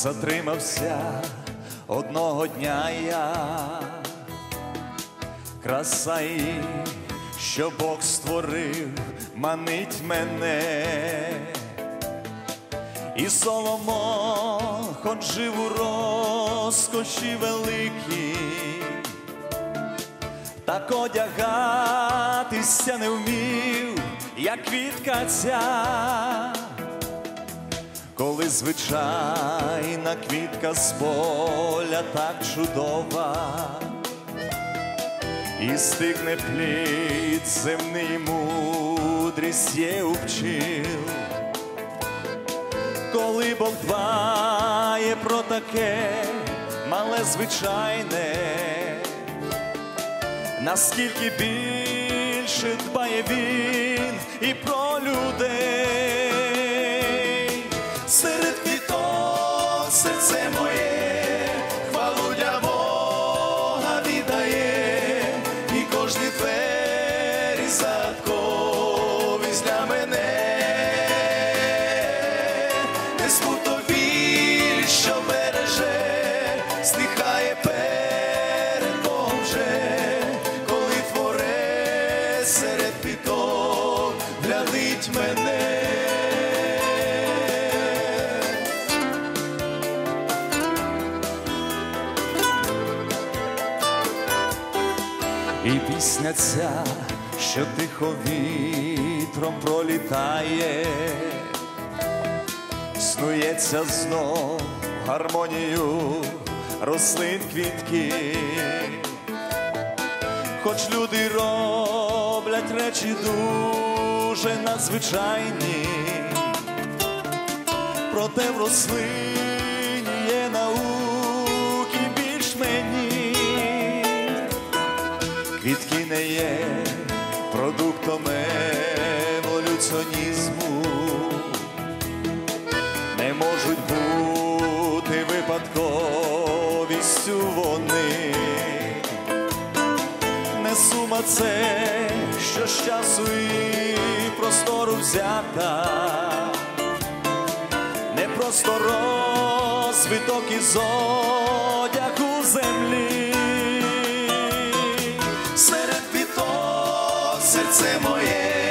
затримався одного дня я. Краса її, що Бог створив, манить мене. І Соломон хоч жив у розкоші великій, так одягатися не вмів, як квітка ця, коли звичайна квітка з поля так чудова, і стигне плід земний мудрість є у пчіл. Коли Бог дбає про таке мале звичайне, наскільки більше дбає він і про людей, serce moje. Тихо вітром пролітає, снується знов гармонію рослин квітки, хоч люди роблять речі дуже надзвичайні, проте в рослині Це, що з часу і простору взята, не просто розвиток із одягу землі. Серед піток серце моє,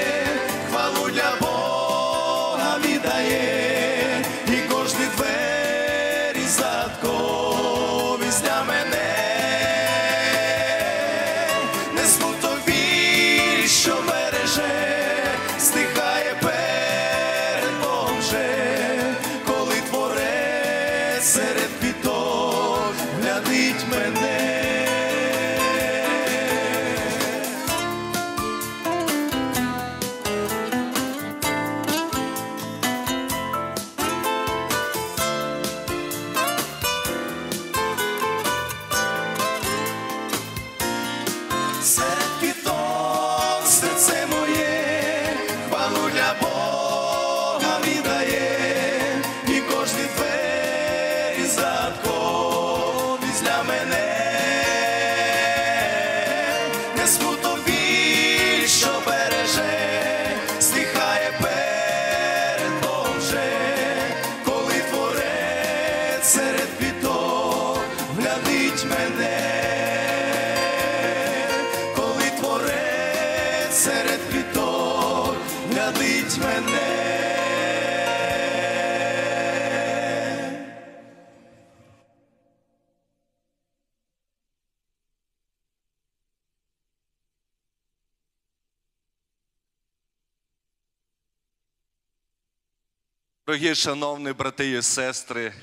Дорогі шановні брати і сестри,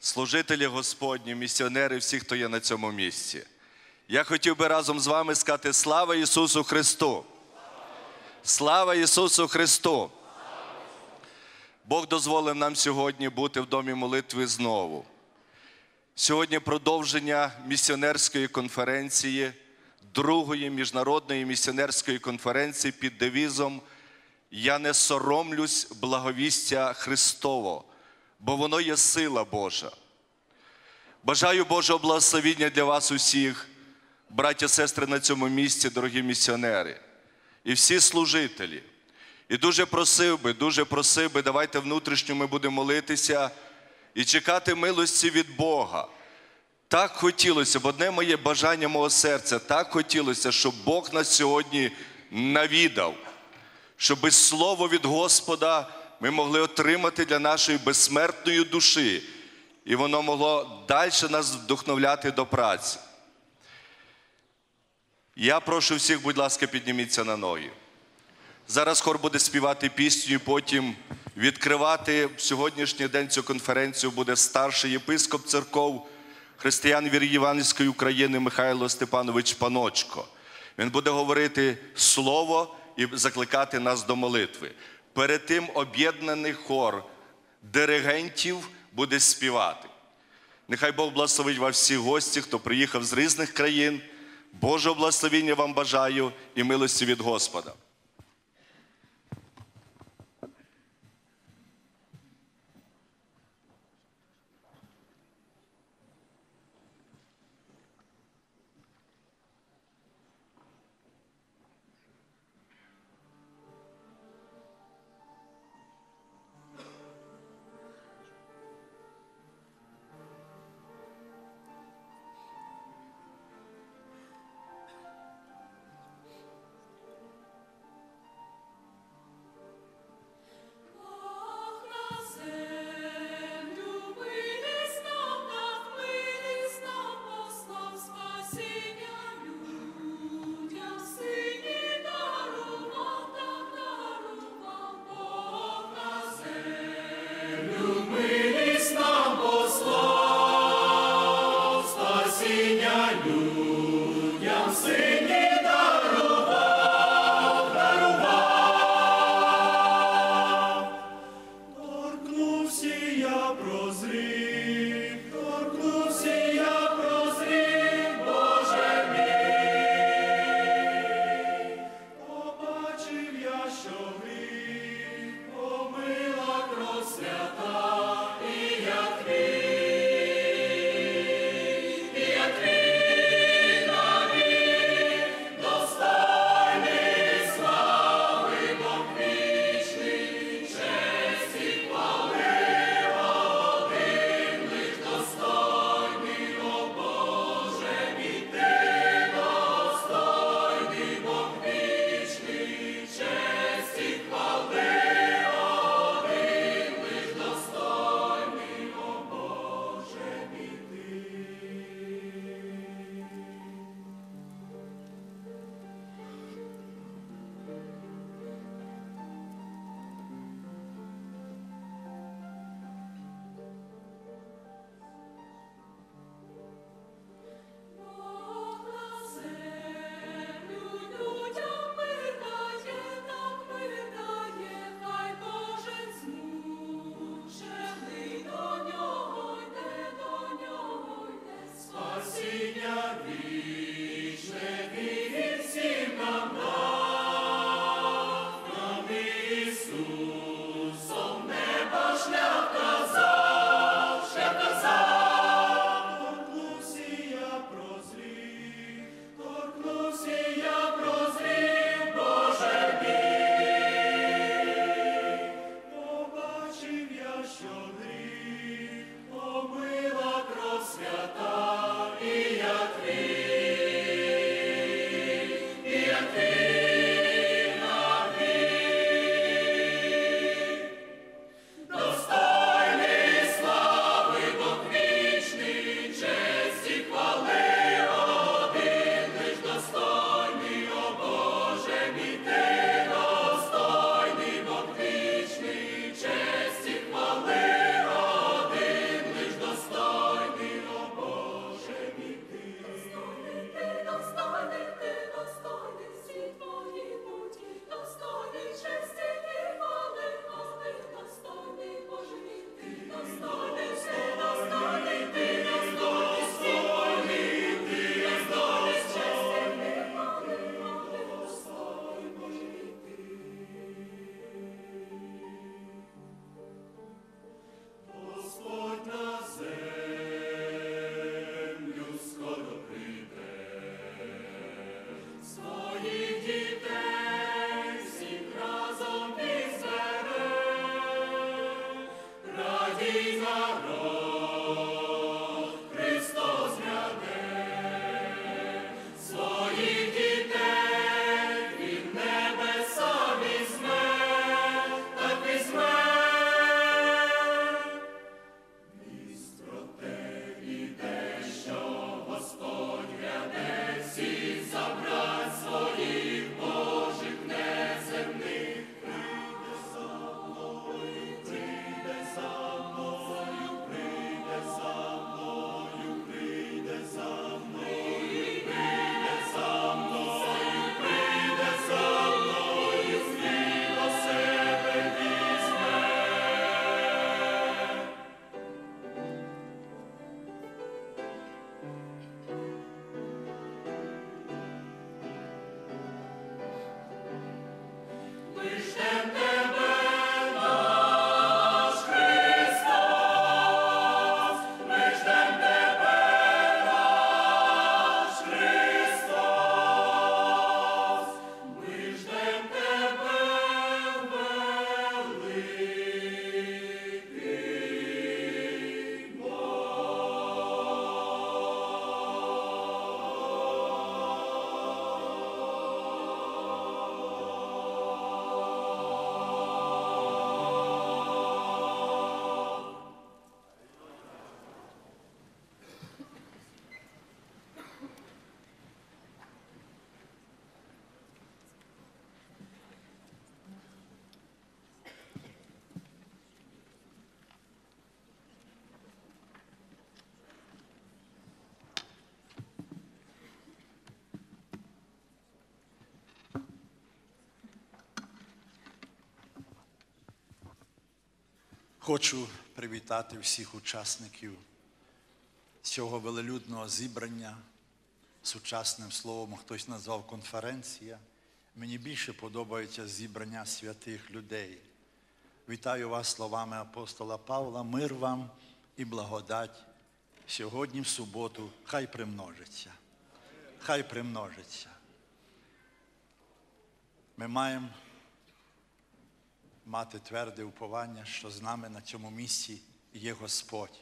служителі Господні, місіонери, всі, хто є на цьому місці. Я хотів би разом з вами сказати слава Ісусу Христу! Слава Ісусу Христу! Бог дозволив нам сьогодні бути в домі молитви знову. Сьогодні продовження місіонерської конференції, другої міжнародної місіонерської конференції під девізом Я не соромлюсь благовістя Христово, бо воно є сила Божа. Бажаю Божого благословіння для вас усіх, браття, сестри на цьому місці, дорогі місіонери, і всі служителі. І дуже просив би, дуже просив би, давайте внутрішньо ми будемо молитися і чекати милості від Бога. Так хотілося б, одне моє бажання мого серця, так хотілося, щоб Бог нас сьогодні навідав, щоб слово від Господа ми могли отримати для нашої безсмертної душі, і воно могло далі нас вдохновляти до праці. Я прошу всіх, будь ласка, підніміться на ноги. Зараз хор буде співати пісню, і потім відкривати в сьогоднішній день цю конференцію буде старший єпископ церков християн віри Євангельської України Михайло Степанович Паночко. Він буде говорити слово і закликати нас до молитви. Перед тим об'єднаний хор диригентів буде співати. Нехай Бог благословить вас всіх гості, хто приїхав з різних країн. Божого благословіння вам бажаю і милості від Господа. Krishna. Хочу привітати всіх учасників цього велелюдного зібрання сучасним словом, хтось назвав конференція. Мені більше подобається зібрання святих людей. Вітаю вас словами апостола Павла, мир вам і благодать. Сьогодні в суботу хай примножиться. Хай примножиться. Ми маємо мати тверде уповання, що з нами на цьому місці є Господь.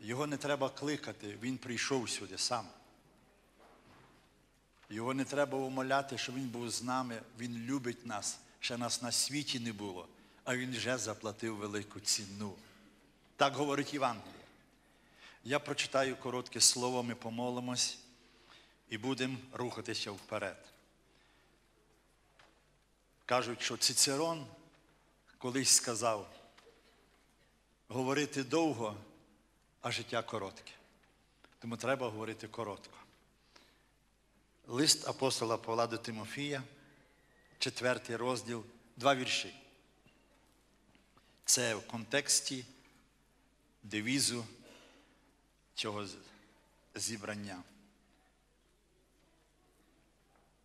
Його не треба кликати, Він прийшов сюди сам. Його не треба умоляти, що Він був з нами, Він любить нас, ще нас на світі не було, а Він вже заплатив велику ціну. Так говорить Євангеліє. Я прочитаю коротке слово, ми помолимось і будемо рухатися вперед. Кажуть, що Цицерон колись сказав, говорити довго, а життя коротке. Тому треба говорити коротко. Лист апостола Павла до Тимофія, четвертий розділ, два вірші. Це в контексті девізу цього зібрання.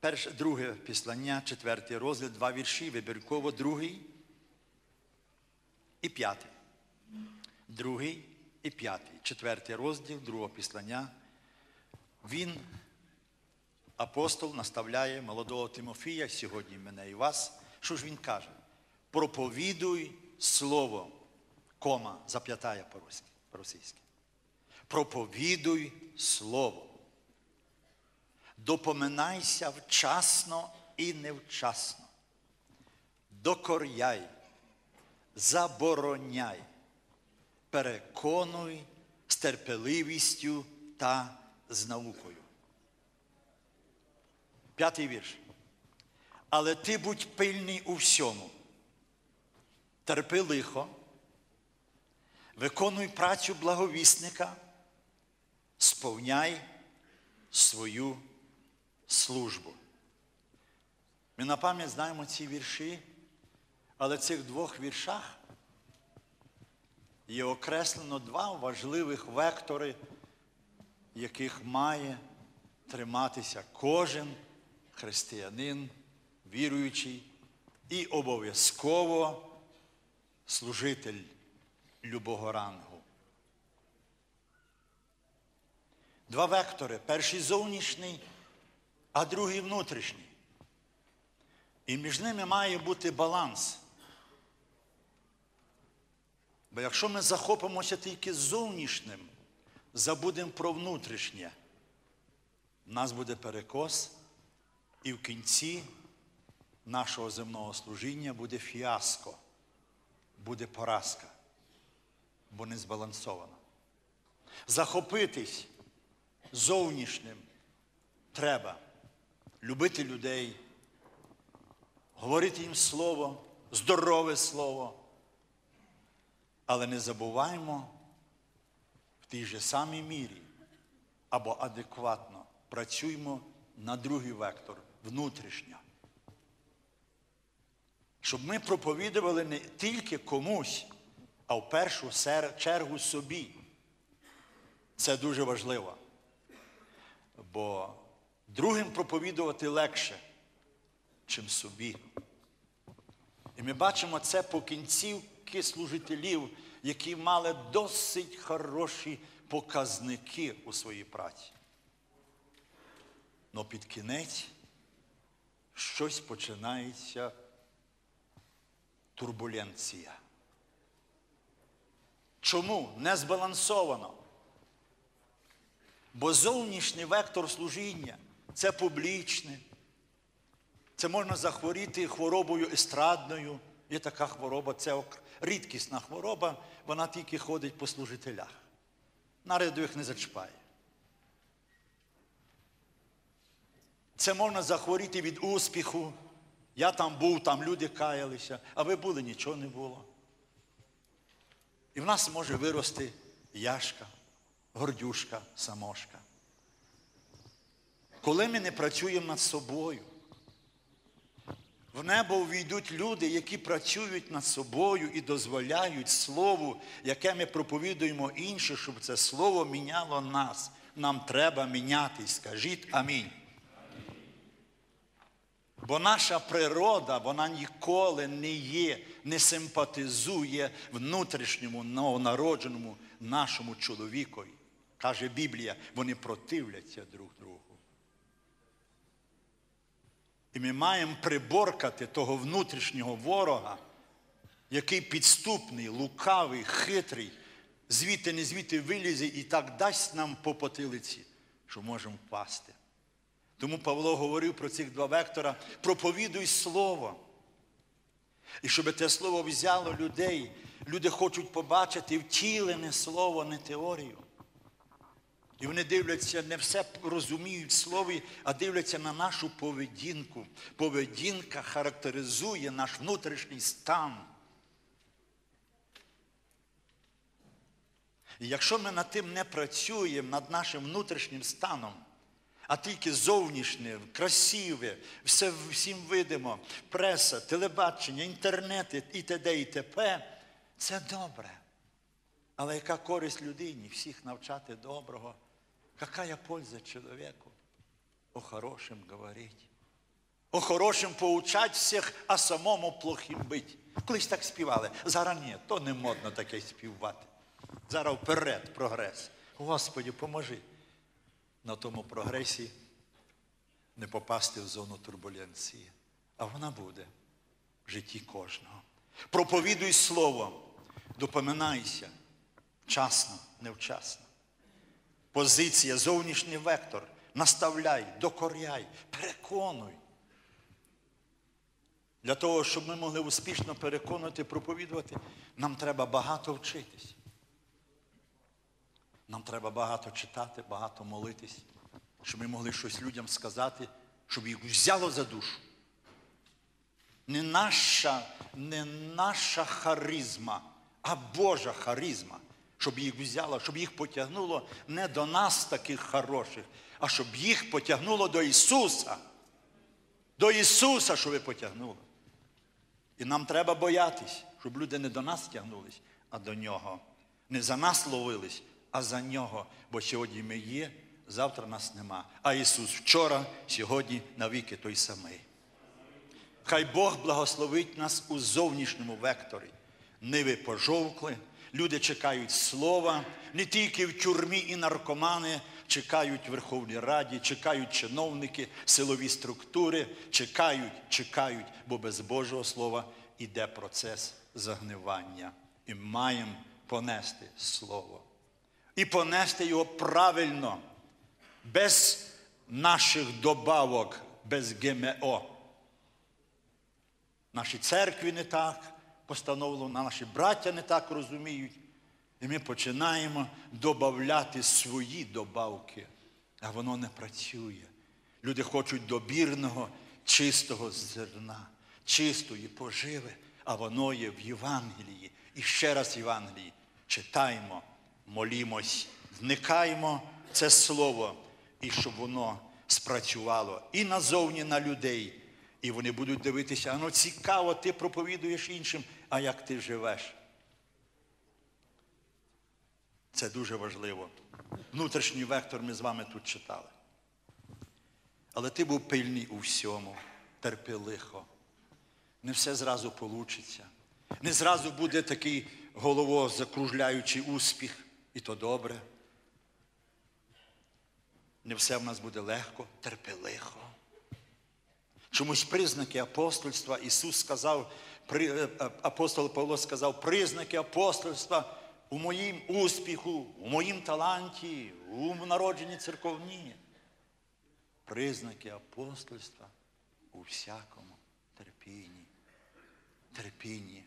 Перше, друге післання, четвертий розділ, два вірші, вибірково, другий і п'ятий. Другий і п'ятий. Четвертий розділ другого післання. Він, апостол, наставляє молодого Тимофія, сьогодні мене і вас. Що ж він каже? Проповідуй слово, кома, зап'ятає по-російськи. Проповідуй слово допоминайся вчасно і невчасно. Докоряй, забороняй, переконуй з терпеливістю та з наукою. П'ятий вірш. Але ти будь пильний у всьому. Терпи лихо, виконуй працю благовісника, сповняй свою службу. Ми на пам'ять знаємо ці вірші, але в цих двох віршах є окреслено два важливих вектори, яких має триматися кожен християнин, віруючий і обов'язково служитель любого рангу. Два вектори. Перший зовнішній а другий внутрішній. І між ними має бути баланс. Бо якщо ми захопимося тільки зовнішнім, забудемо про внутрішнє, в нас буде перекос, і в кінці нашого земного служіння буде фіаско, буде поразка, бо не збалансовано. Захопитись зовнішнім треба любити людей, говорити їм слово, здорове слово. Але не забуваємо в тій же самій мірі або адекватно працюємо на другий вектор внутрішньо. Щоб ми проповідували не тільки комусь, а в першу чергу собі. Це дуже важливо. Бо другим проповідувати легше, чим собі. І ми бачимо це по кінцівки служителів, які мали досить хороші показники у своїй праці. Но під кінець щось починається турбуленція. Чому? Не збалансовано. Бо зовнішній вектор служіння це публічне. Це можна захворіти хворобою естрадною. Є така хвороба, це рідкісна хвороба, вона тільки ходить по служителях. На рядових не зачіпає. Це можна захворіти від успіху. Я там був, там люди каялися, а ви були, нічого не було. І в нас може вирости яшка, гордюшка, самошка. Коли ми не працюємо над собою, в небо війдуть люди, які працюють над собою і дозволяють Слову, яке ми проповідуємо інше, щоб це Слово міняло нас. Нам треба мінятись. Скажіть амінь. Бо наша природа, вона ніколи не є, не симпатизує внутрішньому новонародженому нашому чоловікові. Каже Біблія, вони противляться друг другу. І ми маємо приборкати того внутрішнього ворога, який підступний, лукавий, хитрий, звідти не звідти вилізе і так дасть нам по потилиці, що можемо впасти. Тому Павло говорив про цих два вектора: проповідуй слово. І щоб те слово взяло людей, люди хочуть побачити втілене слово, не теорію. І вони дивляться, не все розуміють в слові, а дивляться на нашу поведінку. Поведінка характеризує наш внутрішній стан. І якщо ми над тим не працюємо, над нашим внутрішнім станом, а тільки зовнішнє, красиве, все всім видимо, преса, телебачення, інтернет і т.д. і т.п., це добре. Але яка користь людині всіх навчати доброго? Какая польза человеку? О хорошем говорить. О хорошем поучать всіх, а самому плохим бить. Колись так співали. Зараз ні, то не модно таке співати. Зараз вперед прогрес. Господі, поможи на тому прогресі не попасти в зону турбуленції. А вона буде в житті кожного. Проповідуй слово, допоминайся вчасно, невчасно. Позиція, зовнішній вектор. Наставляй, докоряй, переконуй. Для того, щоб ми могли успішно переконувати, проповідувати, нам треба багато вчитись. Нам треба багато читати, багато молитись, щоб ми могли щось людям сказати, щоб їх взяло за душу. Не наша, не наша харизма, а Божа харизма, щоб їх взяло, щоб їх потягнуло не до нас таких хороших, а щоб їх потягнуло до Ісуса. До Ісуса, щоб ви потягнули. І нам треба боятись, щоб люди не до нас тягнулись, а до Нього. Не за нас ловились, а за нього. Бо сьогодні ми є, завтра нас нема. А Ісус вчора, сьогодні навіки той самий. Хай Бог благословить нас у зовнішньому векторі. Ниви пожовкли, люди чекають слова, не тільки в тюрмі і наркомани чекають в Верховній Раді, чекають чиновники, силові структури, чекають, чекають, бо без Божого Слова іде процес загнивання і маємо понести Слово. І понести його правильно, без наших добавок, без ГМО. Наші церкві не так постановлено, наші браття не так розуміють. І ми починаємо додати свої добавки, а воно не працює. Люди хочуть добірного, чистого зерна, чистої поживи, а воно є в Євангелії. І ще раз Євангелії читаємо, молімось, вникаємо це слово, і щоб воно спрацювало і назовні на людей. І вони будуть дивитися, а ну цікаво, ти проповідуєш іншим, а як ти живеш. Це дуже важливо. Внутрішній вектор ми з вами тут читали. Але ти був пильний у всьому, терпи лихо. Не все зразу получиться. Не зразу буде такий голово закружляючий успіх, і то добре. Не все в нас буде легко, терпи лихо. Чомусь признаки апостольства Ісус сказав, апостол Павло сказав, признаки апостольства у моїм успіху, у моїм таланті, у народженні церковні. Признаки апостольства у всякому терпінні. Терпінні.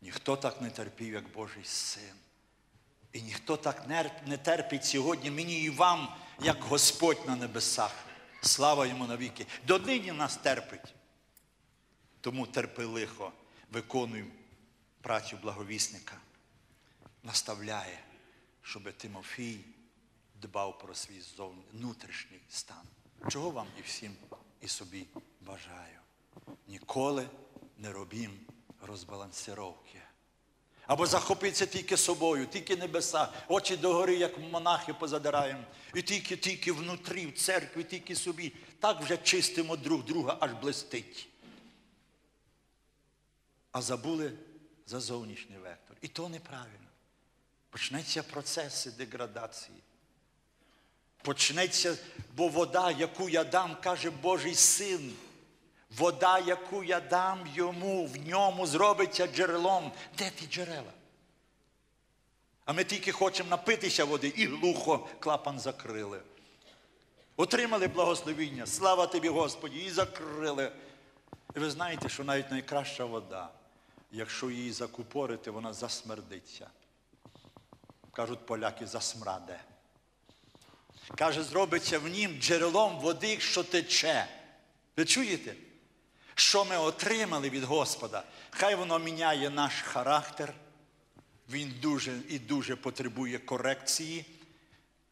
Ніхто так не терпів, як Божий син. І ніхто так не терпить сьогодні мені і вам, як Господь на небесах. Слава йому навіки. Донині нас терпить. Тому терпи лихо, працю благовісника. Наставляє, щоб Тимофій дбав про свій зовні, внутрішній стан. Чого вам і всім і собі бажаю. Ніколи не робім розбалансировки. Або захопитися тільки собою, тільки небеса, очі догори, як монахи позадираємо. І тільки, тільки внутрі, в церкві, тільки собі. Так вже чистимо друг друга, аж блистить. А забули за зовнішній вектор. І то неправильно. Почнеться процеси деградації. Почнеться, бо вода, яку я дам, каже Божий син. Вода, яку я дам йому, в ньому зробиться джерелом. Де ті джерела? А ми тільки хочемо напитися води і глухо клапан закрили. Отримали благословіння, слава тобі, Господі, і закрили. І ви знаєте, що навіть найкраща вода, якщо її закупорити, вона засмердиться. Кажуть поляки, засмраде. Каже, зробиться в нім джерелом води, що тече. Ви чуєте? Що ми отримали від Господа? Хай воно міняє наш характер. Він дуже і дуже потребує корекції,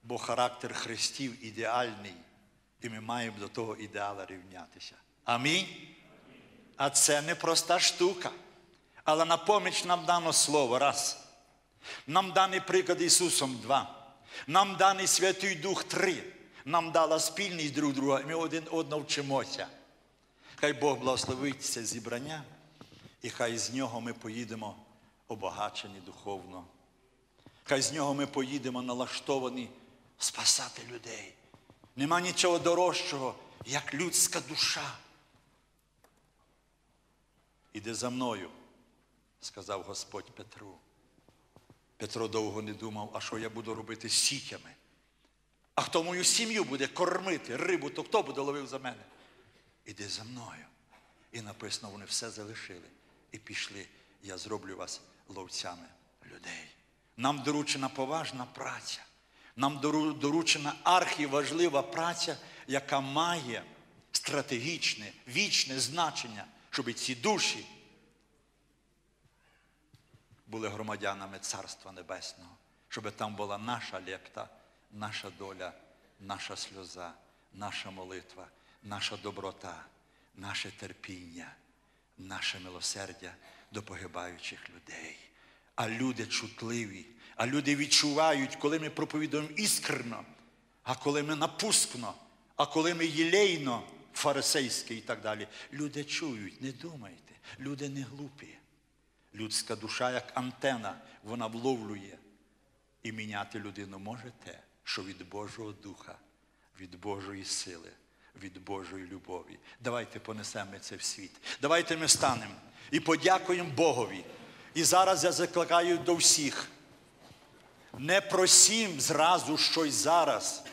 бо характер Христів ідеальний, і ми маємо до того ідеала рівнятися. Амінь. А це не проста штука. Але на поміч нам дано слово раз. Нам даний приклад Ісусом два. Нам даний Святий Дух три. Нам дала спільність друг друга, ми один одного вчимося. Хай Бог благословить це зібрання, і хай з нього ми поїдемо обагачені духовно. Хай з нього ми поїдемо налаштовані спасати людей. Нема нічого дорожчого, як людська душа. Іди за мною, сказав Господь Петру. Петро довго не думав, а що я буду робити з сітями? А хто мою сім'ю буде кормити рибу, то хто буде ловив за мене? Іди за мною. І написано, вони все залишили і пішли. Я зроблю вас ловцями людей. Нам доручена поважна праця. Нам доручена архіважлива праця, яка має стратегічне, вічне значення, щоб ці душі були громадянами Царства Небесного, щоб там була наша лепта, наша доля, наша сльоза, наша молитва, наша доброта, наше терпіння, наше милосердя до погибаючих людей. А люди чутливі, а люди відчувають, коли ми проповідуємо іскрено, а коли ми напускно, а коли ми єлейно, фарисейське і так далі. Люди чують, не думайте, люди не глупі. Людська душа, як антена, вона вловлює. І міняти людину може те, що від Божого Духа, від Божої сили, від Божої любові. Давайте понесемо це в світ. Давайте ми станемо і подякуємо Богові І зараз я закликаю до всіх. Не просім зразу щось зараз,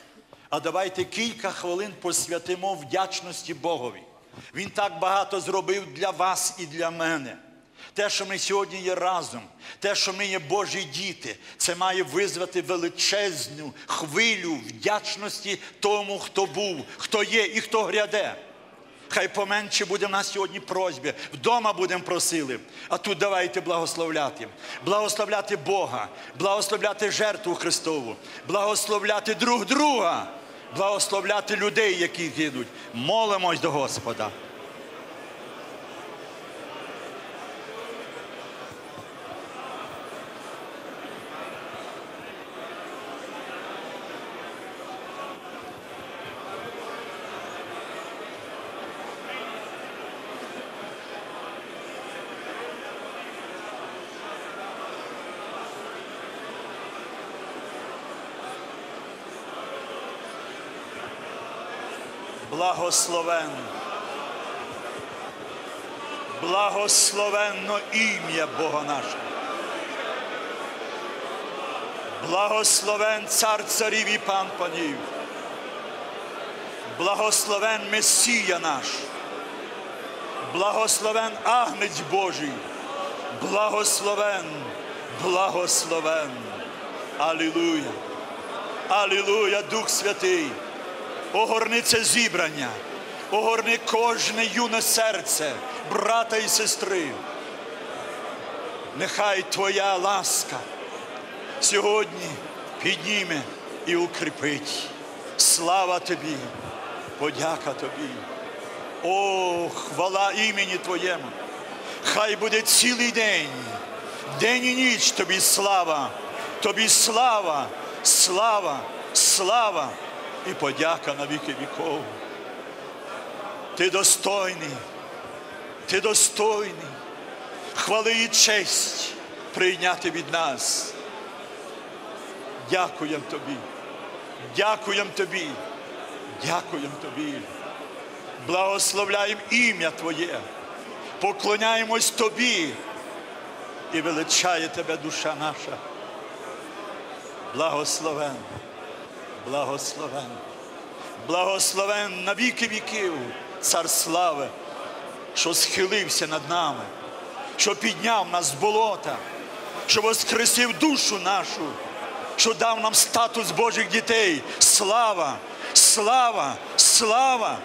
а давайте кілька хвилин посвятимо вдячності Богові. Він так багато зробив для вас і для мене. Те, що ми сьогодні є разом, те, що ми є Божі діти, це має визвати величезну хвилю вдячності тому, хто був, хто є і хто гряде. Хай поменше буде в нас сьогодні просьби. Вдома будемо просили. А тут давайте благословляти. Благословляти Бога, благословляти жертву Христову, благословляти друг друга, благословляти людей, які гинуть. Молимось до Господа. Благословен. Благословенно ім'я Бога нашого. Благословен цар царів і пан панів. Благословен Месія наш. Благословен Агнець Божий. Благословен, благословен. Алілуя. Алілуя, Дух Святий. Огорни це зібрання, огорни кожне юне серце, брата і сестри. Нехай Твоя ласка сьогодні підніме і укріпить. Слава Тобі, подяка Тобі. О, хвала імені Твоєму. Хай буде цілий день, день і ніч тобі слава, тобі слава, слава, слава і подяка на віки віков. Ти достойний, ти достойний, хвали і честь прийняти від нас. Дякуємо тобі, дякуємо тобі, дякуємо тобі. Благословляємо ім'я Твоє, поклоняємось Тобі і величає Тебе душа наша. Благословен, благословен, благословен на віки віків, цар слави, що схилився над нами, що підняв нас з болота, що воскресив душу нашу, що дав нам статус Божих дітей. Слава, слава, слава!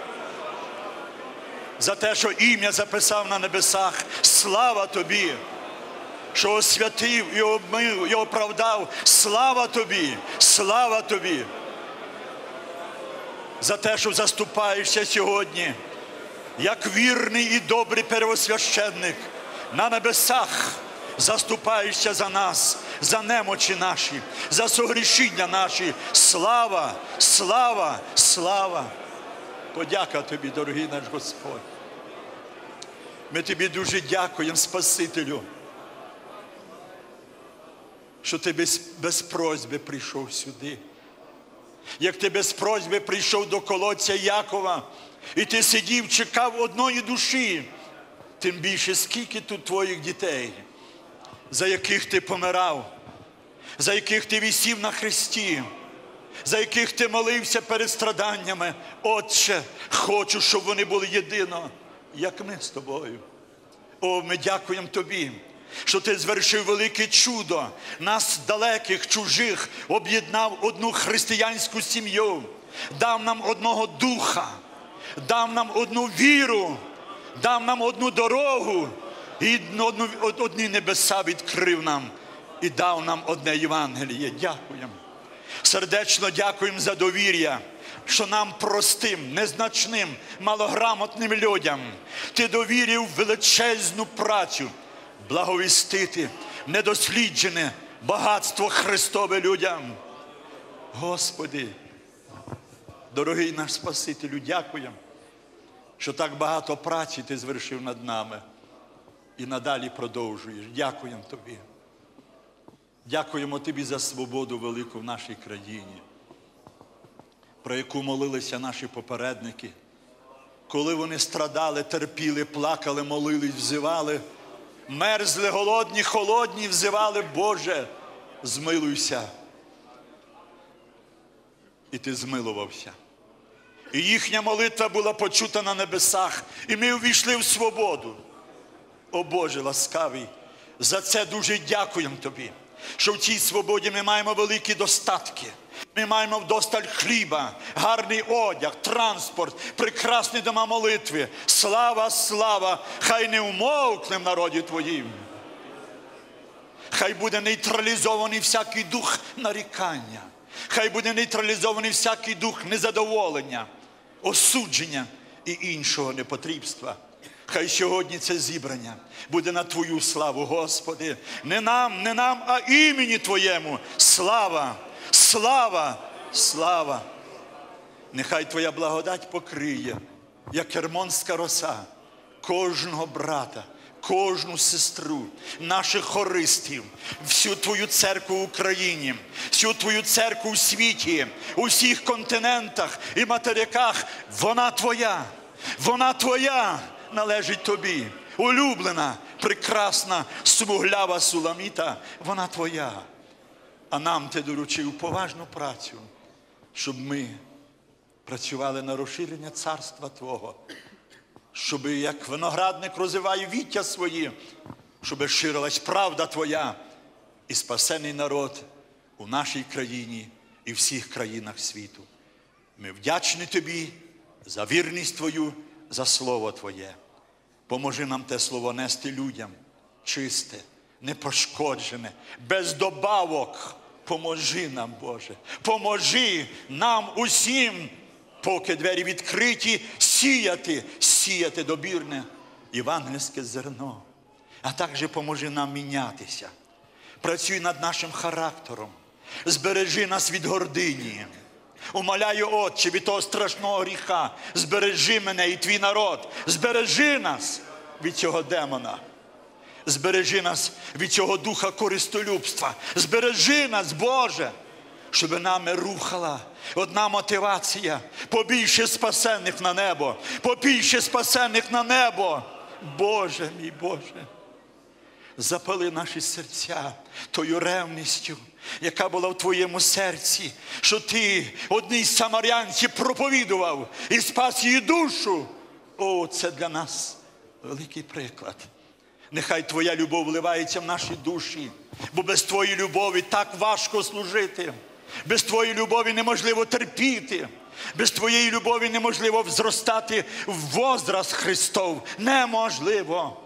За те, що ім'я записав на небесах, слава тобі, що освятив і обмив, і оправдав. Слава тобі, слава тобі. За те, що заступаєшся сьогодні, як вірний і добрий первосвященник на небесах заступаєшся за нас, за немочі наші, за согрішіння наші. Слава, слава, слава. Подяка тобі, дорогий наш Господь. Ми тобі дуже дякуємо, Спасителю, що ти без, без просьби прийшов сюди. Як ти без просьби прийшов до колодця Якова, і ти сидів, чекав одної душі, тим більше, скільки тут твоїх дітей, за яких ти помирав, за яких ти висів на хресті за яких ти молився перед страданнями. Отче, хочу, щоб вони були єдино, як ми з тобою. О, ми дякуємо тобі, що ти звершив велике чудо, нас далеких, чужих, об'єднав одну християнську сім'ю, дав нам одного духа, дав нам одну віру, дав нам одну дорогу, і одну, одні небеса відкрив нам і дав нам одне Євангеліє. Дякуємо. Сердечно дякуємо за довір'я, що нам простим, незначним, малограмотним людям. Ти довірив величезну працю благовістити недосліджене багатство Христове людям. Господи, дорогий наш Спасителю, дякуємо, що так багато праці ти звершив над нами і надалі продовжуєш. Дякуємо тобі. Дякуємо тобі за свободу велику в нашій країні, про яку молилися наші попередники. Коли вони страдали, терпіли, плакали, молились, взивали, мерзли голодні, холодні, взивали, Боже, змилуйся. І ти змилувався. І їхня молитва була почута на небесах, і ми увійшли в свободу. О Боже ласкавий, за це дуже дякуємо Тобі, що в цій свободі ми маємо великі достатки. Ми маємо вдосталь хліба, гарний одяг, транспорт, прекрасні дома молитви. Слава, слава! Хай не умовкне в народі Твоїм. Хай буде нейтралізований всякий дух нарікання. Хай буде нейтралізований всякий дух незадоволення, осудження і іншого непотрібства. Хай сьогодні це зібрання буде на Твою славу, Господи. Не нам, не нам, а імені Твоєму. Слава, слава, слава. Нехай Твоя благодать покриє, як кермонська роса, кожного брата, кожну сестру, наших хористів, всю Твою церкву в Україні, всю Твою церкву у світі, у всіх континентах і материках. Вона Твоя, вона Твоя належить Тобі. Улюблена, прекрасна, смуглява суламіта, вона Твоя. А нам ти доручив поважну працю, щоб ми працювали на розширення царства Твого, щоб як виноградник розвиває віття свої, щоб ширилась правда Твоя і спасений народ у нашій країні і всіх країнах світу. Ми вдячні Тобі за вірність Твою, за Слово Твоє. Поможи нам те слово нести людям чисте, непошкоджене, без добавок. Поможи нам, Боже, поможи нам усім, поки двері відкриті, сіяти, сіяти добірне євангельське зерно. А також поможи нам мінятися. Працюй над нашим характером, збережи нас від гордині. Умоляю, Отче, від того страшного гріха, збережи мене і твій народ, збережи нас від цього демона. Збережи нас від цього духа користолюбства. Збережи нас, Боже, щоб нами рухала одна мотивація побільше спасенних на небо, побільше спасенних на небо. Боже мій Боже, запали наші серця тою ревністю, яка була в твоєму серці, що ти одній з самарянці проповідував і спас її душу. О, це для нас великий приклад. Нехай Твоя любов вливається в наші душі, бо без Твоєї любові так важко служити. Без Твоєї любові неможливо терпіти. Без Твоєї любові неможливо зростати в возраст Христов. Неможливо.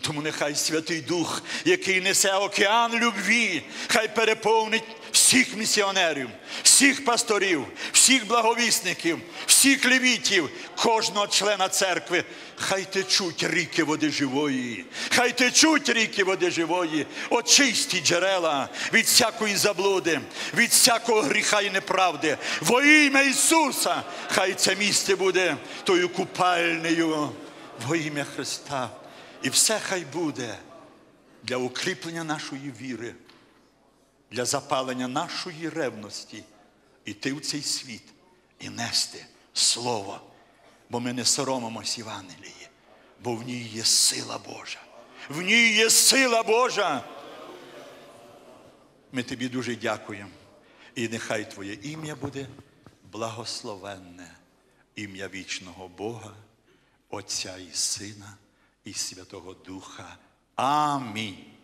Тому нехай Святий Дух, який несе океан любві, хай переповнить всіх місіонерів, всіх пасторів, всіх благовісників, всіх левітів, кожного члена церкви. Хай течуть ріки води живої, хай течуть ріки води живої, очисті джерела від всякої заблуди, від всякого гріха і неправди. Во ім'я Ісуса, хай це місце буде тою купальнею во ім'я Христа. І все хай буде для укріплення нашої віри, для запалення нашої ревності, іти в цей світ і нести Слово. Бо ми не соромимось Євангелії, бо в ній є сила Божа. В ній є сила Божа. Ми тобі дуже дякуємо. І нехай Твоє ім'я буде благословенне, ім'я вічного Бога, Отця і Сина і Святого Духа. Амінь.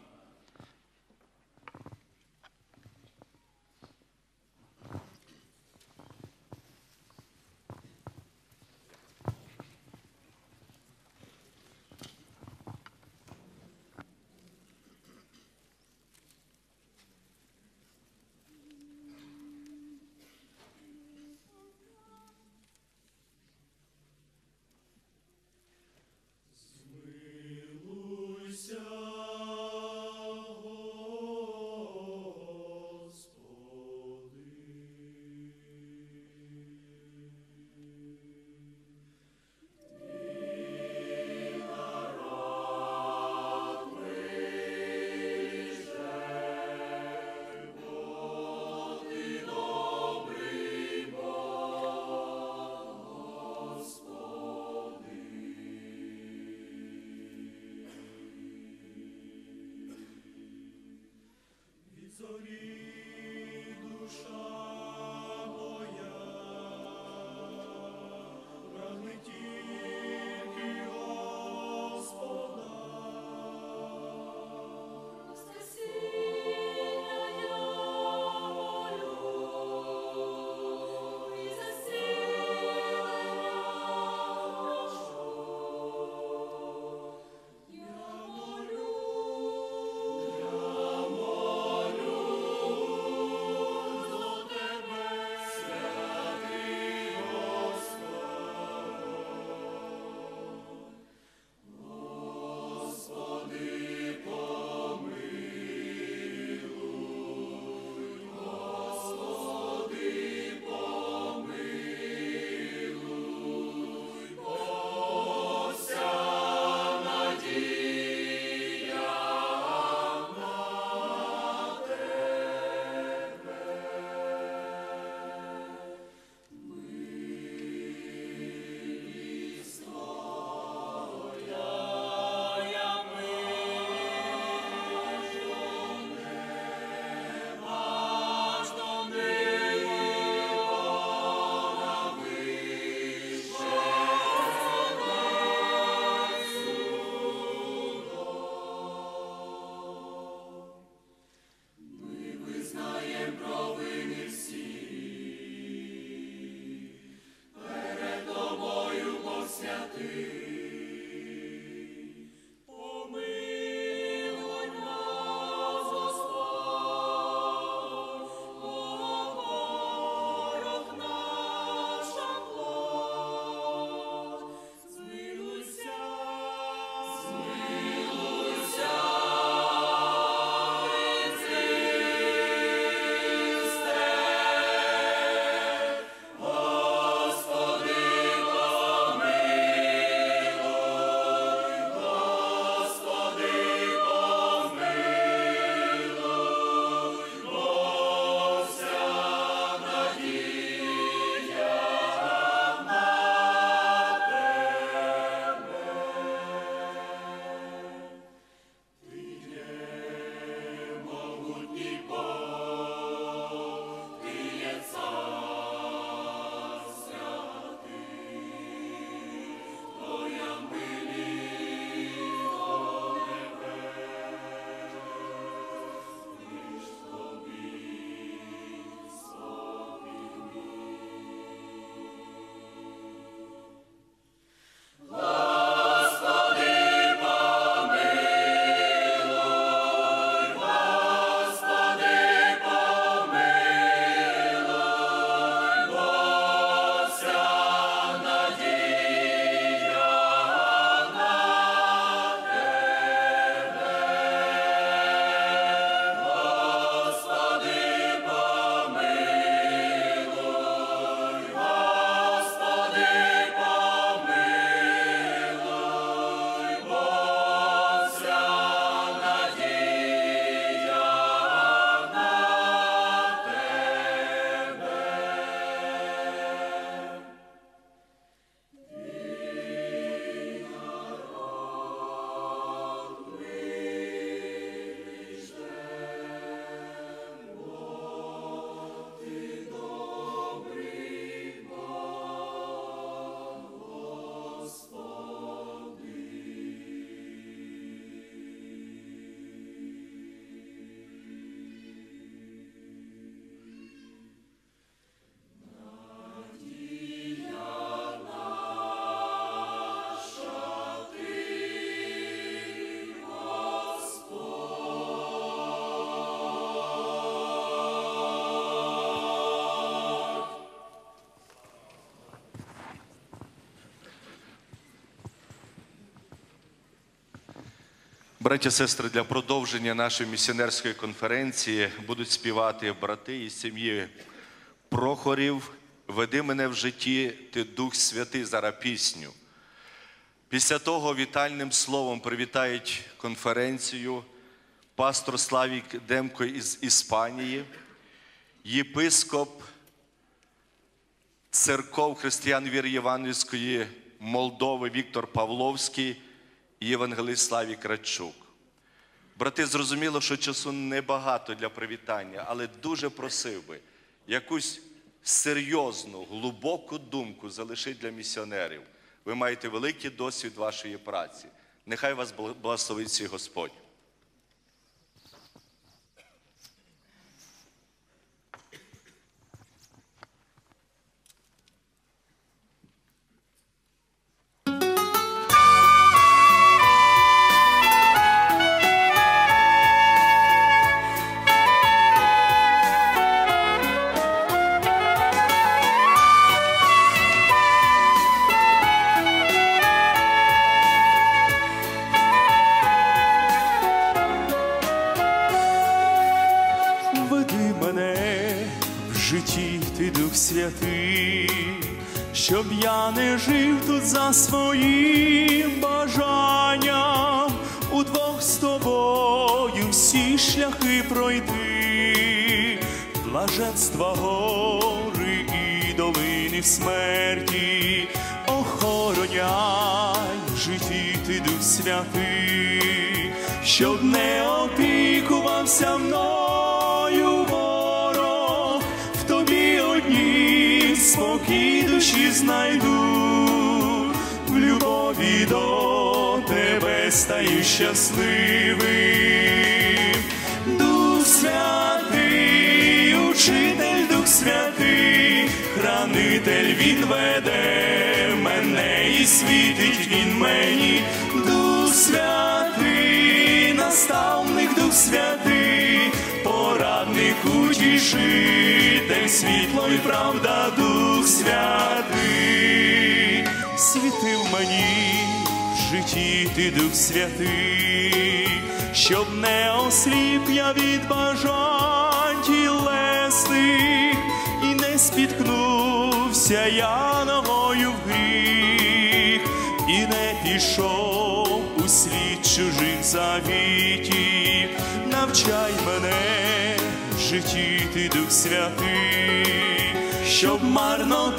Браті, сестри, для продовження нашої місіонерської конференції будуть співати брати із сім'ї Прохорів. Веди мене в житті, ти Дух Святий зараз пісню. Після того вітальним словом привітають конференцію пастор Славік Демко із Іспанії, єпископ церков християн віри Євангельської Молдови Віктор Павловський і євангелист Славій Кравчук. Брати, зрозуміло, що часу небагато для привітання, але дуже просив би якусь серйозну, глибоку думку залишити для місіонерів. Ви маєте великий досвід вашої праці. Нехай вас благословить свій Господь. святий, щоб марно.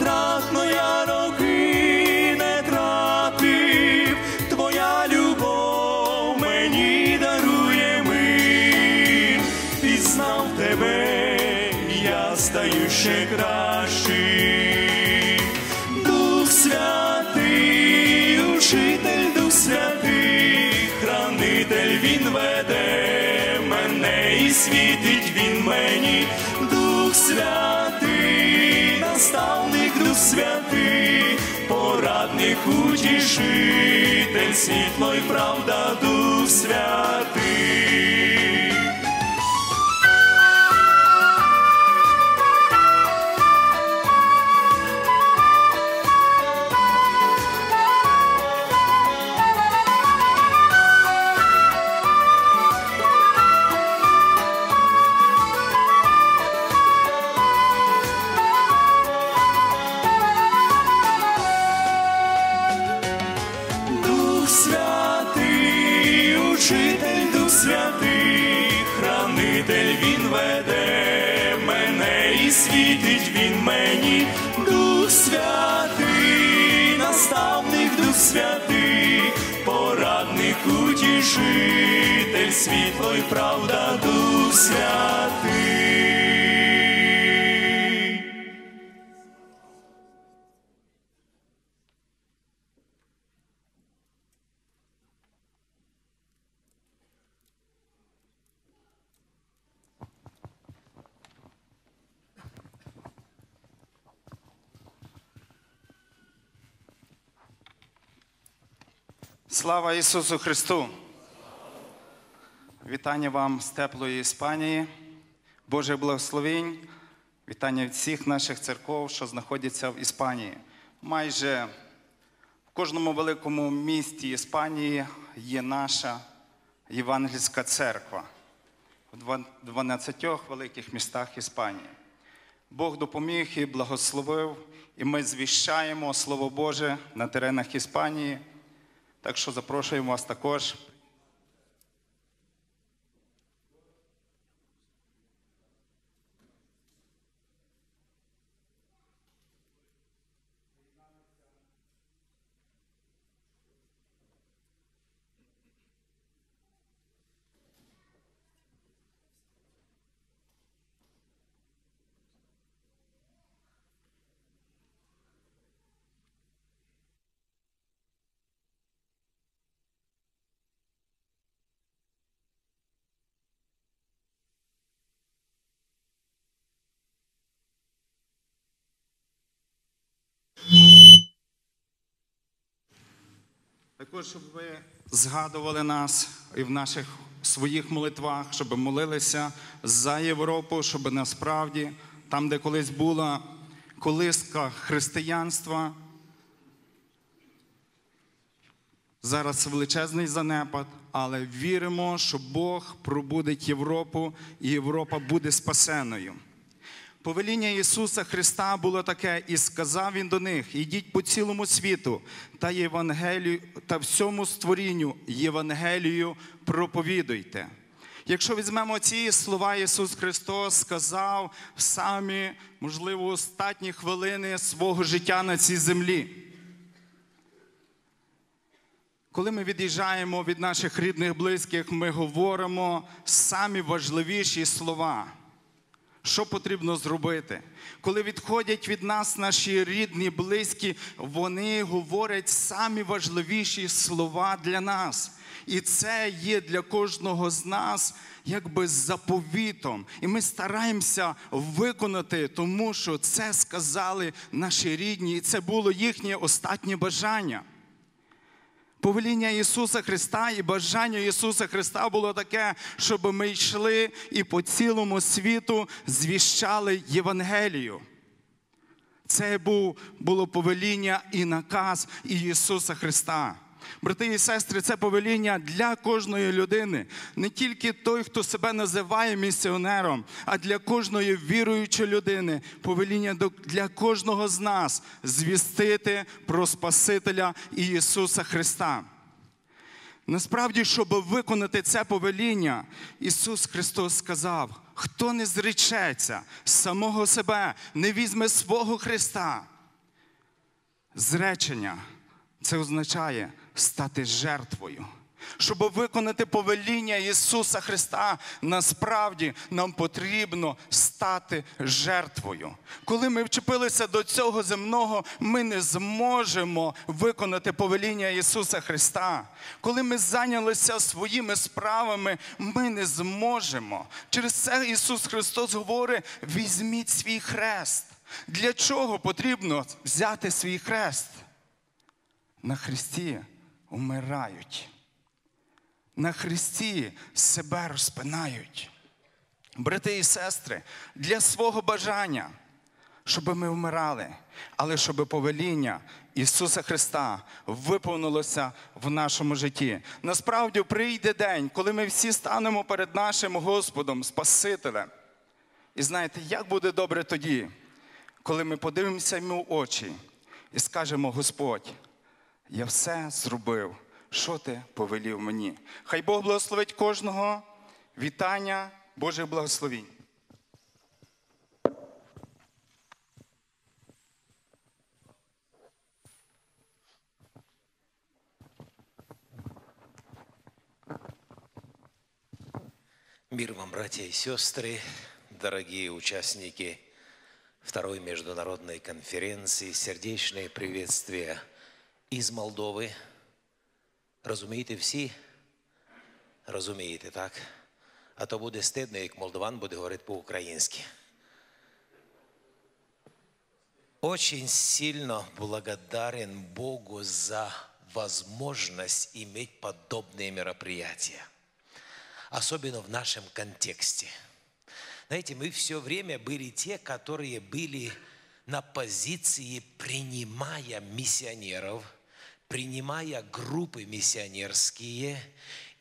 світло і правда Дух Святий. світло і правда Дух Святий. Слава Ісусу Христу. Вітання вам з теплої Іспанії, Боже благословінь, вітання від всіх наших церков, що знаходяться в Іспанії. Майже в кожному великому місті Іспанії є наша Євангельська церква в 12 великих містах Іспанії. Бог допоміг і благословив, і ми звіщаємо Слово Боже на теренах Іспанії. Так що запрошуємо вас також. Також, щоб ви згадували нас і в наших своїх молитвах, щоб молилися за Європу, щоб насправді там, де колись була колиска християнства, зараз величезний занепад, але віримо, що Бог пробудить Європу і Європа буде спасеною. Повеління Ісуса Христа було таке, і сказав Він до них: ідіть по цілому світу та Євангелію та всьому створінню Євангелію проповідуйте. Якщо візьмемо ці слова, Ісус Христос сказав в самі, можливо, останні хвилини свого життя на цій землі. Коли ми від'їжджаємо від наших рідних, близьких, ми говоримо самі важливіші слова. Що потрібно зробити? Коли відходять від нас наші рідні, близькі, вони говорять самі важливіші слова для нас. І це є для кожного з нас якби заповітом. І ми стараємося виконати, тому що це сказали наші рідні, і це було їхнє останнє бажання. Повеління Ісуса Христа і бажання Ісуса Христа було таке, щоб ми йшли і по цілому світу звіщали Євангелію. Це був, було повеління і наказ Ісуса Христа. Брати і сестри, це повеління для кожної людини, не тільки той, хто себе називає місіонером, а для кожної віруючої людини, повеління для кожного з нас звістити про Спасителя Ісуса Христа. Насправді, щоб виконати це повеління, Ісус Христос сказав: хто не зречеться самого себе, не візьме свого Христа. Зречення це означає стати жертвою. Щоб виконати повеління Ісуса Христа, насправді нам потрібно стати жертвою. Коли ми вчепилися до цього земного, ми не зможемо виконати повеління Ісуса Христа. Коли ми зайнялися своїми справами, ми не зможемо. Через це Ісус Христос говорить: візьміть свій хрест. Для чого потрібно взяти свій хрест? На Христі умирають. На Христі себе розпинають. Брати і сестри, для свого бажання, щоб ми вмирали, але щоб повеління Ісуса Христа виповнилося в нашому житті. Насправді прийде день, коли ми всі станемо перед нашим Господом, Спасителем. І знаєте, як буде добре тоді, коли ми подивимося йому в очі і скажемо: Господь, я все зробив, що ти повелів мені. Хай Бог благословить кожного. Вітання, Божих благословінь. Мир вам, братья и сестры, дорогие участники второй международной конференции. Сердечные приветствия из Молдовы. Розумієте всі? Розумієте, так? А то буде стидно, як молдаван буде говорити по-українськи. Очень сильно благодарен Богу за возможность иметь подобные мероприятия особенно в нашем контексте. Знаете, мы все время были те, которые были на позиции, принимая миссионеров, принимая группы миссионерские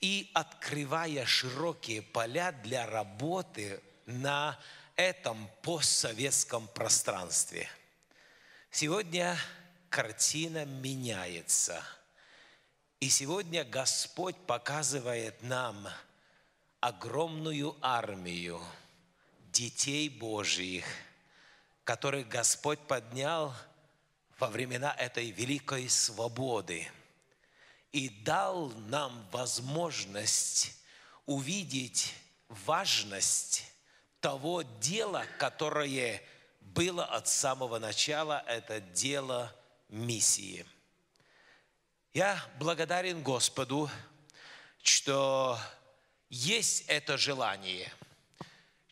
и открывая широкие поля для работы на этом постсоветском пространстве. Сегодня картина меняется. И сегодня Господь показывает нам огромную армию детей Божьих, которых Господь поднял во времена этой великой свободы и дал нам возможность увидеть важность того дела, которое было от самого начала, это дело миссии. Я благодарен Господу, что есть это желание,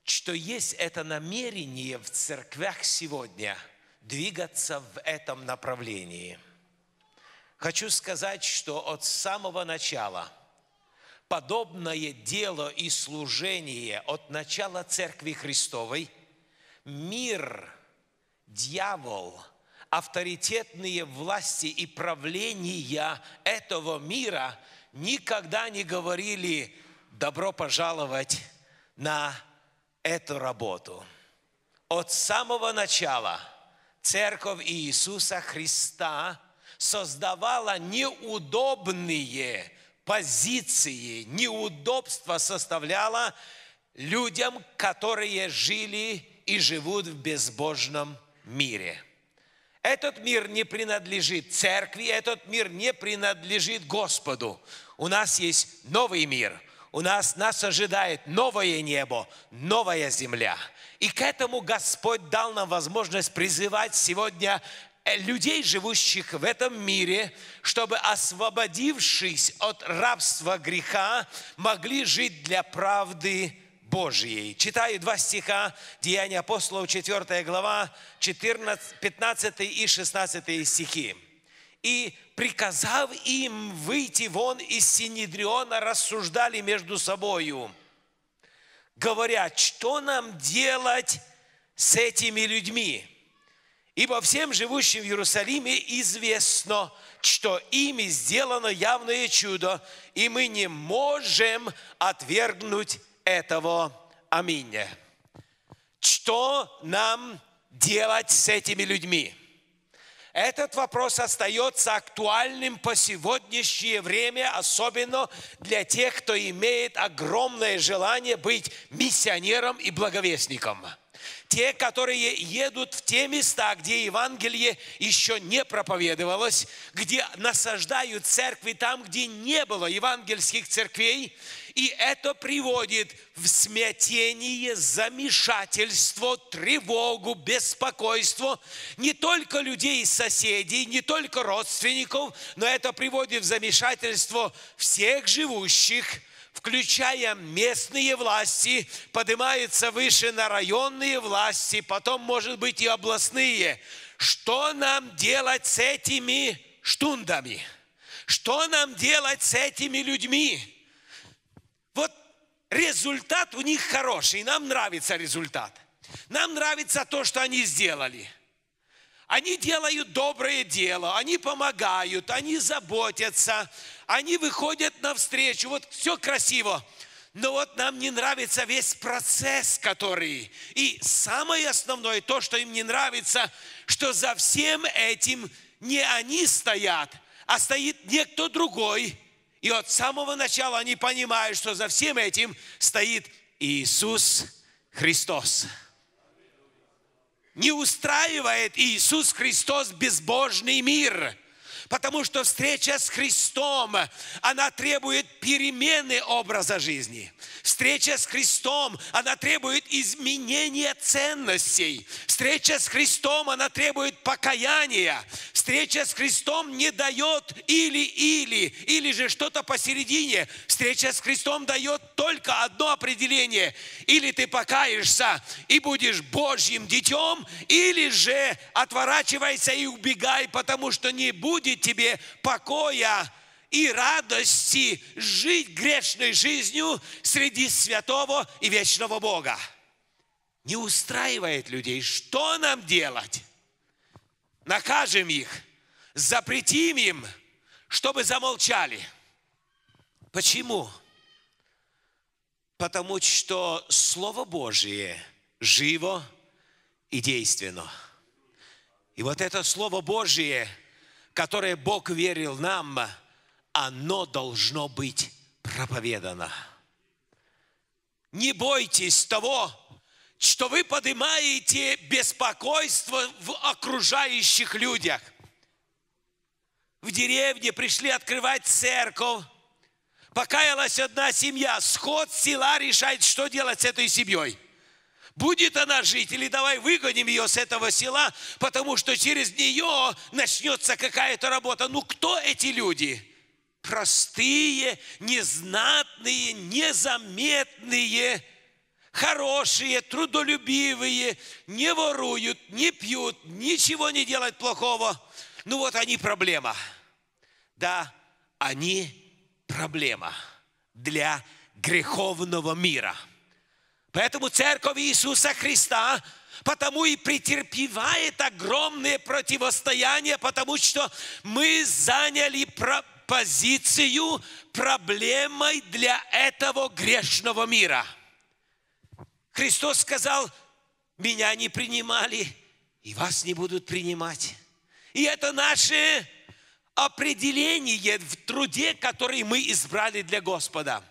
что есть это намерение в церквях сегодня двигаться в этом направлении. Хочу сказать, что от самого начала – подобное дело и служение от начала Церкви Христовой, мир, дьявол, авторитетные власти и правления этого мира никогда не говорили «добро пожаловать на эту работу». От самого начала Церковь Иисуса Христа создавала неудобные позиции, неудобства составляло людям, которые жили и живут в безбожном мире. Этот мир не принадлежит церкви, этот мир не принадлежит Господу. У нас есть новый мир, у нас нас ожидает новое небо, новая земля. И к этому Господь дал нам возможность призывать сегодня Э, людей, живущих в этом мире, чтобы, освободившись от рабства греха, могли жить для правды Божьей. Читаю два стиха Деяния апостолов, 4 глава, 14, 15 и 16 стихи. «И, приказав им выйти вон из Синедриона, рассуждали между собою, говоря, что нам делать с этими людьми?» Ибо всем живущим в Иерусалиме известно, что ими сделано явное чудо, и мы не можем отвергнуть этого. Аминь. Что нам делать с этими людьми? Этот вопрос остается актуальным по сегодняшнее время, особенно для тех, кто имеет огромное желание быть миссионером и благовестником – те, которые едут в те места, где Евангелие еще не проповедовалось, где насаждают церкви там, где не было евангельских церквей, и это приводит в смятение, замешательство, тревогу, беспокойство не только людей, соседей, не только родственников, но это приводит в замешательство всех живущих – включая местные власти, поднимаются выше на районные власти, потом, может быть, и областные. Что нам делать с этими штундами? Что нам делать с этими людьми? Результат у них хороший, нам нравится результат. Нам нравится то, что они сделали – они делают доброе дело, они помогают, они заботятся, они выходят навстречу. Вот все красиво. Но вот нам не нравится весь процесс, который... И самое основное, то, что им не нравится, что за всем этим не они стоят, а стоит некто другой. И от самого начала они понимают, что за всем этим стоит Иисус Христос не устраивает Иисус Христос безбожный мир. Потому что встреча с Христом, она требует перемены образа жизни. Встреча с Христом, она требует изменения ценностей. Встреча с Христом, она требует покаяния. Встреча с Христом не дает или-или, или же что-то посередине. Встреча с Христом дает только одно определение. Или ты покаешься и будешь Божьим детем, или же отворачивайся и убегай, потому что не будет тебе покоя и радости жить грешной жизнью среди святого и вечного Бога. Не устраивает людей. Что нам делать? накажем их, запретим им, чтобы замолчали. Почему? Потому что Слово Божие живо и действенно. И вот это Слово Божие, которое Бог верил нам, оно должно быть проповедано. Не бойтесь того, что вы поднимаете беспокойство в окружающих людях. В деревне пришли открывать церковь. Покаялась одна семья. Сход села решает, что делать с этой семьей. Будет она жить или давай выгоним ее с этого села, потому что через нее начнется какая-то работа. Ну кто эти люди? Простые, незнатные, незаметные, хорошие, трудолюбивые, не воруют, не пьют, ничего не делают плохого. Ну вот они проблема. Да, они проблема для греховного мира. Поэтому церковь Иисуса Христа потому и претерпевает огромные противостояния, потому что мы заняли позицию проблемой для этого грешного мира. Христос сказал, меня не принимали, и вас не будут принимать. И это наше определение в труде, который мы избрали для Господа.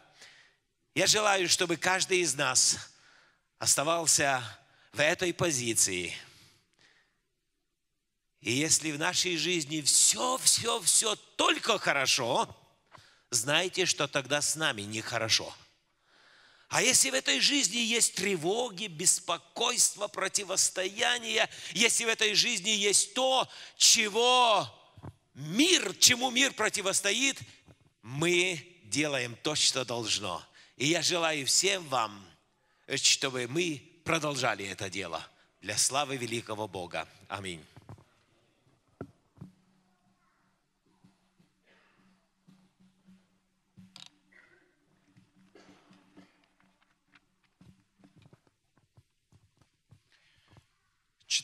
Я желаю, чтобы каждый из нас оставался в этой позиции. И если в нашей жизни все, все, все только хорошо, знайте, что тогда с нами нехорошо. А если в этой жизни есть тревоги, беспокойство, противостояние, если в этой жизни есть то, чего мир, чему мир противостоит, мы делаем то, что должно. И я желаю всем вам, чтобы мы продолжали это дело для славы великого Бога. Аминь.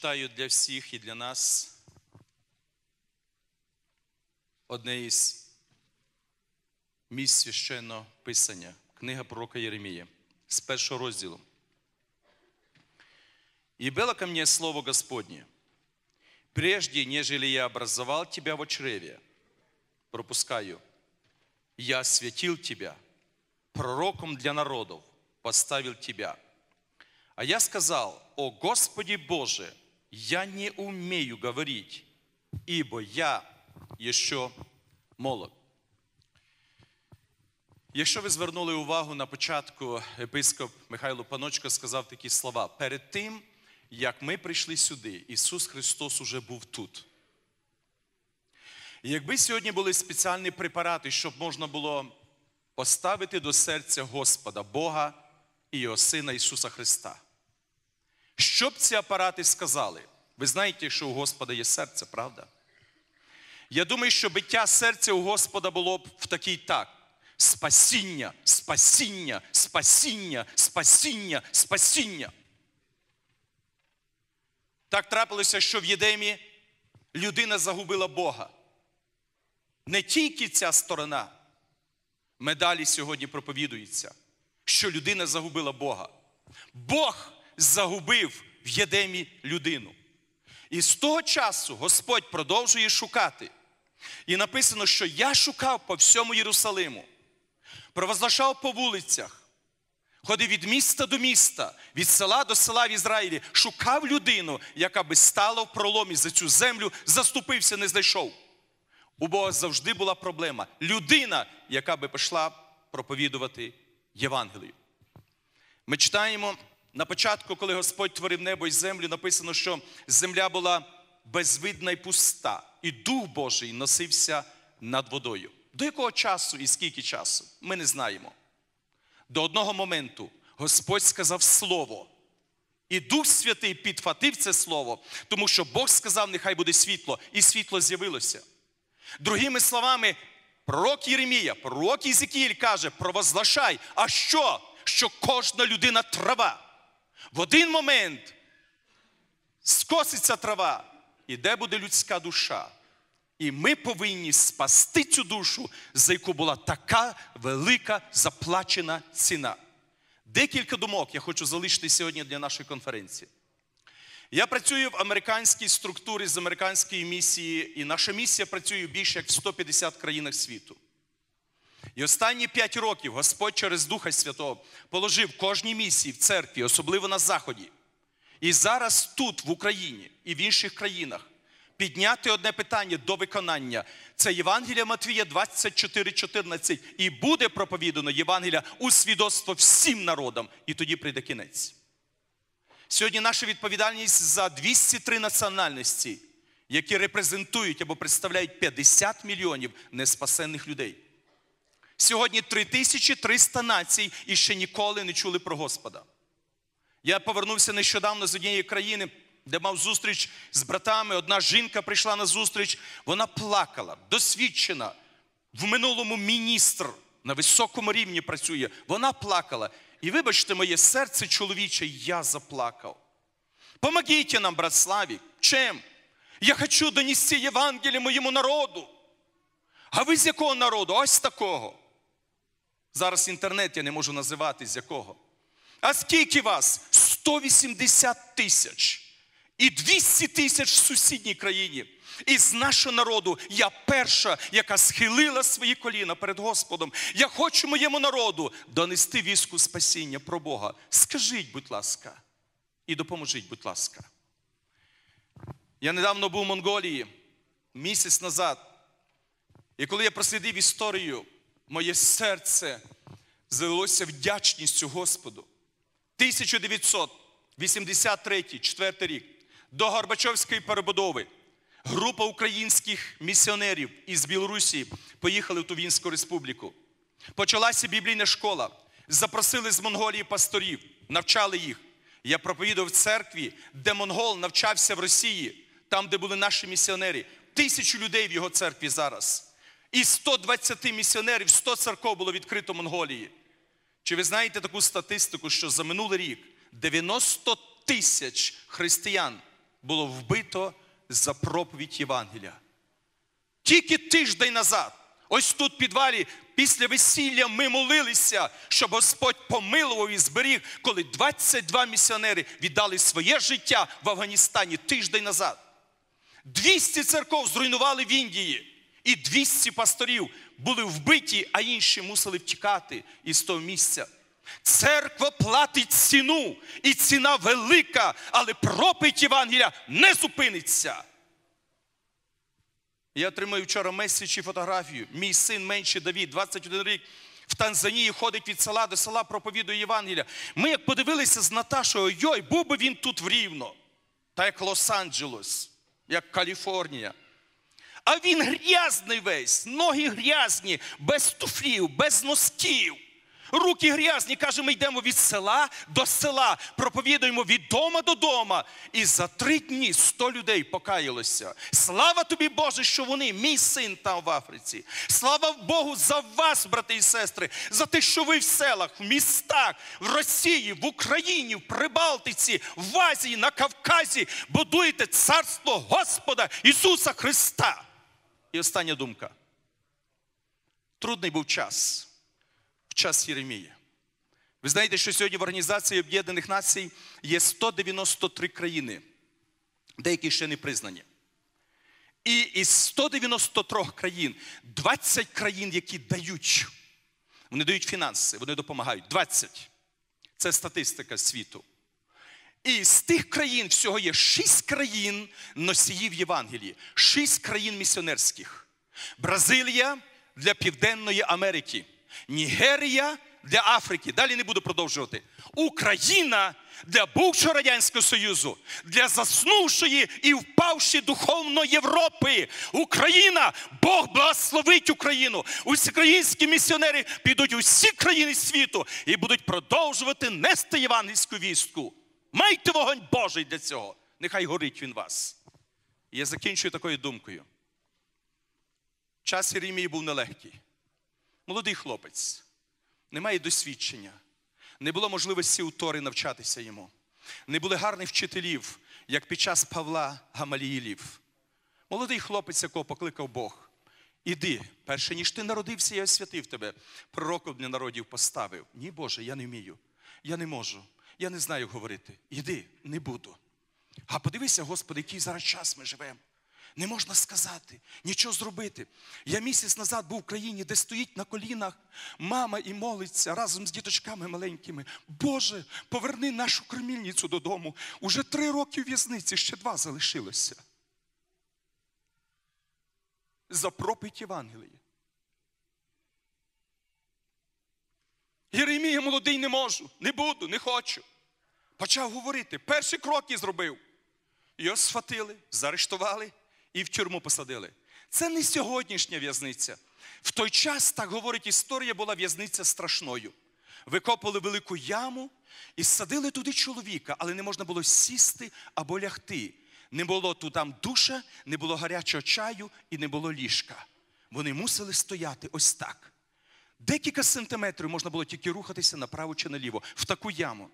читаю для всіх і для нас одне із місць священного писання, книга пророка Єремія, з першого розділу. «И было ко мне слово Господне, прежде, нежели я образовал тебя в чреве, пропускаю, я осветил тебя, пророком для народов поставил тебя. А я сказал, о Господи Боже, я не умею говорить, ибо я еще молод. Якщо ви звернули увагу на початку, епископ Михайло Паночко сказав такі слова: перед тим, як ми прийшли сюди, Ісус Христос уже був тут. І якби сьогодні були спеціальні препарати, щоб можна було поставити до серця Господа, Бога і Його Сина Ісуса Христа. Що б ці апарати сказали? Ви знаєте, що у Господа є серце, правда? Я думаю, що биття серця у Господа було б в такий так. Спасіння, спасіння, спасіння, спасіння, спасіння. Так трапилося, що в Єдемі людина загубила Бога. Не тільки ця сторона медалі сьогодні проповідується, що людина загубила Бога. Бог загубив в Єдемі людину. І з того часу Господь продовжує шукати. І написано, що я шукав по всьому Єрусалиму, провозглашав по вулицях, ходив від міста до міста, від села до села в Ізраїлі, шукав людину, яка би стала в проломі за цю землю, заступився, не знайшов. У Бога завжди була проблема. Людина, яка би пішла проповідувати Євангелію. Ми читаємо на початку, коли Господь творив небо і землю, написано, що земля була безвидна і пуста, і Дух Божий носився над водою. До якого часу і скільки часу? Ми не знаємо. До одного моменту Господь сказав слово. І Дух Святий підхватив це слово, тому що Бог сказав, нехай буде світло, і світло з'явилося. Другими словами, пророк Єремія, пророк Ізекіль каже, провозглашай, а що? Що кожна людина трава. В один момент скоситься трава, і де буде людська душа? І ми повинні спасти цю душу, за яку була така велика заплачена ціна. Декілька думок я хочу залишити сьогодні для нашої конференції. Я працюю в американській структурі з американської місії, і наша місія працює більше як в 150 країнах світу. І останні п'ять років Господь через Духа Святого положив кожній місії в церкві, особливо на Заході. І зараз тут, в Україні і в інших країнах, підняти одне питання до виконання. Це Євангелія Матвія 24,14. І буде проповідано Євангелія у свідоцтво всім народам, і тоді прийде кінець. Сьогодні наша відповідальність за 203 національності, які репрезентують або представляють 50 мільйонів неспасенних людей. Сьогодні 3300 націй і ще ніколи не чули про Господа. Я повернувся нещодавно з однієї країни, де мав зустріч з братами. Одна жінка прийшла на зустріч, вона плакала, досвідчена. В минулому міністр на високому рівні працює. Вона плакала. І вибачте, моє серце чоловіче, я заплакав. Помогите нам, брат Славік. Чим? Я хочу донести Євангеліє моєму народу. А ви з якого народу? Ось такого. Зараз інтернет я не можу називати з якого. А скільки вас? 180 тисяч. І 200 тисяч в сусідній країні. І з нашого народу я перша, яка схилила свої коліна перед Господом. Я хочу моєму народу донести віску спасіння про Бога. Скажіть, будь ласка, і допоможіть, будь ласка. Я недавно був в Монголії місяць назад. І коли я прослідив історію, моє серце залилося вдячністю Господу. 1983 4 рік до Горбачовської перебудови група українських місіонерів із Білорусі поїхали в Тувінську республіку. Почалася біблійна школа. Запросили з Монголії пасторів, навчали їх. Я проповідав в церкві, де монгол навчався в Росії, там, де були наші місіонери. Тисячу людей в його церкві зараз. І 120 місіонерів, 100 церков було відкрито Монголії. Чи ви знаєте таку статистику, що за минулий рік 90 тисяч християн було вбито за проповідь Євангелія? Тільки тиждень назад, ось тут в підвалі, після весілля ми молилися, щоб Господь помилував і зберіг, коли 22 місіонери віддали своє життя в Афганістані тиждень назад. 200 церков зруйнували в Індії, і 200 пасторів були вбиті, а інші мусили втікати із того місця. Церква платить ціну, і ціна велика, але проповідь Євангелія не зупиниться. Я отримав вчора меседж чи фотографію. Мій син менший Давід, 21 рік, в Танзанії ходить від села до села, проповідує Євангелія. Ми як подивилися з Наташою, йой, був би він тут в Рівно, та як Лос-Анджелес, як Каліфорнія. А він грязний весь, ноги грязні, без туфлів, без носків. Руки грязні, каже, ми йдемо від села до села, проповідуємо від дома до дома. І за три дні 100 людей покаялося. Слава тобі, Боже, що вони, мій син там в Африці. Слава Богу за вас, брати і сестри, за те, що ви в селах, в містах, в Росії, в Україні, в Прибалтиці, в Азії, на Кавказі будуєте царство Господа Ісуса Христа. І остання думка. Трудний був час час Єремії. Ви знаєте, що сьогодні в Організації Об'єднаних Націй є 193 країни, деякі ще не признані. І із 193 країн 20 країн, які дають, вони дають фінанси, вони допомагають. 20. Це статистика світу. І з тих країн всього є 6 країн носіїв Євангелії, 6 країн місіонерських. Бразилія для Південної Америки. Нігерія для Африки. Далі не буду продовжувати. Україна для бувшого Радянського Союзу, для заснувшої і впавшої духовно Європи. Україна, Бог благословить Україну. Усі українські місіонери підуть у всі країни світу і будуть продовжувати нести євангельську вістку. Майте вогонь Божий для цього. Нехай горить він вас. Я закінчую такою думкою. Час Єремії був нелегкий. Молодий хлопець, не має досвідчення, не було можливості у Тори навчатися йому. Не було гарних вчителів, як під час Павла Гамаліїлів. Молодий хлопець, якого покликав Бог. Іди, перше ніж ти народився, я освятив тебе. Пророком для народів поставив. Ні, Боже, я не вмію. Я не можу. Я не знаю говорити. Іди, не буду. А подивися, Господи, який зараз час ми живемо. Не можна сказати, нічого зробити. Я місяць назад був в країні, де стоїть на колінах мама і молиться разом з діточками маленькими. Боже, поверни нашу кормільницю додому. Уже три роки в'язниці, ще два залишилося. За проповідь Євангелія. Єремія молодий не можу, не буду, не хочу. Почав говорити. Перші кроки зробив. Його схватили, заарештували і в тюрму посадили. Це не сьогоднішня в'язниця. В той час, так говорить історія, була в'язниця страшною. Викопали велику яму і садили туди чоловіка, але не можна було сісти або лягти. Не було тут там душа, не було гарячого чаю і не було ліжка. Вони мусили стояти ось так. Декілька сантиметрів можна було тільки рухатися направо чи наліво, в таку яму.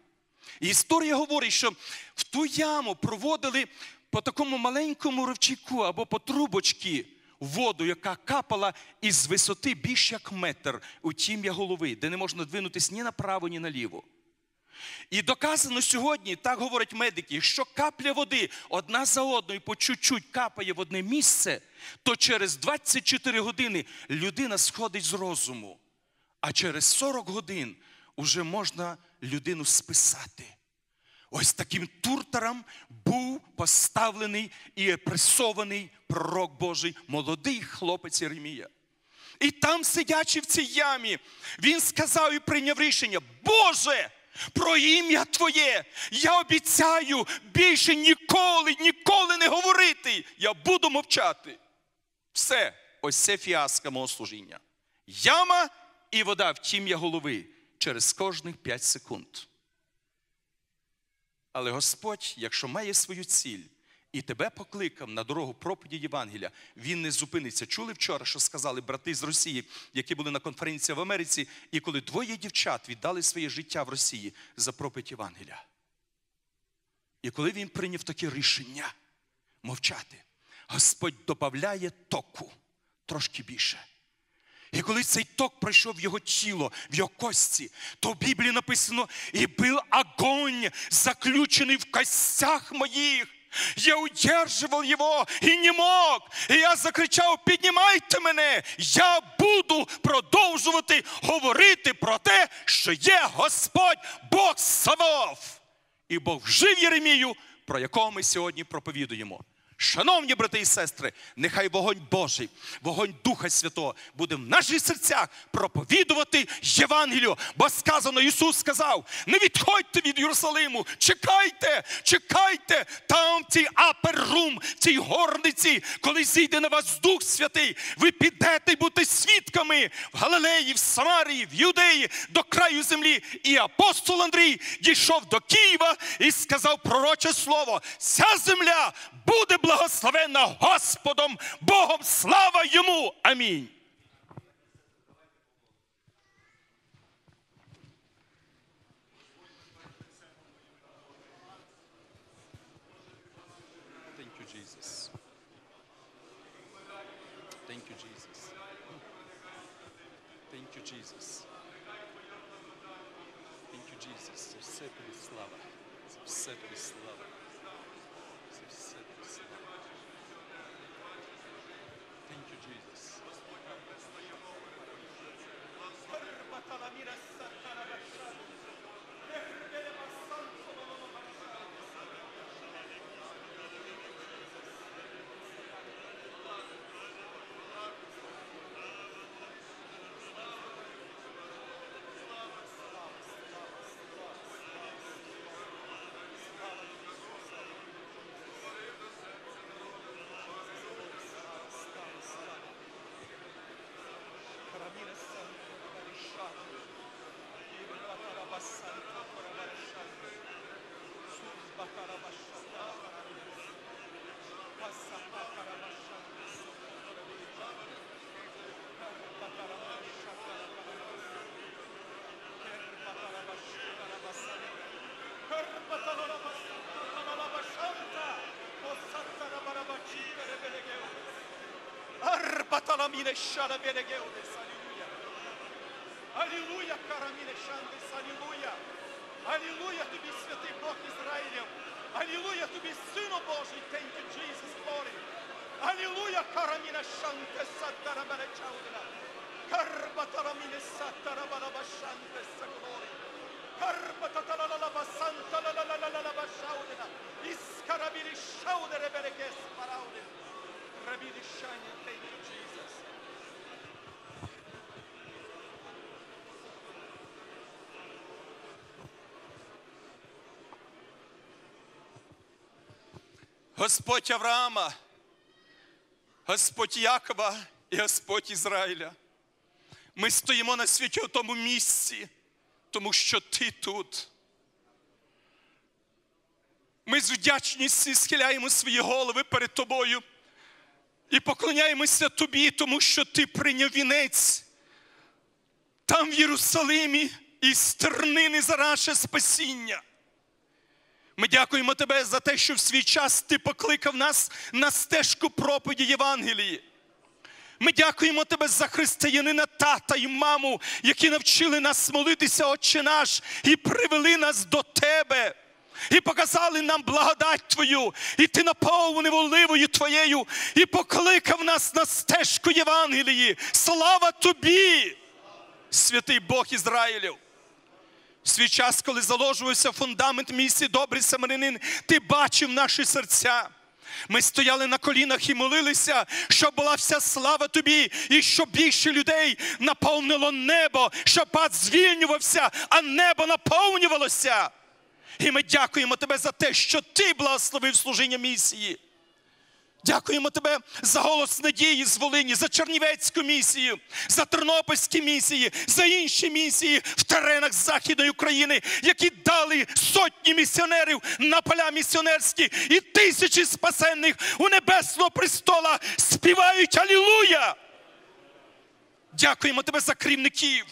І історія говорить, що в ту яму проводили по такому маленькому ровчику або по трубочці воду, яка капала із висоти більш як метр у тім'я голови, де не можна двинутися ні направо, ні наліво. І доказано сьогодні, так говорять медики, що капля води одна за одною по чуть-чуть капає в одне місце, то через 24 години людина сходить з розуму. А через 40 годин уже можна людину списати. Ось таким туртором був поставлений і пресований пророк Божий, молодий хлопець Єремія. І там, сидячи в цій ямі, він сказав і прийняв рішення: Боже, про ім'я Твоє я обіцяю більше ніколи, ніколи не говорити. Я буду мовчати. Все, ось це фіаско мого служіння. Яма і вода в тім'я голови через кожних 5 секунд. Але Господь, якщо має свою ціль і тебе покликав на дорогу проповіді Євангелія, він не зупиниться. Чули вчора, що сказали брати з Росії, які були на конференції в Америці, і коли двоє дівчат віддали своє життя в Росії за проповідь Євангелія. І коли він прийняв таке рішення мовчати, Господь додає току трошки більше. І коли цей ток пройшов в його тіло, в його кості, то в Біблії написано: і був огонь, заключений в костях моїх. Я удерживал его і не мог. І я закричав: піднімайте мене! Я буду продовжувати говорити про те, що є Господь Бог Савов. І Бог вжив Єремію, про якого ми сьогодні проповідуємо. Шановні брати і сестри, нехай вогонь Божий, вогонь Духа Святого буде в наших серцях проповідувати Євангелію. Бо сказано, Ісус сказав: не відходьте від Єрусалиму, чекайте, чекайте там, в цій аперрум, в цій горниці, коли зійде на вас Дух Святий, ви підете будете свідками в Галилеї, в Самарії, в Юдеї, до краю землі. І апостол Андрій дійшов до Києва і сказав пророче слово: ця земля буде благословена Господом, Богом, слава йому! Амінь. тараміне шара берегеудес. Алілуя. Алілуя, караміне шандес. Алілуя. Алілуя тобі, святий Бог Ізраїлів. Алілуя тобі, Сину Божий. Thank you, Jesus, glory. Алілуя, караміне шандес. Саттарабере чаудина. Карба тараміне саттарабараба шандес. Glory. Карба таталалаба санталалалалаба шаудина. Іскарабілі шаудере берегес параудин. Господь Авраама, Господь Якова і Господь Ізраїля. Ми стоїмо на світі у тому місці, тому що ти тут. Ми з вдячністю схиляємо свої голови перед тобою і поклоняємося тобі, тому що ти прийняв вінець там в Єрусалимі і стернини за наше спасіння. Ми дякуємо тебе за те, що в свій час ти покликав нас на стежку проповіді Євангелії. Ми дякуємо тебе за християнина, тата і маму, які навчили нас молитися, Отче наш, і привели нас до тебе. І показали нам благодать Твою, і ти наповнив оливою Твоєю, і покликав нас на стежку Євангелії. Слава тобі, святий Бог Ізраїлів! В свій час, коли заложувався фундамент місії добрий самарянин, ти бачив наші серця. Ми стояли на колінах і молилися, щоб була вся слава тобі, і щоб більше людей наповнило небо, щоб ад звільнювався, а небо наповнювалося. І ми дякуємо тебе за те, що ти благословив служіння місії. Дякуємо тебе за голос надії з Волині, за Чернівецьку місію, за Тернопільські місії, за інші місії в теренах Західної України, які дали сотні місіонерів на поля місіонерські і тисячі спасенних у небесного престола співають Алілуя! Дякуємо тебе за керівників.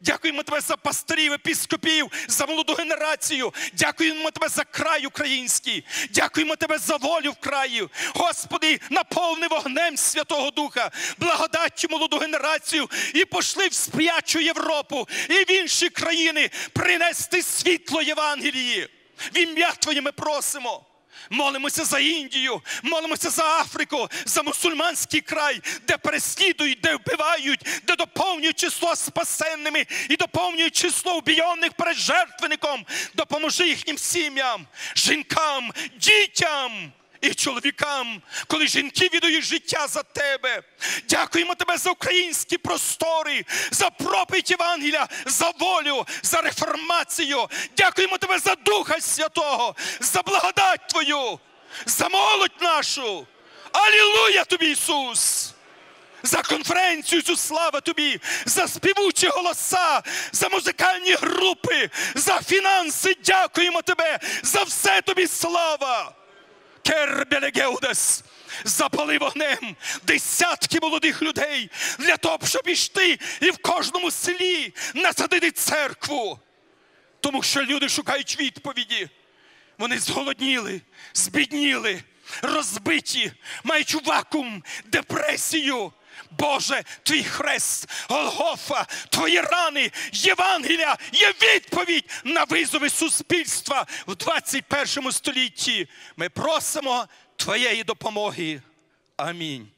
Дякуємо тебе за пастирів, епіскопів, за молоду генерацію. Дякуємо тебе за край український. Дякуємо тебе за волю в краї. Господи, наповни вогнем Святого Духа, благодаттю молоду генерацію і пошли в спрячу Європу і в інші країни принести світло Євангелії. В ім'я Твоє ми просимо. Молимося за Індію, молимося за Африку, за мусульманський край, де переслідують, де вбивають, де доповнюють число спасенними і доповнюють число вбійонних перед жертвенником. Допоможи їхнім сім'ям, жінкам, дітям. І чоловікам, коли жінки віддають життя за тебе. Дякуємо тебе за українські простори, за проповідь Євангелія, за волю, за реформацію. Дякуємо тебе за Духа Святого, за благодать Твою, за молодь нашу. Алілуя тобі, Ісус! За конференцію цю слава тобі, за співучі голоса, за музикальні групи, за фінанси. Дякуємо тебе, за все тобі слава. Кербелегеудес. Запали вогнем десятки молодих людей для того, щоб ішти і в кожному селі насадити церкву. Тому що люди шукають відповіді. Вони зголодніли, збідніли, розбиті, мають вакуум, депресію. Боже, твій хрест, Голгофа, твої рани, Євангелія є відповідь на визови суспільства в 21 столітті. Ми просимо Твоєї допомоги. Амінь.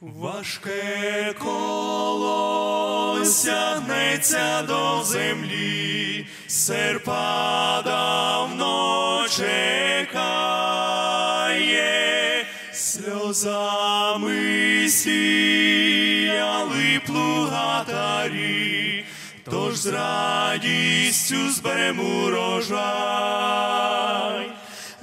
Важке коло сягнеться до землі, серпа давно чекає, сльозами сіяли плугатарі, тож з радістю зберем урожай.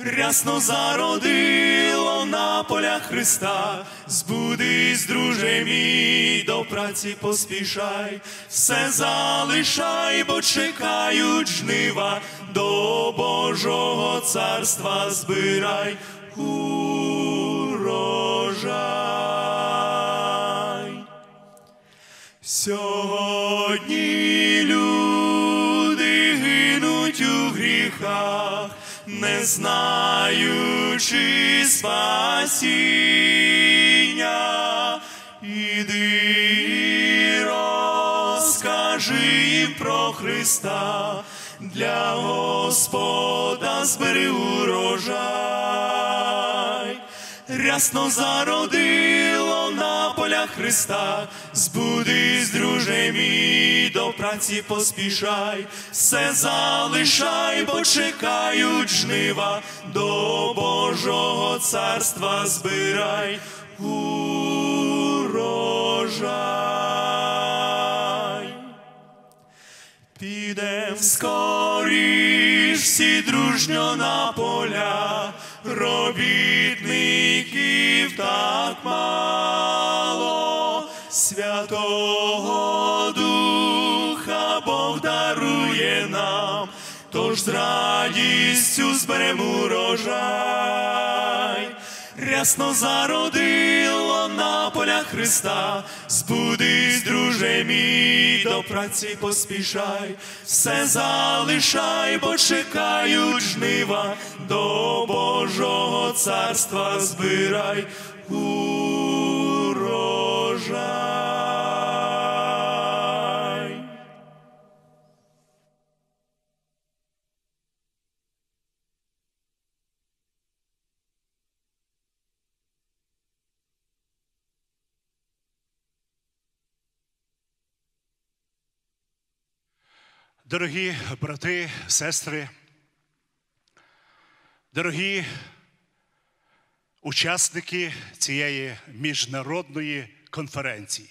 Рясно зародило на полях Христа, збудись, друже мій, до праці поспішай, все залишай, бо чекають жнива, до Божого царства збирай. Урожай. Сьогодні знаючи спасіння. Іди і розкажи їм про Христа, для Господа збери урожай. Рясно зародило на полях Христа, збудись, друже мій, до праці поспішай, все залишай, бо чекають жнива, до Божого царства збирай. Урожай. Підем скоріш всі дружньо на поля, робітників так мало, Святого Духа Бог дарує нам, тож з радістю зберемо урожай. Рясно зародило на полях Христа, збудись, друже мій, до праці поспішай, все залишай, бо чекають жнива, до Божого царства збирай урожай. Дорогі брати, сестри, дорогі учасники цієї міжнародної конференції.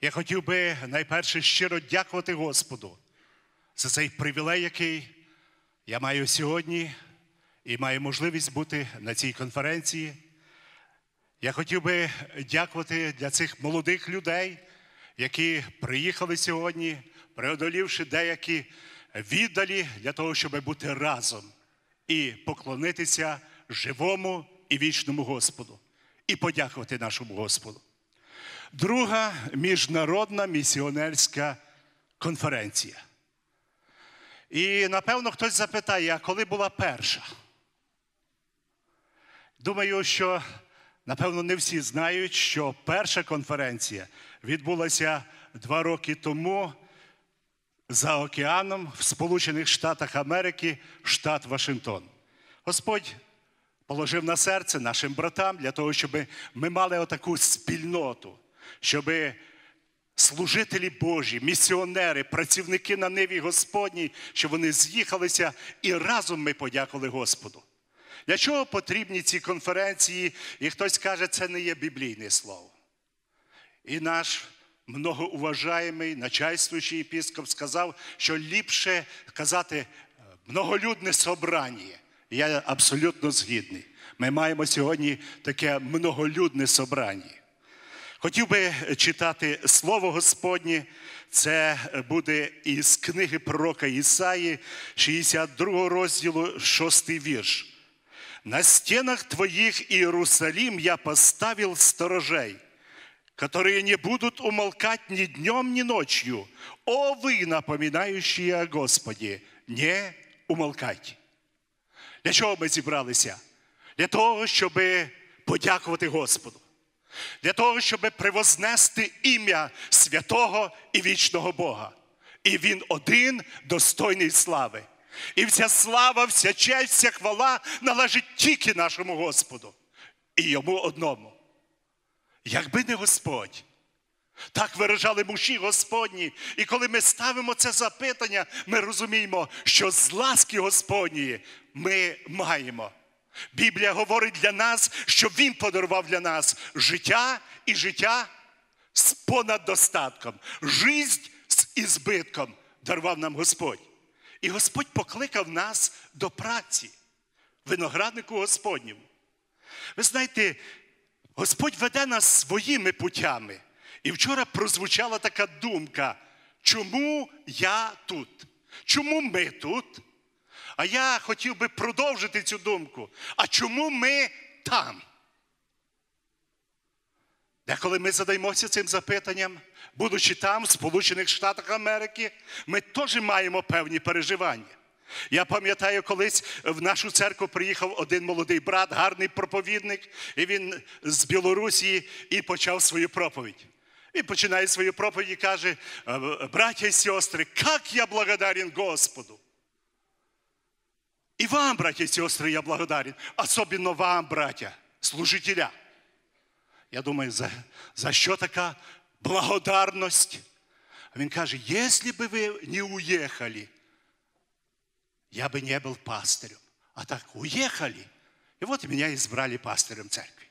Я хотів би найперше щиро дякувати Господу за цей привілей, який я маю сьогодні і маю можливість бути на цій конференції. Я хотів би дякувати для цих молодих людей, які приїхали сьогодні, преодолівши деякі віддалі для того, щоб бути разом і поклонитися живому і вічному Господу, і подякувати нашому Господу. Друга міжнародна місіонерська конференція. І напевно хтось запитає, а коли була перша? Думаю, що напевно не всі знають, що перша конференція відбулася два роки тому за океаном в Сполучених Штатах Америки, штат Вашингтон. Господь положив на серце нашим братам для того, щоб ми мали отаку спільноту, щоб служителі Божі, місіонери, працівники на ниві Господній, щоб вони з'їхалися і разом ми подякували Господу. Для чого потрібні ці конференції? І хтось каже, це не є біблійне слово. І наш многоуважаємий начальствуючий єпископ сказав, що ліпше казати е, многолюдне собрання. Я абсолютно згідний. Ми маємо сьогодні таке многолюдне собрання. Хотів би читати Слово Господнє. Це буде із книги пророка Ісаї, 62 розділу, 6 вірш. На стенах твоих, Иерусалим, я поставил сторожей, которые не будут умолкать ни днем, ни ночью. О, вы, напоминающие о Господі, не умолкайте. Для чого ми зібралися? Для того, щоб подякувати Господу. Для того, щоб привознести ім'я святого і вічного Бога. І Він один достойний слави. І вся слава, вся честь, вся хвала належить тільки нашому Господу і йому одному. Якби не Господь. Так виражали мужі Господні. І коли ми ставимо це запитання, ми розуміємо, що з ласки Господньої ми маємо. Біблія говорить для нас, що Він подарував для нас життя і життя з понад достатком. Жизнь з ізбитком дарував нам Господь. І Господь покликав нас до праці, винограднику Господньому. Ви знаєте, Господь веде нас своїми путями. І вчора прозвучала така думка, чому я тут? Чому ми тут? А я хотів би продовжити цю думку. А чому ми там? Деколи ми задаємося цим запитанням, будучи там, в Сполучених Штатах Америки, ми теж маємо певні переживання. Я пам'ятаю, колись в нашу церкву приїхав один молодий брат, гарний проповідник, і він з Білорусі і почав свою проповідь. Він починає свою проповідь і каже: браття і сестри, як я благодарен Господу. І вам, братья и сестры, я благодарен. Особенно вам, братья, служителя. Я думаю, за, за що така благодарність? А він каже, якщо б ви не уїхали, я бы не был пастырем. А так уехали, и вот меня избрали пастырем церкви.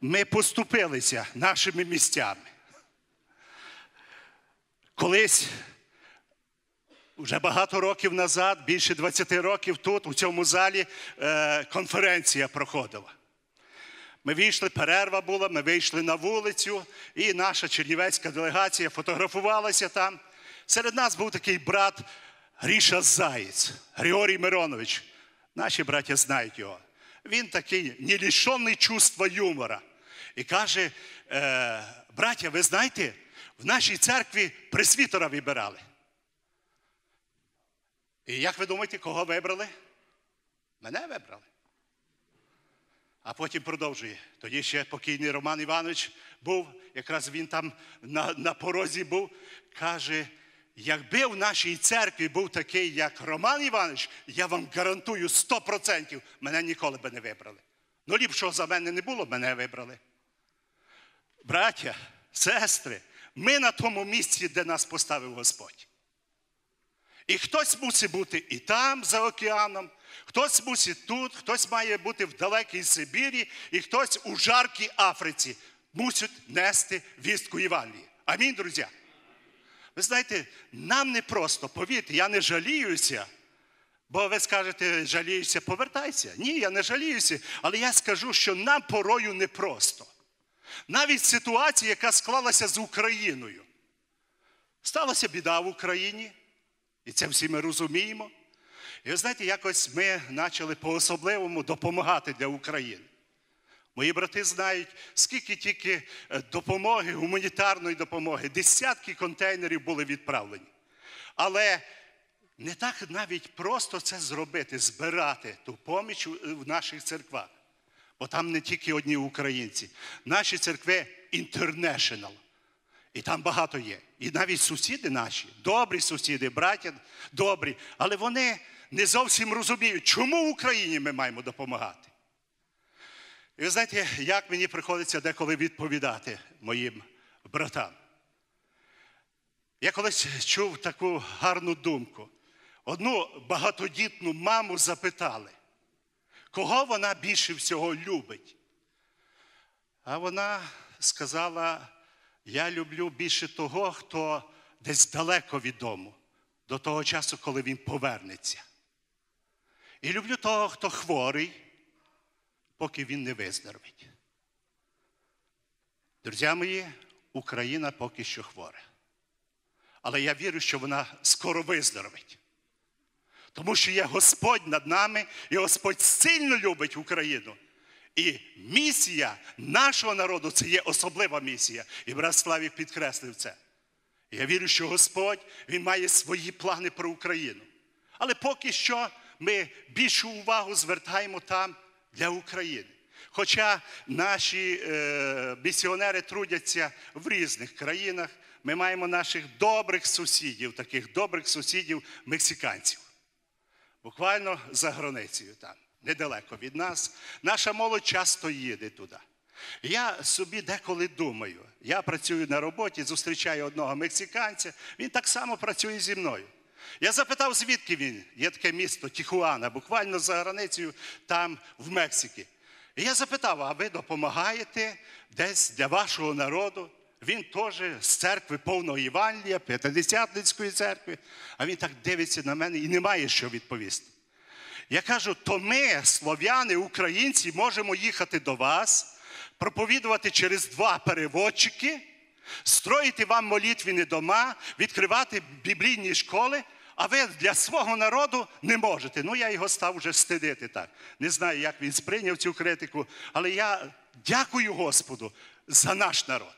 Ми поступилися нашими місцями. Колись вже багато років назад, більше 20 років тут, у цьому залі, е, конференція проходила. Ми вийшли, перерва була, ми вийшли на вулицю, і наша чернівецька делегація фотографувалася там. Серед нас був такий брат Гріша Заєць, Григорій Миронович. Наші браття знають його. Він такий не лишений чувства юмора. І каже: е, браття, ви знаєте, в нашій церкві пресвітера вибирали. І як ви думаєте, кого вибрали? Мене вибрали. А потім продовжує. Тоді ще покійний Роман Іванович був, якраз він там на, на порозі був, каже, якби в нашій церкві був такий, як Роман Іванович, я вам гарантую 100%, мене ніколи би не вибрали. Ну, ліпшого за мене не було, мене вибрали. Браття, сестри, ми на тому місці, де нас поставив Господь. І хтось мусить бути і там, за океаном, хтось мусить тут, хтось має бути в далекій Сибірі, і хтось у жаркій Африці мусить нести вістку Євангелії. Амінь, друзі. Ви знаєте, нам не просто, повірте, я не жаліюся, бо ви скажете, жаліюся, повертайся. Ні, я не жаліюся, але я скажу, що нам порою непросто. Навіть ситуація, яка склалася з Україною. Сталася біда в Україні. І це всі ми розуміємо. І ви знаєте, якось ми почали по-особливому допомагати для України. Мої брати знають, скільки тільки е, допомоги, гуманітарної допомоги, десятки контейнерів були відправлені. Але не так навіть просто це зробити, збирати ту поміч в наших церквах. Бо там не тільки одні українці. Наші церкви інтернешнл. І там багато є. І навіть сусіди наші, добрі сусіди, браття добрі, але вони не зовсім розуміють, чому в Україні ми маємо допомагати. І ви знаєте, як мені приходиться деколи відповідати моїм братам. Я колись чув таку гарну думку. Одну багатодітну маму запитали, кого вона більше всього любить. А вона сказала, я люблю більше того, хто десь далеко від дому, до того часу, коли він повернеться. І люблю того, хто хворий, поки він не виздоровить. Друзі мої, Україна поки що хвора. Але я вірю, що вона скоро виздоровить. Тому що є Господь над нами, і Господь сильно любить Україну. І місія нашого народу це є особлива місія. І брат Славік підкреслив це. Я вірю, що Господь Він має свої плани про Україну. Але поки що ми більшу увагу звертаємо там для України. Хоча наші е, місіонери трудяться в різних країнах, ми маємо наших добрих сусідів, таких добрих сусідів мексиканців. Буквально за границею там. недалеко від нас. Наша молодь часто їде туди. Я собі деколи думаю, я працюю на роботі, зустрічаю одного мексиканця, він так само працює зі мною. Я запитав, звідки він? Є таке місто Тіхуана, буквально за границею там, в Мексиці. І я запитав, а ви допомагаєте десь для вашого народу? Він теж з церкви повного Євангелія, П'ятидесятницької церкви, а він так дивиться на мене і не має що відповісти. Я кажу, то ми, слов'яни, українці, можемо їхати до вас, проповідувати через два переводчики, строїти вам молитвені дома, відкривати біблійні школи, а ви для свого народу не можете. Ну, я його став вже стидити так. Не знаю, як він сприйняв цю критику, але я дякую Господу за наш народ.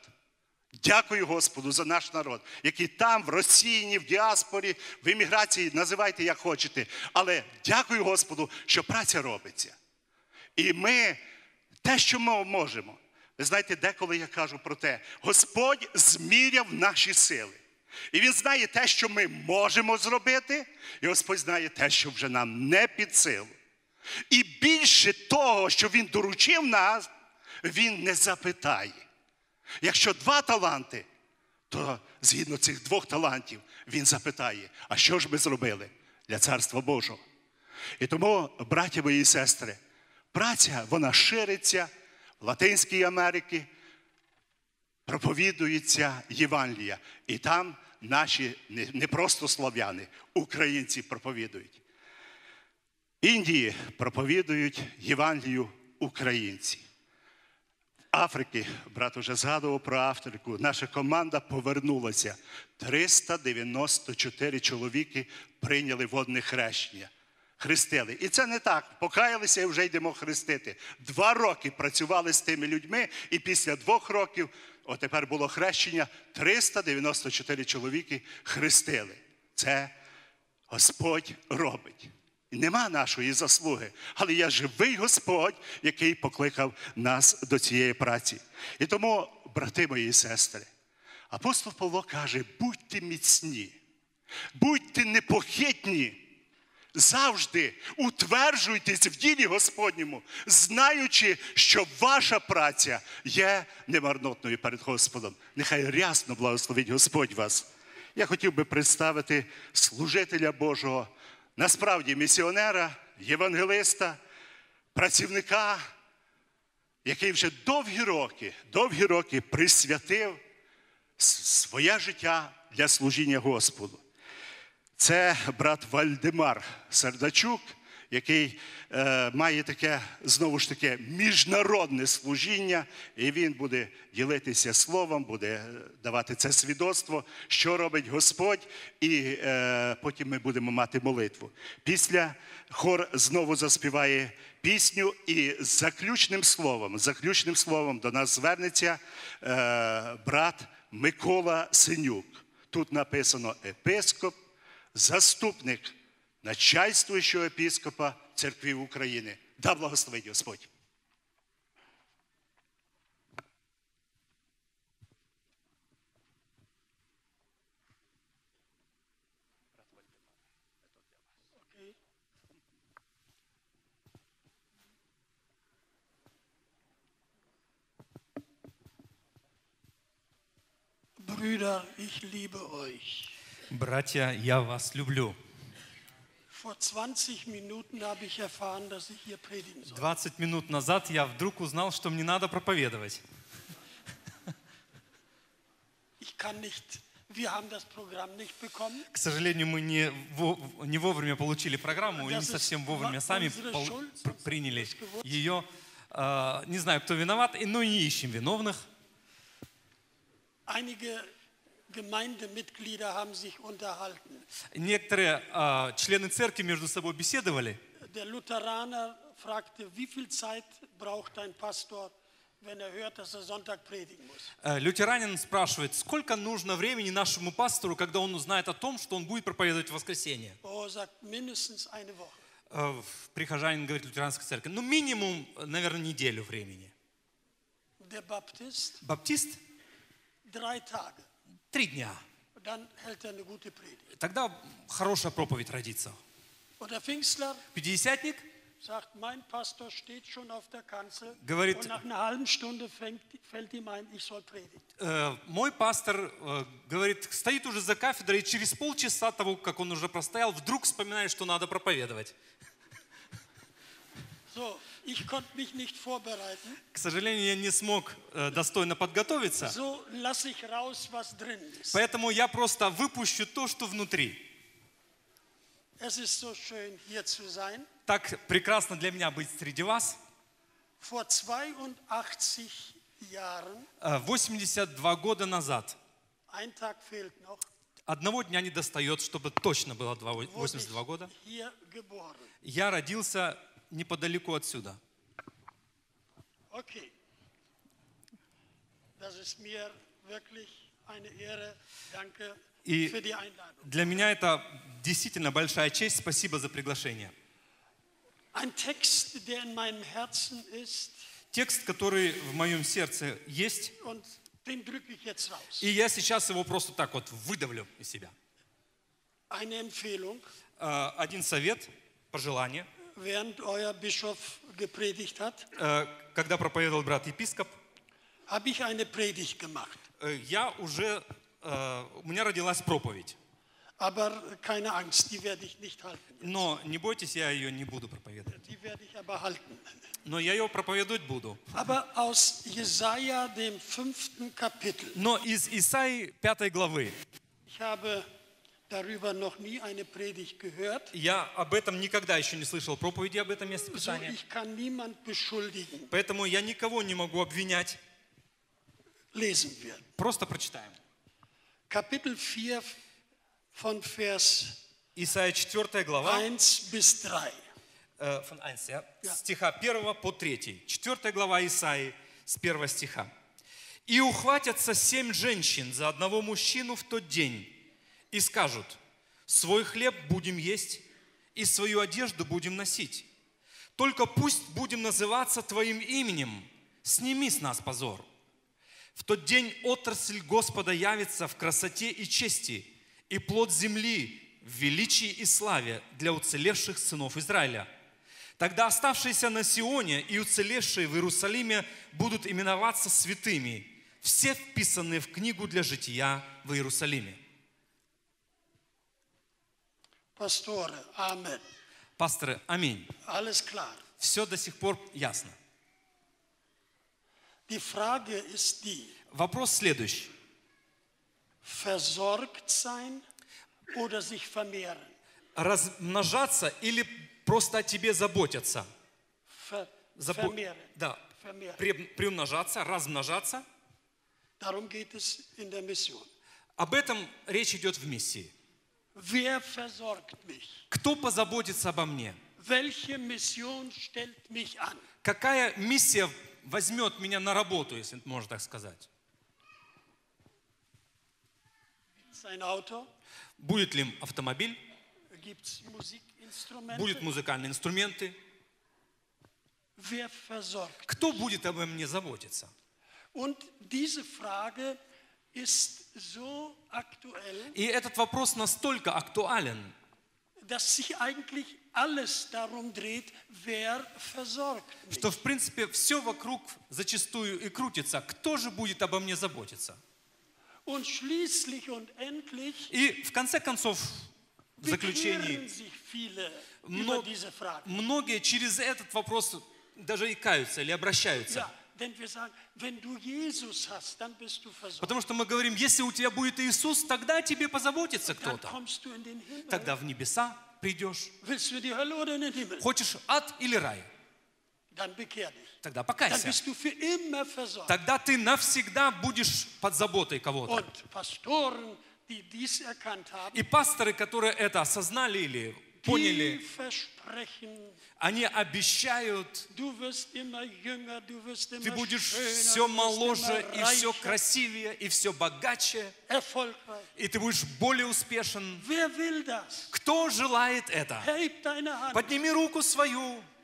Дякую Господу за наш народ, який там, в Росії, в діаспорі, в еміграції, називайте як хочете. Але дякую Господу, що праця робиться. І ми те, що ми можемо. Ви знаєте, деколи я кажу про те, Господь зміряв наші сили. І Він знає те, що ми можемо зробити, і Господь знає те, що вже нам не під силу. І більше того, що Він доручив нас, Він не запитає. Якщо два таланти, то згідно цих двох талантів він запитає, а що ж ми зробили для Царства Божого? І тому, браті мої і сестри, праця вона шириться в Латинській Америці, проповідується Євангелія. І там наші не, просто слов'яни, українці проповідують. Індії проповідують Євангелію українці. Африки, брат уже згадував про Африку, наша команда повернулася. 394 чоловіки прийняли водне хрещення. Хрестили. І це не так. Покаялися і вже йдемо хрестити. Два роки працювали з тими людьми, і після двох років, от тепер було хрещення, 394 чоловіки хрестили. Це Господь робить. І нема нашої заслуги, але є живий Господь, який покликав нас до цієї праці. І тому, брати мої і сестри, апостол Павло каже: будьте міцні, будьте непохитні, завжди утверджуйтесь в ділі Господньому, знаючи, що ваша праця є немарнотною перед Господом. Нехай рясно благословить Господь вас. Я хотів би представити служителя Божого насправді місіонера, євангелиста, працівника, який вже довгі роки, довгі роки присвятив своє життя для служіння Господу. Це брат Вальдемар Сердачук, який е, має таке знову ж таки міжнародне служіння, і він буде ділитися словом, буде давати це свідоцтво, що робить Господь, і е, потім ми будемо мати молитву. Після хор знову заспіває пісню, і заключним словом, заключним словом до нас звернеться е, брат Микола Синюк. Тут написано епископ, заступник начальствуючого епіскопа церкви України. Да благословить Господь. Brüder, ich liebe euch. Братья, я вас люблю. Vor 20 Minuten habe ich erfahren, dass ich hier predigen soll. 20 минут назад я вдруг узнал, что мне надо проповедовать. К сожалению, мы не, не вовремя получили программу, не совсем вовремя сами приняли ее. А, Не знаю, кто виноват, но не ищем виновных. Einige Gemeindemitglieder haben sich unterhalten. Некоторые а, члены церкви между собой беседовали. Der Lutheraner fragte, wie viel Zeit braucht ein Pastor, wenn er hört, dass er Sonntag predigen muss? Э, Лютеранин спрашивает, сколько нужно времени нашему пастору, когда он узнает о том, что он будет проповедовать в воскресенье? Er sagt mindestens eine Woche. Э, Прихожанин говорит лютеранской церкви, ну минимум, наверное, неделю времени. Der Baptist Баптист drei Tage. Три дня. Er. Тогда хорошая проповедь родится. Пятидесятник sagt, mein Pastor steht schon auf der Kanzel Говорит- und nach einer halben Stunde fängt, fällt ihm ein, ich soll predigen. Э, Мой пастор э, говорит, стоит уже за кафедрой, и через полчаса того, как он уже простоял, вдруг вспоминает, что надо проповедовать. So, ich konnte mich nicht vorbereiten, К сожалению, я не смог э, достойно подготовиться, поэтому я просто выпущу то, что внутри. Так прекрасно для меня быть среди вас. Vor 82 Jahren, Э, 82 года назад, одного дня не достает, чтобы точно было два- wurde 82 года, я родился неподалеку отсюда. Okay. Das ist mir wirklich eine Ehre. Danke И für die Einladung. для меня это действительно большая честь. Спасибо за приглашение. Ein Text, der in meinem Herzen ist, Текст, который в моем сердце есть, und den drücke ich jetzt raus. и я сейчас его просто так вот выдавлю из себя. Eine Empfehlung, Э, Один совет, пожелание. Während euer Bischof gepredigt hat, Э, Когда проповедовал брат-епископ, habe ich eine Predigt gemacht. э, я уже, э, у меня родилась проповедь. Aber keine Angst, die werde ich nicht halten. Но не бойтесь, я ее не буду проповедовать. Die werde ich aber halten. Но я ее проповедовать буду. Aber aus Jesaja, dem fünften Kapitel, Но из Исаии 5 главы, ich habe darüber noch nie eine Predigt gehört, я об этом никогда еще не слышал проповеди об этом месте so Писания. ich kann niemand beschuldigen. Поэтому я никого не могу обвинять. Lesen wir. Просто прочитаем. Kapitel 4 von Vers Исайя 4 глава, 1 bis 3. э, von 1, ja, Ja. стиха 1 по 3. 4 глава Исаии с 1 стиха. «И ухватятся семь женщин за одного мужчину в тот день, и скажут, свой хлеб будем есть, и свою одежду будем носить. Только пусть будем называться Твоим именем, сними с нас позор. В тот день отрасль Господа явится в красоте и чести, и плод земли в величии и славе для уцелевших сынов Израиля. Тогда оставшиеся на Сионе и уцелевшие в Иерусалиме будут именоваться святыми, все вписанные в книгу для жития в Иерусалиме. Pastore, Amen. Пасторы, аминь. Alles klar. Все до сих пор ясно. Die Frage ist die, Вопрос следующий. versorgt sein oder sich vermehren? Размножаться или просто о тебе заботятся? Забо- vermehren. Да. Vermehren. При- Приумножаться, размножаться. Darum geht es in der Mission. Об этом речь идет в миссии. Кто позаботится обо мне? Какая миссия возьмет меня на работу, если можно так сказать? Будет ли автомобиль? Будут музыкальные инструменты? Кто будет обо мне заботиться? Und diese Frage И этот вопрос настолько актуален, что, в принципе, все вокруг зачастую и крутится. Кто же будет обо мне заботиться? И, в конце концов, в заключении, многие через этот вопрос даже и каются или обращаются. Потому что мы говорим, если у тебя будет Иисус, тогда тебе позаботится кто-то. Тогда в небеса придешь. Хочешь ад или рай? Тогда покайся. Тогда ты навсегда будешь под заботой кого-то. И пасторы, которые это осознали или поняли, они обещают, ты будешь все моложе и все красивее и все богаче, и ты будешь более успешен. Кто желает это? Подними руку свою. Ich will versorgt sein.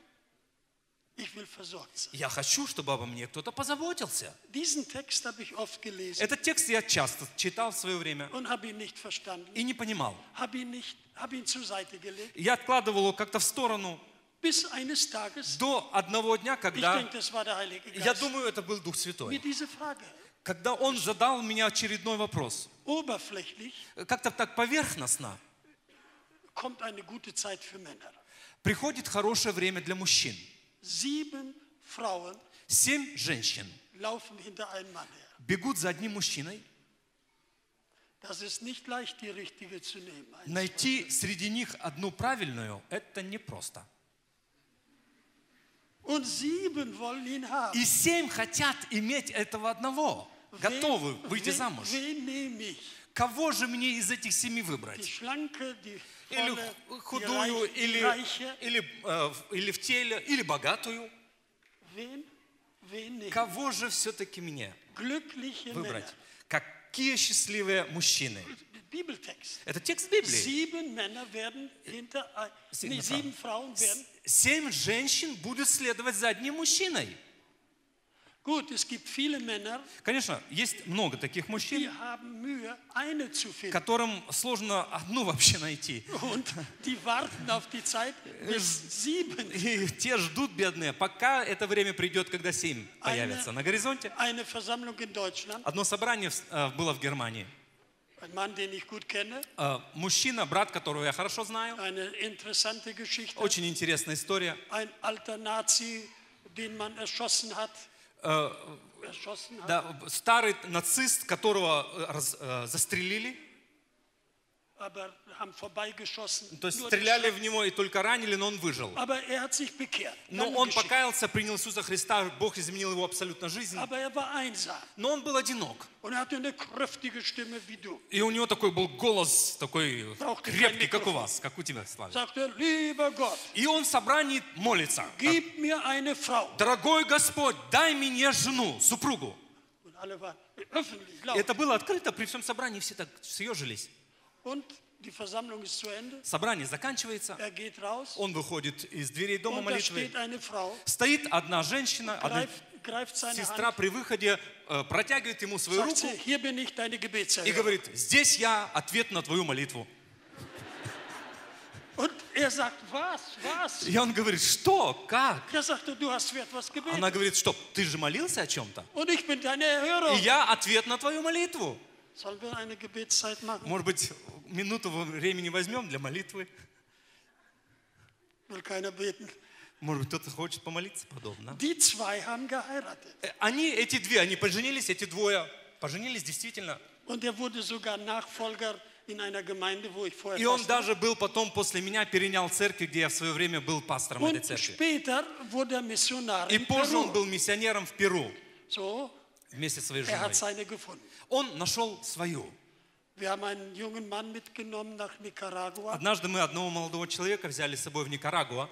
Я хочу, чтобы обо мне кто-то позаботился. Этот текст я часто читал в свое время и не понимал. Я откладывал его как-то в сторону, до одного дня, когда, я думаю, это был Дух Святой, когда он задал мне очередной вопрос. Как-то так поверхностно. Приходит хорошее время для мужчин. Sieben Frauen Семь женщин laufen hinter einem Mann her. бегут за одним мужчиной. Das ist nicht leicht, die richtige zu nehmen. Eins, Найти среди них одну правильную – это непросто. Und sieben wollen ihn haben. И семь хотят иметь этого одного, готовы выйти замуж. wen nehme ich? Кого же мне из этих семи выбрать? Или худую, или, или, э, или в теле, или богатую? Кого же все-таки мне выбрать? Какие счастливые мужчины? Это текст Библии. Семь женщин будут следовать за одним мужчиной. Gut, es gibt viele Männer, Конечно, есть много таких die мужчин, haben Mühe, eine zu finden. которым сложно одну вообще найти. Und die warten auf die Zeit, bis sieben И те ждут, бедные, пока это время придет, когда семь появятся на горизонте. eine Versammlung in Deutschland. Одно собрание э, было в Германии. Ein Mann, den ich gut kenne, Э, Мужчина, брат, которого я хорошо знаю. eine interessante Geschichte. Очень интересная история. Ein alter Nazi, den man erschossen hat. Э. Да, старый нацист, которого э, раз- э, застрелили. То есть стреляли в него и только ранили, но он выжил. Er. Но он покаялся, принял Иисуса Христа, Бог изменил его абсолютно жизнь. Er Но он был одинок. er. И у него такой был голос, такой крепкий, как у вас, как у тебя, Слава. И он в собрании молится. Дорогой Господь, дай мне жену, супругу. Это было открыто, при всем собрании все так съежились. Собрание заканчивается, Er он выходит из дверей дома молитвы. Стоит одна женщина, одна сестра при выходе э, протягивает ему свою руку и говорит, здесь я, ответ на твою молитву. Er? И он говорит, что, как? Er. Она говорит, что, ты же молился о чем-то? И я ответ на твою молитву. Может быть, минуту времени возьмем для молитвы? Может быть, кто-то хочет помолиться подобно? Э, Они, эти две, они поженились, эти двое поженились действительно. Er И он даже был потом, после меня, перенял церковь, где я в свое время был пастором этой церкви. er И позже он был миссионером в Перу вместе со своей er женой. Он нашел свою. Однажды мы одного молодого человека взяли с собой в Никарагуа.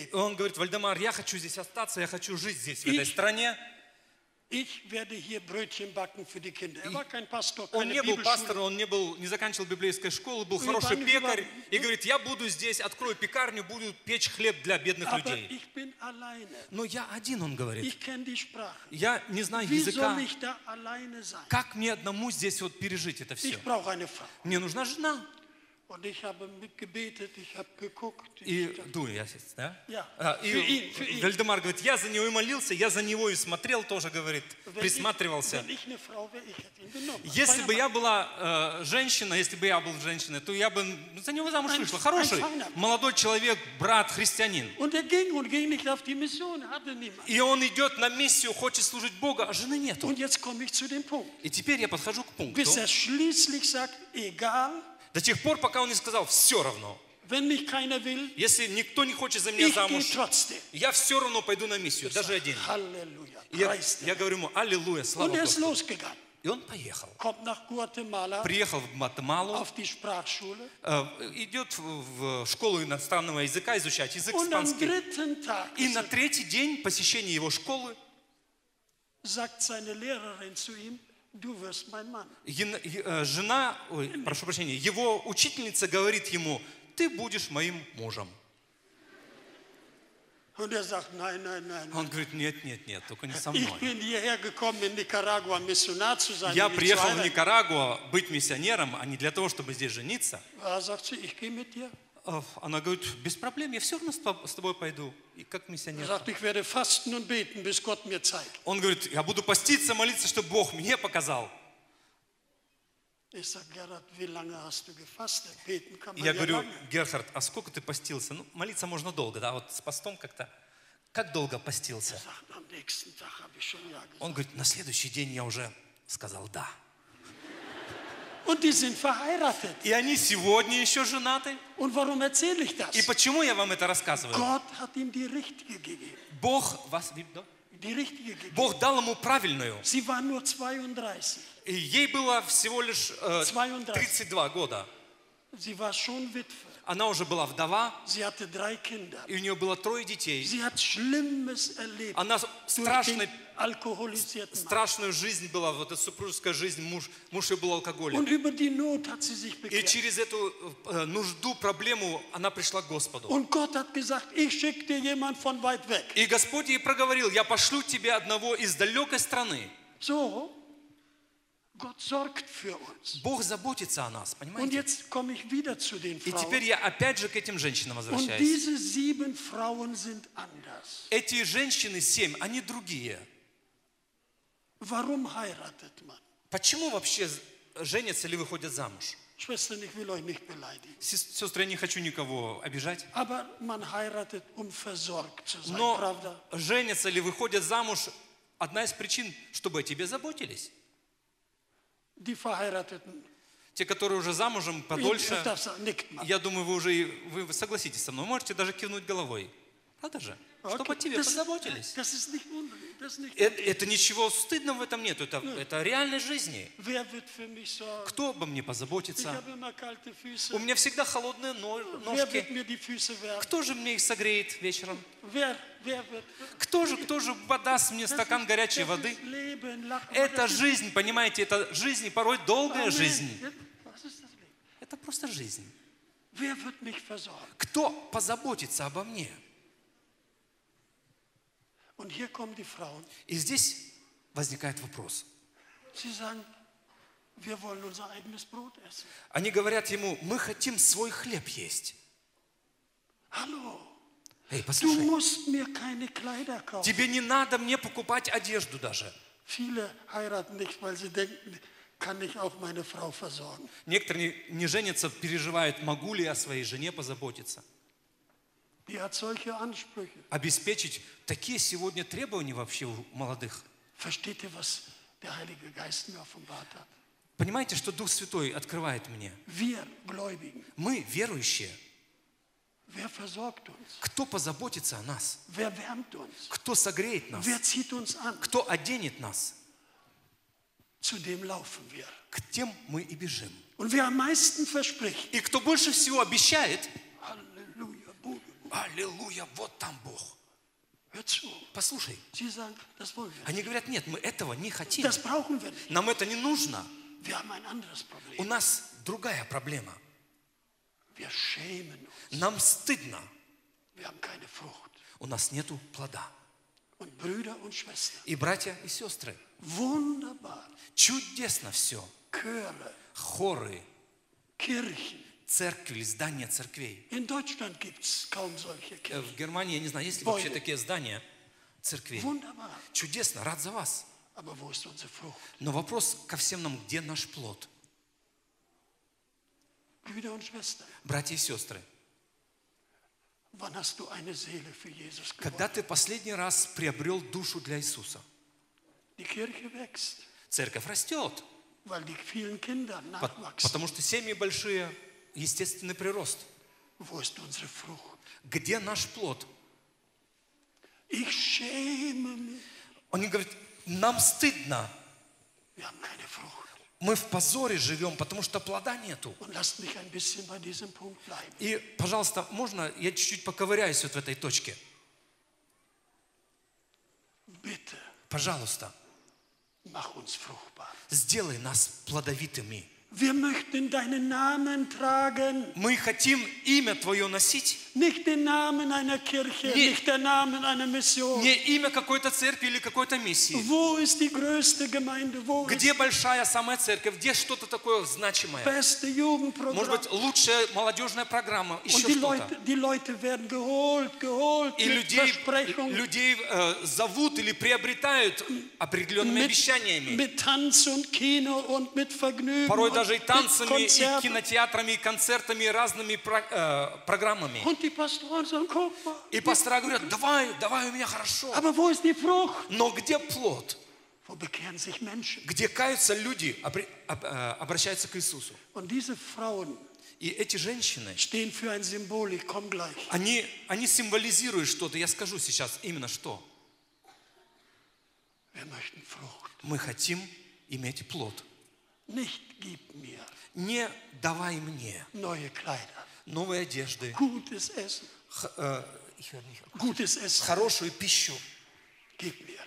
И он говорит, Вальдемар, я хочу здесь остаться, я хочу жить здесь, в этой стране. Ich werde hier Brötchen backen für die Kinder. Er war kein Pastor, Он keine не был пастором, он не, был, не заканчивал библейской школы, был хороший пекарь. И ну- говорит, я буду здесь, открою пекарню, буду печь хлеб для бедных Aber людей. ich bin alleine. Но я один, он говорит. Я не знаю языка. Как мне одному здесь вот пережить это все? Ich brauche eine Frau. Мне нужна жена. И Ich, Ду, я сейчас, да? А, И für ihn. Вальдемар говорит, я за него и молился, я за него и смотрел тоже, говорит, присматривался. Если бы я была э, женщина, если бы я был женщиной, то я бы за него замуж вышла. Хороший, молодой человек, брат, христианин. Er. И он идет на миссию, хочет служить Богу, а жены нету. И теперь я подхожу к пункту. Bis er schließlich sagt, egal, До тех пор, пока он не сказал, все равно. wenn mich keiner will, Если никто не хочет за меня замуж, я все равно пойду на миссию, даже один. Я, я говорю ему, аллилуйя, слава Господу. losgegangen, И он поехал. Приехал в Гватемалу, Sprachschule. э, идет в школу иностранного языка изучать язык Und испанский. И на третий день посещения его школы sagt seine Lehrerin zu ihm, э, жена, ой, прошу прощения, его учительница говорит ему, ты будешь моим мужем. Он говорит, нет, нет, нет, только не со мной. Я приехал в. Никарагуа быть миссионером, а не для того, чтобы здесь жениться. А, Она говорит, без проблем, я все равно с тоб- с тобой пойду. И как миссионер. sagt, ich werde fasten und beten, bis Gott mir zeigt. Он говорит, я буду поститься, молиться, чтобы Бог мне показал. Ich sage, Gerhard, wie lange hast du gefastet? Beten kann man Я говорю, lange. Герхард, а сколько ты постился? Ну, молиться можно долго, да, вот с постом как-то. Как долго постился? Sagt. Он говорит, на следующий день я уже сказал да. Und die sind verheiratet. И они сегодня еще женаты. Und warum erzähle ich das? И почему я вам это рассказываю? Gott hat ihm die richtige gegeben. Бог, вас? Die richtige gegeben. Бог дал ему правильную. Sie war nur 32. И ей было всего лишь э, 32. 32 года. Sie war schon Witwe. Она уже была вдова, и у нее было трое детей. Она Mann. страшную жизнь была, вот эта супружеская жизнь, муж, муж ее был алкоголик. И через эту э, нужду, проблему она пришла к Господу. И Господь ей проговорил, я пошлю тебе одного из далекой страны. So, Gott sorgt für uns. Бог заботится о нас, Und понимаете? jetzt komme ich wieder zu den И теперь я опять же к этим женщинам Und возвращаюсь. diese sieben Frauen sind anders. Эти женщины семь, они другие. Warum heiratet man? Почему вообще женятся или выходят замуж? Schwestern, ich will euch nicht beleidigen. Сес- Сестры, я не хочу никого обижать. Aber man heiratet, um versorgt zu sein, Но правда? женятся или выходят замуж, одна из причин, чтобы о тебе заботились. Die Verheirateten, Те, которые уже замужем подольше, я думаю, вы уже вы согласитесь со мной, можете даже кивнуть головой. Правда же? Чтобы Okay, о тебе das, позаботились. das ist nicht unrecht. Das nicht Э- Это, ничего стыдного в этом нет, это, это реальной жизни. Wer wird für mich sorgen? Кто обо мне Ich позаботится? habe immer kalte Füße. У меня всегда холодные но- Wer wird ножки. mir die Füße wärmen? Кто же мне их согреет вечером? Wer, wer wird? Кто же, кто же подаст мне стакан горячей воды? Leben. Это жизнь, понимаете, это жизнь, и порой долгая Amen. жизнь. Это просто жизнь. Кто позаботится обо мне? Und hier kommen die Frauen. И здесь возникает вопрос. Они говорят ему, мы хотим свой хлеб есть. Эй, послушай, тебе не надо мне покупать одежду даже. Некоторые не женятся, переживают, могу ли я о своей жене позаботиться. Die hat solche Ansprüche. Обеспечить такие сегодня требования вообще у молодых. Понимаете, что Дух Святой открывает мне? Мы, верующие, кто позаботится о нас? Кто согреет нас? Кто оденет нас? К тем мы и бежим. И кто больше всего обещает, аллилуйя, вот там Бог. Послушай, они говорят, нет, мы этого не хотим. Нам это не нужно. У нас другая проблема. Нам стыдно. У нас нету плода. И братья, и сестры, чудесно все. Хоры, Kirchen. Церкви, здания церквей. In Deutschland gibt es kaum solche Э, Kirchen. В Германии, я не знаю, есть ли вообще такие здания церквей. Wunderbar. Чудесно, рад за вас. Aber wo ist unsere Frucht? Но вопрос ко всем нам, где наш плод? Brüder und Schwestern, Братья и сестры, wann hast du eine Seele für Jesus когда ты последний раз приобрел душу для Иисуса? Die Kirche wächst, Церковь растет, weil die vielen Kinder nachwachsen. потому что семьи большие, естественный прирост. Где наш плод? Они говорят, нам стыдно, мы в позоре живем, потому что плода нету. И, пожалуйста, можно я чуть-чуть поковыряюсь вот в этой точке? Пожалуйста, сделай нас плодовитыми. Wir möchten deinen Namen tragen, Мы хотим имя Твое носить, nicht den Namen einer Kirche, Nie- nicht den Namen einer Mission. не имя какой-то церкви или какой-то миссии. Wo ist die größte Gemeinde? Wo Где ist большая самая церковь, где что-то такое значимое. beste Может быть, лучшая молодежная программа, еще что-то. Leute, die Leute werden geholt, geholt И людей, людей э, зовут или приобретают определенными mit, обещаниями. mit Tanz und Kino und mit Vergnügen Порой даже и танцами, и кинотеатрами, и концертами, и разными про- э, программами. И пастора говорят, давай, давай у меня хорошо. Frucht? Но где плод? Где каются люди, э, обращаются к Иисусу. И эти женщины, они, они символизируют что-то. Я скажу сейчас именно что. Мы хотим иметь плод. Nicht gib mir Не давай мне neue Kleider, новые одежды, gutes Essen, х- э, ich höre nicht. gutes Essen, хорошую пищу. gib mir.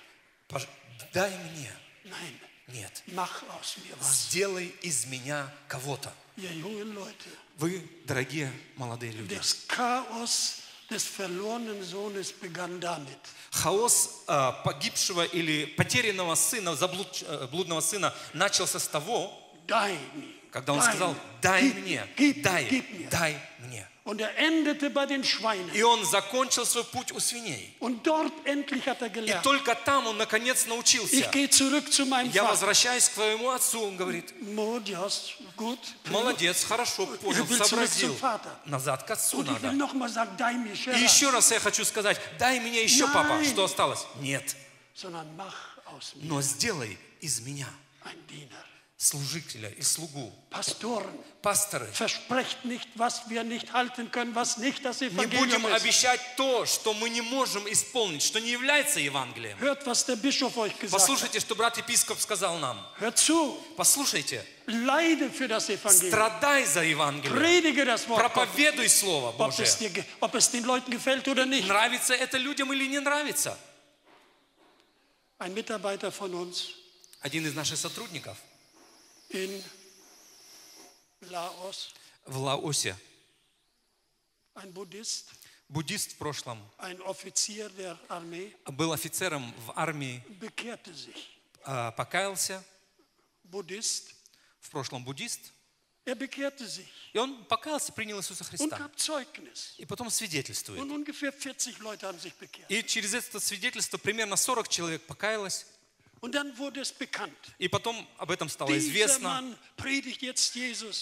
Пож- Дай мне. Nein, Нет. mach aus mir was. Сделай из меня кого-то. Ihr jungen Leute, Вы, дорогие молодые люди. das Chaos des verlorenen Sohnes begann damit. Хаос э, погибшего или потерянного сына, заблуд- э, блудного сына начался с того, когда он сказал, дай мне, дай, дай мне. Und er endete bei den Schweinen. И он закончил свой путь у свиней. Er И только там он наконец Ich научился. gehe zurück zu meinem Я возвращаюсь к твоему отцу, он говорит, молодец, хорошо, понял, сообразил. Назад к отцу надо. И еще раз я хочу сказать, дай мне еще, папа, что осталось? Нет, но сделай из меня. Служителя и слугу. Pastoren, Пасторы, versprecht nicht, was wir nicht halten können, was nicht das не будем ist. обещать то, что мы не можем исполнить, что не является Евангелием. Hört, was der Bischof euch gesagt. Послушайте, что брат-епископ сказал нам. Hört zu, Послушайте, leide für das Evangelium. страдай за Евангелие, Predige das Wort проповедуй Слово ob Божие. es, dir, ob es den Leuten gefällt oder nicht. Нравится это людям или не нравится? Ein Mitarbeiter von uns Один из наших сотрудников в Лаосе, буддист в прошлом, был офицером в армии, э, покаялся, Buddhist, в прошлом буддист, er и он покаялся, принял Иисуса Христа. И потом свидетельствует. Und ungefähr 40 Leute haben sich bekehrt. И через это свидетельство примерно 40 человек покаялось. И потом об этом стало известно.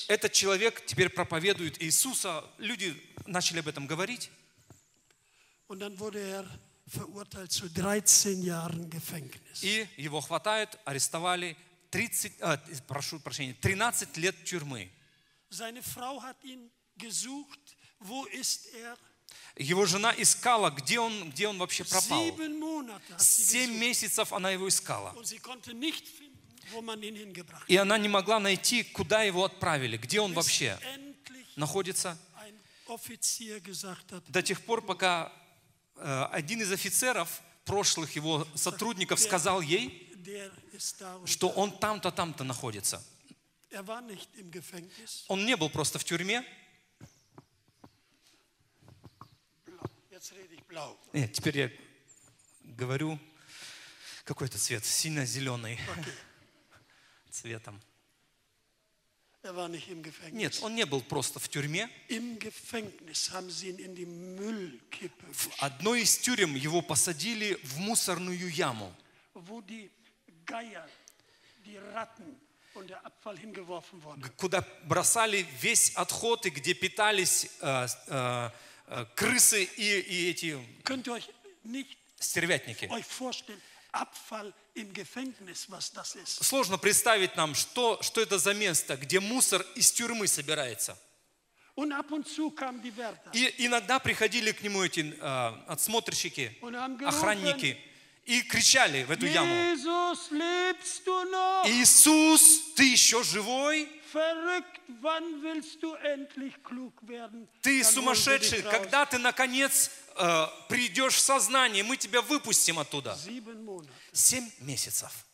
Этот человек теперь проповедует Иисуса. Люди начали об этом говорить. Er verurteilt zu 13 Jahren Gefängnis. И его хватают, арестовали 30, а, прошу прощения, 13 лет тюрьмы. Seine Frau hat ihn gesucht. Wo ist er? Его жена искала, где он, где он вообще пропал. Семь месяцев она его искала. И она не могла найти, куда его отправили, где он вообще находится. До тех пор, пока э, один из офицеров, прошлых его сотрудников, сказал ей, что он там-то, там-то находится. er. Он не был просто в тюрьме. Jetzt rede ich blau. Нет, теперь я говорю, какой это цвет? Сино-зеленый цветом. Er war nicht im Gefängnis. Нет, он не был просто в тюрьме. В одной из тюрем его посадили в мусорную яму, куда бросали весь отход и где питались э, э, крысы и, и эти стервятники. Сложно представить нам, что, что это за место, где мусор из тюрьмы собирается. И иногда приходили к нему эти э, отсмотрщики, охранники, и кричали в эту яму. Иисус, ты еще живой? Ты сумасшедший, когда ты наконец э, придешь в сознание, мы тебя выпустим оттуда. Семь месяцев.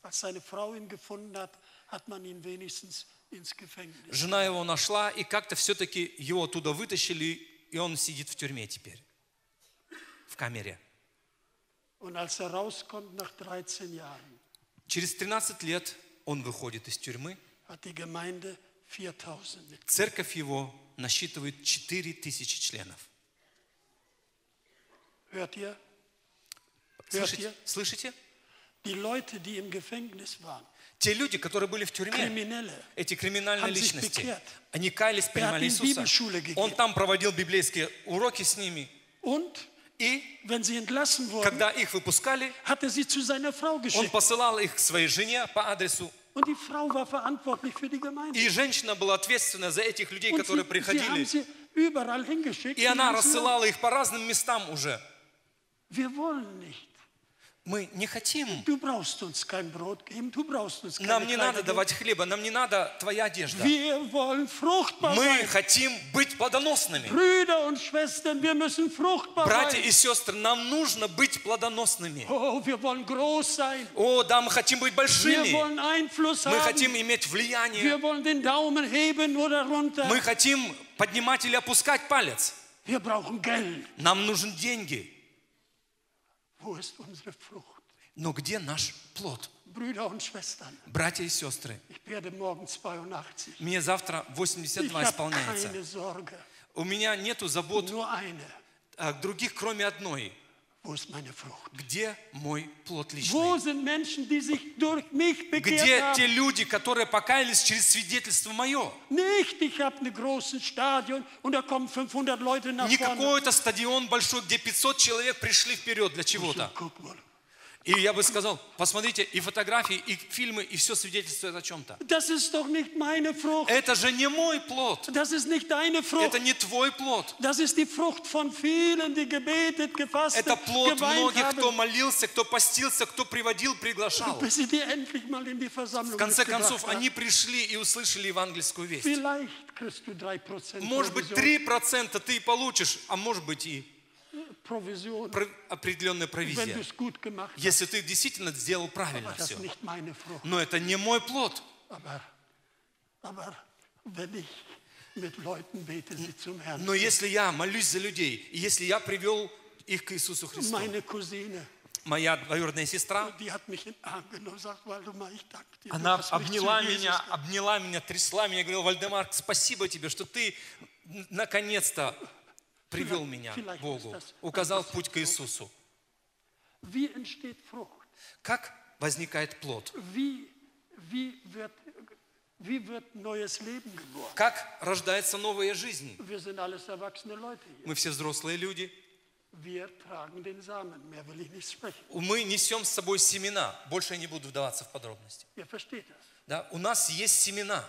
Жена его нашла, и как-то все-таки его оттуда вытащили, и он сидит в тюрьме теперь. В камере. Und als er rauskommt nach 13 Jahren, Через 13 лет он выходит из тюрьмы. hat die Gemeinde 4000 Mitglieder. Церковь его насчитывает 4000 членов. Слышите? Слышите? Те люди, которые были в тюрьме, эти криминальные личности, они каялись, принимали ihnen Иисуса. Он там проводил библейские уроки с ними. И когда их выпускали, er он посылал их к своей жене по адресу. И женщина была ответственна за этих людей, которые приходили. И она рассылала их по разным местам уже. Мы не хотим. Нам не надо давать хлеба, нам не надо твоя одежда. Мы хотим быть плодоносными. Братья и сестры, нам нужно быть плодоносными. Oh. О, да, мы хотим быть большими. Мы хотим иметь влияние. Мы хотим поднимать или опускать палец. Нам нужны деньги. Wo ist unsere Frucht? Но где наш плод? Братья и сестры, ich werde morgen 82. мне завтра Ich 82 habe исполняется. У меня нету забот а, других, кроме одной. Где мой плод личный? Где те люди, которые покаялись через свидетельство мое? Nicht, ich habe ein großes Stadion und da kommen 500 Leute nach Не какой-то стадион большой, где 500 человек пришли вперед для чего-то. И я бы сказал, посмотрите, и фотографии, и фильмы, и все свидетельствует о чем-то. Это же не мой плод. Это не твой плод. Vielen, Это плод многих, кто haben, молился, кто постился, кто приводил, приглашал. В конце концов, haben. они пришли и услышали евангельскую весть. Vielleicht kriegst du 3% Может быть, Provision. 3% ты и получишь, а может быть и определенная провизия. Если ты действительно сделал правильно все. Но это не мой плод. Но если я молюсь за людей, и если я привел их к Иисусу Христу, моя двоюродная сестра, она обняла меня, gebracht." обняла меня, трясла меня, говорила, Вальдемар, спасибо тебе, что ты наконец-то привел меня к Богу, указал путь к Иисусу. Как возникает плод? Как рождается новая жизнь? Мы все взрослые люди. Мы несем с собой семена. Больше я не буду вдаваться в подробности. Да? У нас есть семена.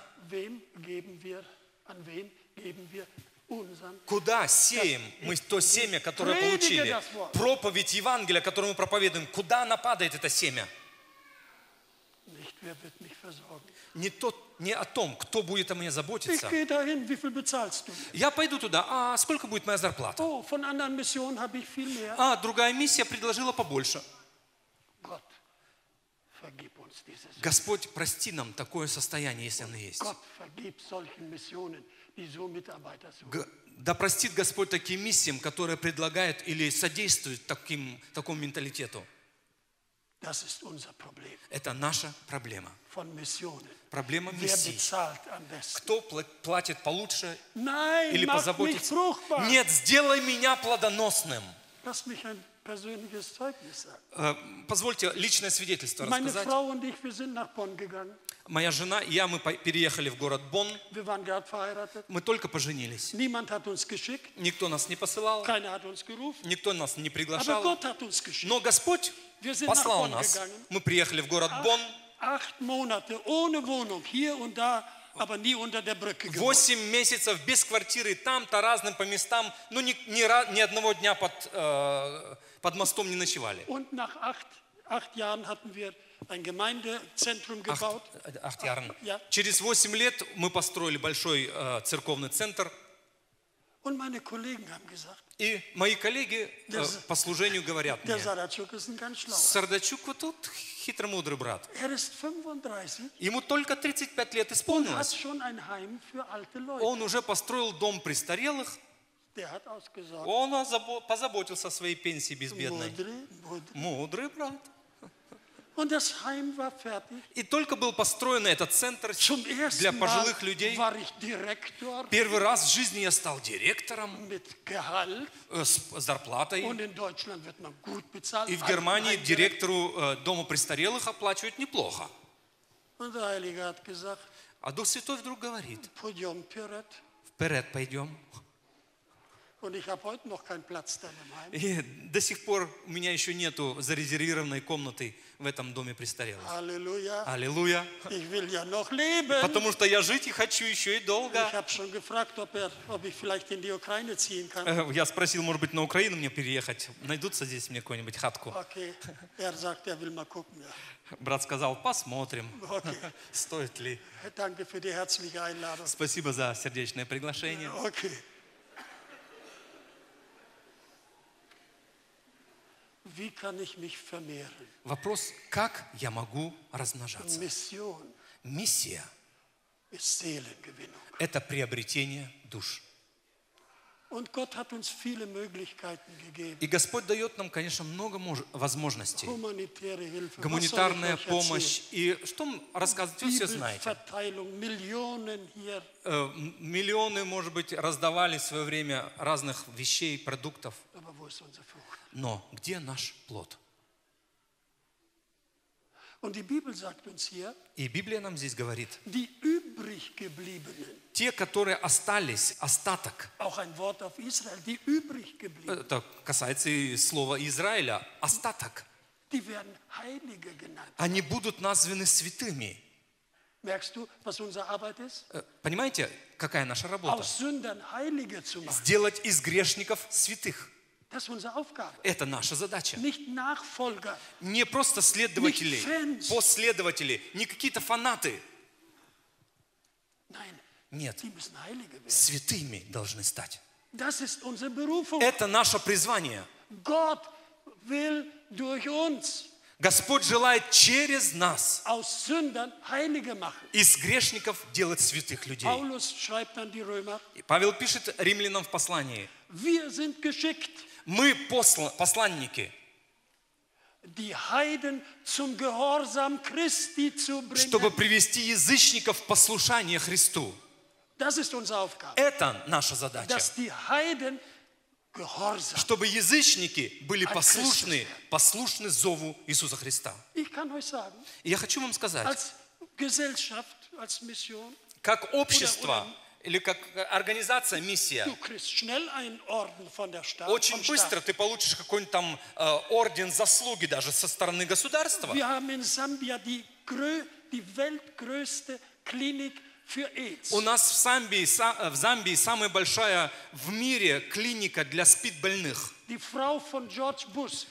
Куда сеем мы то семя, которое получили? Проповедь Евангелия, которую мы проповедуем. Куда она падает, это семя? Не, тот, не о том, кто будет о мне заботиться. Я пойду туда. А сколько будет моя зарплата? А, другая миссия предложила побольше. Господь, прости нам такое состояние, если оно есть. Да простит Господь таким миссиям, которые предлагают или содействуют таким, такому менталитету. Это наша проблема. Проблема besten? Кто пла- платит получше Nein, или позаботится? Нет, сделай меня плодоносным. Э, Позвольте личное свидетельство рассказать. Моя жена и я, мы переехали в город Бонн. Мы только поженились. Никто нас не посылал, никто нас не приглашал. Но Господь послал нас. Мы приехали в город Бонн. Восемь месяцев без квартиры, там-то разным по местам. Ну, ни, ни, ни одного дня под, э, под мостом не ночевали. Und nach acht, acht Jahren hatten wir ein Gemeindezentrum Ах- gebaut. Ахтиарн. Я. Через восемь лет мы построили большой э, церковный центр. Und meine Kollegen haben gesagt, И мои коллеги э, по служению говорят мне. Сардачук вот тут хитромудрый брат. Er ist 35 Ему только 35 лет исполнилось. Он уже построил дом престарелых. Он озабо- позаботился о своей пенсии безбедной. Мудрый брат. И только был построен этот центр для пожилых людей. Первый раз в жизни я стал директором э, с зарплатой. И в Германии директору э, дома престарелых оплачивают неплохо. А Дух Святой вдруг говорит, вперед пойдем. Und ich habe heute noch keinen Platz da im Heim. И до сих пор у меня еще нету зарезервированной комнаты в этом доме престарелых. Halleluja. Аллилуйя. Ich will ja noch leben. Потому что я жить и хочу еще и Ich долго. habe schon gefragt, ob, er, ob ich vielleicht in die Ukraine ziehen kann. Э, Я спросил, может быть, на Украину мне переехать. Найдутся здесь мне какую-нибудь хатку. Okay, er sagt, er will mal gucken. Брат сказал, посмотрим, Okay, стоит ли. danke für die herzliche Einladung. Спасибо за сердечное приглашение. Okay. Wie kann ich mich vermehren? Вопрос, как я могу размножаться? Миссия это приобретение душ. Und Gott hat uns viele Möglichkeiten gegeben. И Господь дает нам, конечно, много мож- возможностей. Гуманитарная помощь. И что рассказывать, вы все знаете. Э, Миллионы, может быть, раздавали в свое время разных вещей, продуктов. Но где наш плод? Und die Bibel sagt uns hier, И Библия нам здесь говорит, die übrig gebliebenen, те, которые остались, остаток, auch ein Wort auf Israel, die übrig gebliebenen, это касается и слова Израиля, остаток, die werden Heilige genannt. они будут названы святыми. Merkst du, was unsere Arbeit ist? Э, Понимаете, какая наша работа? Aus Sündern Heilige zu machen. Сделать из грешников святых. Это наша задача. Не просто следователи, последователи, не какие-то фанаты. Нет, святыми должны стать. Это наше призвание. Господь желает через нас из грешников делать святых людей. И Павел пишет римлянам в послании. Мы посла- посланники, чтобы привести язычников в послушание Христу. Это наша задача. Чтобы язычники были послушны, послушны зову Иисуса Христа. И я хочу вам сказать, как общество или как организация, миссия, очень быстро ты получишь какой-нибудь там э, орден заслуги даже со стороны государства. У нас в Замбии, э, в Замбии самая большая в мире клиника для СПИД-больных. Die Frau von George Bush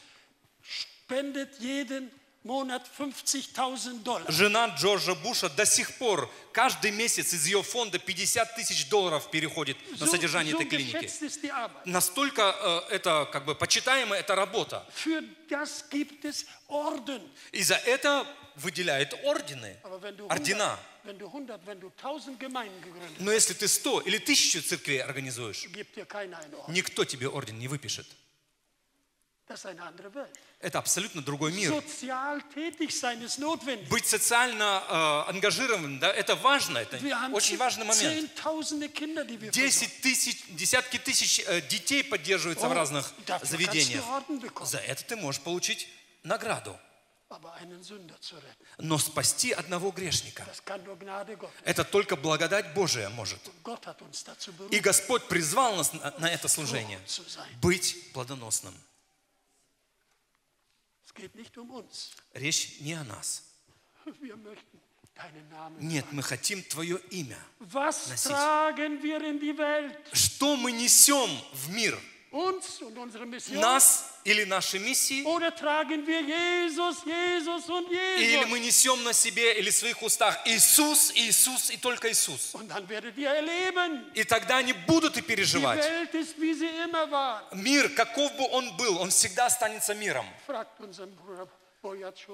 spendet jeden Monat 50.000 Dollar. Жена Джорджа Буша до сих пор каждый месяц из ее фонда 50 тысяч долларов переходит на содержание этой клиники. Настолько э, это как бы почитаемая эта работа. И за это выделяют ордены, ордена. 100, wenn du 100, wenn du 1000 Gemeinden gegründet Но если ты 100 или 1000 церквей организуешь, никто тебе орден не выпишет. Das ist eine andere Welt. Это абсолютно другой мир. Sozial tätig sein ist notwendig. Быть социально э, ангажированным, да, это важно, это Wir haben очень важный момент. Kinder, die wir 10 тысяч, десятки тысяч э, детей поддерживаются в О, разных заведениях. За это ты можешь получить награду. Но спасти одного грешника, это только благодать Божия может. И Господь призвал нас на, на это служение. Быть плодоносным. Es geht nicht um uns. Речь не о нас. Wir möchten deinen Namen. Нет, мы хотим Твое имя. Was Носить. tragen wir in die Welt? Что мы несем в мир? Нас или нашей миссии, или мы несем на себе или в своих устах Иисус, Иисус и только Иисус. И тогда они будут и переживать. Мир, каков бы он был, он всегда останется миром.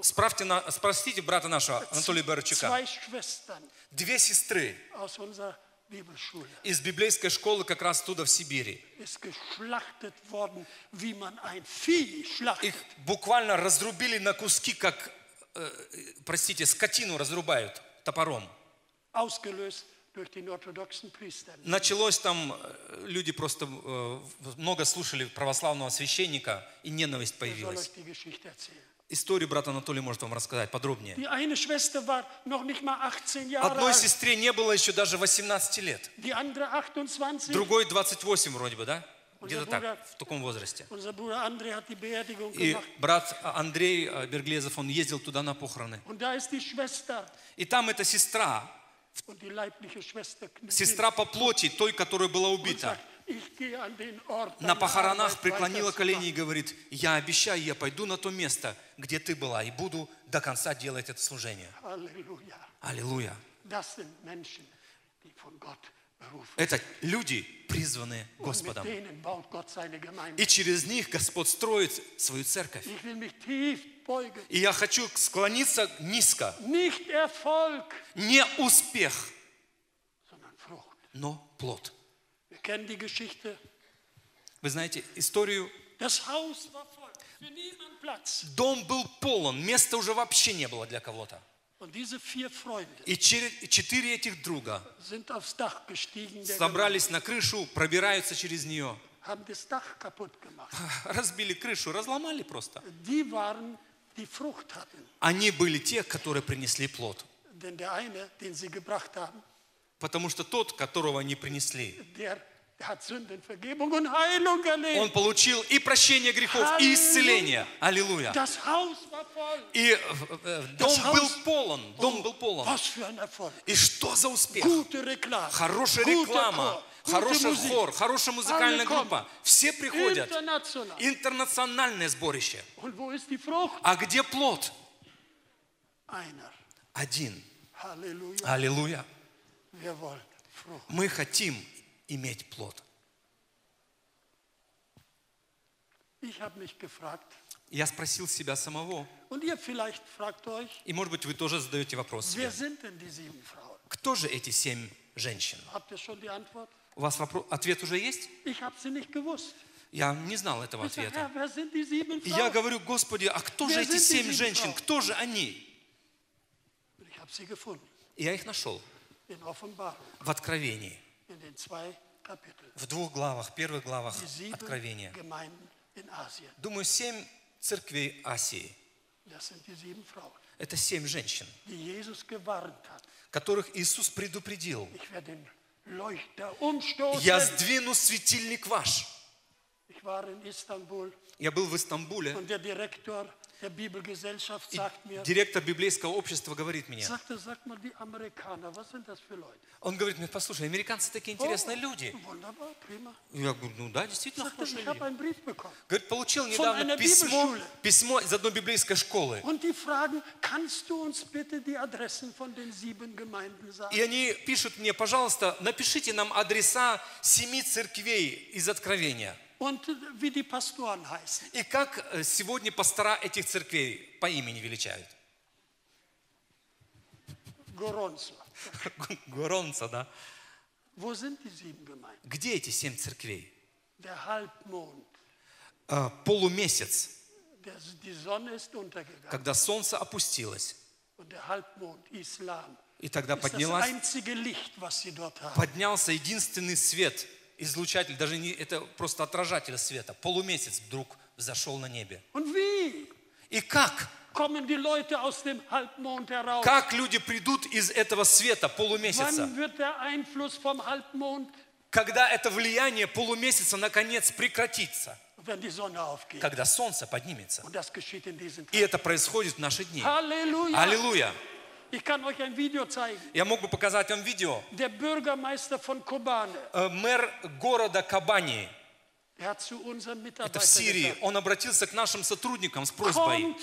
Справьте на, спросите брата нашего Анатолия Schwestern Две сестры из библейской школы как раз туда, в Сибири. Их буквально разрубили на куски, как, э, простите, скотину разрубают топором. Началось там, э, люди просто э, много слушали православного священника, и ненависть появилась. Историю брат Анатолий может вам рассказать подробнее. Die eine Schwester war noch nicht mal 18 Jahre Одной сестре не было еще даже 18 лет. die andere 28. Другой 28 вроде бы, да? Где-то так, в таком возрасте. И брат Андрей э, Берглезов, он ездил туда на похороны. И там эта сестра, сестра по плоти, той, которая была убита, на похоронах преклонила колени и говорит, я обещаю, я пойду на то место, где ты была, и буду до конца делать это служение. Аллилуйя. Это люди, призванные Господом. И через них Господь строит свою церковь. И я хочу склониться низко. Не успех, но плод. Wir kennen die Geschichte. Вы знаете историю? Дом был полон, места уже вообще не было для кого-то. И четыре этих друга собрались на крышу, пробираются через нее. Разбили крышу, разломали просто. Они были те, которые принесли плод. Потому что тот, которого они принесли, Heilung он получил и прощение грехов, и исцеление. Аллилуйя. И э, э, дом был полон, дом был полон. И что за успех? Хорошая реклама, хороший хор, хорошая музыкальная группа. Все приходят. Интернациональное сборище. А где плод? Один. Аллилуйя. Мы хотим иметь плод. Я спросил себя самого, и может быть вы тоже задаете вопрос себе. Кто же эти семь женщин? У вас вопро- ответ уже есть? Я не знал этого ответа. И я говорю, Господи, а кто же эти семь женщин? Кто же они? И я их нашел в Откровении. В двух главах, первых главах Откровения. Думаю, семь церквей Асии. Это семь женщин, которых Иисус предупредил. Я сдвину светильник ваш. Я был в Истамбуле, и директор библейского общества говорит мне, Leute? он говорит мне, послушай, американцы такие интересные люди. Я говорю, ну да, действительно Sagte, хорошие люди. Говорит, получил недавно письмо, письмо из одной библейской школы. И они пишут мне, пожалуйста, напишите нам адреса семи церквей из Откровения. Und äh, wie die Pastoren heißen. И как э, сегодня пастора этих церквей по имени величают? Goronzo. Горонца, да? Wo sind die sieben Gemeinden? Где эти семь церквей? Der Halbmond. А, Полумесяц, Der, die Sonne ist untergegangen. когда солнце опустилось. Und der Halbmond, Islam, И тогда поднялась, поднялся единственный свет, излучатель, даже не это просто отражатель света. Полумесяц вдруг взошел на небе. И как? Как люди придут из этого света полумесяца? Когда это влияние полумесяца наконец прекратится? Когда солнце поднимется. И это происходит в наши дни. Аллилуйя! Ich kann euch ein Video zeigen. Я мог бы показать вам видео. Der Bürgermeister von Kobane, Э, Мэр города Кабани, Это Mitarbeitern в Сирии. Он обратился к нашим сотрудникам с просьбой.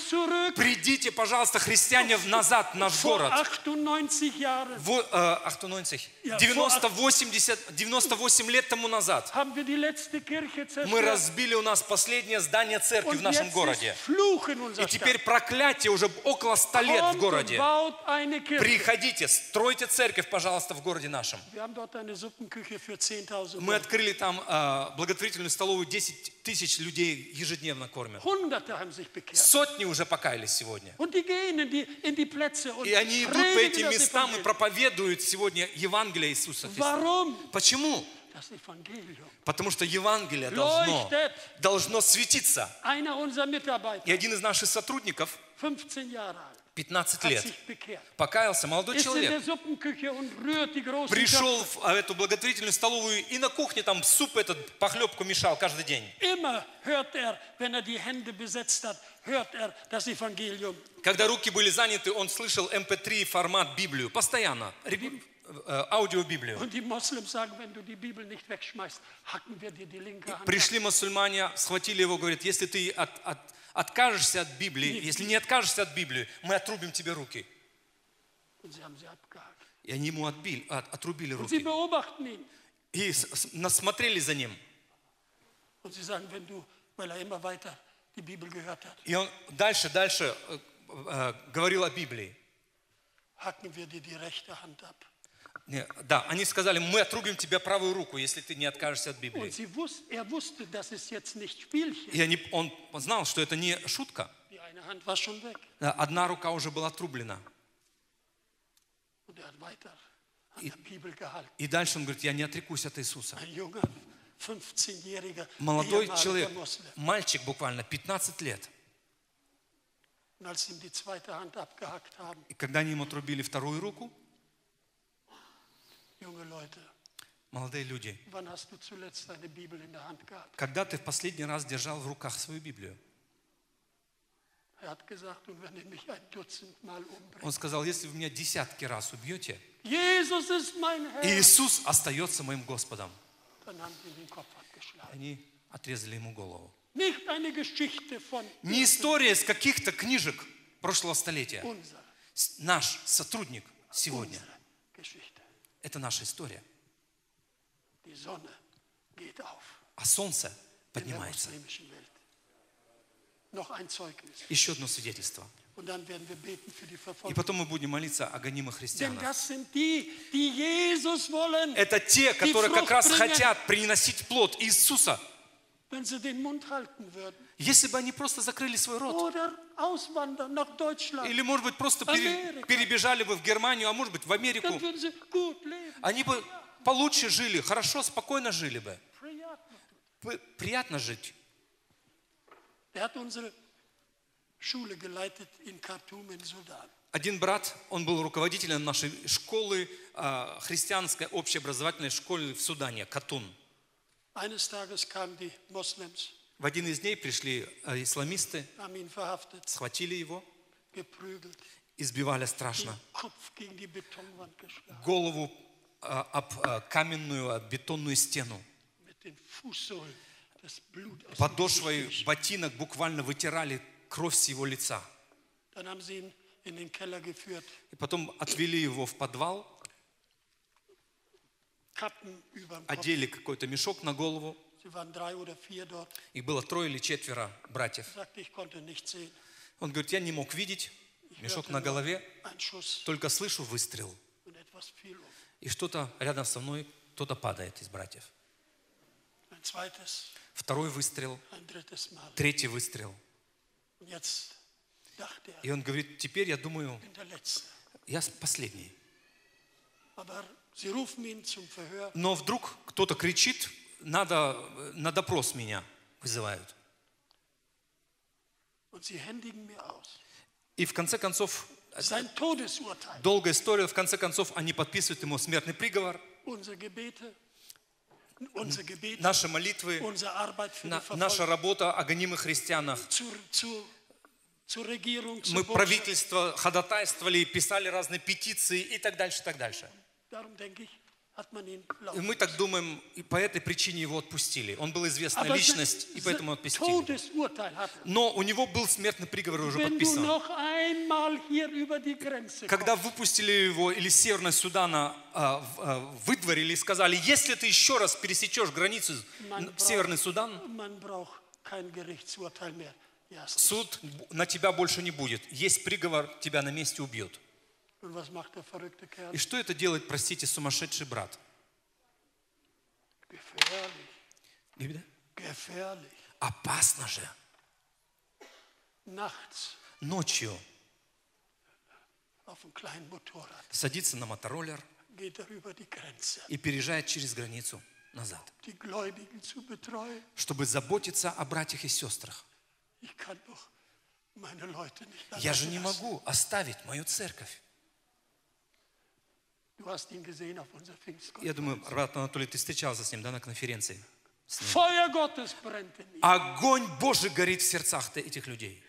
Придите, пожалуйста, христиане, назад в наш город. 98 Jahren. Во- э, ах, то 90. Я- 90, 80, 98 лет тому назад мы разбили у нас последнее здание церкви в нашем городе. И теперь проклятие уже около 100 лет в городе. Приходите, стройте церковь, пожалуйста, в городе нашем. Wir haben dort eine Suppenküche für 10.000 Мы открыли там э, благотворительную столовую, 10 тысяч людей ежедневно кормят. Сотни уже покаялись сегодня. И они идут по этим местам и проповедуют сегодня Евангелие Иисуса Христа. Почему? Потому что Евангелие должно, должно светиться. И один из наших сотрудников, 15 Jahre alt, 15 hat лет, покаялся, молодой человек, пришел в а, эту благотворительную столовую и на кухне там суп этот, похлебку мешал каждый день. Er, er er. Когда руки были заняты, он слышал MP3 формат Библию, постоянно, э, аудиобиблию. Пришли мусульмане, схватили его, говорят, если ты от- от- откажешься от Библии, если не откажешься от Библии, мы отрубим тебе руки. И они ему отбили, от- отрубили руки. И насмотрели за ним. Er И он дальше, дальше э, э, говорил о Библии. hacken wir dir die rechte Hand ab. Да, они сказали, мы отрубим тебе правую руку, если ты не откажешься от Библии. er. И они, он знал, что это не шутка. Одна рука уже была отрублена. Er gehalten. И дальше он говорит, я не отрекусь от Иисуса. Ein junger, 15-jähriger Молодой человек, мальчик буквально, 15 лет. И когда они ему отрубили вторую руку, junge Leute, молодые люди, wann hast du zuletzt deine Bibel in der Hand gehabt? когда ты в последний раз держал в руках свою Библию? Er hat gesagt, und wenn ihr mich ein Dutzend Mal umbringt. Он сказал, если вы меня десятки раз убьете, Jesus ist mein Herr. Иисус остается моим Господом. Dann haben sie ihm den Kopf abgeschlagen. Они отрезали ему голову. Nicht eine Geschichte von Не история из каких-то книжек прошлого столетия. unser, Наш сотрудник сегодня. Это наша история. А солнце поднимается. Еще одно свидетельство. И потом мы будем молиться о гонимых христианах. Это те, которые как раз хотят приносить плод Иисуса. Если бы они просто закрыли свой рот. Или, может быть, просто пере- перебежали бы в Германию, а может быть, в Америку. Они бы получше жили, хорошо, спокойно жили бы. Приятно. Жить. Один брат, он был руководителем нашей школы, а, христианской общеобразовательной школы в Судане, Катун. В один из дней пришли а, исламисты, схватили его, избивали страшно. Голову а, об а, каменную, бетонную стену. Подошвой ботинок буквально вытирали кровь с его лица. И потом отвели его в подвал, Kappen über dem Kopf. Одели какой-то мешок на голову. Их было трое или четверо братьев. Er. Он говорит, я не мог видеть, мешок на голове, только слышу выстрел. um. И что-то рядом со мной, кто-то падает из братьев. Второй выстрел, третий выстрел. Er, И он говорит, теперь я думаю, я последний. Но вдруг кто-то кричит, надо э, на допрос меня вызывают. И в конце концов, Todesurteil. долгая история, в конце концов они подписывают ему смертный приговор. Наши молитвы, на- наша работа о гонимых христианах. Мы правительство ходатайствовали, писали разные петиции и так дальше, и так дальше. И мы так думаем, и по этой причине его отпустили. Он был известная Aber личность, и поэтому отпустили. hatte. Но у него был смертный приговор уже подписан. Когда выпустили его или с Северной Судана а, а, выдворили и сказали, если ты еще раз пересечешь границу man Северный Судан, суд на тебя больше не будет. Есть приговор, тебя на месте убьют. И что это делает, простите, сумасшедший брат? Опасно же. Ночью. Садится на мотороллер er и переезжает через границу назад, чтобы заботиться о братьях и сестрах. Я же не могу оставить мою церковь. Du hast ihn gesehen auf unserer Я думаю, брат Анатолий, ты встречался с ним, да, на конференции? Feuer Gottes brennt in ihm. Огонь Божий горит в сердцах этих людей.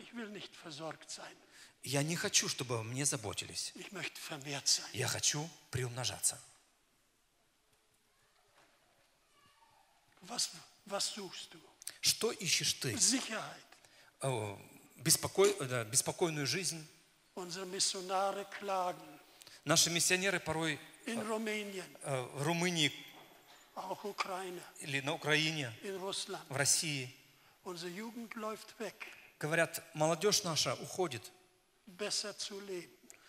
Ich will nicht versorgt sein. Я не хочу, чтобы мне заботились. Ich möchte vermehrt sein. Я хочу приумножаться. Was, was suchst du? Что ищешь ты? Sicherheit. О, да, беспокойную жизнь. Unsere Missionare klagen Наши миссионеры порой Rumänien, э, в Румынии. Ukraine, или на Украине, в России. Говорят, молодежь наша уходит,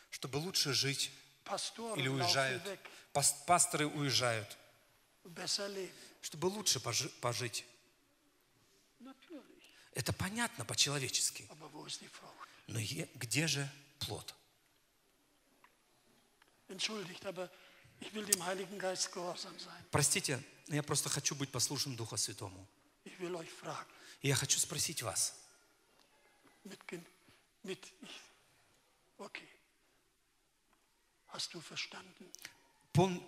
чтобы лучше жить, или уезжают. Пасторы уезжают, чтобы лучше пожи- пожить. Это понятно по-человечески. Но где же плод? Entschuldigt, aber ich will dem Heiligen Geist gehorsam sein. Простите, я просто хочу быть послушным Духа Святому. Ich will euch fragen, И я хочу спросить вас, mit, gen- mit ich, okay. Hast du verstanden, пон-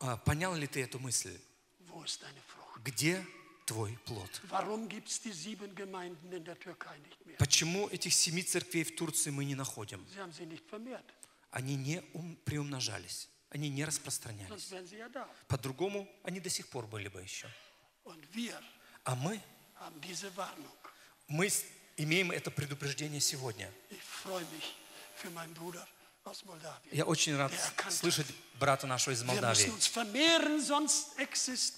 а, понял ли ты эту мысль? wo ist deine Frucht? Где твой плод? Warum gibt es die sieben Gemeinden in der Türkei nicht mehr? Почему этих семи церквей в Турции мы не находим? Sie haben sie nicht vermehrt, Они не ум- приумножались, они не распространялись. По-другому они до сих пор были бы еще. А мы, мы имеем это предупреждение сегодня. Я очень рад слышать брата нашего из Молдавии,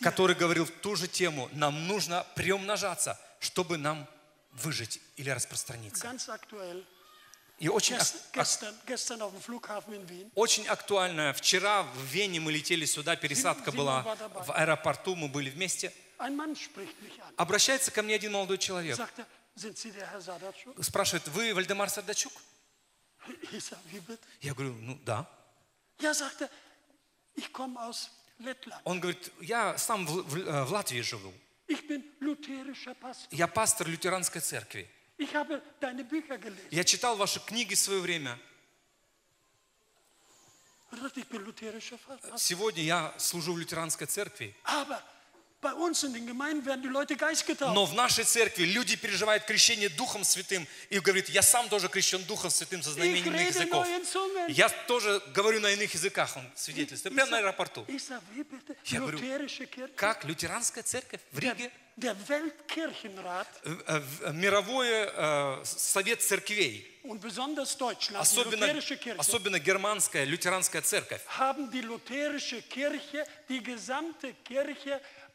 который говорил ту же тему. Нам нужно приумножаться, чтобы нам выжить или распространиться. И очень, gestern, gestern auf dem Flughafen in Wien, очень актуально. Вчера в Вене мы летели сюда, пересадка была в аэропорту, мы были вместе. ein Mann spricht mich an. Обращается ко мне один молодой человек. Sagt er, sind Sie der Herr Sadatschuk? Спрашивает, вы Вальдемар Сардачук? Ich sage, wie bitte? Я говорю, ну да. Ja, sagt er, ich komme aus Lettland. Он говорит, я сам в, в- э, в Латвии живу. Ich bin lutherischer Pastor. Я пастор лютеранской церкви. Я читал ваши книги в свое время. Сегодня я служу в лютеранской церкви. Но в нашей церкви люди переживают крещение Духом Святым и говорит, я сам тоже крещен Духом Святым со знамением иных языков. Я тоже говорю на иных языках, он свидетельствует. Прямо на аэропорту. Я говорю? Как лютеранская церковь в Риге? Э, э, в- Мировой э, совет церквей, die особенно, особенно германская лютеранская церковь,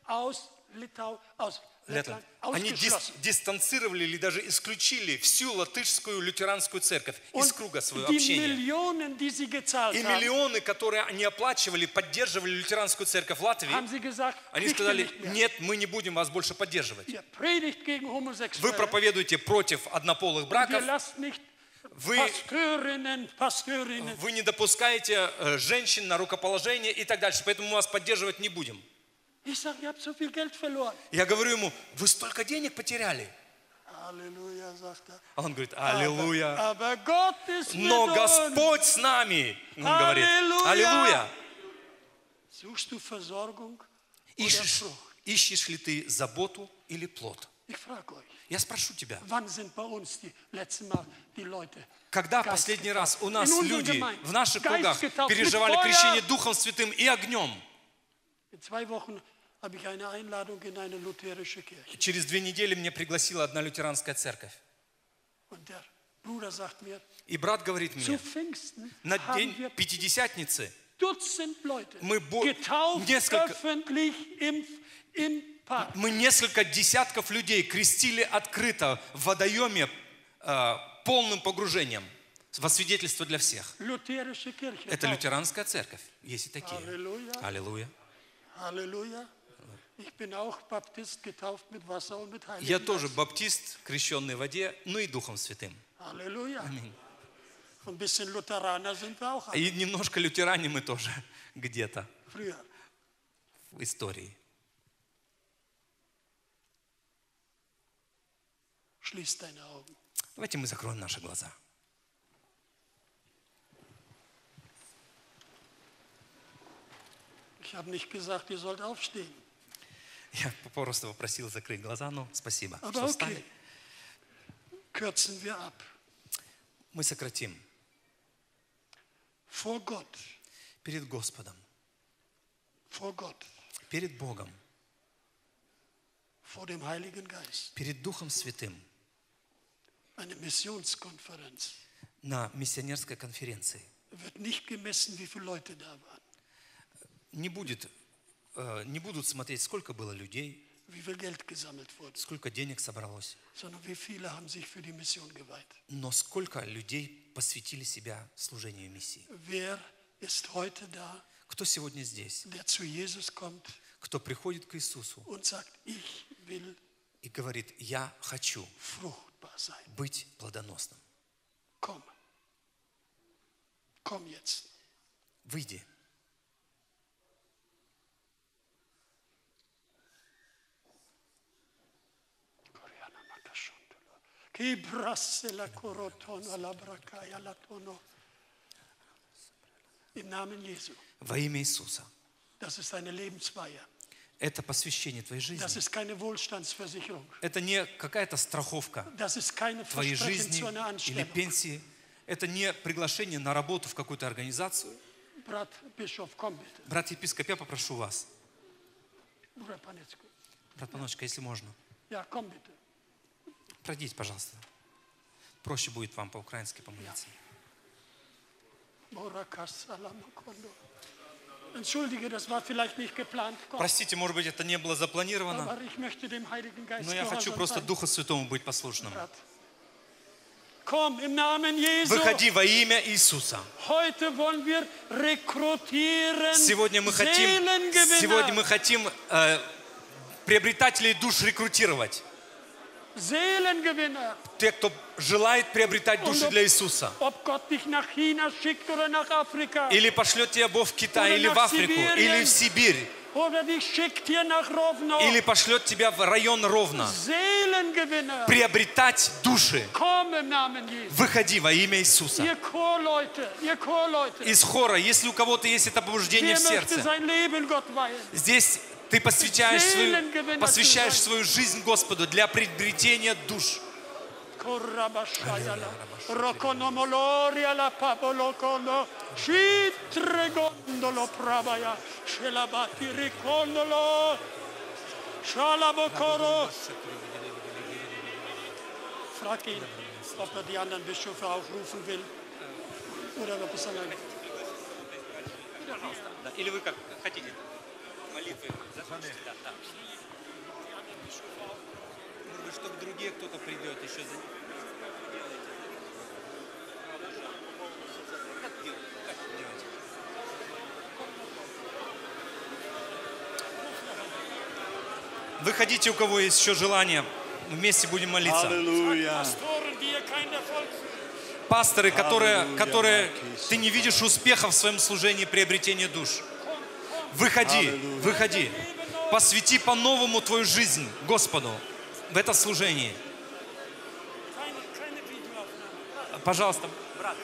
aus Litau, aus. Lettland, Они дис- дистанцировали или даже исключили всю латышскую лютеранскую церковь из круга своего общения. И миллионы, которые они оплачивали, поддерживали лютеранскую церковь в Латвии, они сказали, нет, мы не будем вас больше поддерживать. Вы проповедуете против однополых браков, вы, вы не допускаете э, женщин на рукоположение и так дальше, поэтому мы вас поддерживать не будем. Ich sage, ihr habt so viel Geld verloren. Я говорю ему, вы столько денег потеряли. Sagt er. А он говорит, аллилуйя. Aber Gott ist mit Но. Господь с нами. Он говорит, Аллилуйя. аллилуйя. Suchst du Versorgung oder Ищешь, Frucht? ищешь ли ты заботу или плод? Ich frage euch, Я спрошу тебя, wann sind bei uns die letzten Mal die Leute когда Geist последний getauft? раз у нас In люди в наших Geist кругах getauft переживали крещение Духом Святым и огнем? In zwei Wochen Kirche. Через две недели мне пригласила одна лютеранская церковь. И брат говорит мне, на день Пятидесятницы Мы несколько- мы несколько десятков людей крестили открыто в водоеме э, полным погружением во свидетельство для всех. Это лютеранская церковь. Есть и такие. Halleluja. Аллилуйя. Я тоже баптист, крещенный в воде, ну и Духом Святым. Wir auch И немножко лютеране мы тоже где-то в истории. Давайте мы закроем наши глаза. Ich habe nicht gesagt, ihr sollt aufstehen. Я просто попросил закрыть глаза, но спасибо, Aber что встали. okay. Kürzen wir ab. Мы сократим Vor Gott, перед Господом, vor Gott, перед Богом, vor dem Heiligen Geist. перед Духом Святым Eine Missionskonferenz на миссионерской конференции. wird nicht gemessen, wie viele Leute da waren, Не, будет, э, не будут смотреть, сколько было людей, сколько денег собралось, но сколько людей посвятили себя служению миссии. Кто сегодня здесь, кто приходит к Иисусу и говорит, я хочу быть плодоносным. Выйди. Che brasse la la la tono. Во имя Иисуса. Это посвящение твоей жизни. Это не какая-то страховка твоей жизни или пенсии. Это не приглашение на работу в какую-то организацию. Bitte. Брат епископ, я попрошу вас, брат Паночка, если можно. Пройдите, пожалуйста. Проще будет вам по-украински помолиться. Простите, может быть, это не было запланировано, но я хочу просто. Духу Святому быть послушным. Выходи во имя Иисуса. Сегодня мы хотим, сегодня мы хотим э, приобретателей душ рекрутировать. Те, кто желает приобретать души для Иисуса. Или пошлет тебя Бог в Китай, или в Африку, или в Сибирь, или пошлет тебя в район Ровно. Приобретать души. Выходи во имя Иисуса. Из хора, если у кого-то есть это побуждение в сердце, здесь ты посвящаешь свою, посвящаешь свою жизнь Господу для приобретения душ. Frag ihn, ob er die anderen Bischöfe aufrufen will. Oder ob es allein. Или вы как хотите? Молитвы Может быть, чтобы другие кто-то придет еще за Выходите, у кого есть еще желание. Вместе будем молиться. Аллилуйя. Пасторы, которые, которые ты не видишь успеха в своем служении приобретения душ. Выходи, выходи. Посвяти по-новому твою жизнь Господу в это служение. Пожалуйста, брат.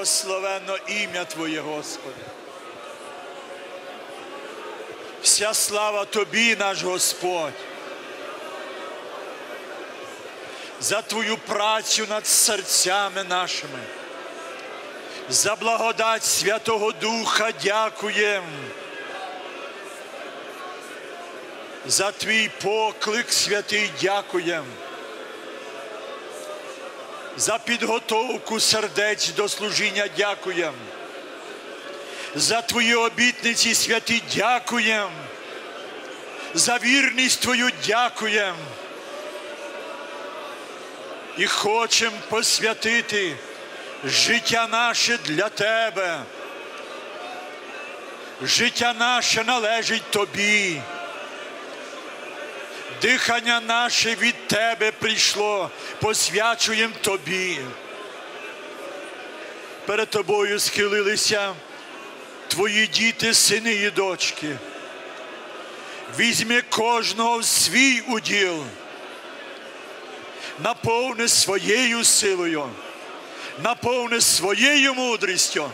Благословенно ім'я Твоє, Господи. Вся слава Тобі, наш Господь. За Твою працю над серцями нашими. За благодать Святого Духа дякуємо. За твій поклик святий дякуємо. За підготовку сердець до служіння дякуємо. За твої обітниці святі дякуємо. За вірність твою дякуємо. І хочемо посвятити життя наше для тебе. Життя наше належить тобі. Дихання наше від тебе прийшло, посвячуємо тобі. Перед тобою схилилися твої діти, сини і дочки. Візьми кожного в свій уділ, наповни своєю силою, наповни своєю мудрістю,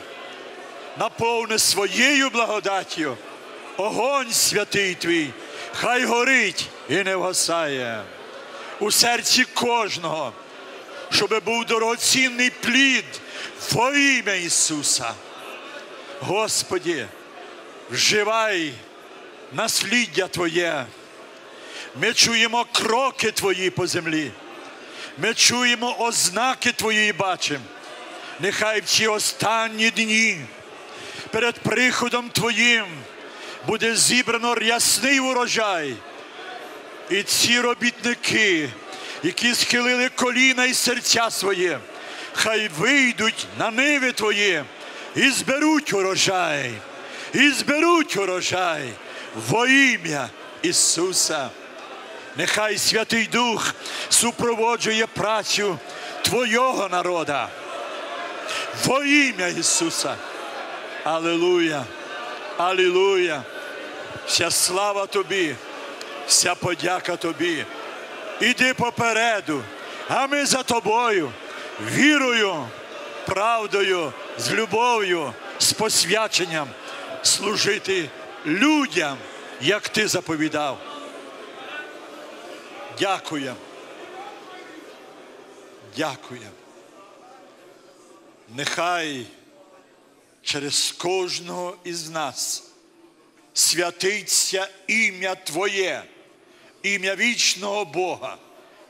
наповни своєю благодаттю. Огонь святий твій, хай горить і не вгасає у серці кожного, щоб був дорогоцінний плід во ім'я Ісуса. Господі, вживай насліддя Твоє. Ми чуємо кроки Твої по землі. Ми чуємо ознаки Твої і бачимо. Нехай в ці останні дні перед приходом Твоїм буде зібрано рясний урожай. І ці робітники, які схилили коліна і серця своє, хай вийдуть на ниви Твої і зберуть урожай, і зберуть урожай во ім'я Ісуса. Нехай Святий Дух супроводжує працю Твого народа. Во ім'я Ісуса. Аллилуйя. Аллилуйя. Вся слава тобі, вся подяка тобі. Іди попереду, а ми за тобою, вірою, правдою, з любов'ю, з посвяченням служити людям, як ти заповідав. Дякуємо. Дякуємо. Нехай через кожного із нас святиться ім'я Твоє, ім'я вічного Бога,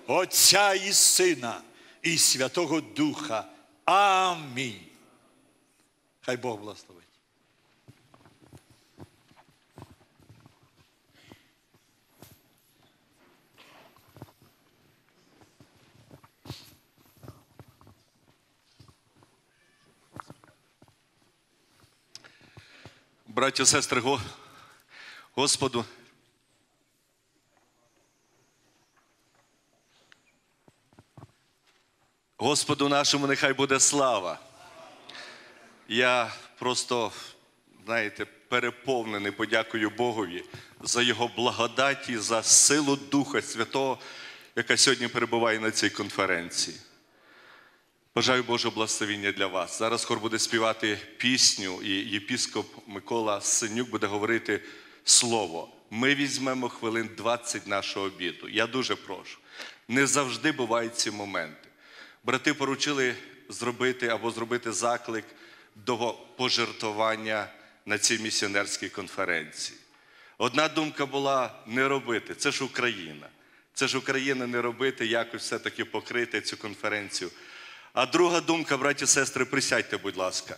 Отця і Сина і Святого Духа. Амінь. Хай Бог благословить. Браття, сестри, Господу. Господу нашому нехай буде слава. Я просто, знаєте, переповнений, подякую Богові за його благодать і за силу Духа Святого, яка сьогодні перебуває на цій конференції. Бажаю Божого благословіння для вас. Зараз хор буде співати пісню, і єпіскоп Микола Синюк буде говорити слово. Ми візьмемо хвилин 20 нашого обіду. Я дуже прошу. Не завжди бувають ці моменти. Брати поручили зробити або зробити заклик до пожертвування на цій місіонерській конференції. Одна думка була не робити. Це ж Україна. Це ж Україна не робити, якось все-таки покрити цю конференцію. А друга думка, браті і сестри, присядьте, будь ласка.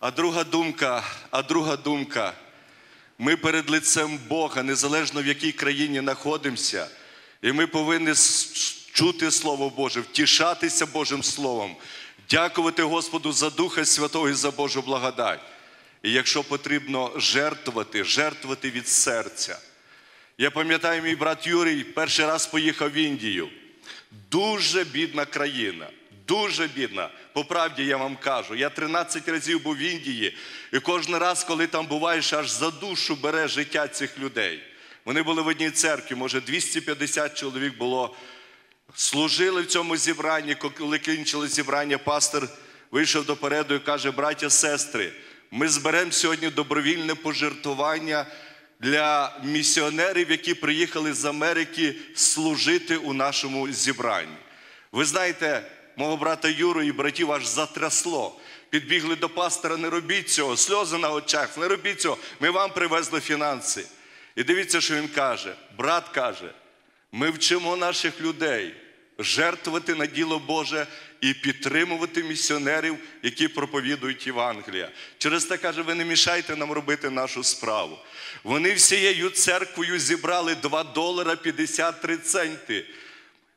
А друга думка, а друга думка. Ми перед лицем Бога, незалежно в якій країні знаходимося, і ми повинні чути Слово Боже, втішатися Божим Словом, дякувати Господу за Духа Святого і за Божу благодать. І якщо потрібно жертвувати, жертвувати від серця. Я пам'ятаю, мій брат Юрій перший раз поїхав в Індію. Дуже бідна країна, Дуже бідна. По правді я вам кажу. Я 13 разів був в Індії, і кожен раз, коли там буваєш, аж за душу бере життя цих людей. Вони були в одній церкві, може 250 чоловік було. Служили в цьому зібранні, коли кінчили зібрання, пастор вийшов допереду і каже: браття, сестри, ми зберемо сьогодні добровільне пожертвування для місіонерів, які приїхали з Америки служити у нашому зібранні. Ви знаєте, мого брата Юру і братів аж затрясло. Підбігли до пастора, не робіть цього, сльози на очах, не робіть цього. Ми вам привезли фінанси. І дивіться, що він каже. Брат каже: ми вчимо наших людей жертвувати на діло Боже і підтримувати місіонерів, які проповідують Євангелія. Через те каже, ви не мішайте нам робити нашу справу. Вони всією церквою зібрали 2 долара 53 центи.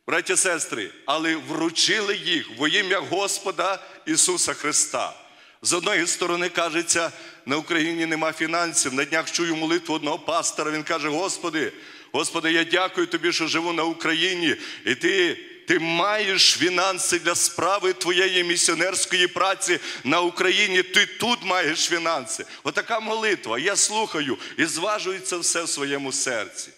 Браті сестри, але вручили їх во ім'я Господа Ісуса Христа. З одної сторони, кажеться, на Україні нема фінансів. На днях чую молитву одного пастора. Він каже: Господи, Господи, я дякую тобі, що живу на Україні, і ти. Ти маєш фінанси для справи твоєї місіонерської праці на Україні. Ти тут маєш фінанси. Отака молитва. Я слухаю і зважую це все в своєму серці.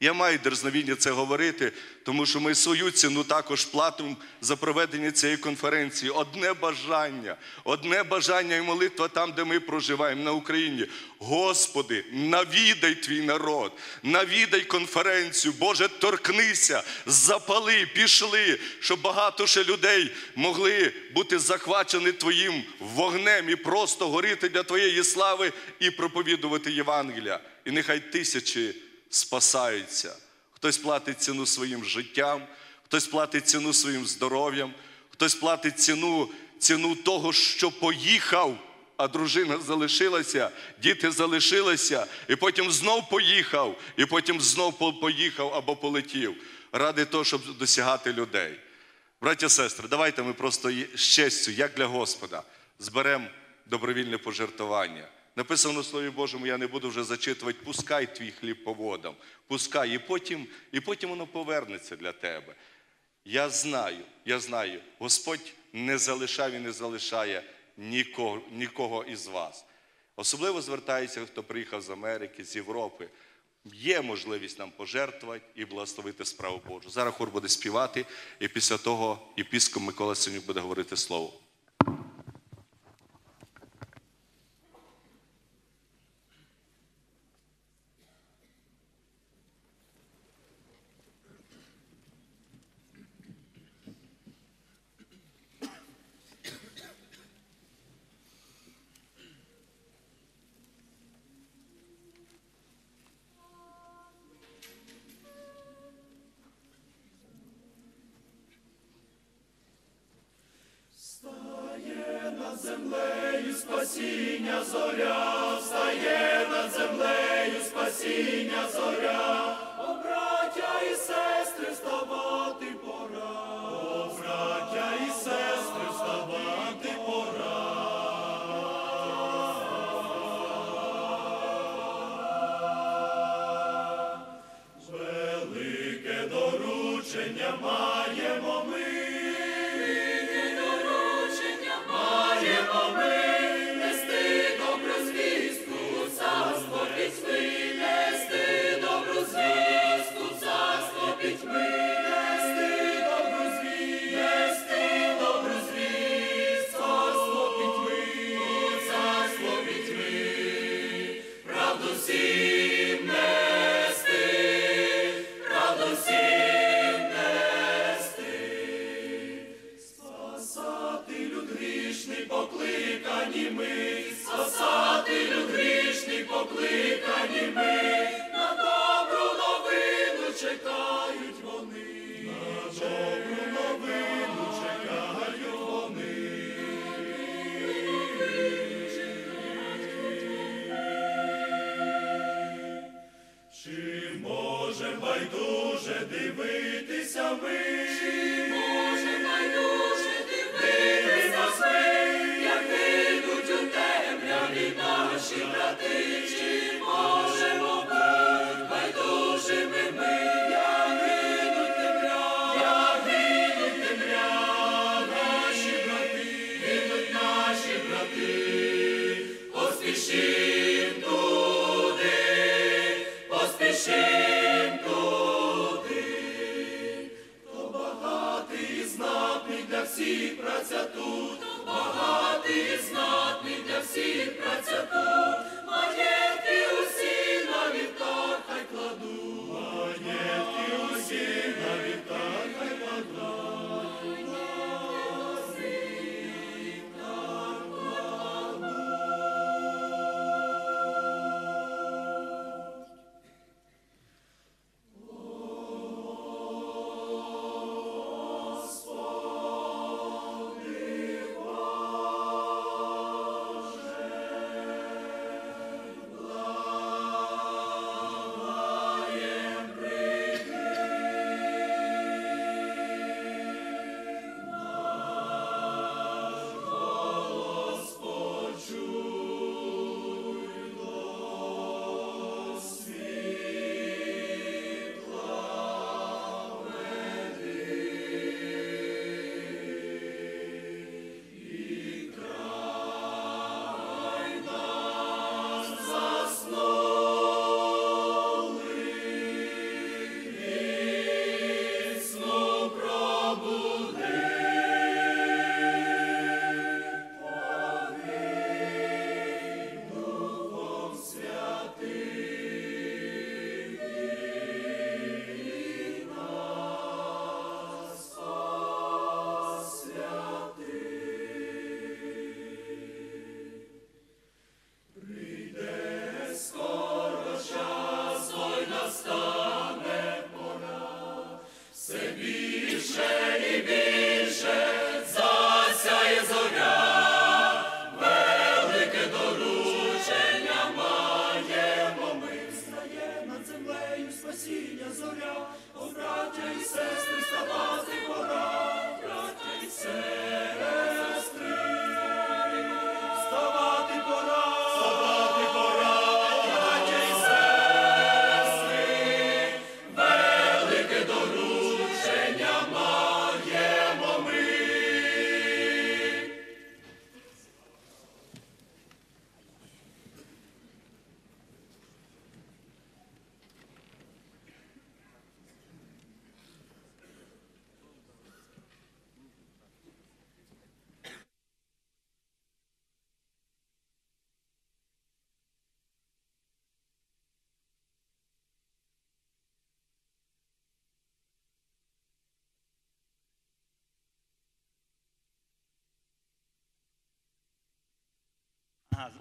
Я маю дерзновіння це говорити, тому що ми свою ціну також платимо за проведення цієї конференції. Одне бажання, одне бажання і молитва там, де ми проживаємо на Україні. Господи, навідай твій народ, навідай конференцію, Боже, торкнися, запали, пішли, щоб багато ще людей могли бути захвачені Твоїм вогнем і просто горіти для Твоєї слави і проповідувати Євангелія. І нехай тисячі спасаються. Хтось платить ціну своїм життям, хтось платить ціну своїм здоров'ям, хтось платить ціну, ціну того, що поїхав, а дружина залишилася, діти залишилися, і потім знов поїхав, і потім знов поїхав або полетів, ради того, щоб досягати людей. Браття сестри, давайте ми просто з честю, як для Господа, зберемо добровільне пожертвування. Написано в Слові Божому, я не буду вже зачитувати, пускай твій хліб по водам, пускай, і потім, і потім воно повернеться для тебе. Я знаю, я знаю, Господь не залишав і не залишає нікого, нікого із вас. Особливо звертається, хто приїхав з Америки, з Європи. Є можливість нам пожертвувати і благословити справу Божу. Зараз хор буде співати, і після того єпіскоп Микола Синюк буде говорити слово. землею спасіння зоря, встає над землею спасіння зоря.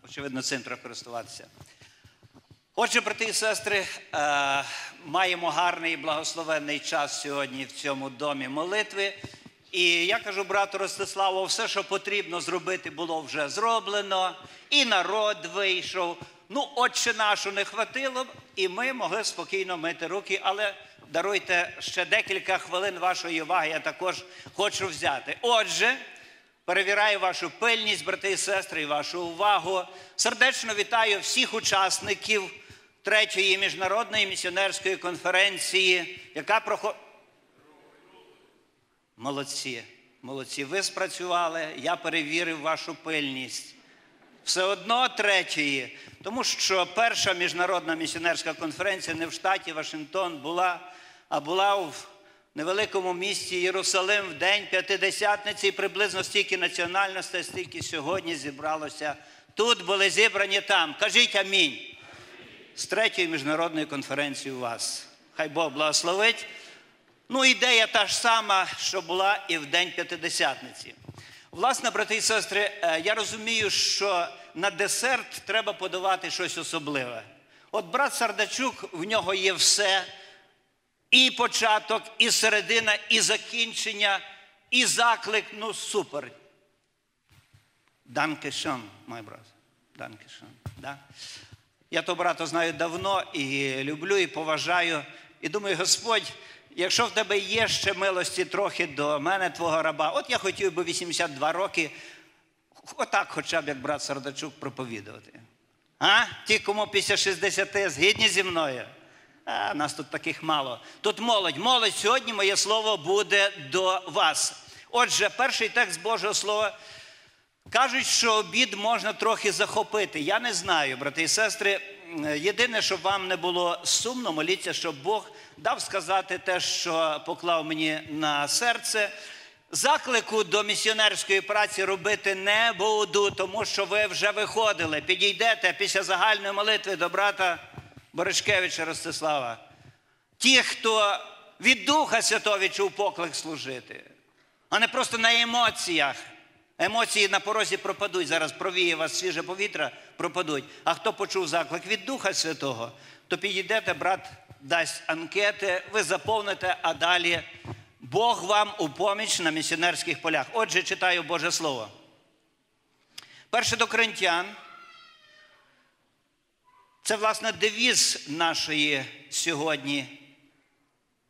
Очевидно, цим треба користуватися. Отже, брати і сестри, е, маємо гарний і благословенний час сьогодні в цьому домі молитви. І я кажу брату Ростиславу, все, що потрібно зробити, було вже зроблено, і народ вийшов. Ну, отче нашу не хватило, і ми могли спокійно мити руки, але даруйте ще декілька хвилин вашої уваги, я також хочу взяти. Отже, перевіряю вашу пильність, брати і сестри, і вашу увагу. Сердечно вітаю всіх учасників третьої міжнародної місіонерської конференції, яка проходить. Молодці, молодці. Ви спрацювали, я перевірив вашу пильність. Все одно третьої, тому що перша міжнародна місіонерська конференція не в штаті Вашингтон була, а була в невеликому місті Єрусалим в день п'ятидесятниці, і приблизно стільки національностей, стільки сьогодні зібралося. Тут були зібрані там. Кажіть амінь. З третьої міжнародної конференції у вас. Хай Бог благословить. Ну, ідея та ж сама, що була і в День П'ятидесятниці. Власне, брати і сестри, е, я розумію, що на десерт треба подавати щось особливе. От брат Сардачук, в нього є все: і початок, і середина, і закінчення, і заклик. Ну, супер. Данке шон, мой брат. Данке шон. Да? Я того брата знаю давно і люблю, і поважаю. І думаю, Господь, якщо в тебе є ще милості трохи до мене, твого раба, от я хотів би 82 роки, отак хоча б як брат Сардачук проповідувати. А? Ті, кому після 60 згідні зі мною. А, нас тут таких мало. Тут молодь. Молодь, сьогодні моє слово буде до вас. Отже, перший текст Божого Слова. Кажуть, що обід можна трохи захопити. Я не знаю, брати і сестри. Єдине, щоб вам не було сумно, моліться, щоб Бог дав сказати те, що поклав мені на серце. Заклику до місіонерської праці робити не буду, тому що ви вже виходили. Підійдете після загальної молитви до брата Боришкевича Ростислава. Ті, хто від Духа Святого відчув поклик служити, а не просто на емоціях. Емоції на порозі пропадуть. Зараз провіє вас свіже повітря, пропадуть. А хто почув заклик від Духа Святого, то підійдете, брат дасть анкети, ви заповните, а далі Бог вам у поміч на місіонерських полях. Отже, читаю Боже Слово. Перше до Коринтян. Це, власне, девіз нашої сьогодні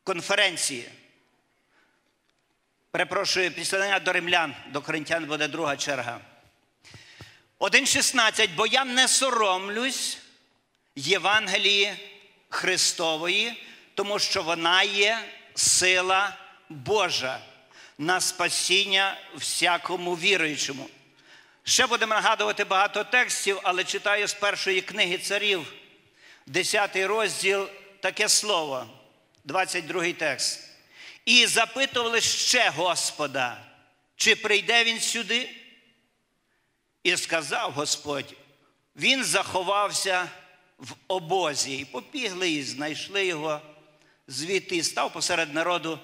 конференції. Перепрошую, після до римлян, до коринтян буде друга черга. 1,16. Бо я не соромлюсь Євангелії Христової, тому що вона є сила Божа на спасіння всякому віруючому. Ще будемо нагадувати багато текстів, але читаю з першої книги царів, 10 розділ, таке слово, 22 текст. І запитували ще Господа, чи прийде він сюди? І сказав Господь, він заховався в обозі. І побігли, і знайшли його звідти, і став посеред народу,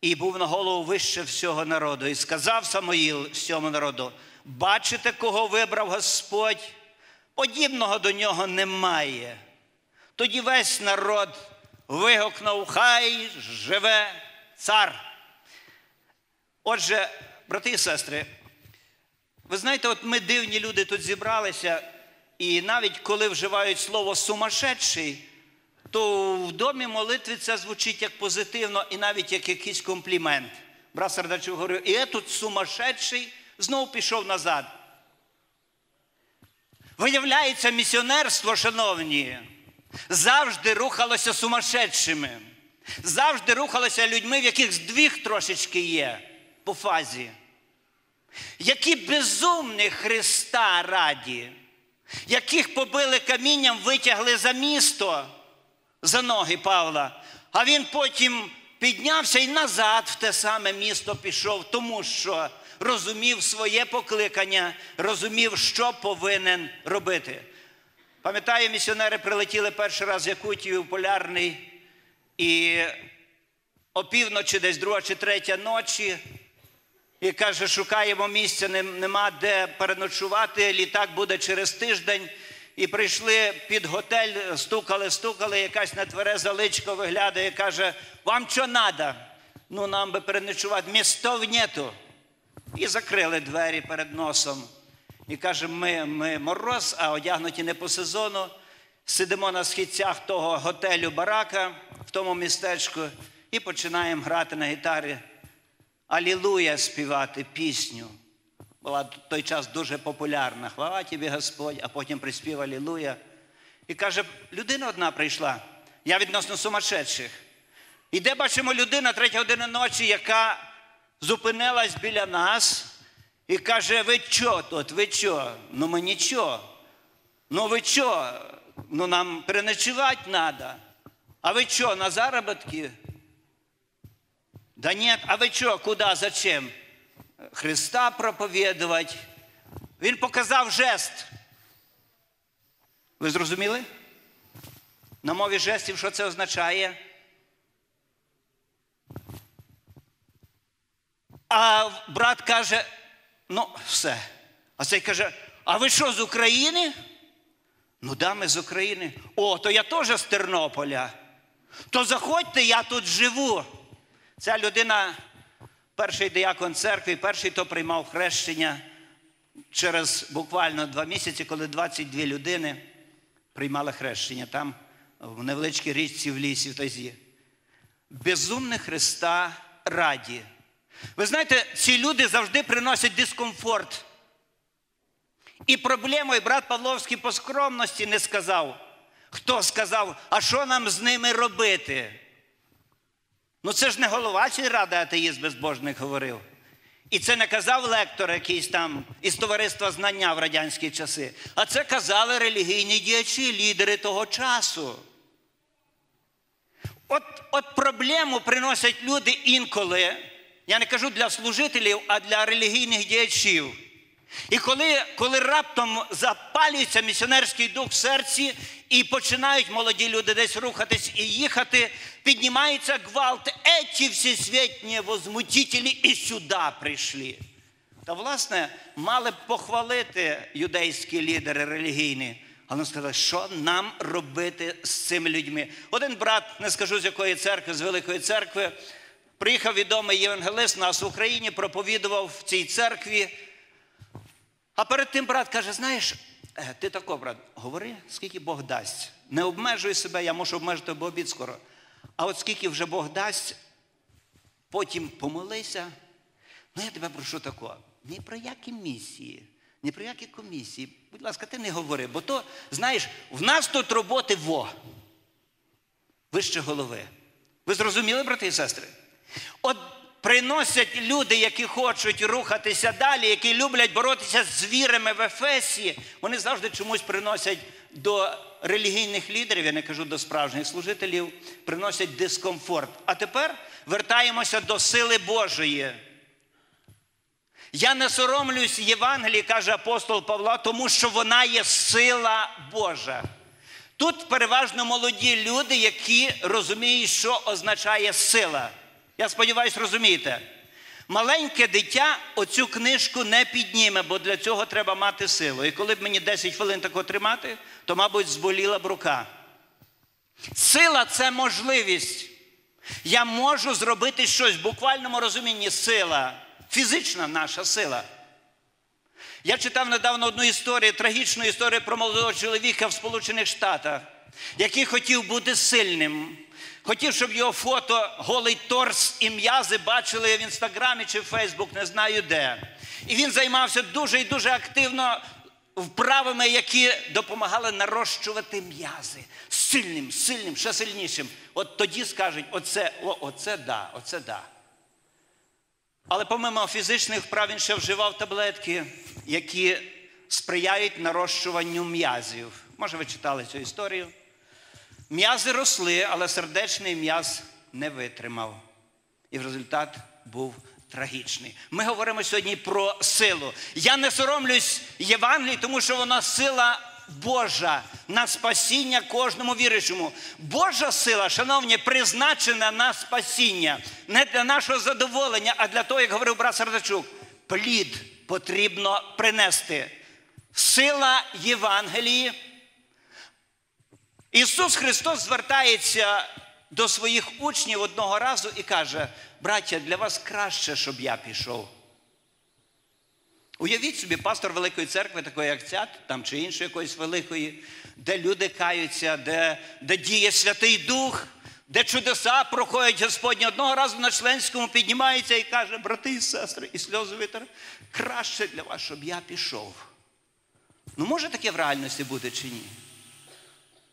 і був на голову вище всього народу. І сказав Самоїл всьому народу: бачите, кого вибрав Господь? Подібного до нього немає. Тоді весь народ вигукнув, хай живе цар. Отже, брати і сестри, ви знаєте, от ми дивні люди тут зібралися, і навіть коли вживають слово сумасшедший, то в домі молитви це звучить як позитивно і навіть як якийсь комплімент. Брат Сардачук говорив, і я тут сумасшедший знову пішов назад. Виявляється, місіонерство, шановні, завжди рухалося сумасшедшими. Завжди рухалося людьми, в яких здвіг трошечки є по фазі. Які безумні Христа раді, яких побили камінням, витягли за місто, за ноги Павла, а він потім піднявся і назад в те саме місто пішов, тому що розумів своє покликання, розумів, що повинен робити. Пам'ятаю, місіонери прилетіли перший раз в Якутію в Полярний. І опівночі, десь друга чи третя ночі, І каже, шукаємо місця, нема де переночувати, літак буде через тиждень. І прийшли під готель, стукали, стукали, якась нетвереза личко виглядає, каже, вам що треба? Ну, нам би переночувати, містов нету. І закрили двері перед носом. І каже, ми, ми мороз, а одягнуті не по сезону. Сидимо на східцях того готелю барака в тому містечку і починаємо грати на гітарі. Алілуя співати пісню. Була в той час дуже популярна. Хвала тобі Господь, а потім приспів Алілуя. І каже, людина одна прийшла. Я відносно сумасшедших. І де бачимо людина третя година ночі, яка зупинилась біля нас і каже: ви що тут? Ви що? Ну ми нічого. Ну ви що? Ну нам переночувати треба. А ви що, на заробітки? Да нет, а ви що, куди, зачем? Христа проповідувати. Він показав жест. Ви зрозуміли? На мові жестів, що це означає? А брат каже: ну, все. А цей каже: а ви що з України? Ну, да, ми з України. О, то я теж з Тернополя. То заходьте, я тут живу. Ця людина, перший диякон церкви, перший, хто приймав хрещення через буквально два місяці, коли 22 людини приймали хрещення там, в невеличкій річці в лісі, в тазі. Безумне Христа раді. Ви знаєте, ці люди завжди приносять дискомфорт. І проблемою брат Павловський по скромності не сказав. Хто сказав, а що нам з ними робити? Ну це ж не голова ради атеїст безбожник говорив. І це не казав лектор якийсь там із товариства знання в радянські часи, а це казали релігійні діячі, лідери того часу. От, от проблему приносять люди інколи. Я не кажу для служителів, а для релігійних діячів. І коли, коли раптом запалюється місіонерський дух в серці і починають молоді люди десь рухатись і їхати, піднімається гвалт, еті всесвітні возмутителі і сюди прийшли. Та, власне, мали б похвалити юдейські лідери релігійні, але сказали, що нам робити з цими людьми. Один брат, не скажу з якої церкви, з Великої церкви, приїхав відомий євангелист нас в Україні, проповідував в цій церкві. А перед тим брат каже: знаєш, е, ти тако, брат, говори, скільки Бог дасть. Не обмежуй себе, я можу обмежити, бо обід скоро. А от скільки вже Бог дасть, потім помолися. Ну, я тебе прошу тако, ні про які місії, ні про які комісії. Будь ласка, ти не говори, бо то, знаєш, в нас тут роботи во. Вище голови. Ви зрозуміли, брати і сестри? От приносять люди, які хочуть рухатися далі, які люблять боротися з звірами в Ефесі, вони завжди чомусь приносять до релігійних лідерів, я не кажу до справжніх служителів, приносять дискомфорт. А тепер вертаємося до сили Божої. Я не соромлюсь Євангелії, каже апостол Павла, тому що вона є сила Божа. Тут переважно молоді люди, які розуміють, що означає сила. Я сподіваюся, розумієте. Маленьке дитя оцю книжку не підніме, бо для цього треба мати силу. І коли б мені 10 хвилин тако тримати, то, мабуть, зболіла б рука. Сила це можливість. Я можу зробити щось в буквальному розумінні сила, фізична наша сила. Я читав недавно одну історію, трагічну історію про молодого чоловіка в Сполучених Штатах, який хотів бути сильним. Хотів, щоб його фото, голий торс і м'язи бачили в інстаграмі чи в Фейсбук, не знаю де. І він займався дуже і дуже активно вправами, які допомагали нарощувати м'язи. Сильним, сильним, ще сильнішим. От тоді скажуть, оце, о, оце да, оце да. Але помимо фізичних вправ він ще вживав таблетки, які сприяють нарощуванню м'язів. Може, ви читали цю історію? М'язи росли, але сердечний м'яз не витримав. І результат був трагічний. Ми говоримо сьогодні про силу. Я не соромлюсь Євангелії, тому що вона сила Божа на спасіння кожному віруючому. Божа сила, шановні, призначена на спасіння, не для нашого задоволення, а для того, як говорив брат Сардачук, плід потрібно принести. Сила Євангелії. Ісус Христос звертається до своїх учнів одного разу і каже: браття, для вас краще, щоб я пішов. Уявіть собі, пастор Великої церкви, такої як ця, там чи іншої якоїсь великої, де люди каються, де, де діє Святий Дух, де чудеса проходять Господні. Одного разу на членському піднімається і каже, брати і сестри, і сльози витер, краще для вас, щоб я пішов. Ну, може таке в реальності бути чи ні?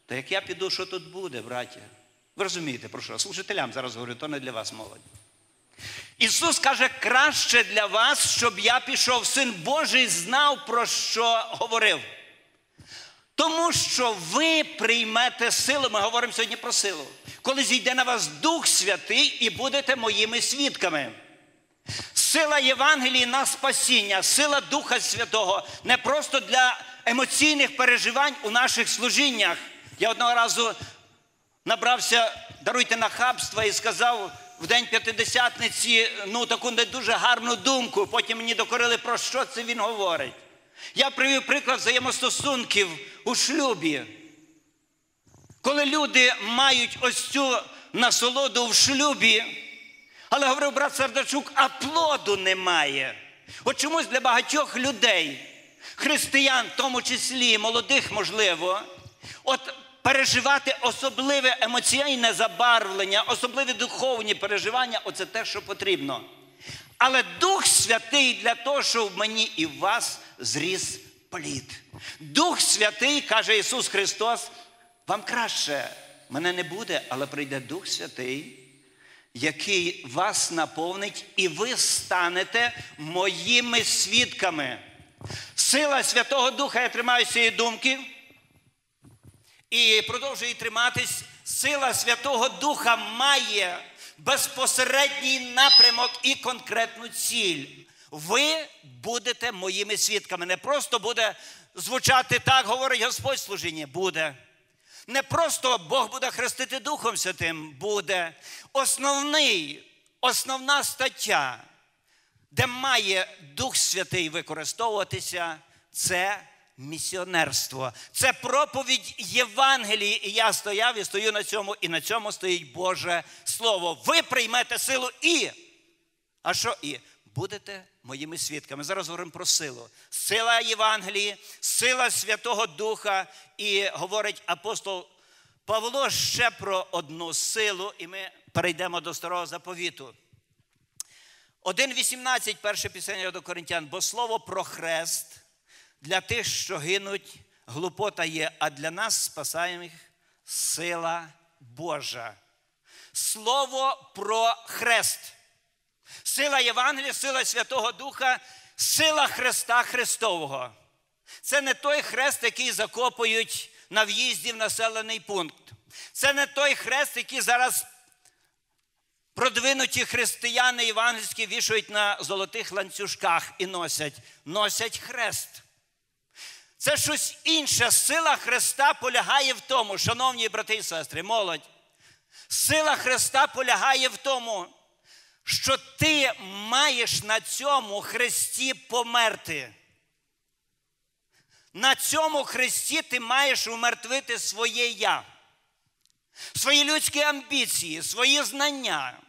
Та як я піду, що тут буде, браття? Ви розумієте, про що? Служителям зараз говорю, то не для вас молодь. Ісус каже, краще для вас, щоб я пішов. Син Божий знав, про що говорив. Тому що ви приймете силу, ми говоримо сьогодні про силу, коли зійде на вас Дух Святий і будете моїми свідками. Сила Євангелії на спасіння, сила Духа Святого не просто для емоційних переживань у наших служіннях. Я одного разу набрався, даруйте нахабства, і сказав в день п'ятидесятниці ну таку не дуже гарну думку. Потім мені докорили, про що це він говорить. Я привів приклад взаємостосунків у шлюбі. Коли люди мають ось цю насолоду в шлюбі, але говорив брат Сардачук, а плоду немає. От чомусь для багатьох людей, християн, в тому числі молодих, можливо, от переживати особливе емоційне забарвлення, особливі духовні переживання оце те, що потрібно. Але Дух Святий для того, щоб в мені і в вас зріс плід. Дух Святий, каже Ісус Христос, вам краще, мене не буде, але прийде Дух Святий, який вас наповнить, і ви станете моїми свідками. Сила Святого Духа, я тримаюся цієї думки і продовжую триматись. Сила Святого Духа має безпосередній напрямок і конкретну ціль. Ви будете моїми свідками. Не просто буде звучати так, говорить Господь служіння. Буде. Не просто Бог буде хрестити Духом Святим, буде. Основний, основна стаття, де має Дух Святий використовуватися, це місіонерство. Це проповідь Євангелії. І я стояв і стою на цьому, і на цьому стоїть Боже Слово. Ви приймете силу і. А що і? Будете моїми свідками. Зараз говоримо про силу. Сила Євангелії, сила Святого Духа. І говорить апостол Павло ще про одну силу, і ми перейдемо до старого заповіту. 1.18, перше пісення до Коринтян, бо слово про хрест для тих, що гинуть, глупота є, а для нас спасаємих сила Божа. Слово про хрест. Сила Євангелія, сила Святого Духа, сила Христа Христового. Це не той хрест, який закопують на в'їзді в населений пункт. Це не той хрест, який зараз продвинуті християни євангельські вішають на золотих ланцюжках і носять. Носять хрест. Це щось інше. Сила Христа полягає в тому, шановні брати і сестри, молодь. Сила Христа полягає в тому, що ти маєш на цьому хресті померти. На цьому хресті ти маєш умертвити своє я, свої людські амбіції, свої знання.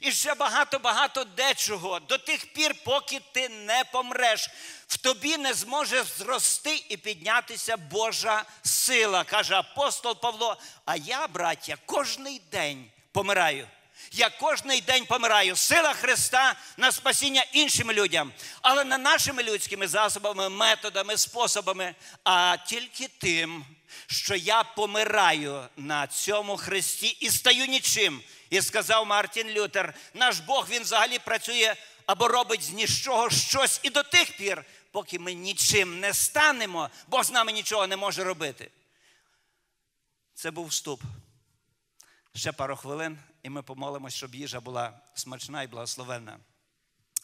І ще багато-багато дечого до тих пір, поки ти не помреш, в тобі не зможе зрости і піднятися Божа сила, каже апостол Павло. А я, браття, кожний день помираю. Я кожний день помираю. Сила Христа на спасіння іншим людям, але не нашими людськими засобами, методами, способами, а тільки тим, що я помираю на цьому хресті і стаю нічим. І сказав Мартін Лютер: наш Бог він взагалі працює або робить з нічого щось і до тих пір, поки ми нічим не станемо, Бог з нами нічого не може робити. Це був вступ. Ще пару хвилин, і ми помолимось, щоб їжа була смачна і благословенна.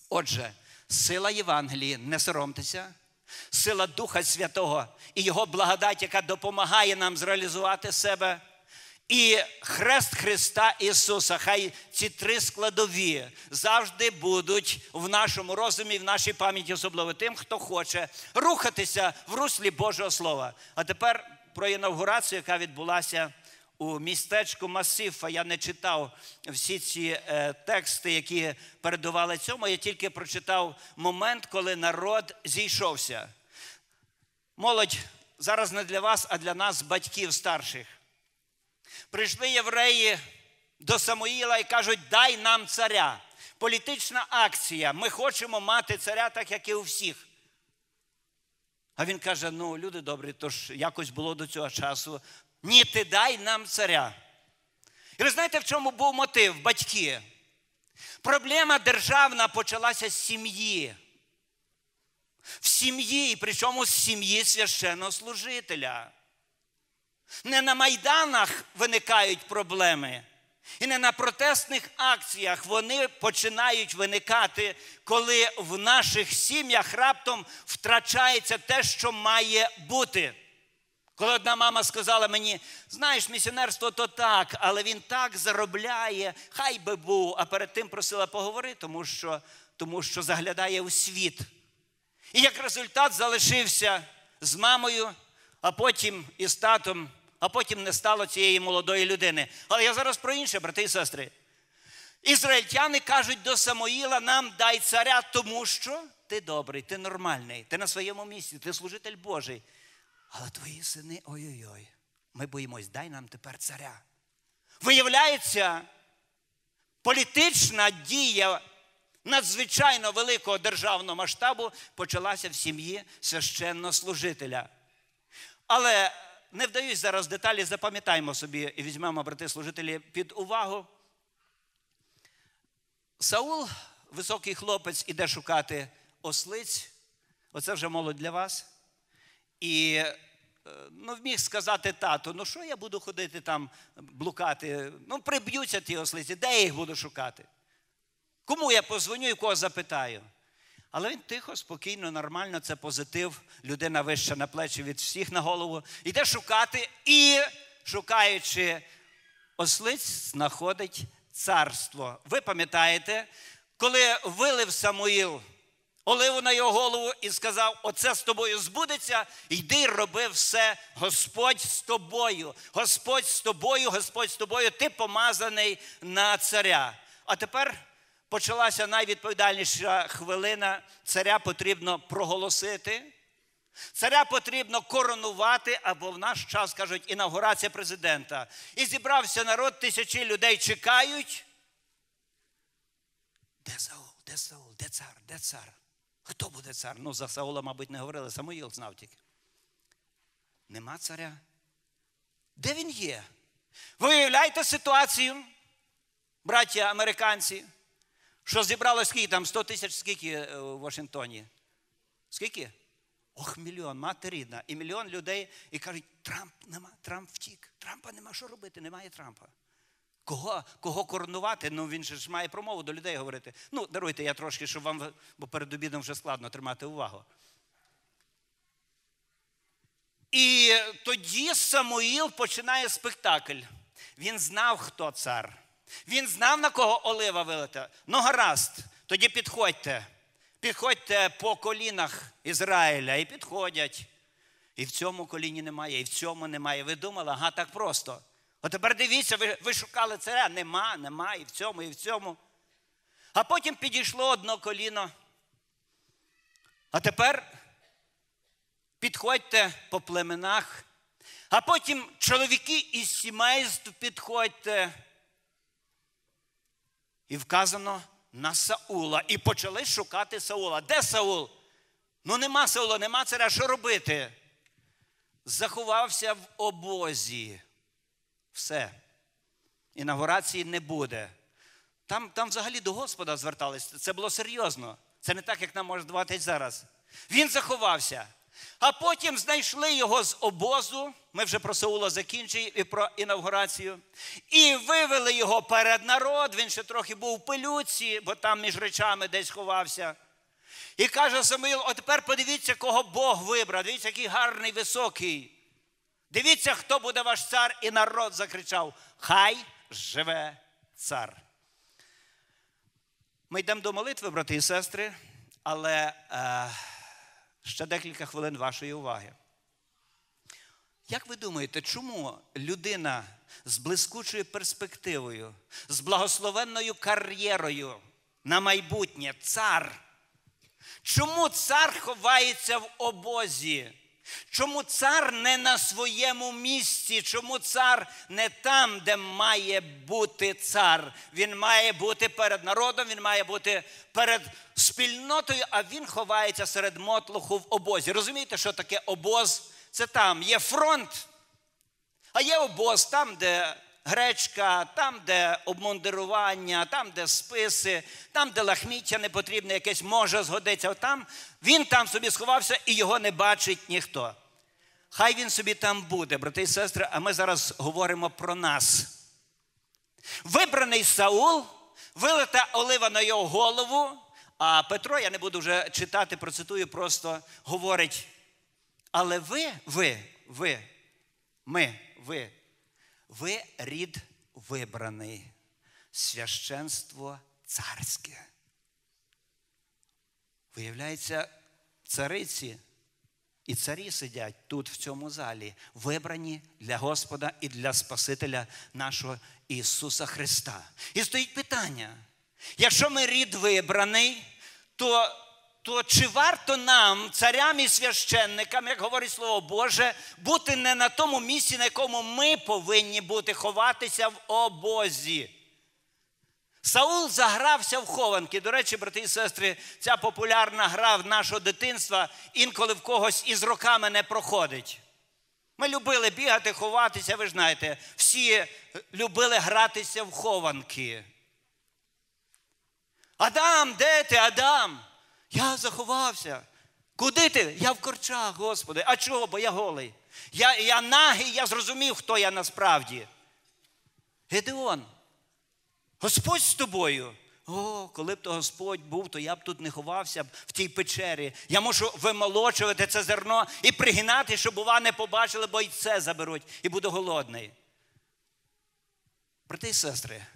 Отже, сила Євангелії, не соромтеся, сила Духа Святого і Його благодать, яка допомагає нам зреалізувати себе. І хрест Христа Ісуса, хай ці три складові завжди будуть в нашому розумі, в нашій пам'яті, особливо тим, хто хоче рухатися в руслі Божого Слова. А тепер про інавгурацію, яка відбулася у містечку Масифа. Я не читав всі ці е, тексти, які передували цьому. Я тільки прочитав момент, коли народ зійшовся. Молодь зараз не для вас, а для нас, батьків старших. Прийшли євреї до Самуїла і кажуть: дай нам царя. Політична акція. Ми хочемо мати царя, так як і у всіх. А він каже: ну, люди добрі, то ж якось було до цього часу. Ні, ти дай нам царя. І ви знаєте, в чому був мотив батьки? Проблема державна почалася з сім'ї. В сім'ї, причому з сім'ї священнослужителя. Не на майданах виникають проблеми, і не на протестних акціях вони починають виникати, коли в наших сім'ях раптом втрачається те, що має бути. Коли одна мама сказала мені, знаєш, місіонерство то так, але він так заробляє, хай би був, а перед тим просила поговорити, тому що, тому що заглядає у світ. І як результат залишився з мамою, а потім із татом, а потім не стало цієї молодої людини. Але я зараз про інше, брати і сестри. Ізраїльтяни кажуть до Самоїла, нам дай царя, тому що ти добрий, ти нормальний, ти на своєму місці, ти служитель Божий. Але твої сини, ой-ой-ой, ми боїмось, дай нам тепер царя. Виявляється, політична дія надзвичайно великого державного масштабу почалася в сім'ї священнослужителя. Але не вдаюсь зараз деталі, запам'ятаємо собі і візьмемо, брати служителі, під увагу. Саул, високий хлопець, іде шукати ослиць. Оце вже молодь для вас. І е, ну, вміг сказати тату, ну що я буду ходити там блукати? Ну, приб'ються ті ослиці, де я їх буду шукати? Кому я позвоню і кого запитаю? Але він тихо, спокійно, нормально, це позитив, людина вища на плечі від всіх на голову. Йде шукати і, шукаючи ослиць, знаходить царство. Ви пам'ятаєте, коли вилив Самуїл оливу на його голову і сказав: Оце з тобою збудеться, йди роби все, Господь з тобою, Господь з тобою, Господь з тобою, ти помазаний на царя. А тепер почалася найвідповідальніша хвилина. Царя потрібно проголосити. Царя потрібно коронувати, або в наш час кажуть інаугурація президента. І зібрався народ, тисячі людей чекають. Де Саул? Де Саул? Де цар? Де цар? Хто буде цар? Ну, за Саула, мабуть, не говорили. Самуїл знав тільки. Нема царя. Де він є? Ви уявляєте ситуацію, браття американці, що зібрало скільки там 100 тисяч скільки е, у Вашингтоні? Скільки? Ох, мільйон, мати рідна. І мільйон людей і кажуть, Трамп нема, Трамп втік. Трампа нема що робити, немає Трампа. Кого кого коронувати? Ну він же ж має промову до людей говорити. Ну, даруйте, я трошки, щоб вам, бо перед обідом вже складно тримати увагу. І тоді Самуїл починає спектакль. Він знав, хто цар. Він знав, на кого олива вилита. Ну, гаразд, тоді підходьте. Підходьте по колінах Ізраїля і підходять. І в цьому коліні немає, і в цьому немає. Ви думали, ага, так просто. От тепер дивіться, ви, ви шукали царя. Нема, нема, і в цьому, і в цьому. А потім підійшло одно коліно. А тепер підходьте по племенах. А потім чоловіки із сімейств підходьте. І вказано на Саула. І почали шукати Саула. Де Саул? Ну нема Саула, нема царя. Що робити? Заховався в обозі. Все. Інаугурації не буде. Там там взагалі до Господа зверталися. Це було серйозно. Це не так, як нам може здаватись зараз. Він заховався. А потім знайшли його з обозу. Ми вже про Саула закінчили і про інавгурацію. І вивели його перед народ. Він ще трохи був в пилюці, бо там між речами десь ховався. І каже Самуїл: от тепер подивіться, кого Бог вибрав. Дивіться, який гарний, високий. Дивіться, хто буде ваш цар, і народ закричав: Хай живе цар. Ми йдемо до молитви, брати і сестри, але е, ще декілька хвилин вашої уваги. Як ви думаєте, чому людина з блискучою перспективою, з благословенною кар'єрою на майбутнє, цар? Чому цар ховається в обозі? Чому цар не на своєму місці? Чому цар не там, де має бути цар? Він має бути перед народом, він має бути перед спільнотою, а він ховається серед мотлуху в обозі. Розумієте, що таке обоз? Це там є фронт, а є обоз там, де гречка, там, де обмундирування, там, де списи, там, де лахміття не потрібне, якесь може згодиться. Там він там собі сховався і його не бачить ніхто. Хай він собі там буде, брати і сестри, а ми зараз говоримо про нас. Вибраний Саул, вилита олива на його голову, а Петро, я не буду вже читати, процитую, просто говорить. Але ви, ви, ви, ми, ви, ви рід вибраний, священство царське. Виявляється, цариці і царі сидять тут, в цьому залі, вибрані для Господа і для Спасителя нашого Ісуса Христа. І стоїть питання: якщо ми рід вибраний, то то чи варто нам, царям і священникам, як говорить Слово Боже, бути не на тому місці, на якому ми повинні бути, ховатися в обозі? Саул загрався в хованки. До речі, брати і сестри, ця популярна гра в нашого дитинства інколи в когось із роками не проходить. Ми любили бігати, ховатися, ви знаєте, всі любили гратися в хованки. Адам, де ти, Адам? Я заховався. Куди ти? Я в корчах, Господи. А чого? Бо я голий. Я я нагий, я зрозумів, хто я насправді. Гедеон, Господь з тобою. О, коли б то Господь був, то я б тут не ховався б в тій печері. Я мушу вимолочувати це зерно і пригинати, щоб, бува, не побачили, бо й це заберуть, і буду голодний. Брати і сестри,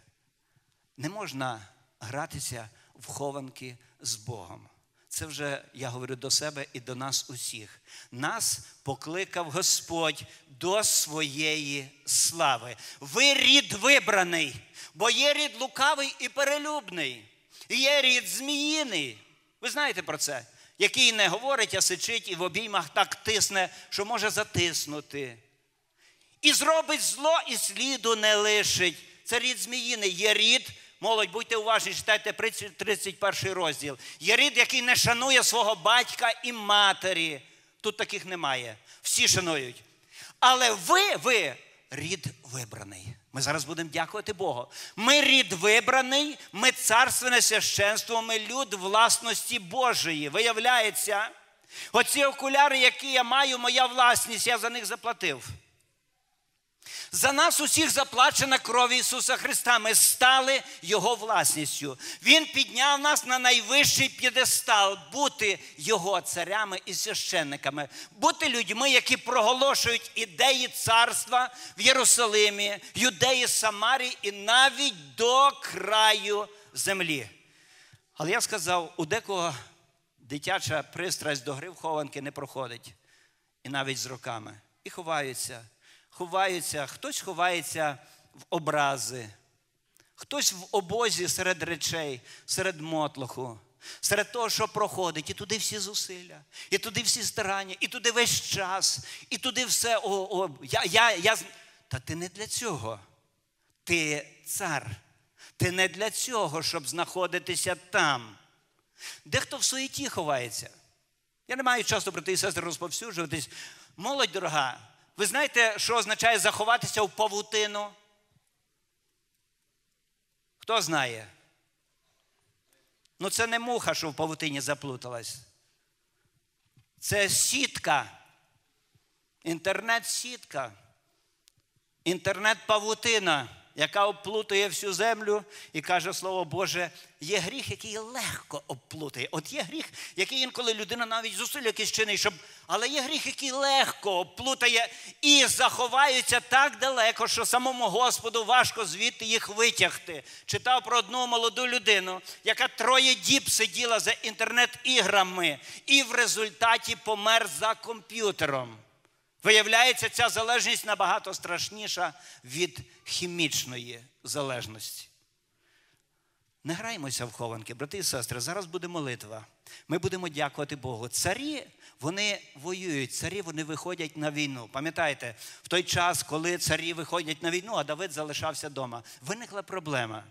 не можна гратися в хованки з Богом. Це вже я говорю до себе і до нас усіх. Нас покликав Господь до своєї слави. Ви рід вибраний, бо є рід лукавий і перелюбний, є рід зміїний. Ви знаєте про це, який не говорить, а сичить і в обіймах так тисне, що може затиснути. І зробить зло, і сліду не лишить. Це рід зміїний, є рід. Молодь, будьте уважні, читайте 31 розділ. Є рід, який не шанує свого батька і матері. Тут таких немає. Всі шанують. Але ви, ви рід вибраний. Ми зараз будемо дякувати Богу. Ми рід вибраний, ми царственне священство, ми люд власності Божої. Виявляється, оці окуляри, які я маю, моя власність, я за них заплатив. За нас усіх заплачена кров Ісуса Христа. Ми стали Його власністю. Він підняв нас на найвищий п'єдестал, бути Його царями і священниками, бути людьми, які проголошують ідеї царства в Єрусалимі, Юдеї, Самарії і навіть до краю землі. Але я сказав, у декого дитяча пристрасть до гри в хованки не проходить. І навіть з роками. І ховаються ховаються, хтось ховається в образи, хтось в обозі серед речей, серед мотлоху, серед того, що проходить, і туди всі зусилля, і туди всі старання, і туди весь час, і туди все. О, о, я, я, я... Та ти не для цього. Ти цар. Ти не для цього, щоб знаходитися там. Дехто в суеті ховається. Я не маю часу, брати і сестри, розповсюджуватись. Молодь дорога, ви знаєте, що означає заховатися в павутину? Хто знає? Ну, це не муха, що в павутині заплуталась. Це сітка. Інтернет-сітка. Інтернет-павутина. Яка обплутує всю землю, і каже слово Боже, є гріх, який легко обплутує. От є гріх, який інколи людина навіть зусиль якийсь чинить, щоб. Але є гріх, який легко обплутає і заховаються так далеко, що самому Господу важко звідти їх витягти. Читав про одну молоду людину, яка троє діб сиділа за інтернет-іграми і в результаті помер за комп'ютером. Виявляється, ця залежність набагато страшніша від хімічної залежності. Не граємося в хованки, брати і сестри. Зараз буде молитва. Ми будемо дякувати Богу. Царі вони воюють, царі вони виходять на війну. Пам'ятаєте, в той час, коли царі виходять на війну, а Давид залишався вдома, виникла проблема.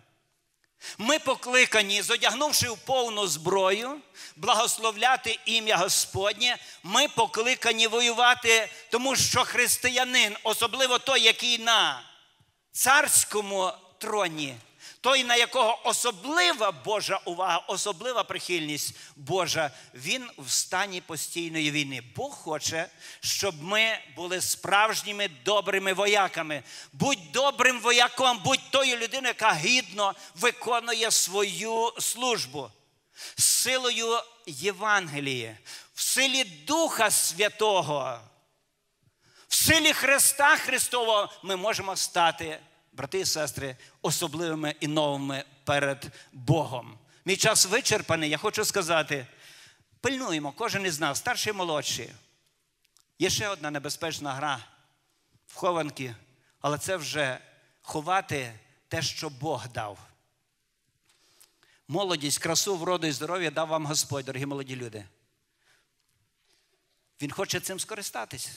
Ми покликані, зодягнувши в повну зброю, благословляти ім'я Господнє. Ми покликані воювати, тому що християнин, особливо той, який на царському троні, той, на якого особлива Божа увага, особлива прихильність Божа, він в стані постійної війни. Бог хоче, щоб ми були справжніми добрими вояками. Будь добрим вояком, будь тою людиною, яка гідно виконує свою службу. Силою Євангелії, в силі Духа Святого, в силі Христа Христового ми можемо стати брати і сестри, особливими і новими перед Богом. Мій час вичерпаний, я хочу сказати: пильнуємо, кожен із нас, старший і молодший. Є ще одна небезпечна гра в хованки, але це вже ховати те, що Бог дав. Молодість, красу, вроду і здоров'я дав вам Господь, дорогі молоді люди. Він хоче цим скористатись.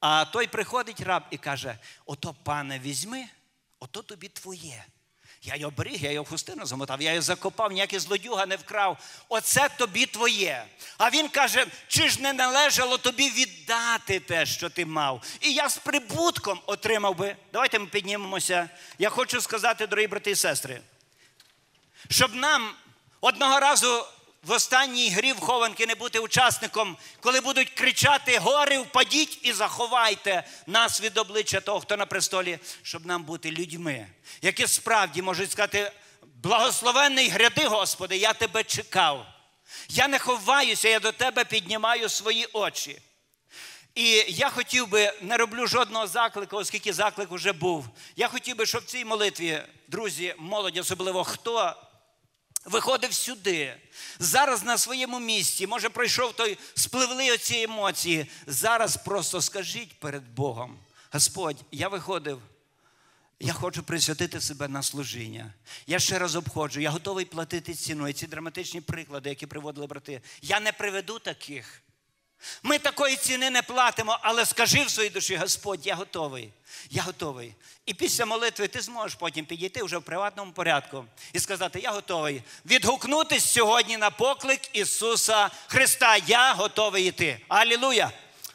А той приходить раб і каже: Ото, пане, візьми, ото тобі твоє. Я його беріг, я його хустину замотав, я його закопав, ніякий злодюга не вкрав. Оце тобі твоє. А він каже: чи ж не належало тобі віддати те, що ти мав? І я з прибутком отримав би. Давайте ми піднімемося. Я хочу сказати, дорогі брати і сестри, щоб нам одного разу в останній грі в хованки не бути учасником, коли будуть кричати гори, впадіть і заховайте нас від обличчя того, хто на престолі, щоб нам бути людьми, які справді можуть сказати: благословенний гряди, Господи, я тебе чекав. Я не ховаюся, я до тебе піднімаю свої очі. І я хотів би, не роблю жодного заклику, оскільки заклик вже був. Я хотів би, щоб в цій молитві, друзі, молодь, особливо хто виходив сюди, зараз на своєму місці, може, пройшов той, спливли оці емоції. Зараз просто скажіть перед Богом: Господь, я виходив. Я хочу присвятити себе на служіння. Я ще раз обходжу, я готовий платити ціну. І ці драматичні приклади, які приводили брати. Я не приведу таких. Ми такої ціни не платимо, але скажи в своїй душі, Господь, я готовий. Я готовий. І після молитви ти зможеш потім підійти вже в приватному порядку і сказати: Я готовий відгукнутись сьогодні на поклик Ісуса Христа. Я готовий йти. Алілуя!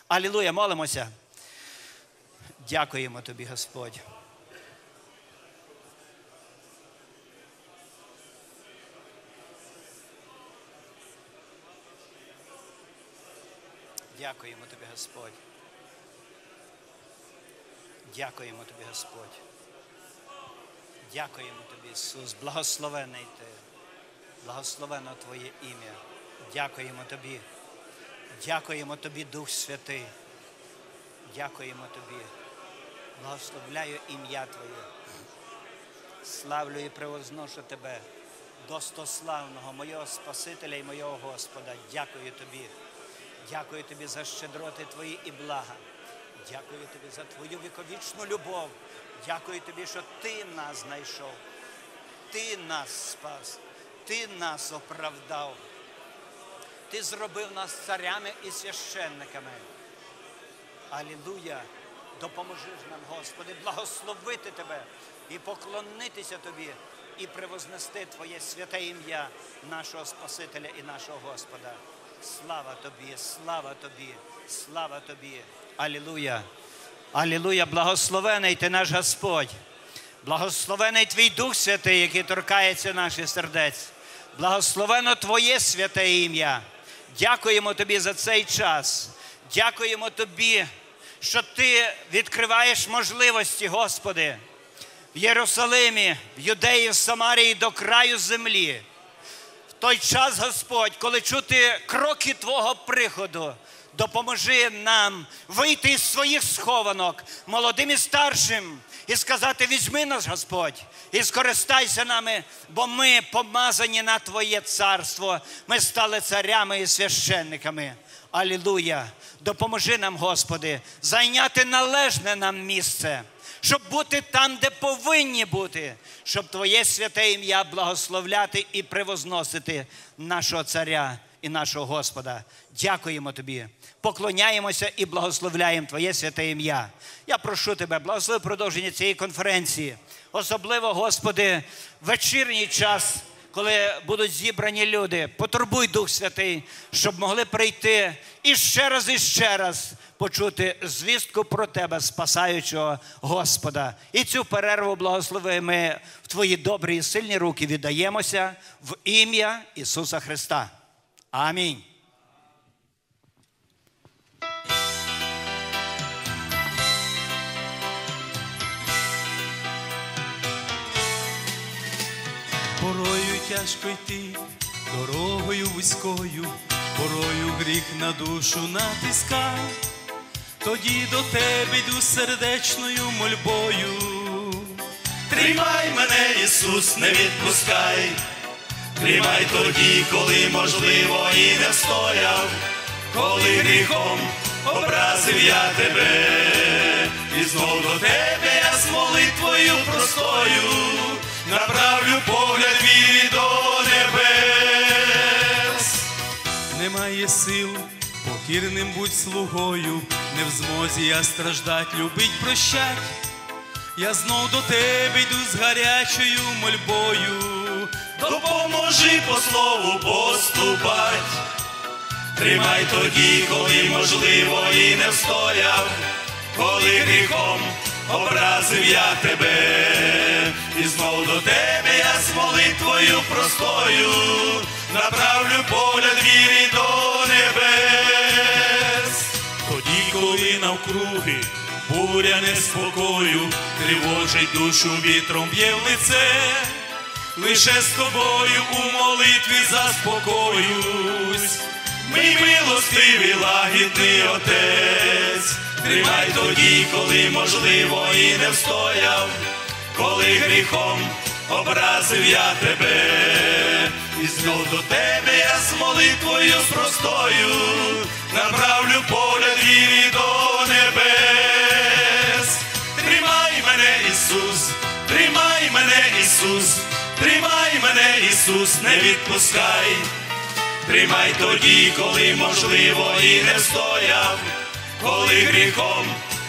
Алілуя! Молимося. Дякуємо тобі, Господь. Дякуємо тобі, Господь. Дякуємо тобі, Господь. Дякуємо тобі, Ісус. Благословений ти. Благословено Твоє ім'я. Дякуємо тобі. Дякуємо тобі, Дух Святий. Дякуємо тобі. Благословляю ім'я Твоє. Славлю і превозношу тебе, достославного, моєго Спасителя і моєго Господа. Дякую тобі. Дякую тобі за щедроти твої і блага. Дякую тобі за твою віковічну любов. Дякую тобі, що ти нас знайшов. Ти нас спас, ти нас оправдав. Ти зробив нас царями і священниками. Алілуя! Допоможи ж нам, Господи, благословити Тебе і поклонитися Тобі, і превознести Твоє святе ім'я нашого Спасителя і нашого Господа. Слава тобі, слава тобі, слава тобі. Алілуя. Алілуя, благословений ти наш Господь. Благословений твій Дух Святий, який торкається наших сердець. Благословено Твоє святе ім'я. Дякуємо тобі за цей час. Дякуємо тобі, що ти відкриваєш можливості, Господи. в Єрусалимі, в Юдеї, в Самарії до краю землі. Той час, Господь, коли чути кроки Твого приходу, допоможи нам вийти із своїх схованок, молодим і старшим, і сказати: візьми нас, Господь, і скористайся нами, бо ми помазані на Твоє царство. Ми стали царями і священниками. Алілуя! Допоможи нам, Господи, зайняти належне нам місце, щоб бути там, де повинні бути, щоб Твоє святе ім'я благословляти і превозносити нашого царя і нашого Господа. Дякуємо Тобі, поклоняємося і благословляємо Твоє святе ім'я. Я прошу Тебе, благослови продовження цієї конференції, особливо, Господи, вечірній час коли будуть зібрані люди, потурбуй Дух Святий, щоб могли прийти і ще раз, і ще раз почути звістку про тебе, спасаючого Господа. І цю перерву благослови ми в твої добрі і сильні руки віддаємося в ім'я Ісуса Христа. Амінь. Порою тяжко йти дорогою вузькою, порою гріх на душу натиска, тоді до тебе йду сердечною мольбою. Тримай мене, Ісус, не відпускай, тримай тоді, коли можливо і не встояв, коли гріхом образив я тебе, і знов до тебе я з молитвою простою направлю погляд вірі до небес. Немає сил, покірним будь слугою, не в змозі я страждать, любить, прощать. Я знов до тебе йду з гарячою мольбою. Допоможи по слову поступать. Тримай тоді, коли можливо і не встояв, коли гріхом образив я тебе, і знов до тебе я з молитвою простою направлю погляд вірі до небес. Тоді, навкруги. Буря неспокою, тривожить душу вітром. Б'є в лице, лише з тобою у молитві заспокоюсь. Мій милостивий лагідний отець, тримай тоді, коли можливо і не встояв, коли гріхом образив я тебе, і знов до тебе я з молитвою простою направлю погляд вірі до небес. Тримай мене, Ісус, тримай мене, Ісус, тримай мене, Ісус, не відпускай. Тримай тоді, коли можливо і не встояв, коли гріхом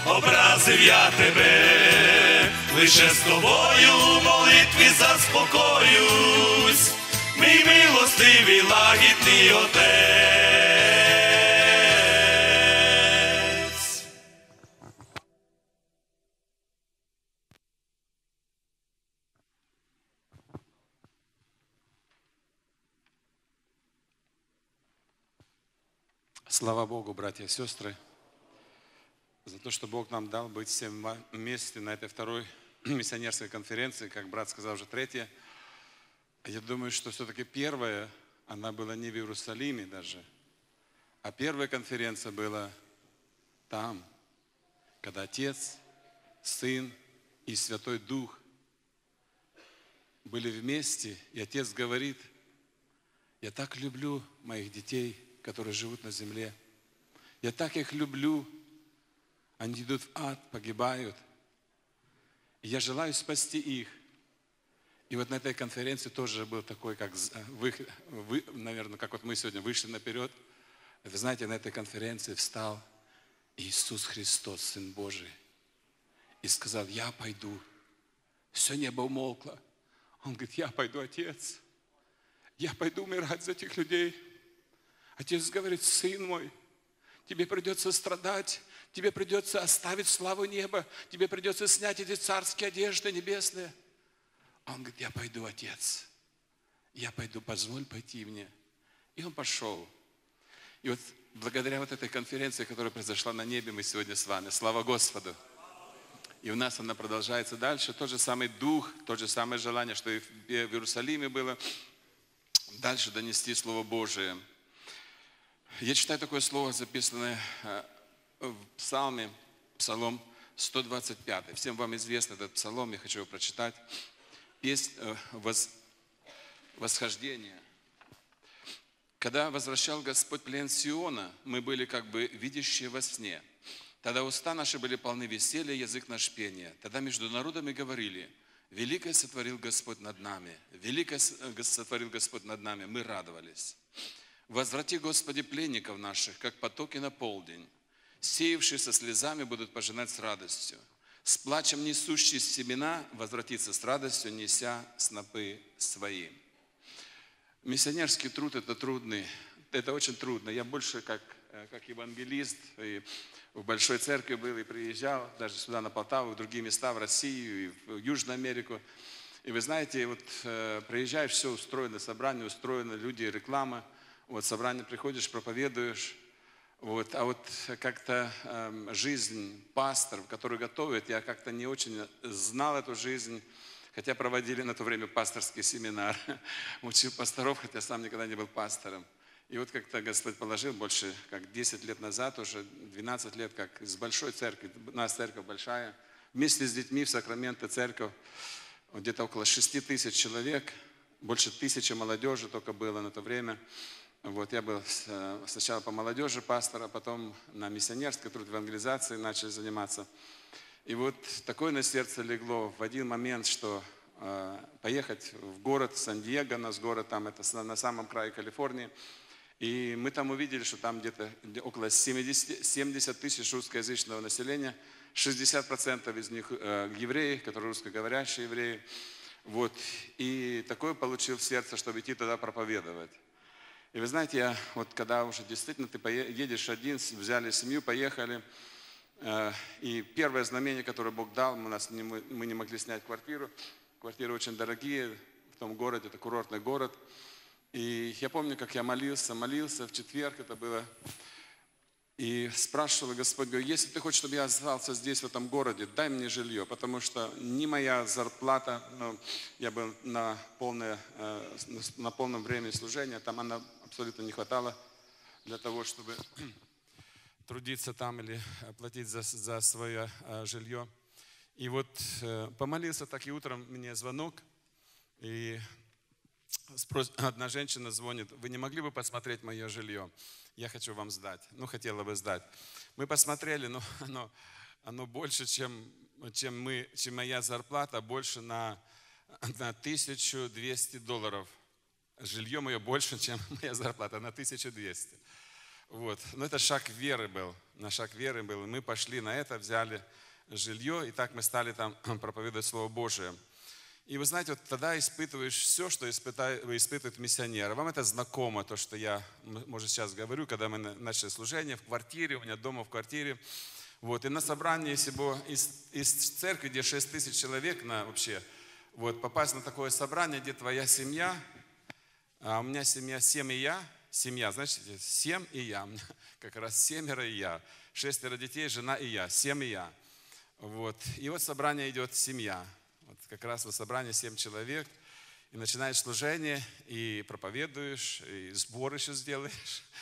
образив я тебе, лише з тобою у молитві заспокоюсь, мій милостивий лагідний отець. Слава Богу, братья и сестры, за то, что Бог нам дал быть всем вместе на этой второй миссионерской конференции, как брат сказал, уже третья. Я думаю, что все-таки первая, она была не в Иерусалиме даже, а первая конференция была там, когда Отец, Сын и Святой Дух были вместе, и Отец говорит, я так люблю моих детей, которые живут на земле. Я так их люблю. Они идут в ад, погибают. И я желаю спасти их. И вот на этой конференции тоже был такой, как, з- вы, вы, наверное, как вот мы сегодня вышли наперед. Вы знаете, на этой конференции встал Иисус Христос, Сын Божий, и сказал, я пойду. Все небо умолкло. Он говорит, я пойду, Отец. Я пойду умирать за этих людей. Отец говорит, сын мой, тебе придется страдать, тебе придется оставить славу неба, тебе придется снять эти царские одежды небесные. Он говорит, я пойду, отец. Я пойду, позволь пойти мне. И он пошел. И вот благодаря вот этой конференции, которая произошла на небе, мы сегодня с вами. Слава Господу. И у нас она продолжается дальше. Тот же самый дух, тот же самое желание, что и в Иерусалиме было. Дальше донести Слово Божие. Я читаю такое слово, записанное э, в Псалме, Псалом 125. Всем вам известен этот псалом, я хочу его прочитать. Песнь э, воз- восхождения. Когда возвращал Господь плен Сиона, мы были как бы видящие во сне. Тогда уста наши были полны веселья, язык наш пения. Тогда между народами говорили, великое сотворил Господь над нами, великое э, сотворил Господь над нами, мы радовались. Возврати, Господи, пленников наших, как потоки на полдень. Сеявшие со слезами будут пожинать с радостью. С плачем несущие семена возвратится с радостью, неся снопы свои. Миссионерский труд – это трудный, это очень трудно. Я больше как, э, как евангелист и в Большой Церкви был и приезжал, даже сюда на Полтаву, в другие места, в Россию и в Южную Америку. И вы знаете, вот э, приезжаешь, все устроено, собрание устроено, люди, реклама. Вот собрание приходишь, проповедуешь. Вот, а вот как-то эм, жизнь пасторов, которые готовят, я как-то не очень знал эту жизнь, хотя проводили на то время пасторский семинар. Учил пасторов, хотя сам никогда не был пастором. И вот как-то Господь положил больше, как 10 лет назад, уже 12 лет, как из большой церкви, у нас церковь большая, вместе с детьми в Сакраменто церковь, где-то около 6 тысяч человек, больше тысячи молодежи только было на то время. Вот я был э, сначала по молодежи пастор, а потом на миссионерской труд евангелизации начали заниматься. И вот такое на сердце легло в один момент, что э, поехать в город Сан-Диего, нас город там, это на самом крае Калифорнии. И мы там увидели, что там где-то где- около 70, 70 тысяч русскоязычного населения, 60% из них э, евреи, которые русскоговорящие евреи. Вот. И такое получил сердце, чтобы идти туда проповедовать. И вы знаете, я вот когда уже действительно ты едешь один, взяли семью, поехали, э, и первое знамение, которое Бог дал, мы, нас не, мы не могли снять квартиру, квартиры очень дорогие в том городе, это курортный город. И я помню, как я молился, молился в четверг, это было, и спрашивал Господь, говорю, если ты хочешь, чтобы я остался здесь, в этом городе, дай мне жилье, потому что не моя зарплата, ну, я был на, полное, э, на полном времени служения, там она абсолютно не хватало для того, чтобы трудиться там или э, платить за, за свое э, жилье. И вот э, помолился так и утром, мне звонок, и спрос- одна женщина звонит, вы не могли бы посмотреть мое жилье? Я хочу вам сдать. Ну, хотела бы сдать. Мы посмотрели, но оно, оно больше, чем, чем, мы, чем моя зарплата, больше на, на 1200 долларов. Жилье мое больше, чем моя зарплата, на 1200. Вот. Но это шаг веры был. На шаг веры был. И мы пошли на это, взяли жилье, и так мы стали там проповедовать Слово Божие. И вы знаете, вот тогда испытываешь все, что испытает, испытывает миссионер. Вам это знакомо, то, что я, может, сейчас говорю, когда мы на- начали служение в квартире, у меня дома в квартире. Вот, и на собрании, если бы из, из церкви, где 6 тысяч человек на, вообще, вот, попасть на такое собрание, где твоя семья, а у меня семья семь и я, семья, значит, семь и я, как раз семеро и я, шестеро детей, жена и я, семь и я. Вот. И вот собрание идет семья. Вот как раз вот собрание семь человек. И начинаешь служение, и проповедуешь, и сбор еще сделаешь.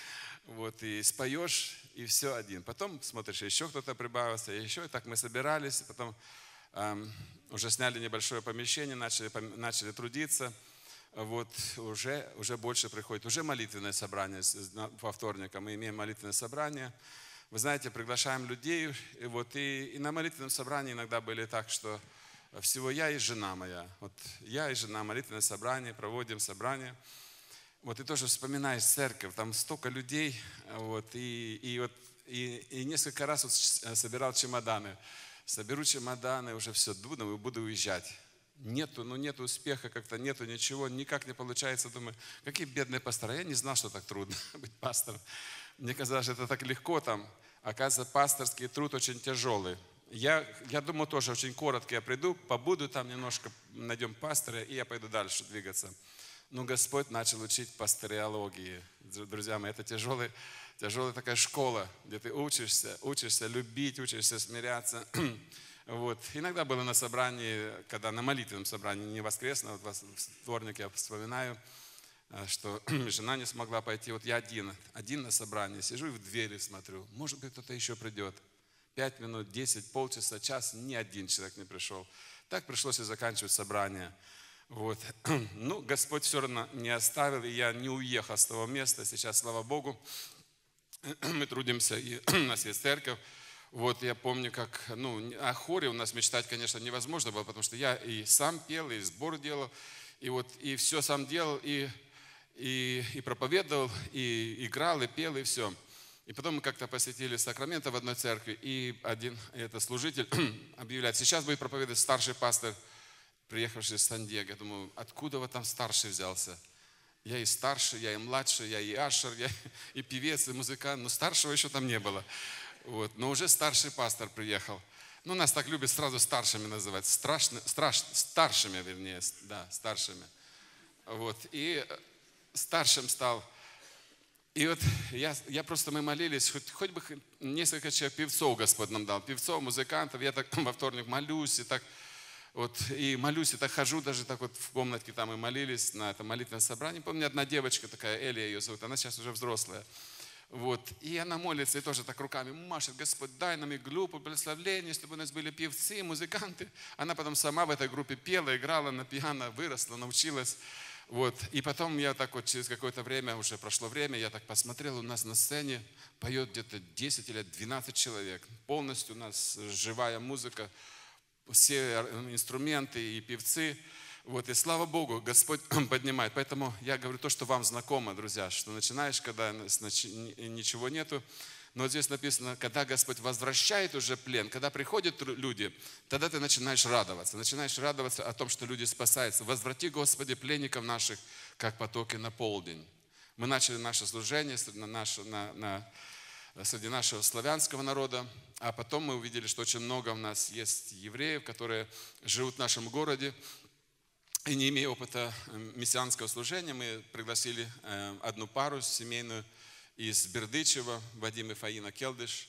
Вот, и споешь, и все один. Потом смотришь, еще кто-то прибавился, еще. И так мы собирались, потом эм, уже сняли небольшое помещение, начали, начали трудиться. Вот уже, уже больше приходит. Уже молитвенное собрание по вторникам. Мы имеем молитвенное собрание. Вы знаете, приглашаем людей. И, вот, и, и на молитвенном собрании иногда были так, что всего я и жена моя. Вот я и жена, молитвенное собрание, проводим собрание. Вот и тоже вспоминаешь церковь, там столько людей, вот, и, и, вот, и, и несколько раз вот собирал чемоданы. Соберу чемоданы, уже все, думаю, буду уезжать. Нету, ну нету успеха, как-то нету ничего, никак не получается. Думаю, какие бедные пасторы. Я не знал, что так трудно быть пастором. Мне казалось, это так легко там. Оказывается, пасторский труд очень тяжелый. Я, я думаю, тоже очень коротко я приду, побуду там немножко, найдем пастора, и я пойду дальше двигаться. Но Господь начал учить пасториологии. Друзья мои, это тяжелый, тяжелая такая школа, где ты учишься, учишься любить, учишься смиряться. Вот. Иногда было на собрании, когда на молитвенном собрании, не воскресном, вот во вторник я вспоминаю, э, что жена не смогла пойти. Вот я один, один на собрании, сижу и в двери смотрю. Может быть, кто-то еще придет. Пять минут, десять, полчаса, час, ни один человек не пришел. Так пришлось и заканчивать собрание. Вот. Ну, Господь все равно не оставил, и я не уехал с того места. Сейчас, слава Богу, мы трудимся, и у нас есть церковь. Вот я помню, как, ну, о хоре у нас мечтать, конечно, невозможно было, потому что я и сам пел, и сбор делал, и вот, и все сам делал, и, и, и проповедовал, и играл, и пел, и все. И потом мы как-то посетили Сакраменто в одной церкви, и один это служитель объявляет, сейчас будет проповедовать старший пастор, приехавший из Сан-Диего. Думаю, откуда вот там старший взялся? Я и старший, я и младший, я и ашер, я и певец, и музыкант, но старшего еще там не было. Вот. Но уже старший пастор приехал. Ну, нас так любят сразу старшими называть. Страшно, страш, старшими, вернее, да, старшими. Вот. И старшим стал. И вот я, я просто, мы молились, хоть, хоть бы несколько человек певцов Господь нам дал. Певцов, музыкантов. Я так во вторник молюсь и так вот, и молюсь, и так хожу даже так вот в комнатке там и молились на этом молитвенном собрании. Помню, одна девочка такая, Элия ее зовут, она сейчас уже взрослая. Вот. И она молится и тоже так руками машет, Господь, дай нам и глупо благословление, чтобы у нас были певцы, музыканты. Она потом сама в этой группе пела, играла на пиано, выросла, научилась. Вот. И потом я так вот через какое-то время, уже прошло время, я так посмотрел, у нас на сцене поет где-то 10 или 12 человек. Полностью у нас живая музыка, все инструменты и певцы. Вот, и слава Богу, Господь поднимает. Поэтому я говорю то, что вам знакомо, друзья, что начинаешь, когда ничего нету. Но здесь написано, когда Господь возвращает уже плен, когда приходят люди, тогда ты начинаешь радоваться. Начинаешь радоваться о том, что люди спасаются. Возврати, Господи, пленников наших, как потоки на полдень. Мы начали наше служение на, наше, на, на, среди нашего славянского народа, а потом мы увидели, что очень много у нас есть евреев, которые живут в нашем городе, и не имея опыта э, мессианского служения, мы пригласили э, одну пару семейную из Бердычева, Вадим и Фаина Келдыш.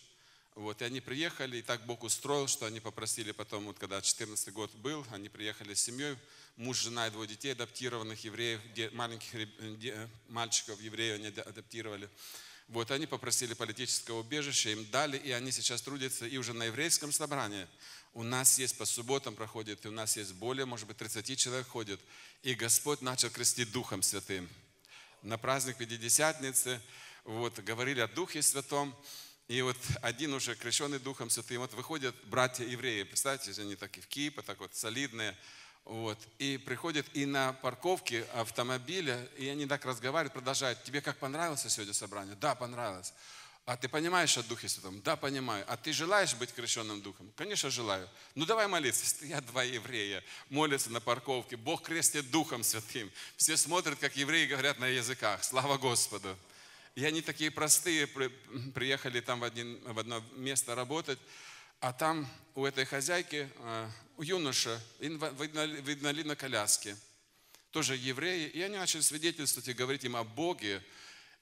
Вот, и они приехали, и так Бог устроил, что они попросили потом, вот когда 14 год был, они приехали с семьей, муж, жена и двое детей, адаптированных евреев, маленьких э, мальчиков евреев они адаптировали. Вот они попросили политического убежища, им дали, и они сейчас трудятся и уже на еврейском собрании. У нас есть по субботам проходит, и у нас есть более, может быть, 30 человек ходит. И Господь начал крестить Духом Святым. На праздник Пятидесятницы вот, говорили о Духе Святом, и вот один уже крещенный Духом Святым, вот выходят братья евреи, представьте, они такие в кипа, так вот солидные, вот. И приходят и на парковке автомобиля, и они так разговаривают, продолжают. Тебе как понравилось сегодня собрание? Да, понравилось. А ты понимаешь о Духе Святом? Да, понимаю. А ты желаешь быть крещенным Духом? Конечно, желаю. Ну давай молиться. Стоят два еврея, молятся на парковке. Бог крестит Духом Святым. Все смотрят, как евреи говорят на языках. Слава Господу. И они такие простые, приехали там в, один, в одно место работать. А там у этой хозяйки, э, у юноша, в инвалидной коляске, тоже евреи, и они начали свидетельствовать и говорить им о Боге,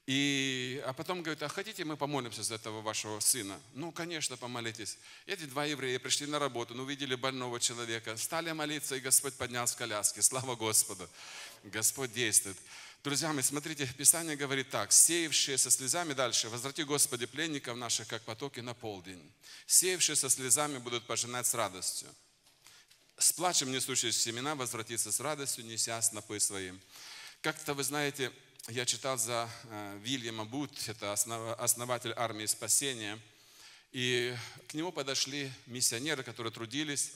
и, а потом говорит, а хотите мы помолимся за этого вашего сына? Ну, конечно, помолитесь. Эти два еврея пришли на работу, ну, увидели больного человека, стали молиться, и Господь поднял с коляски. Слава Господу! Господь действует. Друзья мои, смотрите, Писание говорит так, сеявшие со слезами дальше, возврати, Господи, пленников наших, как потоки на полдень. Сеявшие со слезами будут пожинать с радостью. С плачем несущие семена возвратиться с радостью, неся снопы своим. Как-то, вы знаете, я читал за э, Вильяма Бут, это основатель армии спасения, и к нему подошли миссионеры, которые трудились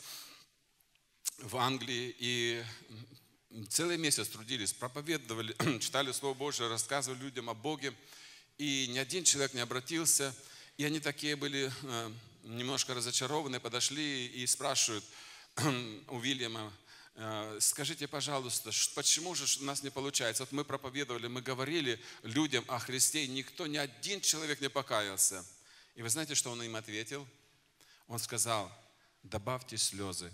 в Англии, и целый месяц трудились, проповедовали, читали Слово Божие, рассказывали людям о Боге. И ни один человек не обратился. И они такие были э, немножко разочарованы, подошли и спрашивают у Вильяма, «Э, скажите, пожалуйста, почему же у нас не получается? Вот мы проповедовали, мы говорили людям о Христе, и никто, ни один человек не покаялся. И вы знаете, что он им ответил? Он сказал, добавьте слезы,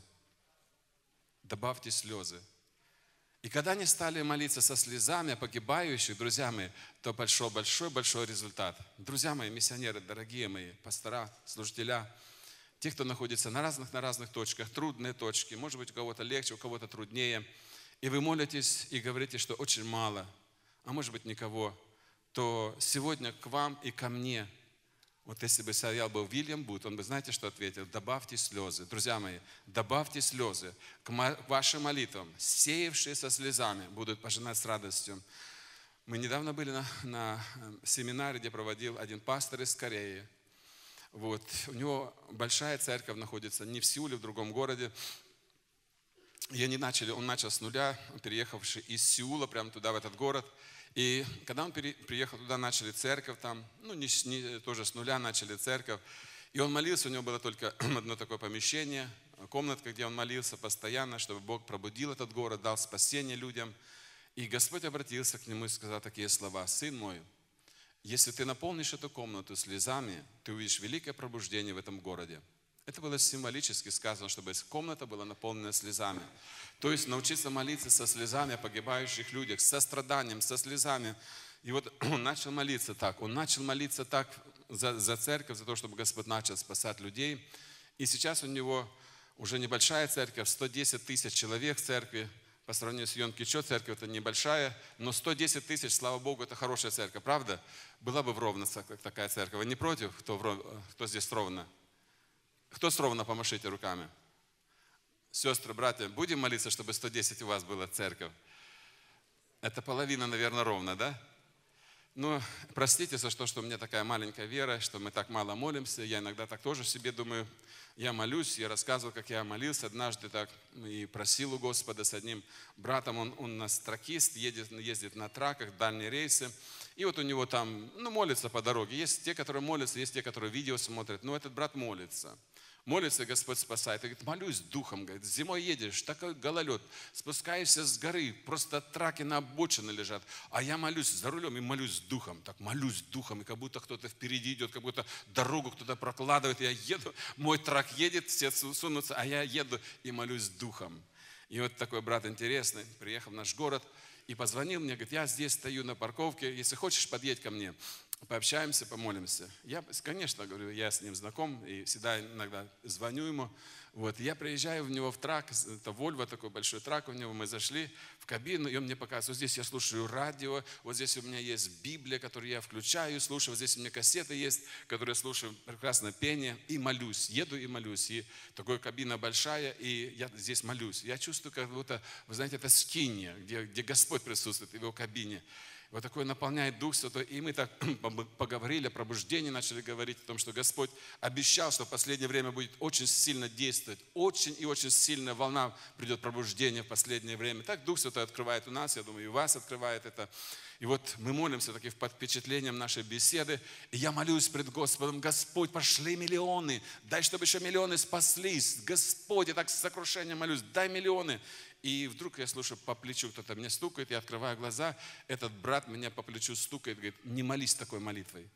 добавьте слезы. И когда они стали молиться со слезами о погибающих, друзья мои, то большой-большой-большой результат. Друзья мои, миссионеры, дорогие мои, пастора, служителя, те, кто находится на разных, на разных точках, трудные точки, может быть, у кого-то легче, у кого-то труднее, и вы молитесь и говорите, что очень мало, а может быть, никого, то сегодня к вам и ко мне – вот если бы стоял был Вильям Бут, он бы, знаете, что ответил? Добавьте слезы. Друзья мои, добавьте слезы к вашим молитвам. Сеявшие со слезами будут пожинать с радостью. Мы недавно были на, на э, семинаре, где проводил один пастор из Кореи. Вот. У него большая церковь находится не в Сеуле, в другом городе. И они начали, он начал с нуля, переехавший из Сеула прямо туда, в этот город – и когда он приехал туда, начали церковь там, ну, не, не, тоже с нуля начали церковь. И он молился, у него было только одно такое помещение, комнатка, где он молился постоянно, чтобы Бог пробудил этот город, дал спасение людям. И Господь обратился к нему и сказал такие слова, «Сын мой, если ты наполнишь эту комнату слезами, ты увидишь великое пробуждение в этом городе». Это было символически сказано, чтобы комната была наполнена слезами. То есть научиться молиться со слезами о погибающих людях, со страданием, со слезами. И вот он начал молиться так. Он начал молиться так за, за церковь, за то, чтобы Господь начал спасать людей. И сейчас у него уже небольшая церковь, 110 тысяч человек в церкви. По сравнению с Йонкичо церковь это небольшая, но 110 тысяч, слава Богу, это хорошая церковь, правда? Была бы в Ровно такая церковь. Вы не против, кто, в, кто здесь ровно? Кто сровно помашите руками? Сестры, братья, будем молиться, чтобы 110 у вас была церковь? Это половина, наверное, ровно, да? Ну, простите за то, что у меня такая маленькая вера, что мы так мало молимся. Я иногда так тоже себе думаю. Я молюсь, я рассказывал, как я молился однажды так и просил у Господа с одним братом. Он, он нас тракист, едет, ездит на траках, дальние рейсы. И вот у него там, ну, молится по дороге. Есть те, которые молятся, есть те, которые видео смотрят. Но этот брат молится. Молится, Господь спасает. И говорит, молюсь духом. Говорит, зимой едешь, такой гололед, спускаешься с горы, просто траки на обочине лежат. А я молюсь за рулем и молюсь духом. Так молюсь духом, и как будто кто-то впереди идет, как будто дорогу кто-то прокладывает. Я еду, мой трак едет, все сунутся, а я еду и молюсь духом. И вот такой брат интересный, приехал в наш город и позвонил мне, говорит, я здесь стою на парковке, если хочешь, подъедь ко мне пообщаемся, помолимся. Я, конечно, говорю, я с ним знаком и всегда иногда звоню ему. Вот, я приезжаю в него в трак, это Вольво, такой большой трак у него, мы зашли в кабину, и он мне показывает, вот здесь я слушаю радио, вот здесь у меня есть Библия, которую я включаю, слушаю, вот здесь у меня кассеты есть, которые я слушаю, прекрасное пение, и молюсь, еду и молюсь. И такая кабина большая, и я здесь молюсь. Я чувствую, как будто, вы знаете, это скиния, где, где Господь присутствует в его кабине вот такой наполняет Дух Святой. И мы так поговорили о пробуждении, начали говорить о том, что Господь обещал, что в последнее время будет очень сильно действовать. Очень и очень сильная волна придет пробуждение в последнее время. Так Дух Святой открывает у нас, я думаю, и у вас открывает это. И вот мы молимся таки под впечатлением нашей беседы. И я молюсь пред Господом, Господь, пошли миллионы, дай, чтобы еще миллионы спаслись. Господь, я так с сокрушением молюсь, дай миллионы. И вдруг я слышу, по плечу кто-то мне стукает, я открываю глаза, этот брат меня по плечу стукает, говорит, не молись такой молитвой.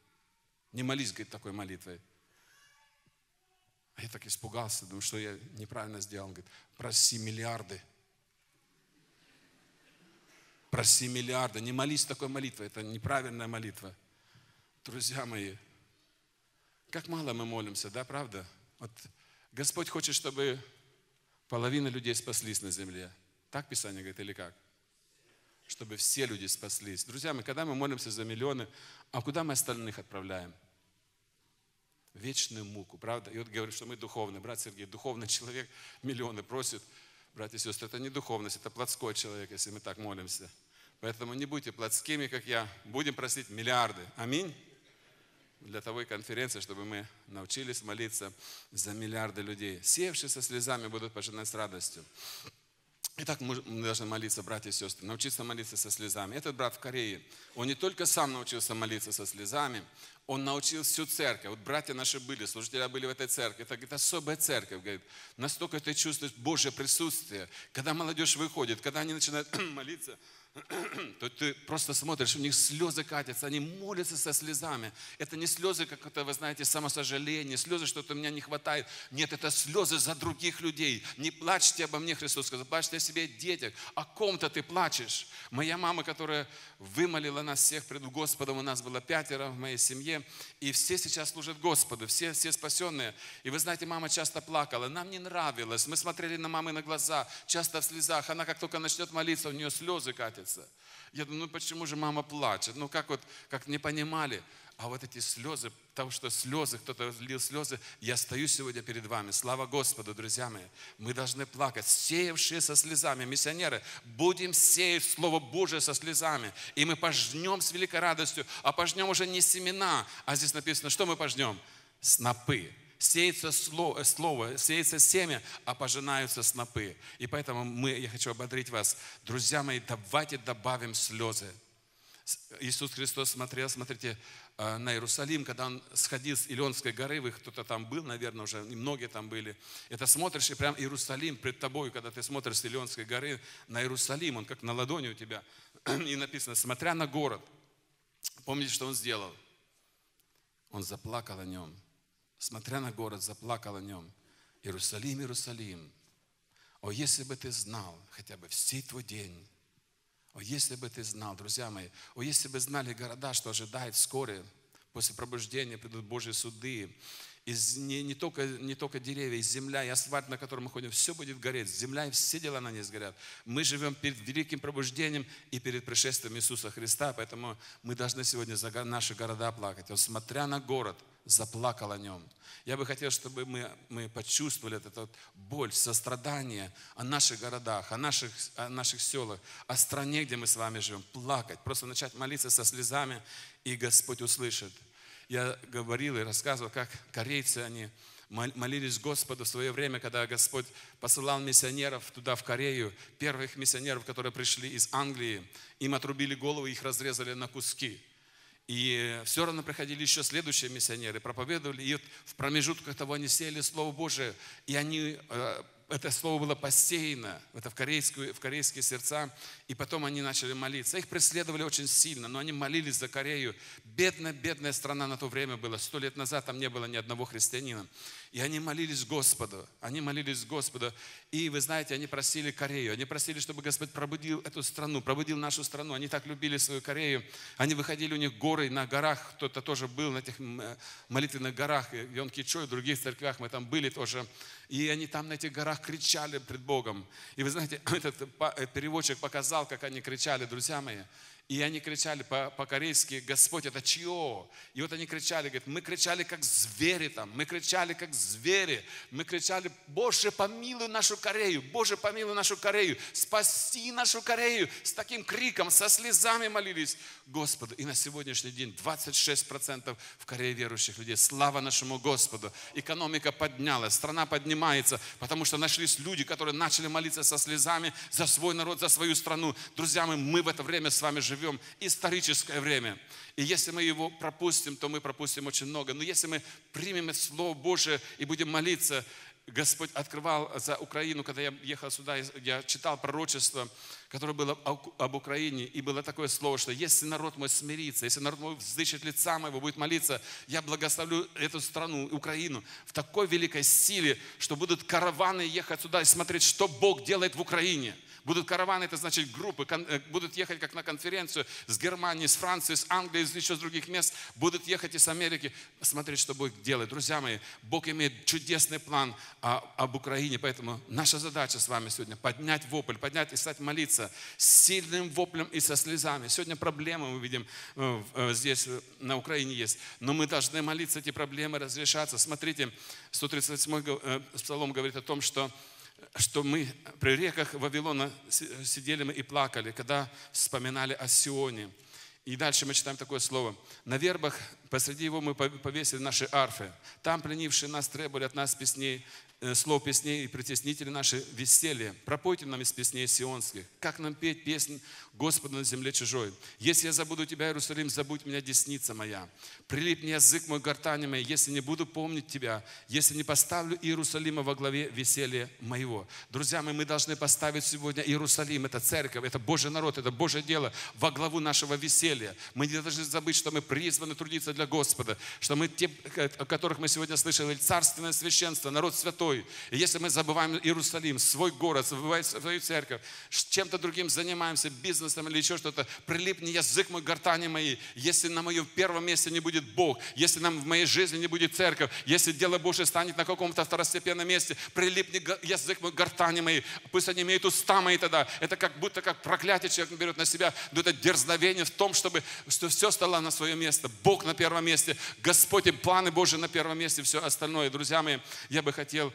Не молись, говорит, такой молитвой. А я так испугался, думаю, что я неправильно сделал. Он говорит, проси миллиарды. Проси миллиарды. Не молись такой молитвой, это неправильная молитва. Друзья мои, как мало мы молимся, да, правда? Вот Господь хочет, чтобы половина людей спаслись на земле. Так Писание говорит или как? Чтобы все люди спаслись. Друзья мои, когда мы молимся за миллионы, а куда мы остальных отправляем? Вечную муку, правда? И вот говорю, что мы духовные. Брат Сергей, духовный человек миллионы просит. Братья и сестры, это не духовность, это плотской человек, если мы так молимся. Поэтому не будьте плотскими, как я. Будем просить миллиарды. Аминь для того и конференция, чтобы мы научились молиться за миллиарды людей. Севшие со слезами будут пожинать с радостью. Итак, мы должны молиться, братья и сестры, научиться молиться со слезами. Этот брат в Корее, он не только сам научился молиться со слезами, он научил всю церковь. Вот братья наши были, служители были в этой церкви. Это говорит, особая церковь. Говорит, настолько ты чувствуешь Божье присутствие. Когда молодежь выходит, когда они начинают молиться, то ты просто смотришь, у них слезы катятся, они молятся со слезами. Это не слезы, как это, вы знаете, самосожаление, слезы, что-то меня не хватает. Нет, это слезы за других людей. Не плачьте обо мне, Христос сказал, плачьте о себе детях. О ком-то ты плачешь. Моя мама, которая вымолила нас всех пред Господом, у нас было пятеро в моей семье, и все сейчас служат Господу, все, все спасенные. И вы знаете, мама часто плакала, нам не нравилось, мы смотрели на мамы на глаза, часто в слезах, она как только начнет молиться, у нее слезы катятся. Я думаю, ну почему же мама плачет? Ну как вот, как не понимали. А вот эти слезы, потому что слезы, кто-то лил слезы, я стою сегодня перед вами. Слава Господу, друзья мои. Мы должны плакать, сеявшие со слезами. Миссионеры, будем сеять Слово Божие со слезами. И мы пожнем с великой радостью, а пожнем уже не семена, а здесь написано, что мы пожнем? Снопы сеется слово, слово, сеется семя, а пожинаются снопы. И поэтому мы, я хочу ободрить вас, друзья мои, давайте добавим слезы. Иисус Христос смотрел, смотрите, э, на Иерусалим, когда он сходил с Илионской горы, вы кто-то там был, наверное, уже, многие там были. Это смотришь, и прям Иерусалим пред тобой, когда ты смотришь с Илионской горы на Иерусалим, он как на ладони у тебя. И написано, смотря на город, помните, что он сделал? Он заплакал о нем смотря на город, заплакал о нем. Иерусалим, Иерусалим, о, если бы ты знал хотя бы всей твой день, о, если бы ты знал, друзья мои, о, если бы знали города, что ожидает вскоре, после пробуждения придут Божьи суды, из, не, не, только, не только деревья, из земля и асфальт, на котором мы ходим, все будет гореть. Земля и все дела на ней сгорят. Мы живем перед великим пробуждением и перед пришествием Иисуса Христа, поэтому мы должны сегодня за наши города плакать. Он, смотря на город, заплакал о нем. Я бы хотел, чтобы мы, мы почувствовали эту вот боль, сострадание о наших городах, о наших, о наших селах, о стране, где мы с вами живем, плакать, просто начать молиться со слезами, и Господь услышит. Я говорил и рассказывал, как корейцы, они молились Господу в свое время, когда Господь посылал миссионеров туда, в Корею, первых миссионеров, которые пришли из Англии, им отрубили голову, их разрезали на куски. И все равно приходили еще следующие миссионеры, проповедовали, и вот в промежутках того они сеяли Слово Божие, и они э, это слово было посеяно это в, корейскую, в корейские сердца, и потом они начали молиться. Их преследовали очень сильно, но они молились за Корею. Бедная, бедная страна на то время была. Сто лет назад там не было ни одного христианина. И они молились Господу, они молились Господу. И вы знаете, они просили Корею, они просили, чтобы Господь пробудил эту страну, пробудил нашу страну. Они так любили свою Корею. Они выходили, у них горы на горах, кто-то тоже был на этих молитвенных горах, в Йонкичой, в других церквях, мы там были тоже. И они там на этих горах кричали пред Богом. И вы знаете, этот э, переводчик показал, как они кричали, друзья мои. И они кричали по-корейски, Господь, это чье? И вот они кричали, говорят, мы кричали как звери там, мы кричали как звери, мы кричали, Боже, помилуй нашу Корею, Боже, помилуй нашу Корею, спаси нашу Корею. С таким криком, со слезами молились Господу. И на сегодняшний день 26% в Корее верующих людей. Слава нашему Господу. Экономика поднялась, страна поднимается, потому что нашлись люди, которые начали молиться со слезами за свой народ, за свою страну. Друзья мои, мы в это время с вами живем живем историческое время. И если мы его пропустим, то мы пропустим очень много. Но если мы примем Слово Божие и будем молиться, Господь открывал за Украину, когда я ехал сюда, я читал пророчество, которое было об Украине, и было такое слово, что если народ мой смирится, если народ мой вздышит лица моего, будет молиться, я благословлю эту страну, Украину, в такой великой силе, что будут караваны ехать сюда и смотреть, что Бог делает в Украине – Будут караваны, это значит группы, э, будут ехать как на конференцию с Германии, с Франции, с Англии, из еще с других мест. Будут ехать из Америки, смотреть, что Бог делает. Друзья мои, Бог имеет чудесный план об Украине, поэтому наша задача с вами сегодня поднять вопль, поднять и стать молиться сильным воплем и со слезами. Сегодня проблемы мы видим э, э, здесь на Украине есть, но мы должны молиться, эти проблемы разрешаться. Смотрите, 138 псалом говорит о том, что что мы при реках Вавилона сидели мы и плакали, когда вспоминали о Сионе. И дальше мы читаем такое слово. На вербах Посреди его мы повесили наши арфы. Там пленившие нас требовали от нас песней, слов песней и притеснители наши веселье. Пропойте нам из песней сионских. Как нам петь песнь Господа на земле чужой? Если я забуду тебя, Иерусалим, забудь меня, десница моя. Прилипни язык мой гортани моей, если не буду помнить тебя, если не поставлю Иерусалима во главе веселья моего. Друзья мои, мы должны поставить сегодня Иерусалим, это церковь, это Божий народ, это Божье дело во главу нашего веселья. Мы не должны забыть, что мы призваны трудиться для Господа, что мы те, о которых мы сегодня слышали, царственное священство, народ святой. И если мы забываем Иерусалим, свой город, забываем свою церковь, чем-то другим занимаемся, бизнесом или еще что-то, прилипни язык мой, гортани мои, если на моем первом месте не будет Бог, если нам в моей жизни не будет церковь, если дело Божье станет на каком-то второстепенном месте, прилипни язык мой, гортани мои, пусть они имеют уста мои тогда. Это как будто как проклятие человек берет на себя, но это дерзновение в том, чтобы что все стало на свое место. Бог на первом месте, Господь и планы Божьи на первом месте, все остальное. Друзья мои, я бы хотел,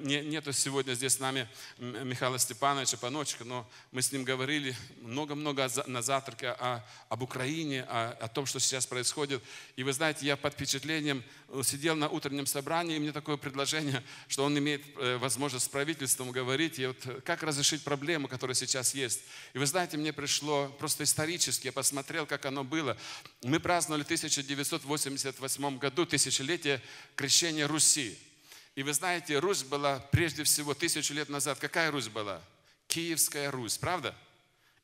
нету сегодня здесь с нами Михаила Степановича Паночка, но мы с ним говорили много-много на завтраке о, об Украине, о, о том, что сейчас происходит. И вы знаете, я под впечатлением э, сидел на утреннем собрании, и мне такое предложение, что он имеет возможность с правительством говорить, и вот как разрешить проблему, которая сейчас есть. И вы знаете, мне пришло просто исторически, я посмотрел, как оно было. Мы праздновали в 1988 году тысячелетие крещения Руси. И вы знаете, Русь была прежде всего тысячу лет назад. Какая Русь была? Киевская Русь, правда?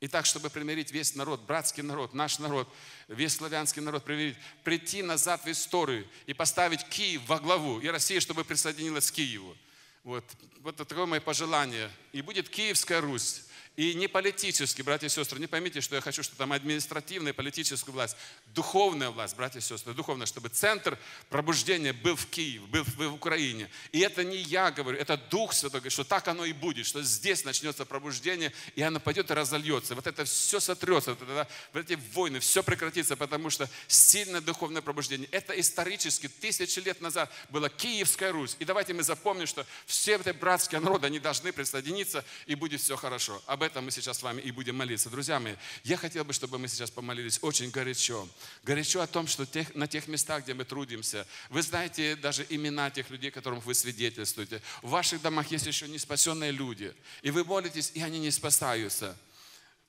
И так, чтобы примирить весь народ, братский народ, наш народ, весь славянский народ, примирить, прийти назад в историю и поставить Киев во главу, и Россия, чтобы присоединилась к Киеву. Вот, вот такое мое пожелание. И будет Киевская Русь. И не политически, братья и сестры, не поймите, что я хочу, что там административная, политическая власть. Духовная власть, братья и сестры, духовная, чтобы центр пробуждения был в Киеве, был в Украине. И это не я говорю, это Дух Святой что так оно и будет, что здесь начнется пробуждение, и оно пойдет и разольется. Вот это все сотрется, вот, вот эти войны, все прекратится, потому что сильное духовное пробуждение. Это исторически, тысячи лет назад была Киевская Русь. И давайте мы запомним, что все эти братские народы, они должны присоединиться, и будет все хорошо. Об этом мы сейчас с вами и будем молиться. Друзья мои, я хотел бы, чтобы мы сейчас помолились очень горячо. Горячо о том, что тех, на тех местах, где мы трудимся, вы знаете даже имена тех людей, которым вы свидетельствуете. В ваших домах есть еще не спасенные люди. И вы молитесь, и они не спасаются.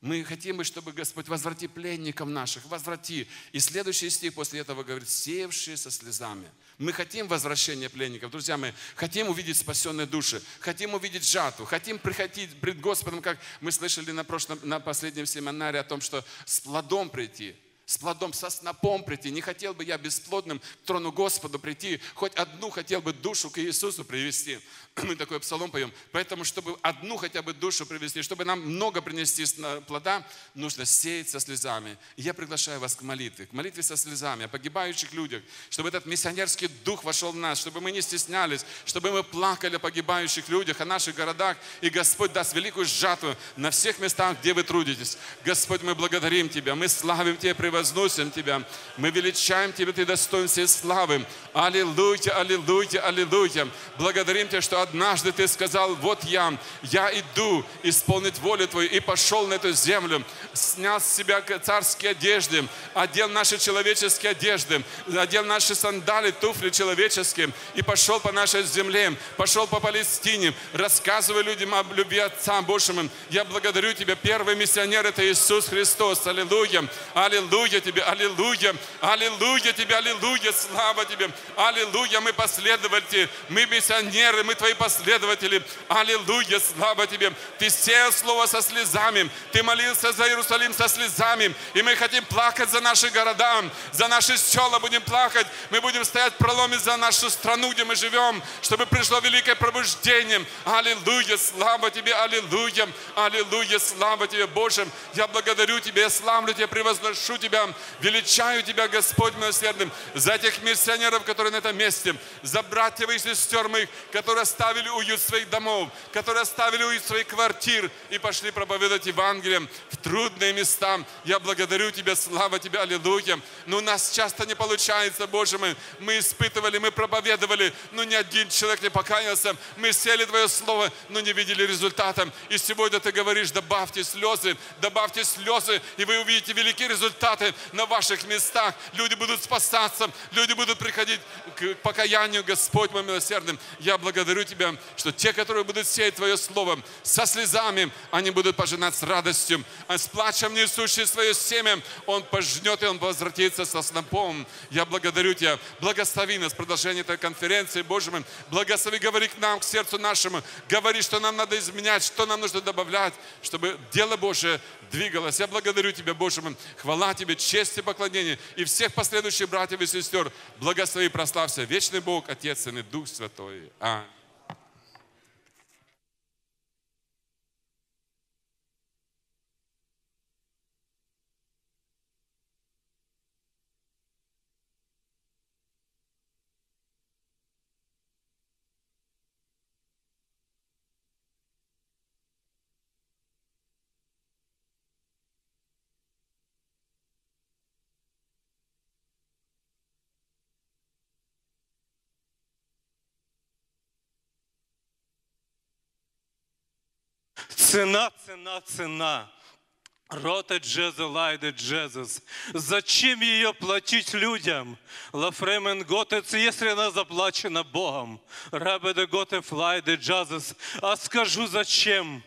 Мы хотим, чтобы Господь возврати пленников наших, возврати. И следующий стих после этого говорит, сеявшие со слезами. Мы хотим возвращения пленников, друзья мои, хотим увидеть спасенные души, хотим увидеть жатву, хотим приходить пред Господом, как мы слышали на, прошлом, на последнем семинаре о том, что с плодом прийти – с плодом, со снопом прийти. Не хотел бы я бесплодным к трону Господу прийти, хоть одну хотел бы душу к Иисусу привести. Мы такой псалом поем. Поэтому, чтобы одну хотя бы душу привести, чтобы нам много принести плода, нужно сеять со слезами. И я приглашаю вас к молитве, к молитве со слезами о погибающих людях, чтобы этот миссионерский дух вошел в нас, чтобы мы не стеснялись, чтобы мы плакали о погибающих людях, о наших городах. И Господь даст великую жатву на всех местах, где вы трудитесь. Господь, мы благодарим Тебя, мы славим Тебя, превозносим Тебя. Мы величаем Тебя, Ты достоин всей славы. Аллилуйя, аллилуйя, аллилуйя. Благодарим Тебя, что однажды Ты сказал, вот я, я иду исполнить волю Твою, и пошел на эту землю, снял с себя царские одежды, одел наши человеческие одежды, одел наши сандали, туфли человеческие, и пошел по нашей земле, пошел по Палестине, рассказывая людям об любви Отца Божьему. Я благодарю Тебя, первый миссионер, это Иисус Христос. Аллилуйя, аллилуйя. Аллилуйя Тебе, аллилуйя, аллилуйя Тебе, аллилуйя, слава Тебе, аллилуйя, мы последователи, мы миссионеры, мы Твои последователи, аллилуйя, слава Тебе. Ты сеял слово со слезами, Ты молился за Иерусалим со слезами, и мы хотим плакать за наши города, за наши села будем плакать, мы будем стоять в проломе за нашу страну, где мы живем, чтобы пришло великое пробуждение. Аллилуйя, слава Тебе, аллилуйя, аллилуйя, слава Тебе, Боже. Я благодарю Тебя, я славлю Тебя, превозношу Тебя, Тебя, величаю Тебя, Господь милосердным, за тех миссионеров, которые на этом месте, за братьев и сестер моих, которые оставили уют своих домов, которые оставили уют своих квартир и пошли проповедовать Евангелие в трудные места. Я благодарю Тебя, слава Тебе, аллилуйя. Но у нас часто не получается, Боже мой. Мы испытывали, мы проповедовали, но ни один человек не покаялся. Мы сели Твое Слово, но не видели результата. И сегодня Ты говоришь, добавьте слезы, добавьте слезы, и вы увидите великие результаты зарплаты на ваших местах. Люди будут спасаться, люди будут приходить к покаянию, Господь мой милосердным. Я благодарю Тебя, что те, которые будут сеять Твое Слово со слезами, они будут пожинать с радостью. А с плачем несущий свое семя, он пожнет и он возвратится со снопом. Я благодарю Тебя. Благослови нас в продолжении этой конференции, Боже мой. Благослови, говори к нам, к сердцу нашему. Говори, что нам надо изменять, что нам нужно добавлять, чтобы дело Божие двигалось. Я благодарю Тебя, Боже мой. Хвала Тебе, честь и поклонение. И всех последующих братьев и сестер. Благослови прославься. Вечный Бог, Отец, и Дух Святой. Аминь. Цена, цена, цена. Рота Джеза, Лайда Джезус. Зачем ее платить людям? Лафремен Готец, если заплачена Богом. Рабеде Готев, Лайда Джазус. А скажу зачем?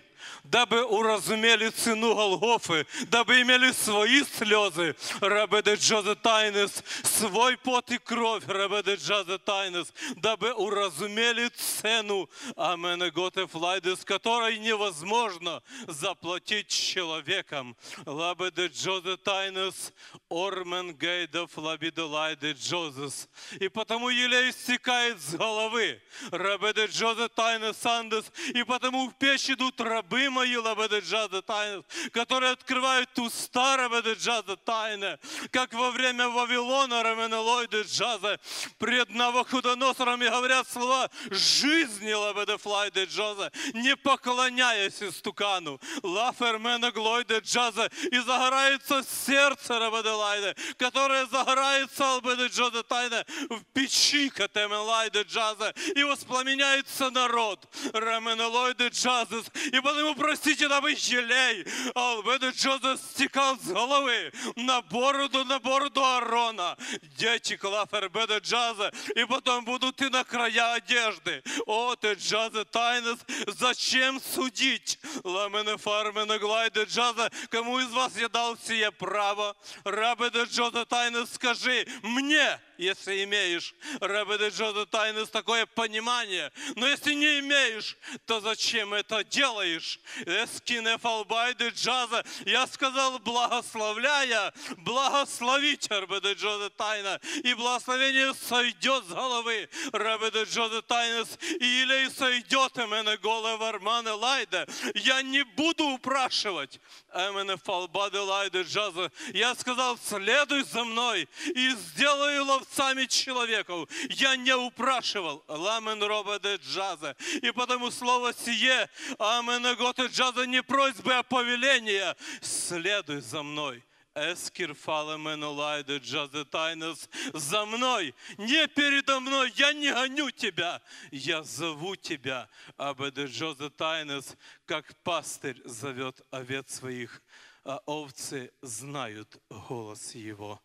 Дабы уразумели цену Голгофы, дабы имели свои слезы, Рабеде Джозе Тайнес, свой пот и кровь, Рабеде Джозе Тайнес, дабы уразумели цену Амене Готеф Лайдес, которой невозможно заплатить человеком. Лабеде Джозе Тайнес, Ормен Гейдов Лабиде Лайде Джозес. И потому елей стекает с головы. Рабеде Джозе Тайнес Андес. И потому в печь идут рабы мои, Лабеджада тайны, которые открывают уста Рабеджада тайны, как во время Вавилона Раменелойды Джаза пред Навуходоносором и говорят слова жизни Лабедефлайды Джаза, не поклоняясь истукану. Лафермена Глойды Джаза и загорается сердце Рабеделайды, которое загорается Албеджада тайны в печи Катемелайды Джаза и воспламеняется народ Раменелойды Джаза. И потому простите нам и елей. Албеда Джоза стекал с головы на бороду, на бороду Арона. Дети Клафербеда Джаза, и потом будут и на края одежды. О, ты Джаза Тайнес, зачем судить? Ламене Фармене Глайде Джаза, кому из вас я дал сие право? Рабеда Джоза Тайнес, скажи мне, если имеешь, Рабеда Джоза Тайнес, такое понимание. Но если не имеешь, то зачем это делаешь? Эскине фалбайды джаза. Я сказал, благословляя, благословить Рабеда Джоза Тайна. И благословение сойдет с головы Рабеда Джоза Тайнес. И илей сойдет имене голе вармане лайде. Я не буду упрашивать. Эмене фалбады лайде джаза. Я сказал, следуй за мной и сделаю ловцами человеков. Я не упрашивал. Ламен робеде джаза. И потому слово сие, амен готе джаза не просьбы, а повеления. Следуй за мной. Эскир фалеменулайды джазы тайнес за мной, не передо мной, я не гоню тебя, я зову тебя, абеде джазы тайнес, как пастырь зовет овец своих, а овцы знают голос его.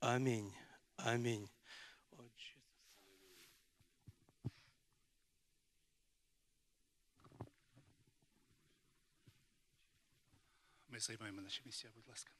Аминь. Аминь. Ми займаємо наші місця, будь ласка.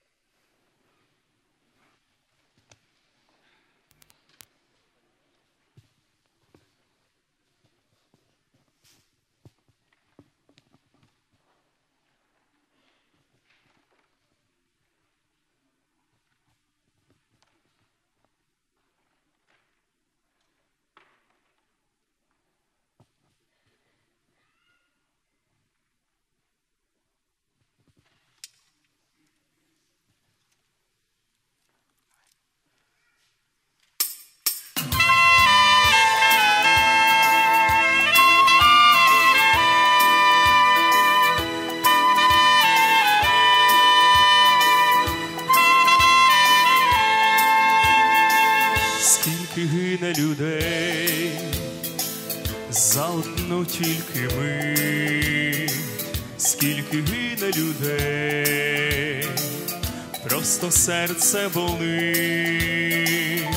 Серце болить,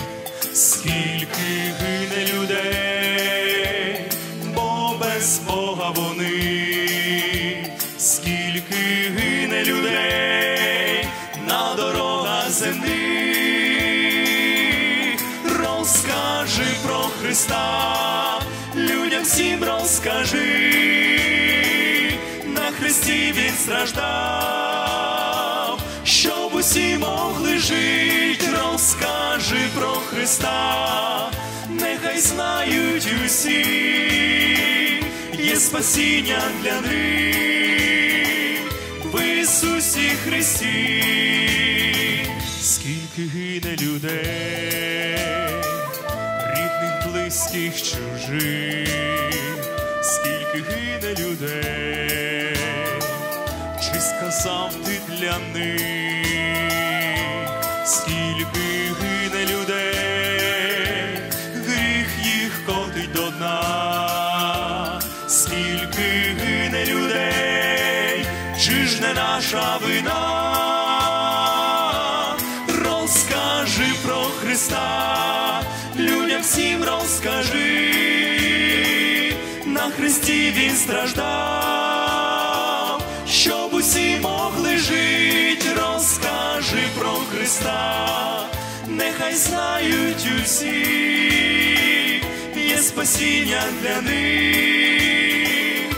скільки гине людей, бо без Бога вони, скільки гине людей на дорогах земних, розкажи про Христа, людям всім розкажи, на Христі Він страждав, Христа, нехай знають усі, є спасіння для них. В Ісусі Христі, скільки гине людей, рідних, близьких, чужих, скільки гине людей, чи сказав ти для них, ж наша вина? Розкажи про Христа, людям всім розкажи, на Христі Він страждав, щоб усі могли жить, розкажи про Христа, нехай знають усі, є спасіння для них.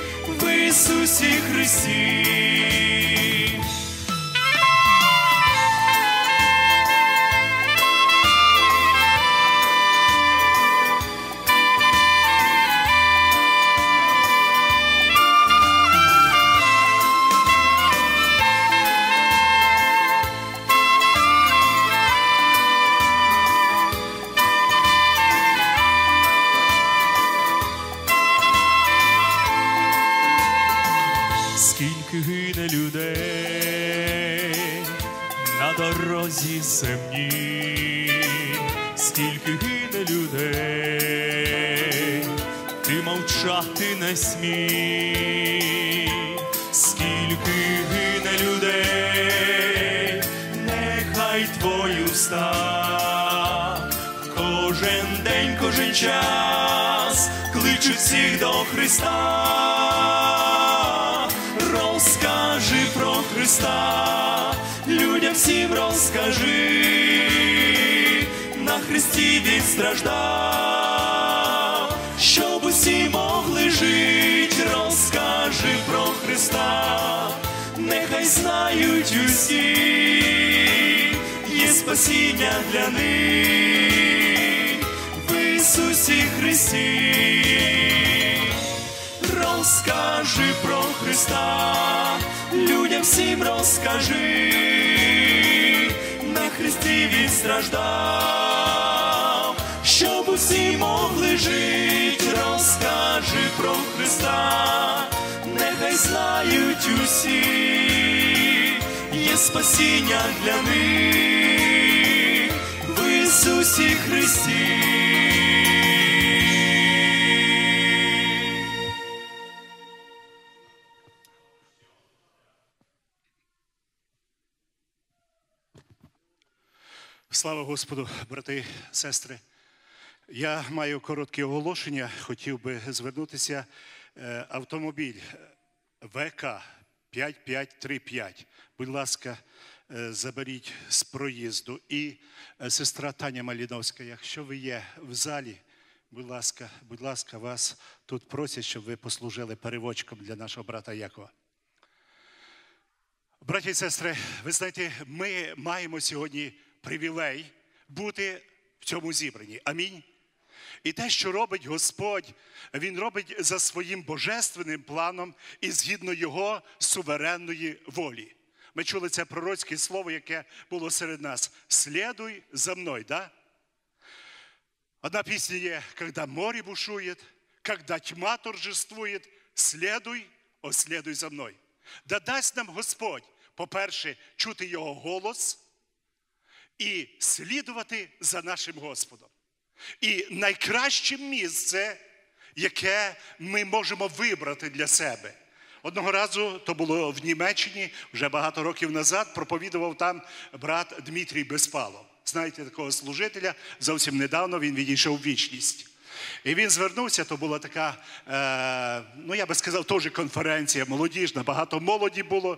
В Ісусі Христі. Мовчати не смій, скільки гине людей, нехай твої уста. Кожен день, кожен час кличуть всіх до Христа. Розкажи про Христа, людям всім розкажи, на Христі Він страждав, знають усі, є спасіння для них. В Ісусі Христі. Розкажи про Христа, людям всім розкажи, на Христі Він страждав, щоб усі могли жить, розкажи про Христа, знають усі, спасіння для них в Ісусі Христі. Слава Господу, брати, сестри. Я маю коротке оголошення. Хотів би звернутися. Е, Автомобіль ВК 5535. Будь ласка, е, заберіть з проїзду. І е, сестра Таня Маліновська, якщо ви є в залі, будь ласка, будь ласка, вас тут просять, щоб ви послужили переводчиком для нашого брата Якова. Браті і сестри, ви знаєте, ми маємо сьогодні привілей бути в цьому зібранні. Амінь. І те, що робить Господь, Він робить за своїм божественним планом і згідно Його суверенної волі. Ми чули це пророцьке слово, яке було серед нас. Слідуй за мною, да? Одна пісня є, «Когда море бушует, когда тьма торжествует, слідуй, о, за мною. Да дасть нам Господь, по-перше, чути Його голос і слідувати за нашим Господом. І найкраще місце, яке ми можемо вибрати для себе, Одного разу, то було в Німеччині, вже багато років назад, проповідував там брат Дмитрій Безпалов. Знаєте, такого служителя зовсім недавно він відійшов в вічність. І він звернувся, то була така, е, ну я би сказав, теж конференція молодіжна, багато молоді було.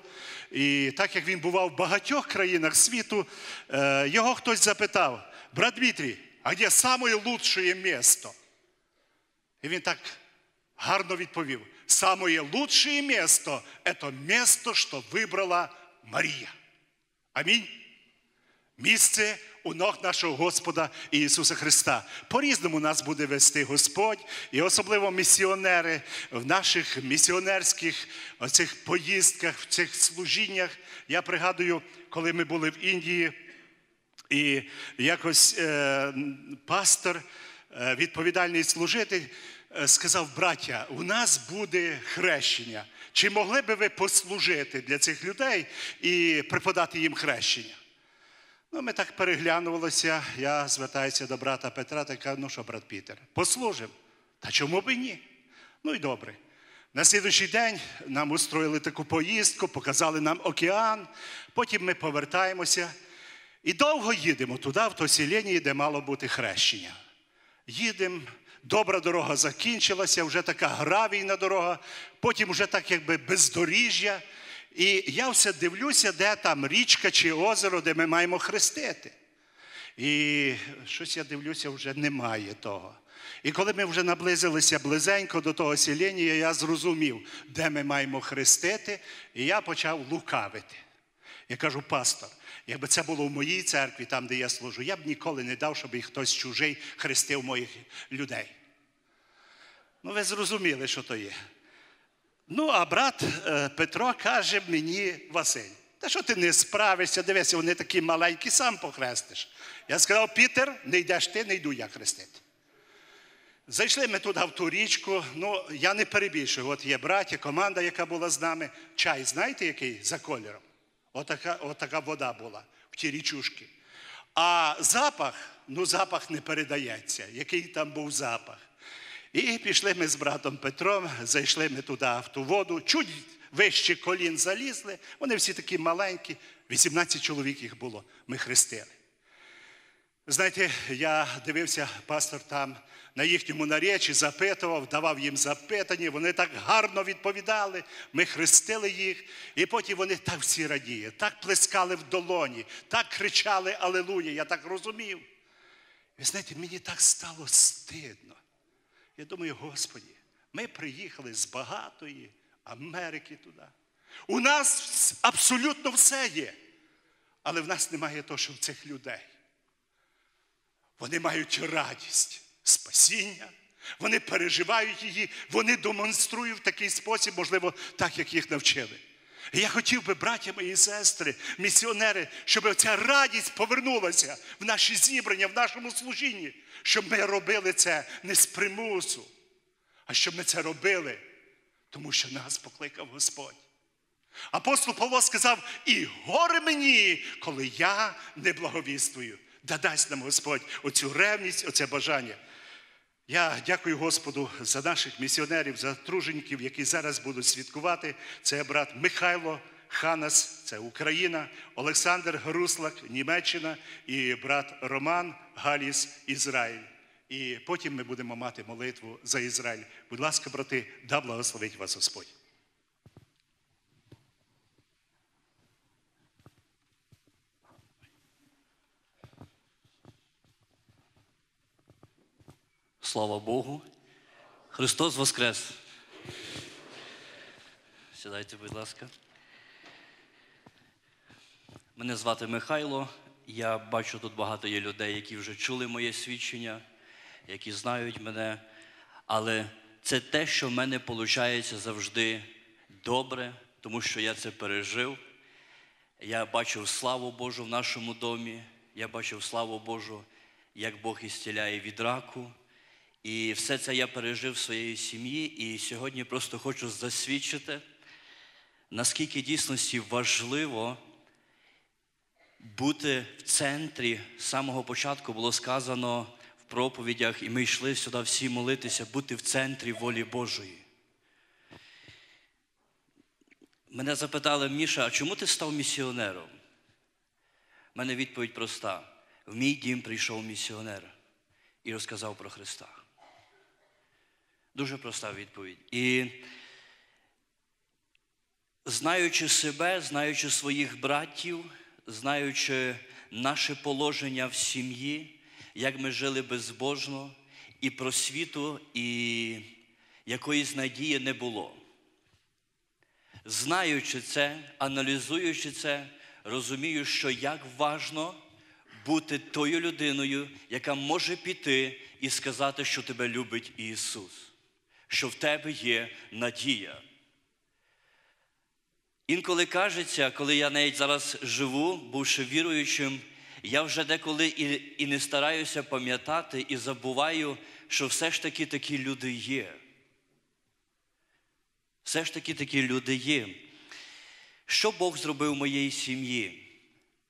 І так як він бував в багатьох країнах світу, е, його хтось запитав: брат Дмитрій, а де саме лучшее місто? І він так гарно відповів: самое лучшее место – это место, що вибрала Марія. Амінь. Місце у ног нашого Господа Ісуса Христа. По-різному нас буде вести Господь, і особливо місіонери в наших місіонерських оцих поїздках, в цих служіннях. Я пригадую, коли ми були в Індії, і якось е, пастор, е, відповідальний служитель, е, сказав: браття, у нас буде хрещення. Чи могли би ви послужити для цих людей і преподати їм хрещення? Ну, ми так переглянувалися. Я звертаюся до брата Петра та кажу, ну що, брат Пітер, послужимо. Та чому б ні? Ну і добре. На слідуючий день нам устроїли таку поїздку, показали нам океан, потім ми повертаємося і довго їдемо туди, в то селення, де мало бути хрещення. Їдемо, добра дорога закінчилася, вже така гравійна дорога, потім вже так якби бездоріжжя. І я все дивлюся, де там річка чи озеро, де ми маємо хрестити. І щось я дивлюся, вже немає того. І коли ми вже наблизилися близенько до того селення, я зрозумів, де ми маємо хрестити, і я почав лукавити. Я кажу, пастор, якби це було в моїй церкві, там, де я служу, я б ніколи не дав, щоб хтось чужий хрестив моїх людей. Ну, ви зрозуміли, що то є. Ну, а брат е, Петро каже мені, Василь, та що ти не справишся, дивися, вони такі маленькі, сам похрестиш. Я сказав, Пітер, не йдеш ти, не йду я хрестити. Зайшли ми туди в ту річку, ну я не перебільшую. От є браття, команда, яка була з нами. Чай, знаєте, який за кольором? Отака, отака вода була в ті річушки. А запах, ну запах не передається, який там був запах. І пішли ми з братом Петром, зайшли ми туди в ту воду, чуть вище колін залізли. Вони всі такі маленькі, 18 чоловік їх було. Ми хрестили. Знаєте, я дивився, пастор там на їхньому наречі, запитував, давав їм запитання, вони так гарно відповідали, ми хрестили їх, і потім вони так всі раділи, так плескали в долоні, так кричали Алелуя, я так розумів. Ви знаєте, мені так стало стидно. Я думаю, Господі, ми приїхали з багатої Америки туди. У нас абсолютно все є, але в нас немає того, що в цих людей. Вони мають радість, спасіння, вони переживають її, вони демонструють в такий спосіб, можливо, так, як їх навчили. І я хотів би, браття мої сестри, місіонери, щоб ця радість повернулася в наші зібрання, в нашому служінні, щоб ми робили це не з примусу, а щоб ми це робили, тому що нас покликав Господь. Апостол Павло сказав: і горе мені, коли я не благовіствую. Да дасть нам Господь оцю ревність, оце бажання. Я дякую Господу за наших місіонерів, за тружеників, які зараз будуть святкувати. Це брат Михайло Ханас, це Україна, Олександр Груслак, Німеччина і брат Роман Галіс, Ізраїль. І потім ми будемо мати молитву за Ізраїль. Будь ласка, брати, да благословить вас Господь. Слава Богу. Христос Воскрес. Сідайте, будь ласка. Мене звати Михайло. Я бачу, тут багато є людей, які вже чули моє свідчення, які знають мене. Але це те, що в мене виходить завжди добре, тому що я це пережив. Я бачив славу Божу в нашому домі. Я бачив славу Божу, як Бог ісціляє від раку. І все це я пережив в своїй сім'ї. І сьогодні просто хочу засвідчити, наскільки дійсності важливо бути в центрі. З самого початку було сказано в проповідях, і ми йшли сюди всі молитися, бути в центрі волі Божої. Мене запитали, Міша, а чому ти став місіонером? У мене відповідь проста. В мій дім прийшов місіонер і розказав про Христа. Дуже проста відповідь. І знаючи себе, знаючи своїх братів, знаючи наше положення в сім'ї, як ми жили безбожно, і просвіту, і якоїсь надії не було. Знаючи це, аналізуючи це, розумію, що як важно бути тою людиною, яка може піти і сказати, що тебе любить Ісус, що в тебе є надія. Інколи кажеться, коли я навіть зараз живу, бувши віруючим, я вже деколи і, і не стараюся пам'ятати і забуваю, що все ж таки такі люди є. Все ж таки такі люди є. Що Бог зробив в моїй сім'ї?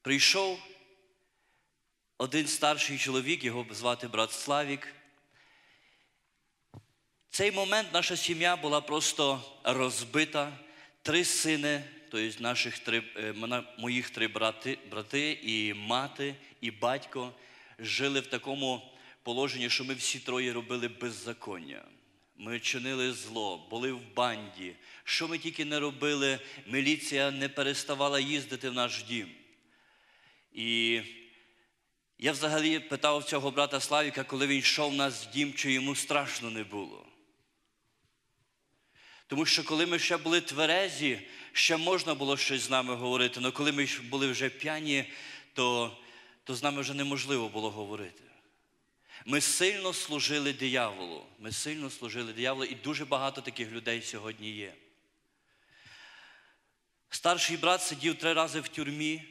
Прийшов один старший чоловік, його звати брат Славік. Цей момент наша сім'я була просто розбита. Три сини, тобто наших три, е, моїх три брати, брати, і мати, і батько жили в такому положенні, що ми всі троє робили беззаконня. Ми чинили зло, були в банді. Що ми тільки не робили, міліція не переставала їздити в наш дім. І я взагалі питав цього брата Славіка, коли він йшов в нас в дім, чи йому страшно не було. Тому що коли ми ще були тверезі, ще можна було щось з нами говорити, але коли ми були вже п'яні, то, то з нами вже неможливо було говорити. Ми сильно служили дияволу. Ми сильно служили дияволу, і дуже багато таких людей сьогодні є. Старший брат сидів три рази в тюрмі.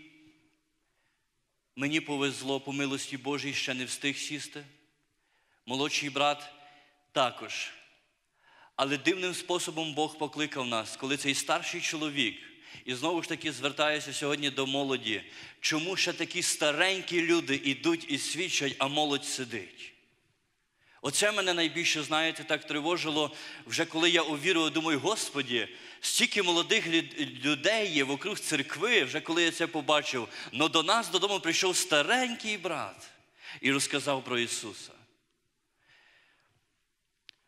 Мені повезло по милості Божій, ще не встиг сісти. Молодший брат також. Але дивним способом Бог покликав нас, коли цей старший чоловік, і знову ж таки звертаюся сьогодні до молоді, чому ще такі старенькі люди йдуть і свідчать, а молодь сидить? Оце мене найбільше, знаєте, так тривожило, вже коли я увірував, думаю, Господі, стільки молодих людей є вокруг церкви, вже коли я це побачив, но до нас додому прийшов старенький брат і розказав про Ісуса.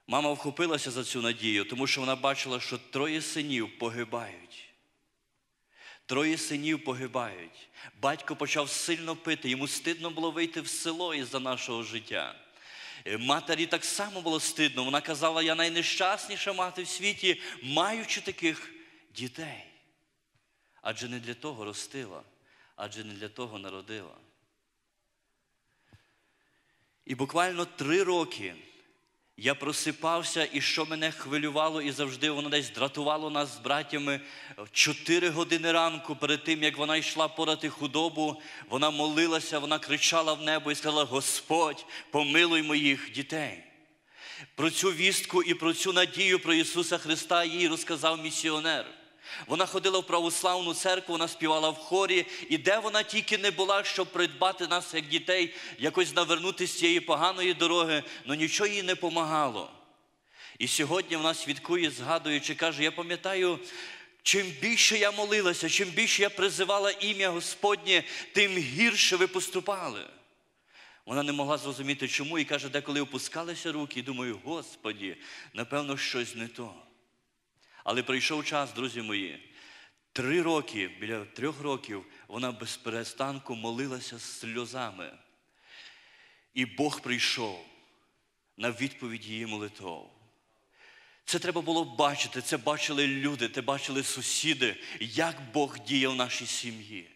Мама вхопилася за цю надію, тому що вона бачила, що троє синів погибають. Троє синів погибають. Батько почав сильно пити, йому стидно було вийти в село із-за нашого життя. Е, Матері так само було стидно. Вона казала, я найнещасніша мати в світі, маючи таких дітей. Адже не для того ростила, адже не для того народила. І буквально три роки я просипався, і що мене хвилювало, і завжди воно десь дратувало нас з братями. Чотири години ранку, перед тим, як вона йшла порати худобу, вона молилася, вона кричала в небо і сказала: Господь, помилуй моїх дітей. Про цю вістку і про цю надію про Ісуса Христа їй розказав місіонер. Вона ходила в православну церкву, вона співала в хорі, і де вона тільки не була, щоб придбати нас, як дітей, якось навернути з цієї поганої дороги, але нічого їй не помагало. І сьогодні вона свідкує, згадуючи, каже: я пам'ятаю, чим більше я молилася, чим більше я призивала ім'я Господнє, тим гірше ви поступали. Вона не могла зрозуміти, чому, і каже, деколи опускалися руки, і думаю, Господі, напевно, щось не то. Але прийшов час, друзі мої. Три роки, біля трьох років, вона без перестанку молилася сльозами. І Бог прийшов на відповідь її молитов. Це треба було бачити, це бачили люди, це бачили сусіди, як Бог діяв в нашій сім'ї.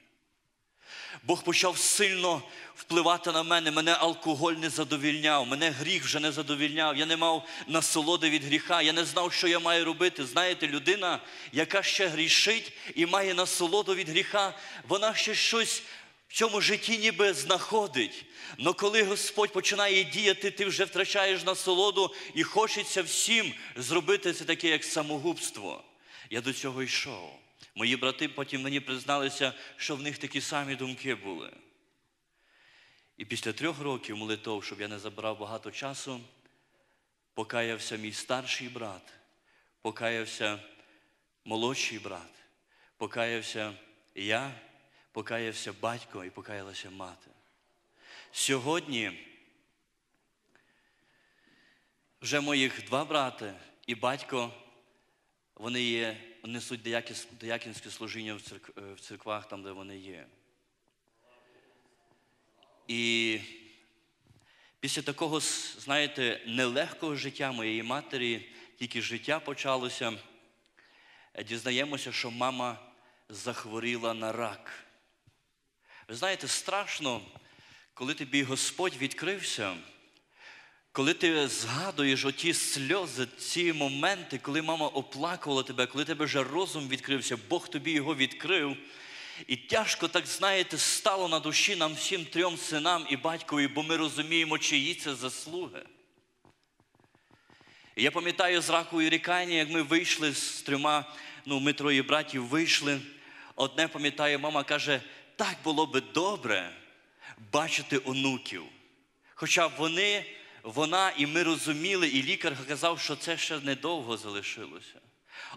Бог почав сильно впливати на мене. Мене алкоголь не задовільняв, мене гріх вже не задовільняв. Я не мав насолоди від гріха. Я не знав, що я маю робити. Знаєте, людина, яка ще грішить і має насолоду від гріха, вона ще щось в цьому житті ніби знаходить. Но коли Господь починає діяти, ти вже втрачаєш насолоду і хочеться всім зробити це таке, як самогубство. Я до цього йшов. Мої брати потім мені призналися, що в них такі самі думки були. І після трьох років молитов, щоб я не забрав багато часу, покаявся мій старший брат, покаявся молодший брат, покаявся я, покаявся батько і покаялася мати. Сьогодні вже моїх два брати і батько, вони є, несуть деякінське служіння в, церк, е, в церквах, там, де вони є. І після такого, знаєте, нелегкого життя моєї матері, тільки життя почалося, е, дізнаємося, що мама захворіла на рак. Ви знаєте, страшно, коли тобі Господь відкрився, коли ти згадуєш оті сльози, ці моменти, коли мама оплакувала тебе, коли тебе вже розум відкрився, Бог тобі його відкрив. І тяжко, так знаєте, стало на душі нам всім трьом синам і батькові, бо ми розуміємо, чиї це заслуги. І я пам'ятаю з ракової рікання, як ми вийшли з трьома, ну, ми троє братів вийшли. Одне пам'ятаю, мама каже, так було би добре бачити онуків. Хоча вони, вона і ми розуміли, і лікар казав, що це ще недовго залишилося.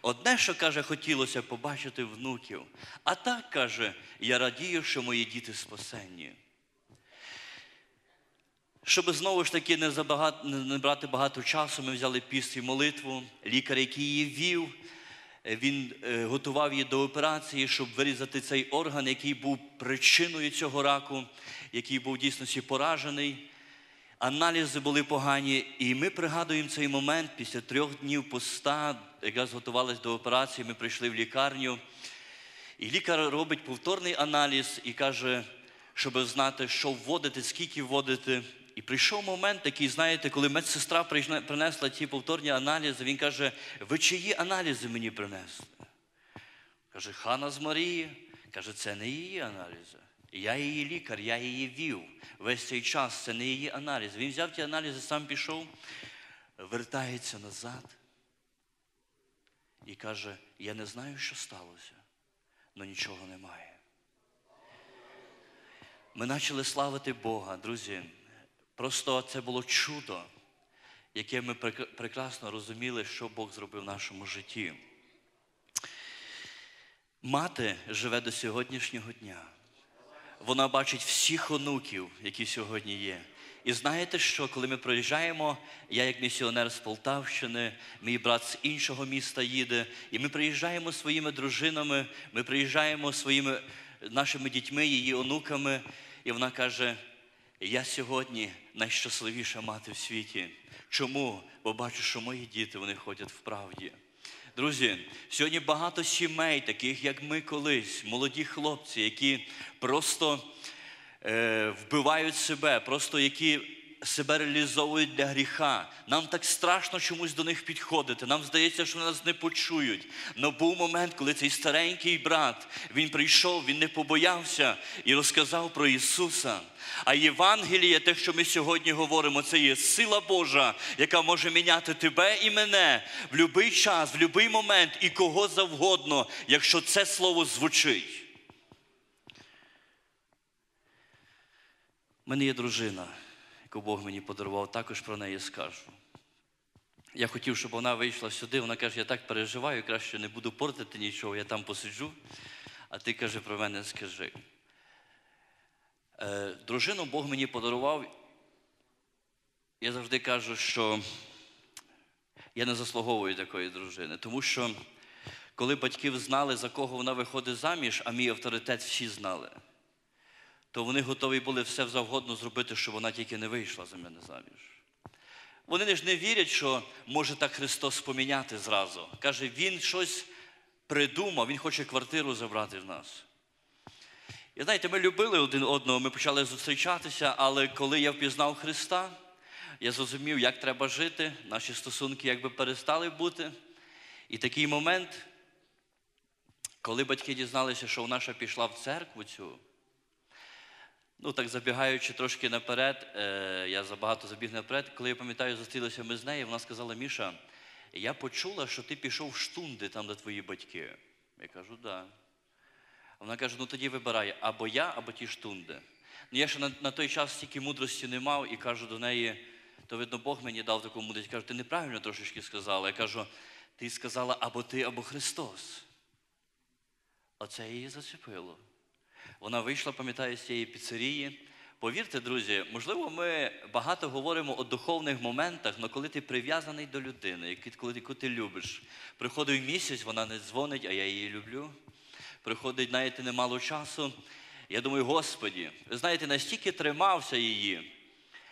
Одне, що каже, хотілося побачити внуків. А так каже, я радію, що мої діти спасенні. Щоб знову ж таки не, забагато, не брати багато часу, ми взяли піст і молитву. Лікар, який її вів, е, він е, готував її до операції, щоб вирізати цей орган, який був причиною цього раку, який був дійсності поражений. Аналізи були погані, і ми пригадуємо цей момент після трьох днів поста, якраз готувалися до операції, ми прийшли в лікарню. І лікар робить повторний аналіз і каже, щоб знати, що вводити, скільки вводити. І прийшов момент такий, знаєте, коли медсестра принесла ті повторні аналізи, він каже, ви чиї аналізи мені принесли? Каже, Хана з Марії. Каже, це не її аналізи. Я її лікар, я її вів. Весь цей час це не її аналіз. Він взяв ті аналізи, сам пішов, вертається назад і каже: я не знаю, що сталося, але нічого немає. Ми почали славити Бога, друзі. Просто це було чудо, яке ми прекрасно розуміли, що Бог зробив в нашому житті. Мати живе до сьогоднішнього дня. Вона бачить всіх онуків, які сьогодні є. І знаєте що, коли ми приїжджаємо, я як місіонер з Полтавщини, мій брат з іншого міста їде, і ми приїжджаємо своїми дружинами, ми приїжджаємо своїми нашими дітьми, її онуками, і вона каже: я сьогодні найщасливіша мати в світі. Чому? Бо бачу, що мої діти вони ходять в правді. Друзі, сьогодні багато сімей, таких як ми колись, молоді хлопці, які просто е, вбивають себе, просто які себе реалізовують для гріха. Нам так страшно чомусь до них підходити. Нам здається, що нас не почують. Но був момент, коли цей старенький брат він прийшов, він не побоявся і розказав про Ісуса. А Євангеліє, те, що ми сьогодні говоримо, це є сила Божа, яка може міняти тебе і мене в будь-який час, в будь-який момент і кого завгодно, якщо це слово звучить. У мене є дружина, яку Бог мені подарував, також про неї скажу. Я хотів, щоб вона вийшла сюди. Вона каже, я так переживаю, краще не буду портити нічого, я там посиджу, а ти каже, про мене скажи. Е, дружину Бог мені подарував. Я завжди кажу, що я не заслуговую такої дружини, тому що коли батьків знали, за кого вона виходить заміж, а мій авторитет всі знали, то вони готові були все завгодно зробити, щоб вона тільки не вийшла за мене заміж. Вони ж не вірять, що може так Христос поміняти зразу. Каже, Він щось придумав, Він хоче квартиру забрати в нас. І знаєте, ми любили один одного, ми почали зустрічатися, але коли я впізнав Христа, я зрозумів, як треба жити, наші стосунки якби перестали бути. І такий момент, коли батьки дізналися, що вона ще пішла в церкву цю, ну так забігаючи трошки наперед, е, я забагато забіг наперед, коли я пам'ятаю, зустрілися ми з нею, вона сказала: Міша, я почула, що ти пішов в штунди там, де твої батьки. Я кажу. Да. Вона каже: ну тоді вибирай або я, або ті штунди. Ну я ще на, на той час стільки мудрості не мав і кажу до неї, то видно, Бог мені дав таку мудрість. Кажу, ти неправильно трошечки сказала. Я кажу, ти сказала або ти, або Христос. Оце її зачепило. Вона вийшла, пам'ятаю, з цієї піцерії. Повірте, друзі, можливо, ми багато говоримо о духовних моментах, але коли ти прив'язаний до людини, коли яку ти любиш, приходить місяць, вона не дзвонить, а я її люблю. Приходить, знаєте, немало часу. Я думаю, Господі, ви знаєте, настільки тримався її,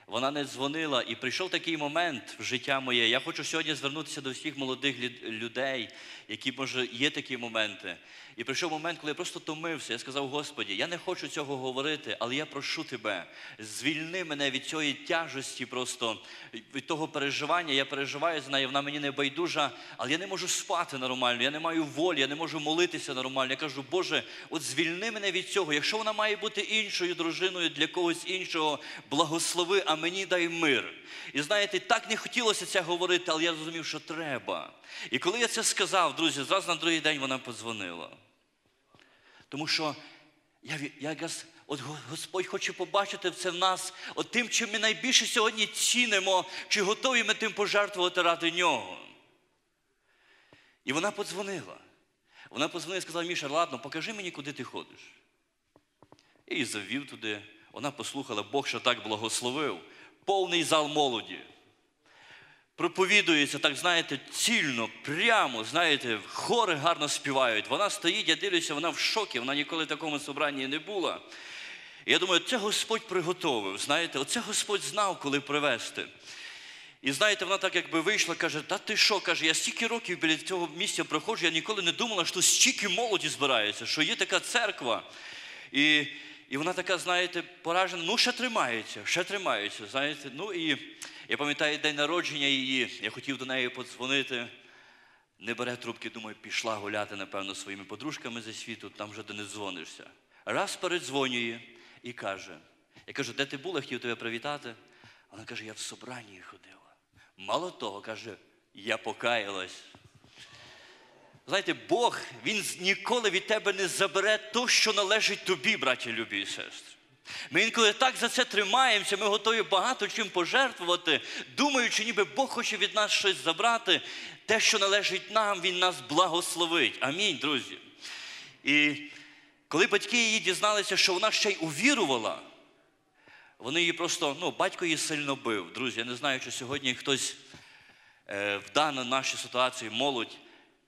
вона не дзвонила, і прийшов такий момент в життя моє. Я хочу сьогодні звернутися до всіх молодих людей, які, може, є такі моменти. І прийшов момент, коли я просто томився. Я сказав, Господі, я не хочу цього говорити, але я прошу тебе, звільни мене від цієї тяжесті, просто від того переживання. Я переживаю за нею, вона мені не байдужа, але я не можу спати нормально, я не маю волі, я не можу молитися нормально. Я кажу, Боже, от звільни мене від цього. Якщо вона має бути іншою дружиною для когось іншого, благослови, а мені дай мир. І знаєте, так не хотілося це говорити, але я зрозумів, що треба. І коли я це сказав, друзі, зразу на другий день вона подзвонила. Тому що я, я якраз, от Господь хоче побачити це в нас, от тим, чим ми найбільше сьогодні цінимо, чи готові ми тим пожертвувати ради нього. І вона подзвонила. Вона подзвонила і сказала, Міша, ладно, покажи мені, куди ти ходиш. Її завів туди. Вона послухала, Бог ще так благословив. Повний зал молоді. Проповідується, так знаєте, цільно, прямо, знаєте, хори гарно співають. Вона стоїть, я дивлюся, вона в шокі, вона ніколи в такому собранні не була. І я думаю, це Господь приготовив. Знаєте, оце Господь знав, коли привезти. І знаєте, вона так якби вийшла, каже, та ти що, каже, я стільки років біля цього місця проходжу, я ніколи не думала, що стільки молоді збирається, що є така церква. І, і вона така, знаєте, поражена, ну ще тримається, ще тримається. знаєте. Ну і я пам'ятаю день народження її, я хотів до неї подзвонити. Не бере трубки, думаю, пішла гуляти, напевно, своїми подружками зі світу, там вже де не дзвонишся. Раз передзвонює і каже: я кажу, де ти була, хотів тебе привітати. Вона каже, я в собранні ходила. Мало того, каже, я покаялась. Знаєте, Бог, Він ніколи від тебе не забере то, що належить тобі, браті любі і сестри. Ми інколи так за це тримаємося, ми готові багато чим пожертвувати, думаючи, ніби Бог хоче від нас щось забрати. Те, що належить нам, Він нас благословить. Амінь, друзі. І коли батьки її дізналися, що вона ще й увірувала, вони її просто, ну, батько її сильно бив. Друзі, я не знаю, чи сьогодні хтось е, в даній нашій ситуації, молодь,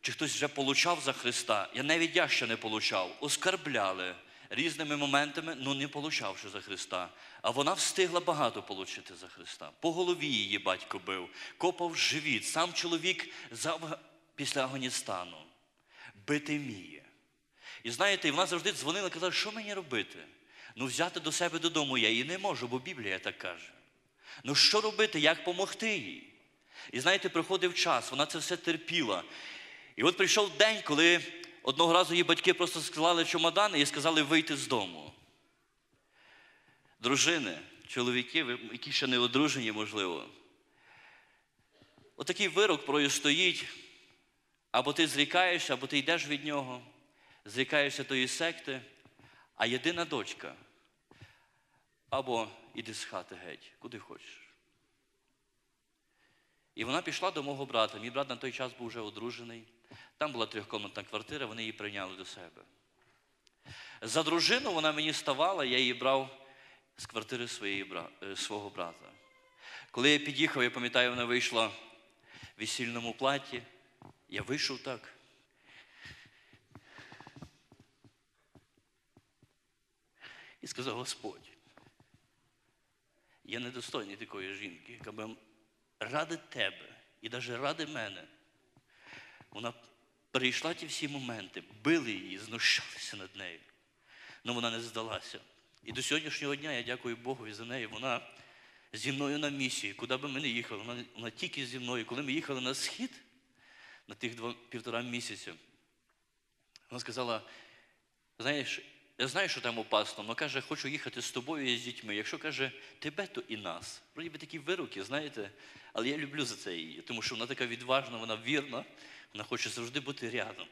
чи хтось вже получав за Христа. Я навіть я ще не получав. Оскарбляли різними моментами, ну не получавши за Христа. А вона встигла багато получити за Христа. По голові її батько бив, копав живіт. Сам чоловік з Афга- після Афганістану бити вміє. І знаєте, вона завжди дзвонила і казала, що мені робити? Ну, взяти до себе додому я її не можу, бо Біблія так каже. Ну що робити, як помогти їй? І знаєте, приходив час, вона це все терпіла. І от прийшов день, коли одного разу її батьки просто склали чемодани і сказали вийти з дому. Дружини, чоловіки, які ще не одружені, можливо. Отакий вирок про стоїть. Або ти зрікаєшся, або ти йдеш від нього, зрікаєшся тої секти, а єдина дочка. Або іди з хати геть, куди хочеш. І вона пішла до мого брата. Мій брат на той час був вже одружений. Там була трьохкомнатна квартира, вони її прийняли до себе. За дружину вона мені ставала, я її брав з квартири своєї, е, свого брата. Коли я під'їхав, я пам'ятаю, вона вийшла в весільному платі. Я вийшов так. І сказав Господь, я недостойний такої жінки, яка би ради тебе і навіть ради мене. Вона перейшла ті всі моменти, били її, знущалися над нею. але вона не здалася. І до сьогоднішнього дня я дякую Богу за неї. Вона зі мною на місії, куди би ми не їхали, вона, вона тільки зі мною. Коли ми їхали на схід на тих два, півтора місяця, вона сказала: знаєш, я знаю, що там опасно, але каже, хочу їхати з тобою і з дітьми. Якщо каже, тебе, то і нас. Вроді би такі вироки, знаєте, але я люблю за це її, тому що вона така відважна, вона вірна, вона хоче завжди бути рядом.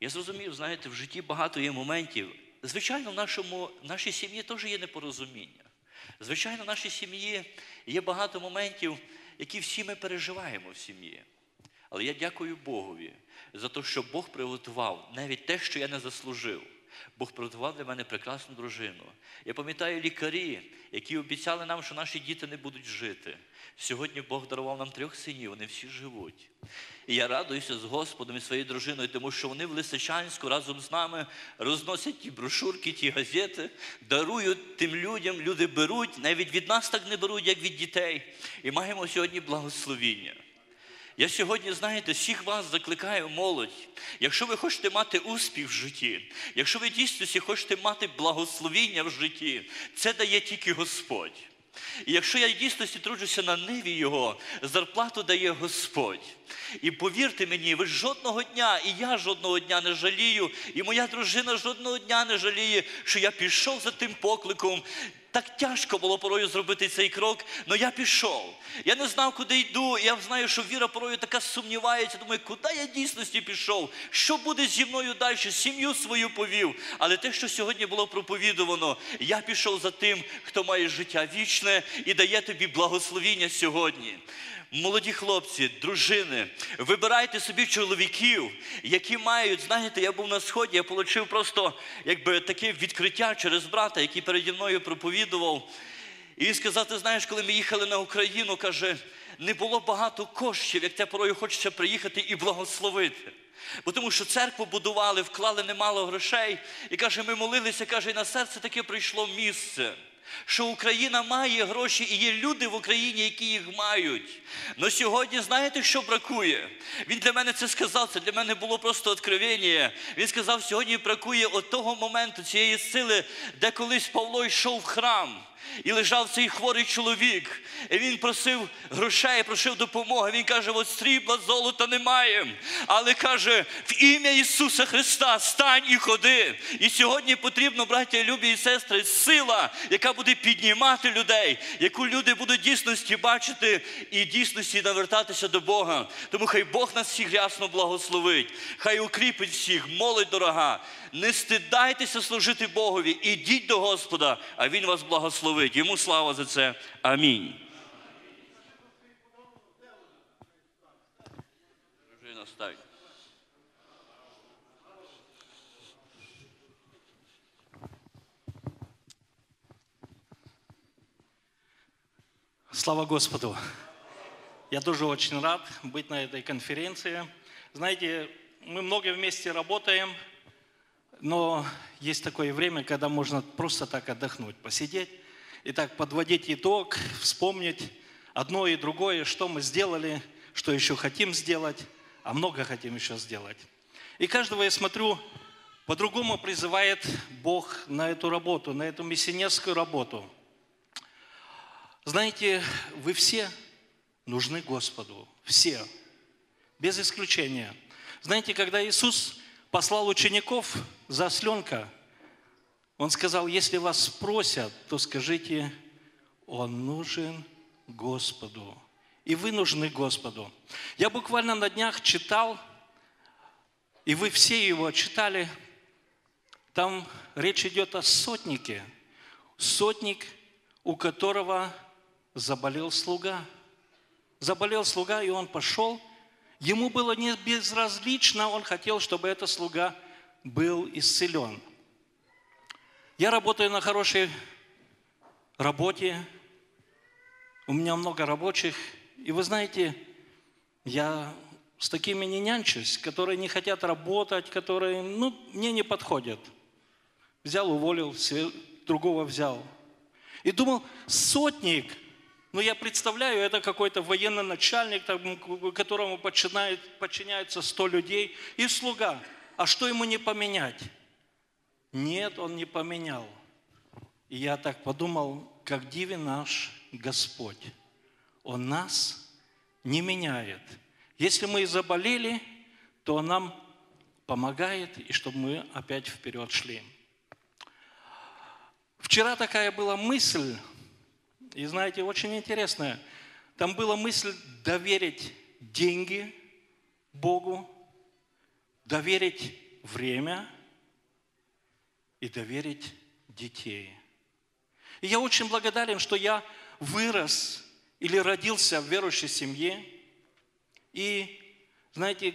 Я зрозумів, знаєте, в житті багато є моментів. Звичайно, в, нашому, в нашій сім'ї теж є непорозуміння. Звичайно, в нашій сім'ї є багато моментів, які всі ми переживаємо в сім'ї. Але я дякую Богові за те, що Бог приготував навіть те, що я не заслужив. Бог приготував для мене прекрасну дружину. Я пам'ятаю лікарі, які обіцяли нам, що наші діти не будуть жити. Сьогодні Бог дарував нам трьох синів, вони всі живуть. І я радуюся з Господом і своєю дружиною, тому що вони в Лисичанську разом з нами розносять ті брошурки, ті газети, дарують тим людям, люди беруть, навіть від нас так не беруть, як від дітей. І маємо сьогодні благословіння. Я сьогодні, знаєте, всіх вас закликаю, молодь. Якщо ви хочете мати успіх в житті, якщо ви дійсно хочете мати благословіння в житті, це дає тільки Господь. І якщо я дійсності труджуся на ниві Його, зарплату дає Господь. І повірте мені, ви жодного дня, і я жодного дня не жалію, і моя дружина жодного дня не жаліє, що я пішов за тим покликом. Так тяжко було порою зробити цей крок, але я пішов. Я не знав, куди йду. Я знаю, що віра порою така сумнівається. Думаю, куди я дійсності пішов? Що буде зі мною далі? Сім'ю свою повів. Але те, що сьогодні було проповідувано, я пішов за тим, хто має життя вічне і дає тобі благословіння сьогодні. Молоді хлопці, дружини, вибирайте собі чоловіків, які мають, знаєте, я був на сході, я отримав просто якби таке відкриття через брата, який переді мною проповідував. І він сказав, ти знаєш, коли ми їхали на Україну, каже, не було багато коштів, як те порою хочеться приїхати і благословити. Бо тому що церкву будували, вклали немало грошей. І каже, ми молилися, каже, і на серце таке прийшло місце що Україна має гроші і є люди в Україні, які їх мають. Но сьогодні знаєте, що бракує? Він для мене це сказав, це для мене було просто откровення. Він сказав, сьогодні бракує от того моменту, цієї сили, де колись Павло йшов в храм. І лежав цей хворий чоловік. І він просив грошей, просив допомоги. Він каже: от срібла, золота немає. Але каже, в ім'я Ісуса Христа стань і ходи. І сьогодні потрібно, браття, любі і сестри, сила, яка буде піднімати людей, яку люди будуть дійсності бачити і дійсності навертатися до Бога. Тому хай Бог нас всіх рясно благословить, хай укріпить всіх, молодь дорога. Не стидайтеся служити Богові, ідіть до Господа, а Він вас благословить. Йому слава за це. Амінь. Дружина, ставь. Слава Господу! Я тоже очень рад быть на этой конференции. Знаете, мы много вместе работаем, но есть такое время, когда можно просто так отдохнуть, посидеть и так подводить итог, вспомнить одно и другое, что мы сделали, что еще хотим сделать, а много хотим еще сделать. И каждого, я смотрю, по-другому призывает Бог на эту работу, на эту миссионерскую работу. Знаете, вы все нужны Господу, все, без исключения. Знаете, когда Иисус послал учеников за осленка, Он сказал, если вас спросят, то скажите, Он нужен Господу. И вы нужны Господу. Я буквально на днях читал, и вы все его читали, там речь идет о сотнике. Сотник, у которого заболел слуга. Заболел слуга, и он пошел. Ему было не безразлично, он хотел, чтобы этот слуга был исцелен. Я работаю на хорошей работе, у меня много рабочих, и вы знаете, я с такими не нянчусь, которые не хотят работать, которые, ну, мне не подходят. Взял, уволил, другого взял. И думал, сотник, ну я представляю, это какой-то военный начальник, которому подчиняется 100 людей, и слуга. А что ему не поменять? Нет, он не поменял. И я так подумал, как дивен наш Господь. Он нас не меняет. Если мы и заболели, то Он нам помогает, и чтобы мы опять вперед шли. Вчера такая была мысль, и знаете, очень интересная. Там была мысль доверить деньги Богу, доверить время и доверить детей. И я очень благодарен, что я вырос или родился в верующей семье. И Знаете,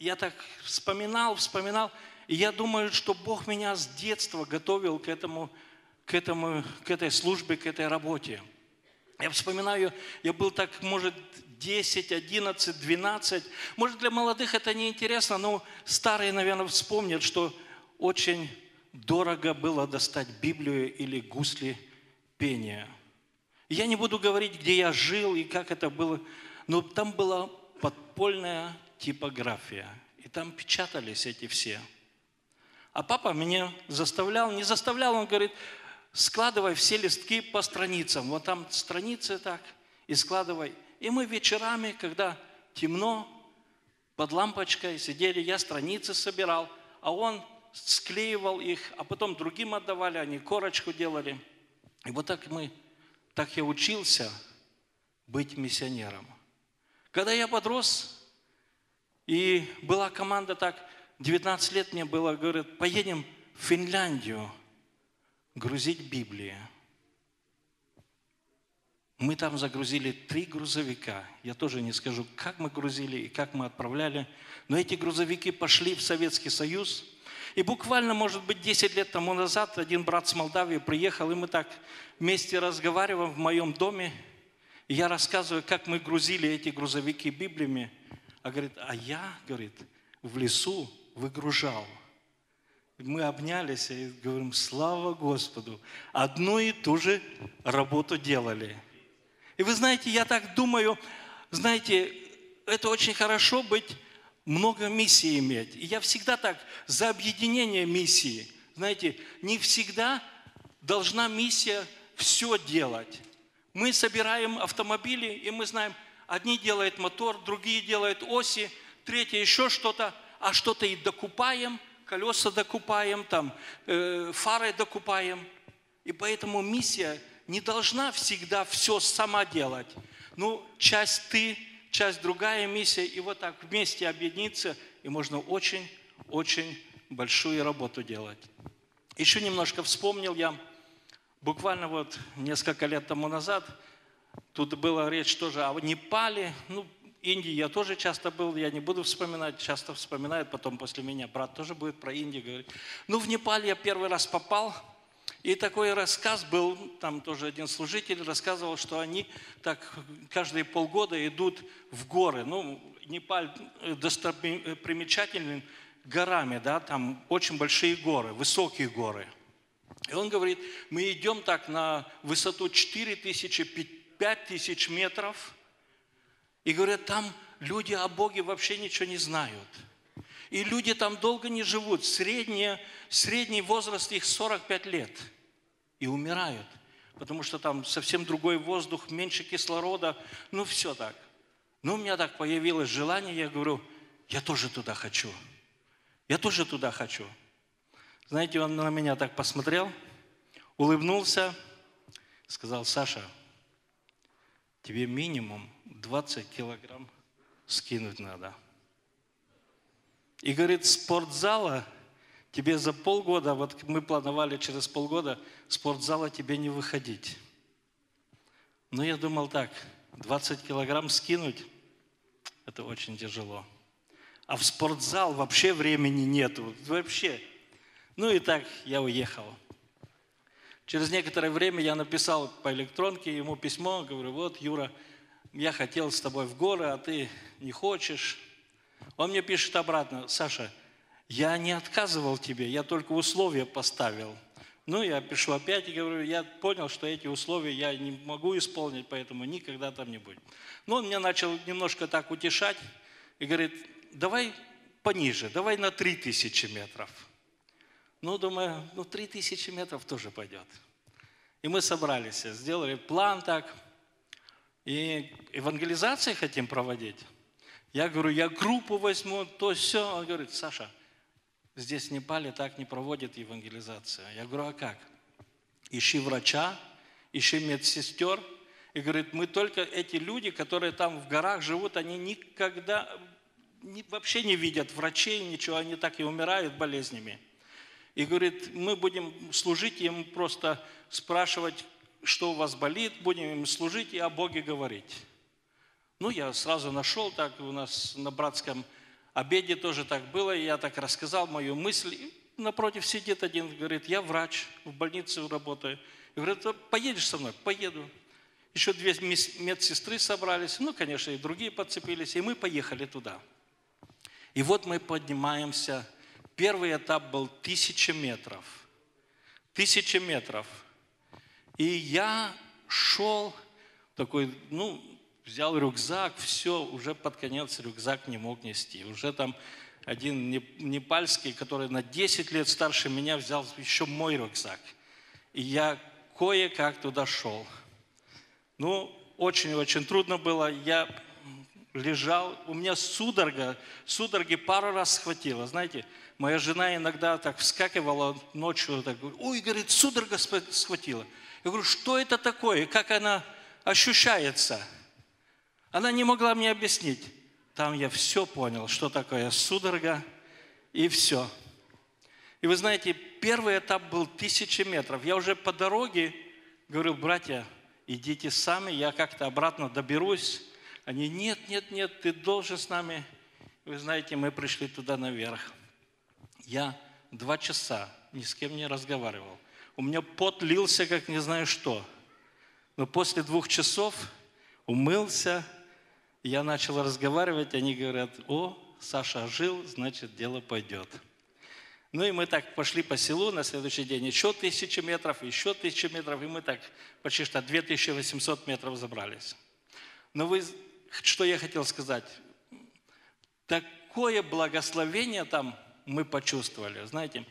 я так вспоминал, вспоминал, и я думаю, что Бог меня с детства готовил к этому, к этому, к этой службе, к этой работе. Я вспоминаю, я был так, может, 10, 11, 12. Может, для молодых это не интересно, но старые, наверное, вспомнят, что очень дорого было достать Библию или гусли пения. Я не буду говорить, где я жил и как это было, но там была подпольная типография. И там печатались эти все. А папа меня заставлял, не заставлял, он говорит, складывай все листки по страницам. Вот там страницы так, и складывай. И мы вечерами, когда темно, под лампочкой сидели, я страницы собирал, а он склеивал их, а потом другим отдавали, они корочку делали. И вот так мы, так я учился быть миссионером. Когда я подрос, и была команда так, 19 лет мне было, говорят, поедем в Финляндию грузить Библии. Мы там загрузили три грузовика. Я тоже не скажу, как мы грузили и как мы отправляли. Но эти грузовики пошли в Советский Союз. И буквально, может быть, 10 лет тому назад один брат с Молдавии приехал, и мы так вместе разговариваем в моем доме. И я рассказываю, как мы грузили эти грузовики Библиями. А говорит, а я, говорит, в лесу выгружал. Мы обнялись и говорим, слава Господу, одну и ту же работу делали – и вы знаете, я так думаю, знаете, это очень хорошо быть, много миссий иметь. И я всегда так за объединение миссии. Знаете, не всегда должна миссия все делать. Мы собираем автомобили, и мы знаем, одни делают мотор, другие делают оси, третьи еще что-то, а что-то и докупаем, колеса докупаем, там, э, фары докупаем. И поэтому миссия не должна всегда все сама делать. Ну, часть ты, часть другая миссия, и вот так вместе объединиться, и можно очень-очень большую работу делать. Еще немножко вспомнил я, буквально вот несколько лет тому назад, тут была речь тоже о Непале, ну, Индии я тоже часто был, я не буду вспоминать, часто вспоминают, потом после меня брат тоже будет про Индию говорить. Ну, в Непале я первый раз попал – и такой рассказ был, там тоже один служитель рассказывал, что они так каждые полгода идут в горы. Ну, Непаль достопримечательным горами, да, там очень большие горы, высокие горы. И он говорит, мы идем так на высоту 4 тысячи, 5 тысяч метров, и говорят, там люди о Боге вообще ничего не знают. И люди там долго не живут. Среднее, средний возраст их 45 лет. И умирают. Потому что там совсем другой воздух, меньше кислорода. Ну, все так. Ну, у меня так появилось желание, я говорю, я тоже туда хочу. Я тоже туда хочу. Знаете, он на меня так посмотрел, улыбнулся, сказал, Саша, тебе минимум 20 килограмм скинуть надо. И говорит, спортзала тебе за полгода, вот мы планировали через полгода, спортзала тебе не выходить. Но я думал так, 20 килограмм скинуть, это очень тяжело. А в спортзал вообще времени нету, вообще. Ну и так я уехал. Через некоторое время я написал по электронке ему письмо, говорю, вот, Юра, я хотел с тобой в горы, а ты не хочешь. Он мне пишет обратно, Саша, я не отказывал тебе, я только условия поставил. Ну, я пишу опять и говорю, я понял, что эти условия я не могу исполнить, поэтому никогда там не будет. Но он меня начал немножко так утешать и говорит, давай пониже, давай на 3000 метров. Ну, думаю, ну 3000 метров тоже пойдет. И мы собрались, сделали план так, и евангелизации хотим проводить. Я говорю, я группу возьму, то все. Он говорит, Саша, здесь в Непале так не проводят евангелизацию. Я говорю, а как? Ищи врача, ищи медсестер. И говорит, мы только эти люди, которые там в горах живут, они никогда вообще не видят врачей, ничего, они так и умирают болезнями. И говорит, мы будем служить им, просто спрашивать, что у вас болит, будем им служить и о Боге говорить. Ну, я сразу нашел, так у нас на братском обеде тоже так было, я так рассказал мою мысль. И напротив сидит один, говорит, я врач, в больнице работаю. И говорит, «А поедешь со мной? Поеду. Еще две медсестры собрались, ну, конечно, и другие подцепились, и мы поехали туда. И вот мы поднимаемся. Первый этап был тысяча метров. Тысяча метров. И я шел такой, ну, взял рюкзак, все, уже под конец рюкзак не мог нести. Уже там один не- непальский, который на 10 лет старше меня, взял еще мой рюкзак. И я кое-как туда шел. Ну, очень-очень трудно было. Я лежал, у меня судорога, судороги пару раз схватила. Знаете, моя жена иногда так вскакивала ночью, так, говорит, ой, говорит, судорога схва- схватила. Я говорю, что это такое, как она ощущается? Она не могла мне объяснить. Там я все понял, что такое судорога, и все. И вы знаете, первый этап был тысячи метров. Я уже по дороге говорю, братья, идите сами, я как-то обратно доберусь. Они, нет, нет, нет, ты должен с нами. Вы знаете, мы пришли туда наверх. Я два часа ни с кем не разговаривал. У меня пот лился, как не знаю что. Но после двух часов умылся, я начал разговаривать, они говорят, о, Саша жил, значит, дело пойдет. Ну и мы так пошли по селу на следующий день, еще тысячи метров, еще тысячи метров, и мы так почти что 2800 метров забрались. Но вы, что я хотел сказать? Такое благословение там мы почувствовали. Знаете,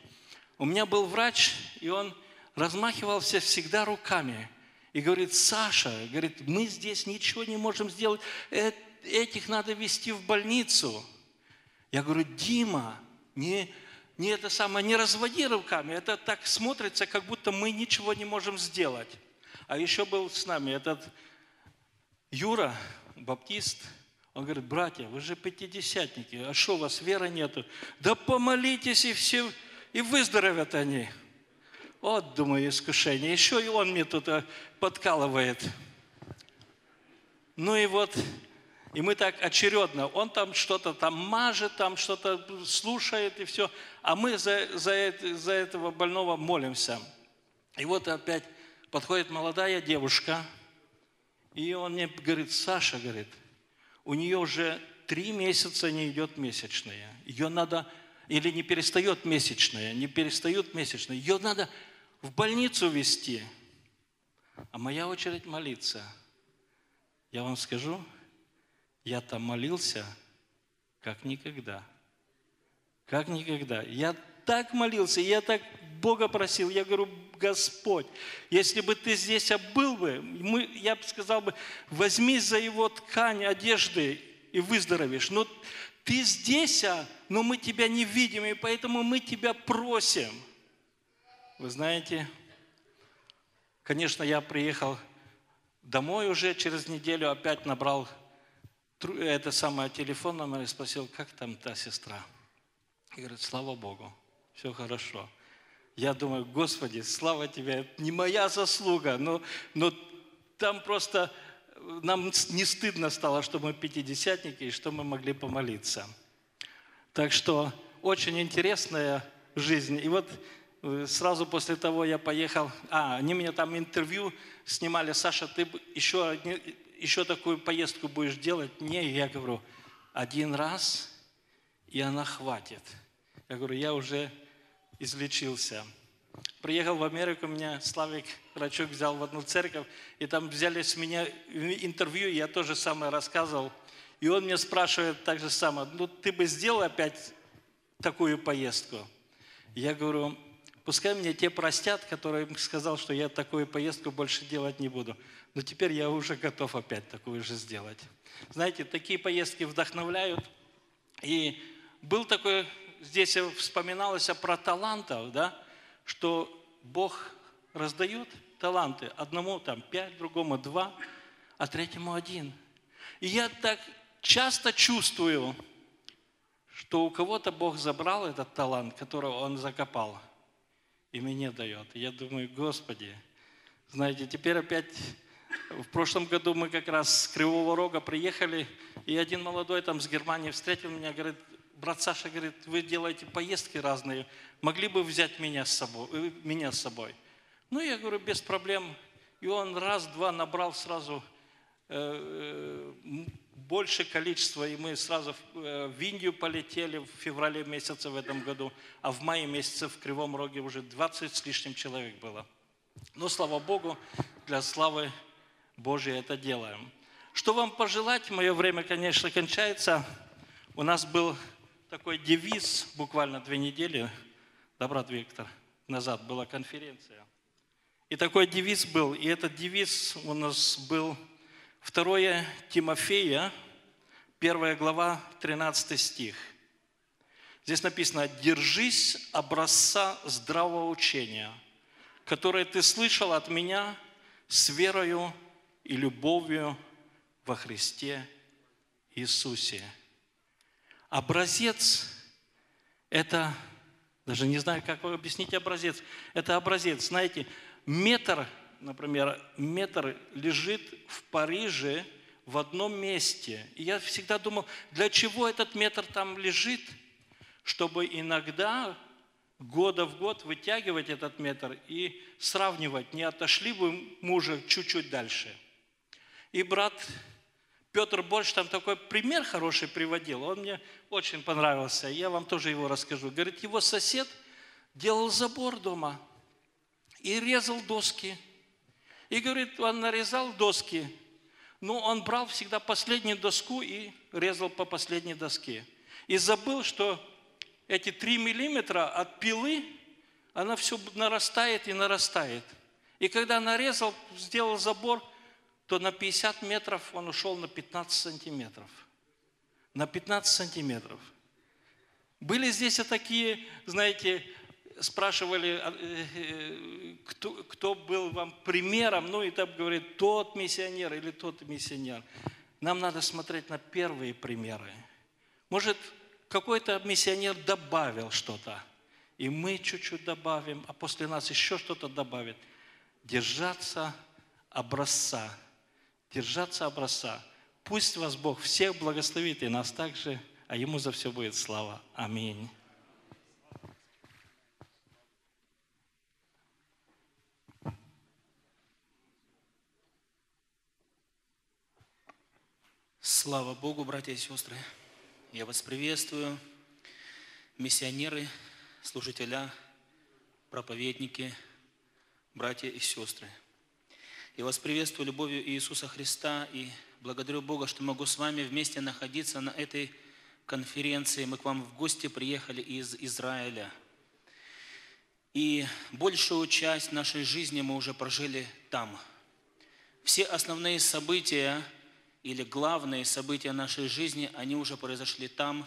у меня был врач, и он размахивался всегда руками. И говорит, Саша, говорит, мы здесь ничего не можем сделать, э- этих надо везти в больницу. Я говорю, Дима, не, не это самое, не разводи руками, это так смотрится, как будто мы ничего не можем сделать. А еще был с нами этот Юра, баптист, он говорит, братья, вы же пятидесятники, а что у вас веры нету? Да помолитесь и все, и выздоровят они. Вот, думаю, искушение. Еще и он мне тут э, подкалывает. Ну и вот, и мы так очередно, он там что-то там мажет, там что-то слушает и все, а мы за, за, за этого больного молимся. И вот опять подходит молодая девушка, и он мне говорит, Саша, говорит, у нее уже три месяца не идет месячная. Ее надо, или не перестает месячная, не перестают месячные. Ее надо в больницу везти. А моя очередь молиться. Я вам скажу, я там молился, как никогда. Как никогда. Я так молился, я так Бога просил. Я говорю, Господь, если бы ты здесь был бы, мы, я бы сказал бы, возьми за его ткань одежды и выздоровеешь. Но ты здесь, а, но мы тебя не видим, и поэтому мы тебя просим. Вы знаете, конечно, я приехал домой уже через неделю, опять набрал это самое телефон номер и спросил, как там та сестра. И говорит, слава Богу, все хорошо. Я думаю, Господи, слава Тебе, это не моя заслуга, но, но там просто э, нам не стыдно стало, что мы пятидесятники и что мы могли помолиться. Так что очень интересная жизнь. И вот сразу после того я поехал, а, они меня там интервью снимали, Саша, ты еще, еще такую поездку будешь делать? Не, я говорю, один раз, и она хватит. Я говорю, я уже излечился. Приехал в Америку, меня Славик Рачук взял в одну церковь, и там взяли с меня интервью, я тоже самое рассказывал. И он мне спрашивает так же самое, ну ты бы сделал опять такую поездку? Я говорю, пускай мне те простят, которые сказал, что я такую поездку больше делать не буду. Но теперь я уже готов опять такую же сделать. Знаете, такие поездки вдохновляют. И был такой, здесь вспоминалось про талантов, да, что Бог раздает таланты. Одному там пять, другому два, а третьему один. И я так часто чувствую, что у кого-то Бог забрал этот талант, который он закопал, и мне дает. Я думаю, Господи, знаете, теперь опять В прошлом году мы как раз с Кривого Рога приехали, и один молодой там с Германии встретил меня, говорит, брат Саша, говорит, вы делаете поездки разные, могли бы взять меня с собой? э, Меня с собой? Ну, я говорю, без проблем. И он раз-два набрал сразу э, э, больше количества, и мы сразу э, в Индию полетели в феврале месяце в этом году, а в мае месяце в Кривом Роге уже 20 с лишним человек было. Но, слава Богу, для славы Божьей это делаем. Что вам пожелать? Мое время, конечно, кончается. У нас был такой девиз буквально две недели, да, брат Виктор, назад была конференция. И такой девиз был, и этот девиз у нас был 2 Тимофея, 1 глава, 13 стих. Здесь написано, «Держись образца здравого учения, которое ты слышал от меня с верою и любовью во Христе Иисусе». Образец – это, даже не знаю, как вы объясните образец. Это образец, знаете, метр, например, метр лежит в Париже в одном месте. И я всегда думал, для чего этот метр там лежит? Чтобы иногда года в год вытягивать этот метр и сравнивать, не отошли бы мужа чуть-чуть дальше. И брат Петр Больш там такой пример хороший приводил, он мне очень понравился, я вам тоже его расскажу. Говорит, его сосед делал забор дома и резал доски. И говорит, он нарезал доски, но он брал всегда последнюю доску и резал по последней доске. И забыл, что эти три миллиметра от пилы, она все нарастает и нарастает. И когда нарезал, сделал забор, то на 50 метров он ушел на 15 сантиметров. На 15 сантиметров. Были здесь и такие, знаете, спрашивали, а, э, э, кто, кто был вам примером, ну и там говорит, тот миссионер или тот миссионер. Нам надо смотреть на первые примеры. Может, какой-то миссионер добавил что-то, и мы чуть-чуть добавим, а после нас еще что-то добавит. Держаться образца, держаться образца. Пусть вас Бог всех благословит и нас также, а Ему за все будет слава. Аминь. Слава Богу, братья и сестры! Я вас приветствую, миссионеры, служителя, проповедники, братья и сестры. Я вас приветствую любовью Иисуса Христа и благодарю Бога, что могу с вами вместе находиться на этой конференции. Мы к вам в гости приехали из Израиля. И большую часть нашей жизни мы уже прожили там. Все основные события – или главные события нашей жизни, они уже произошли там.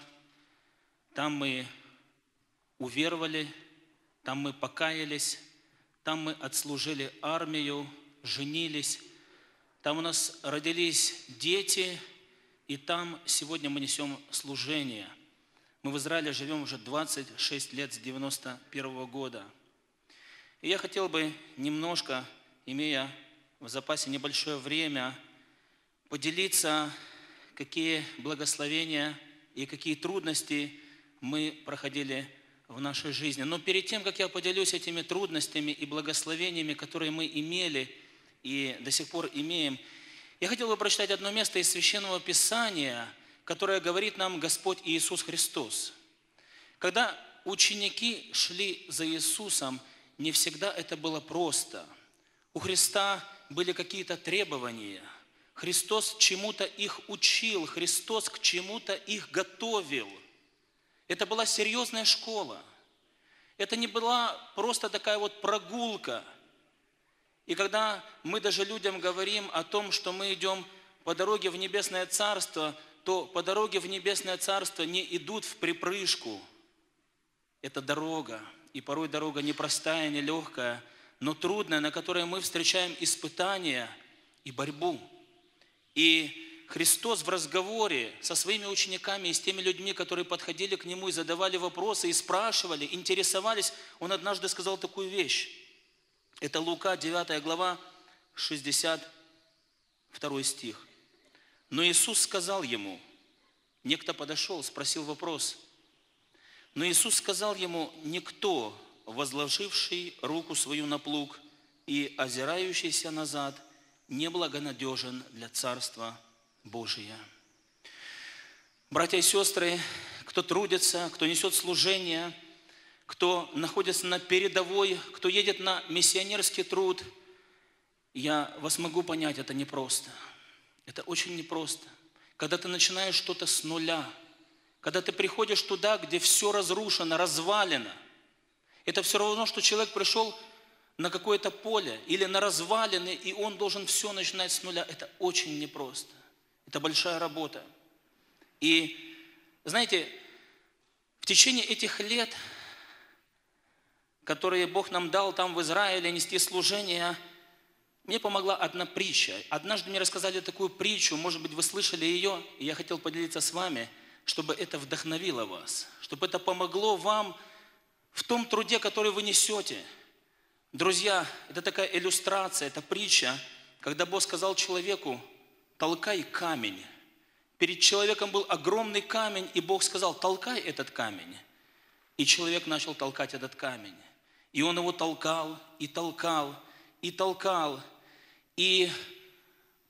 Там мы уверовали, там мы покаялись, там мы отслужили армию, женились, там у нас родились дети, и там сегодня мы несем служение. Мы в Израиле живем уже 26 лет с 91 года. И я хотел бы немножко, имея в запасе небольшое время, поделиться, какие благословения и какие трудности мы проходили в нашей жизни. Но перед тем, как я поделюсь этими трудностями и благословениями, которые мы имели и до сих пор имеем, я хотел бы прочитать одно место из Священного Писания, которое говорит нам Господь Иисус Христос. Когда ученики шли за Иисусом, не всегда это было просто. У Христа были какие-то требования – Христос чему-то их учил, Христос к чему-то их готовил. Это была серьезная школа. Это не была просто такая вот прогулка. И когда мы даже людям говорим о том, что мы идем по дороге в Небесное Царство, то по дороге в Небесное Царство не идут в припрыжку. Это дорога. И порой дорога непростая, нелегкая, но трудная, на которой мы встречаем испытания и борьбу. И Христос в разговоре со своими учениками и с теми людьми, которые подходили к Нему и задавали вопросы, и спрашивали, интересовались, Он однажды сказал такую вещь. Это Лука, 9 глава, 63 второй стих. Но Иисус сказал ему, некто подошел, спросил вопрос. Но Иисус сказал ему, никто, возложивший руку свою на плуг и озирающийся назад, неблагонадежен для Царства Божия. Братья и сестры, кто трудится, кто несет служение, кто находится на передовой, кто едет на миссионерский труд, я вас могу понять, это непросто. Это очень непросто. Когда ты начинаешь что-то с нуля, когда ты приходишь туда, где все разрушено, развалено, это все равно, что человек пришел на какое-то поле или на развалины, и он должен все начинать с нуля. Это очень непросто. Это большая работа. И, знаете, в течение этих лет, которые Бог нам дал там в Израиле нести служение, мне помогла одна притча. Однажды мне рассказали такую притчу, может быть, вы слышали ее, и я хотел поделиться с вами, чтобы это вдохновило вас, чтобы это помогло вам в том труде, который вы несете. Друзья, это такая иллюстрация, это притча, когда Бог сказал человеку, толкай камень. Перед человеком был огромный камень, и Бог сказал, толкай этот камень. И человек начал толкать этот камень. И он его толкал, и толкал, и толкал, и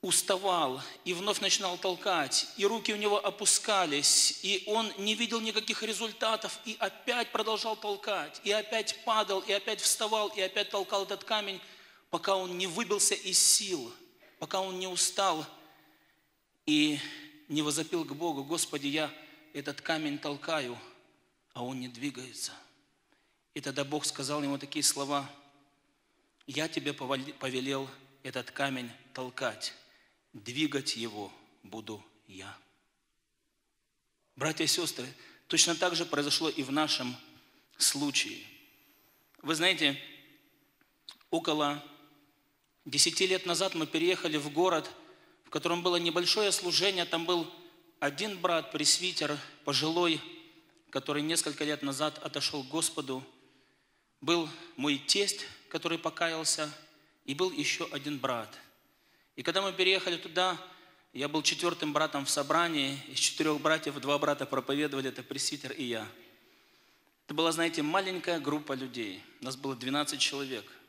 уставал, и вновь начинал толкать, и руки у него опускались, и он не видел никаких результатов, и опять продолжал толкать, и опять падал, и опять вставал, и опять толкал этот камень, пока он не выбился из сил, пока он не устал, и не возопил к Богу, Господи, я этот камень толкаю, а он не двигается. И тогда Бог сказал ему такие слова, я тебе повелел этот камень толкать, двигать его буду я. Братья и сестры, точно так же произошло и в нашем случае. Вы знаете, около десяти лет назад мы переехали в город – в котором было небольшое служение. Там был один брат, пресвитер, пожилой, который несколько лет назад отошел к Господу. Был мой тесть, который покаялся, и был еще один брат. И когда мы переехали туда, я был четвертым братом в собрании. Из четырех братьев два брата проповедовали, это пресвитер и я. Это была, знаете, маленькая группа людей. Нас было 12 человек –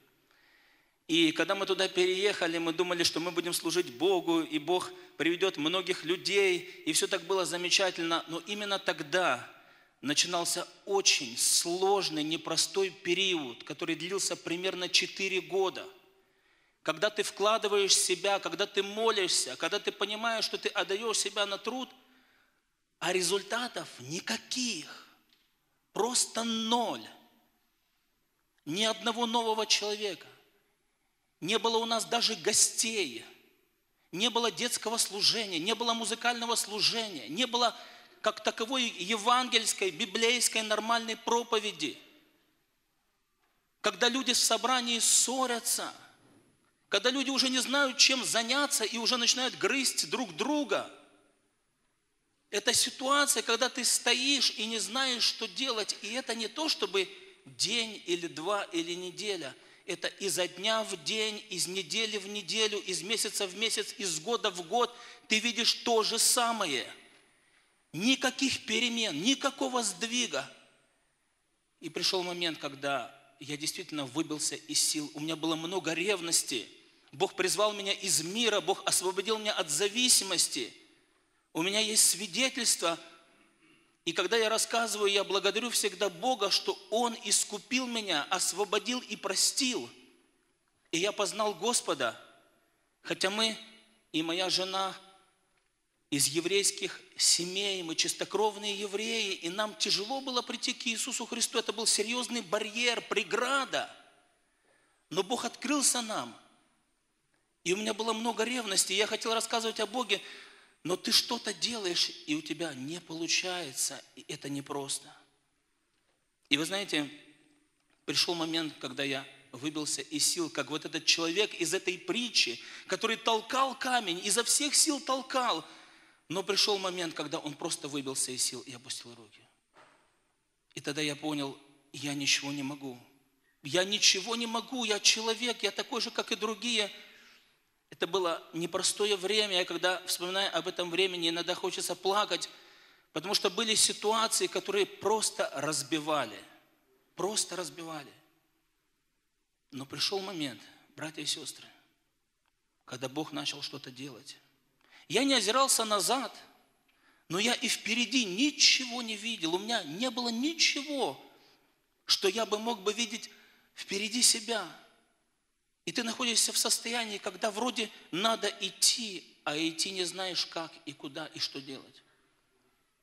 и когда мы туда переехали, мы думали, что мы будем служить Богу, и Бог приведет многих людей, и все так было замечательно. Но именно тогда начинался очень сложный, непростой период, который длился примерно 4 года. Когда ты вкладываешь себя, когда ты молишься, когда ты понимаешь, что ты отдаешь себя на труд, а результатов никаких, просто ноль. Ни одного нового человека. Не было у нас даже гостей. Не было детского служения, не было музыкального служения, не было как таковой евангельской, библейской нормальной проповеди. Когда люди в собрании ссорятся, когда люди уже не знают, чем заняться и уже начинают грызть друг друга. Это ситуация, когда ты стоишь и не знаешь, что делать. И это не то, чтобы день или два или неделя – это изо дня в день, из недели в неделю, из месяца в месяц, из года в год ты видишь то же самое. Никаких перемен, никакого сдвига. И пришел момент, когда я действительно выбился из сил. У меня было много ревности. Бог призвал меня из мира, Бог освободил меня от зависимости. У меня есть свидетельство – и когда я рассказываю, я благодарю всегда Бога, что Он искупил меня, освободил и простил. И я познал Господа, хотя мы и моя жена из еврейских семей, мы чистокровные евреи, и нам тяжело было прийти к Иисусу Христу. Это был серьезный барьер, преграда. Но Бог открылся нам. И у меня было много ревности. Я хотел рассказывать о Боге, но ты что-то делаешь, и у тебя не получается, и это непросто. И вы знаете, пришел момент, когда я выбился из сил, как вот этот человек из этой притчи, который толкал камень, изо всех сил толкал, но пришел момент, когда он просто выбился из сил и опустил руки. И тогда я понял, я ничего не могу. Я ничего не могу, я человек, я такой же, как и другие. Это было непростое время, и когда вспоминаю об этом времени, иногда хочется плакать, потому что были ситуации, которые просто разбивали. Просто разбивали. Но пришел момент, братья и сестры, когда Бог начал что-то делать. Я не озирался назад, но я и впереди ничего не видел. У меня не было ничего, что я бы мог бы видеть впереди себя. И ты находишься в состоянии, когда вроде надо идти, а идти не знаешь как и куда и что делать.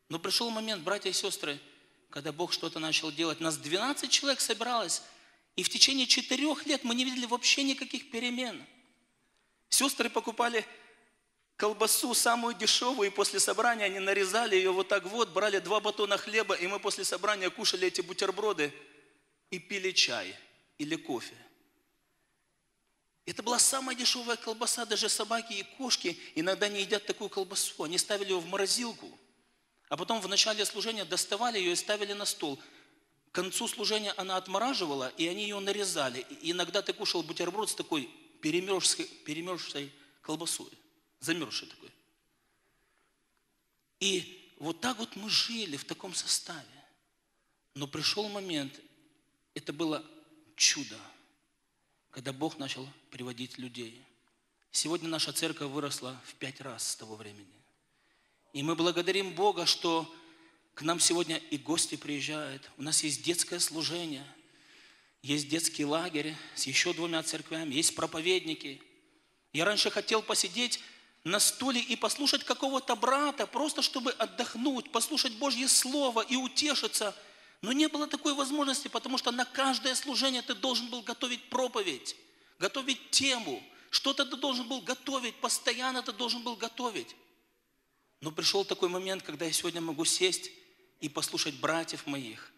Но пришел момент, братья и сестры, когда Бог что-то начал делать. Нас 12 человек собиралось, и в течение четырех лет мы не видели вообще никаких перемен. Сестры покупали колбасу самую дешевую, и после собрания они нарезали ее вот так вот, брали два батона хлеба, и мы после собрания кушали эти бутерброды и пили чай или кофе. Это была самая дешевая колбаса, даже собаки и кошки иногда не едят такую колбасу. Они ставили ее в морозилку, а потом в начале служения доставали ее и ставили на стол. К концу служения она отмораживала, и они ее нарезали. И иногда ты кушал бутерброд с такой перемерзшей, перемерзшей колбасой, замерзшей такой. И вот так вот мы жили в таком составе. Но пришел момент, это было чудо, когда Бог начал приводить людей. Сегодня наша церковь выросла в пять раз с того времени. И мы благодарим Бога, что к нам сегодня и гости приезжают. У нас есть детское служение, есть детский лагерь с еще двумя церквями, есть проповедники. Я раньше хотел посидеть на стуле и послушать какого-то брата, просто чтобы отдохнуть, послушать Божье Слово и утешиться. Но не было такой возможности, потому что на каждое служение ты должен был готовить проповедь, готовить тему. Что-то ты должен был готовить, постоянно ты должен был готовить. Но пришел такой момент, когда я сегодня могу сесть и послушать братьев моих.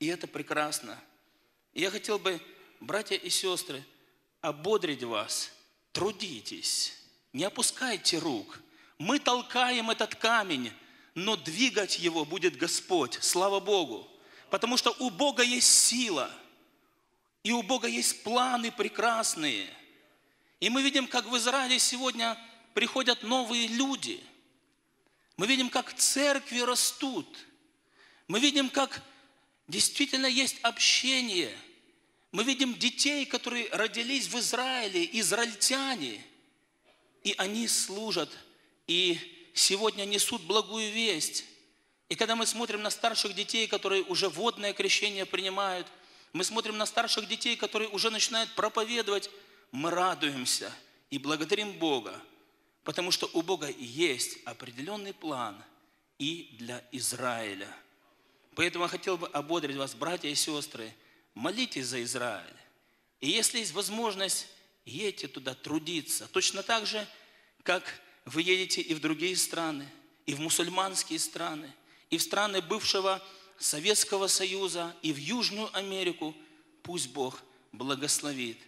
И это прекрасно. И я хотел бы, братья и сестры, ободрить вас. Трудитесь, не опускайте рук. Мы толкаем этот камень, но двигать его будет Господь. Слава Богу. Потому что у Бога есть сила. И у Бога есть планы прекрасные. И мы видим, как в Израиле сегодня приходят новые люди – мы видим, как церкви растут. Мы видим, как действительно есть общение. Мы видим детей, которые родились в Израиле, израильтяне. И они служат, и сегодня несут благую весть. И когда мы смотрим на старших детей, которые уже водное крещение принимают, мы смотрим на старших детей, которые уже начинают проповедовать, мы радуемся и благодарим Бога, Потому что у Бога есть определенный план и для Израиля. Поэтому я хотел бы ободрить вас, братья и сестры, молитесь за Израиль. И если есть возможность, едьте туда трудиться. Точно так же, как вы едете и в другие страны, и в мусульманские страны, и в страны бывшего Советского Союза, и в Южную Америку. Пусть Бог благословит.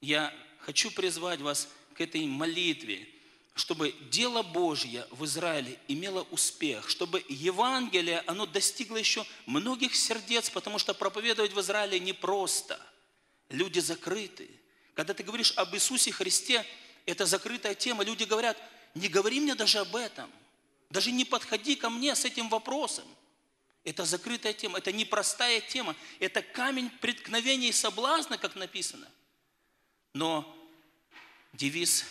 Я хочу призвать вас к этой молитве, чтобы дело Божье в Израиле имело успех, чтобы Евангелие, оно достигло еще многих сердец, потому что проповедовать в Израиле непросто. Люди закрыты. Когда ты говоришь об Иисусе Христе, это закрытая тема. Люди говорят, не говори мне даже об этом. Даже не подходи ко мне с этим вопросом. Это закрытая тема, это непростая тема. Это камень преткновения и соблазна, как написано. Но девиз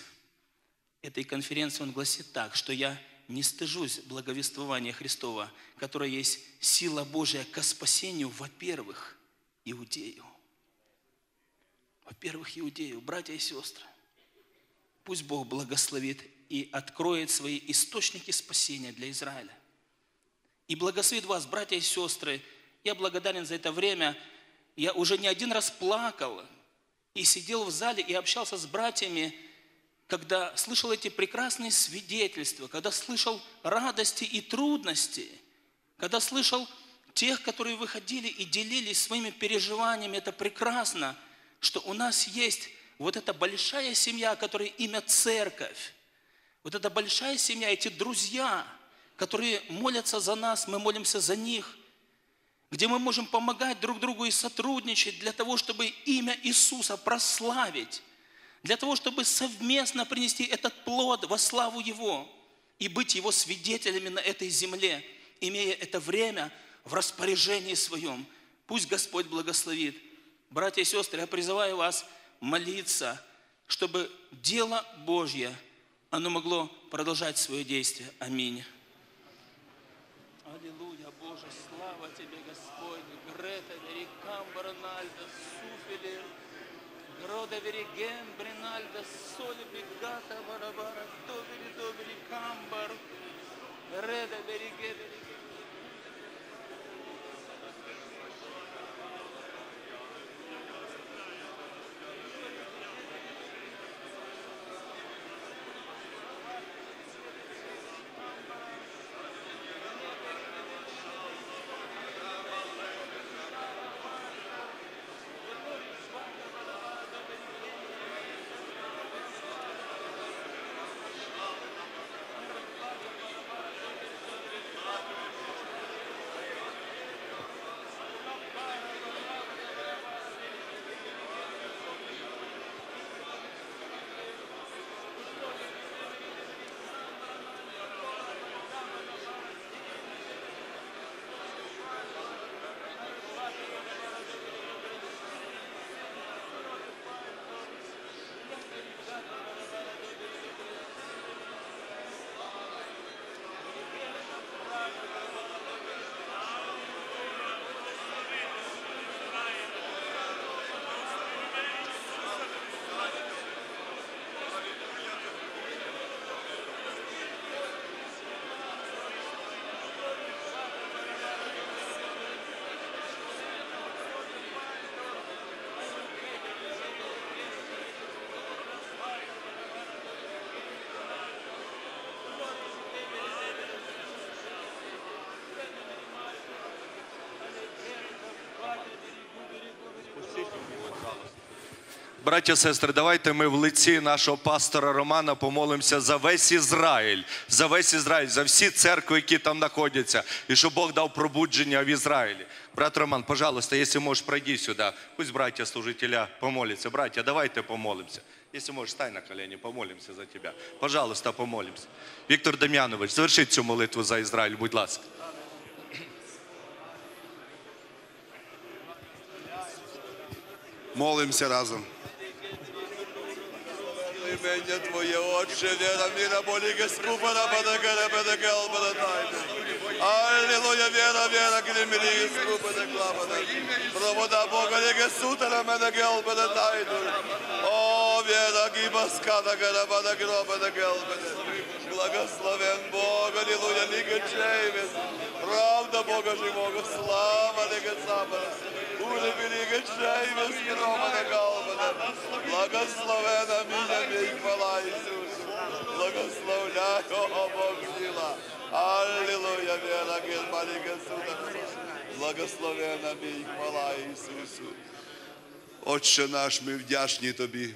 этой конференции он гласит так, что я не стыжусь благовествования Христова, которое есть сила Божия к спасению, во-первых, иудею. Во-первых, иудею, братья и сестры. Пусть Бог благословит и откроет свои источники спасения для Израиля. И благословит вас, братья и сестры. Я благодарен за это время. Я уже не один раз плакал и сидел в зале и общался с братьями, когда слышал эти прекрасные свидетельства, когда слышал радости и трудности, когда слышал тех, которые выходили и делились своими переживаниями, это прекрасно, что у нас есть вот эта большая семья, которая имя церковь. Вот эта большая семья, эти друзья, которые молятся за нас, мы молимся за них, где мы можем помогать друг другу и сотрудничать для того, чтобы имя Иисуса прославить для того, чтобы совместно принести этот плод во славу Его и быть Его свидетелями на этой земле, имея это время в распоряжении своем. Пусть Господь благословит. Братья и сестры, я призываю вас молиться, чтобы дело Божье, оно могло продолжать свое действие. Аминь. Аллилуйя, Боже, слава Тебе, Господь. Грета, Верикам, Барнальда, Суфили, Грода, Вериген, Бринальда, Соли, Бегата, Барабара, Добери, Добери, Камбар, Реда, Вериге, Вериге. Браття сестри, давайте ми в лиці нашого пастора Романа помолимося за весь Ізраїль, за весь Ізраїль, за всі церкви, які там знаходяться, і щоб Бог дав пробудження в Ізраїлі. Брат Роман, пожалуйста, если можешь, пройди сюда. Пусть братья служителя помолятся. Братья, давайте помолимся. Если можешь, стай на колени, помолимся за тебя. Пожалуйста, помолимся. Віктор Дем'янович, завершіть цю молитву за Ізраїль, будь ласка. Молимося разом. Імення Твоє, Отче, віра, міра, болі, Господа, Бадагара, Бадагал, Бадатайна. Аллилуйя, віра, віра, Кремлі, Господа, Клапада. Провода Бога, Леге, Сутара, Бадагал, Бадатайна. О, віра, Гибаскада, Гарабада, Гроба, Галбада. Благословен Бог, Аллилуйя, Лига Чейвес. Правда Бога живого, слава Лига Запада. Уре Велига Чейвес, Гроба, Галбада. Благословен, амінь, амінь, хвала Ісусу. Благословляю, о Бог діла. Аллилуйя, віра, Германика, Суда. Благословен, амінь, хвала Ісусу. Отче наш, ми вдячні Тобі.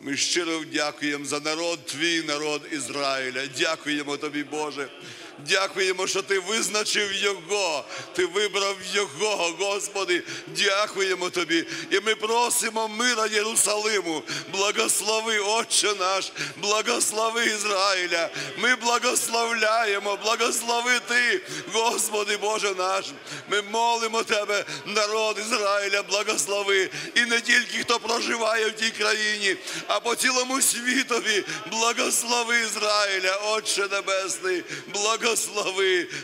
Ми щиро дякуємо за народ Твій, народ Ізраїля. Дякуємо Тобі, Боже. Дякуємо, що Ти визначив Його, Ти вибрав Його, Господи. Дякуємо Тобі. І ми просимо мира Єрусалиму. Благослови, Отче наш, благослови Ізраїля. Ми благословляємо, благослови Ти, Господи Боже наш. Ми молимо Тебе, народ Ізраїля, благослови. І не тільки хто проживає в тій країні, а по цілому світові. Благослови Ізраїля, Отче Небесний, благослови.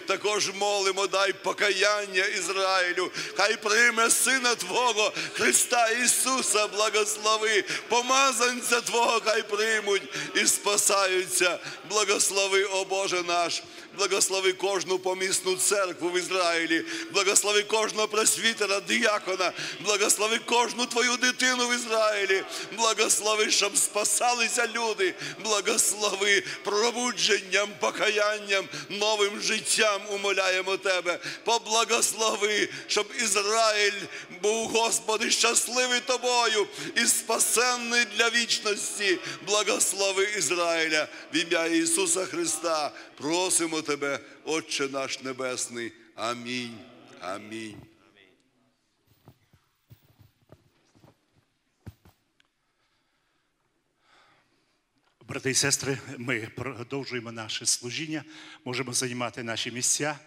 Також молимо, дай покаяння Ізраїлю. Хай прийме Сина Твого, Христа Ісуса, благослови. Помазанця Твого, хай приймуть і спасаються. Благослови, о Боже наш. Благослови кожну помісну церкву в Ізраїлі, благослови кожного пресвітера, діякона, благослови кожну твою дитину в Ізраїлі, благослови, щоб спасалися люди, благослови пробудженням, покаянням, новим життям умоляємо тебе. Поблагослови, щоб Ізраїль був, Господи, щасливий тобою і спасенний для вічності. Благослови Ізраїля в ім'я Ісуса Христа. Просимо Тебе, Отче наш Небесний. Амінь. Амінь. Брати і сестри, ми продовжуємо наше служіння, можемо займати наші місця.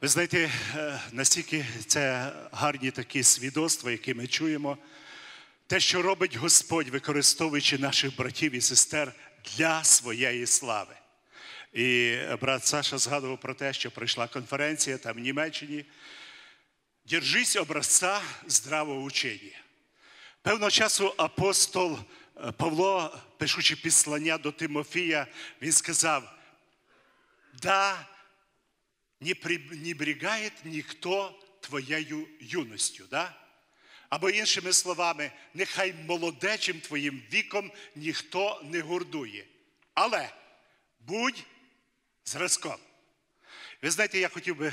Ви знаєте, е, настільки це гарні такі свідоцтва, які ми чуємо. Те, що робить Господь, використовуючи наших братів і сестер для своєї слави. І брат Саша згадував про те, що прийшла конференція там в Німеччині. Держись образця здравого учення. Певного часу апостол е, Павло, пишучи післання до Тимофія, він сказав: да не пренебрегает ніхто твоєю юностю. Да? Або іншими словами, нехай молодечим твоїм віком ніхто не гордує. Але будь зразком. Ви знаєте, я хотів би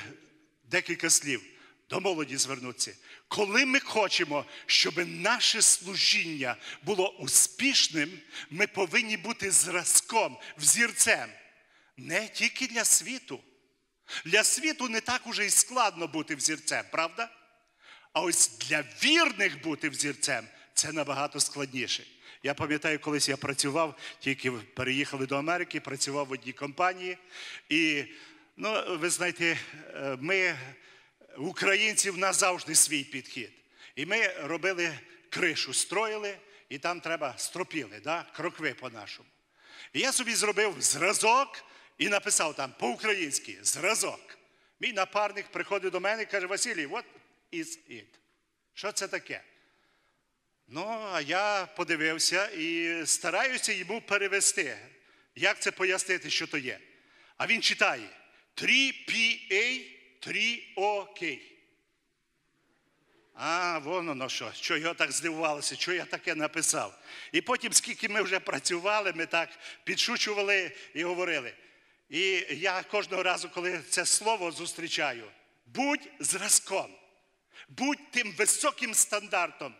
декілька слів до молоді звернутися. Коли ми хочемо, щоб наше служіння було успішним, ми повинні бути зразком, взірцем. Не тільки для світу. Для світу не так уже і складно бути взірцем, правда? А ось для вірних бути взірцем це набагато складніше. Я пам'ятаю, колись я працював, тільки переїхали до Америки, працював в одній компанії. І, ну, ви знаєте, е, ми, українці, в нас завжди свій підхід. І ми робили кришу, строїли, і там треба стропіли, да? крокви по-нашому. І я собі зробив зразок і написав там по-українськи зразок. Мій напарник приходить до мене і каже: Василій, what is it? Що це таке? Ну, а я подивився і стараюся йому перевести. Як це пояснити, що то є? А він читає 3PA, 3OK. А, вон воно що, що його так здивувалося, що я таке написав. І потім, скільки ми вже працювали, ми так підшучували і говорили. І я кожного разу, коли це слово зустрічаю, будь зразком, будь тим високим стандартом.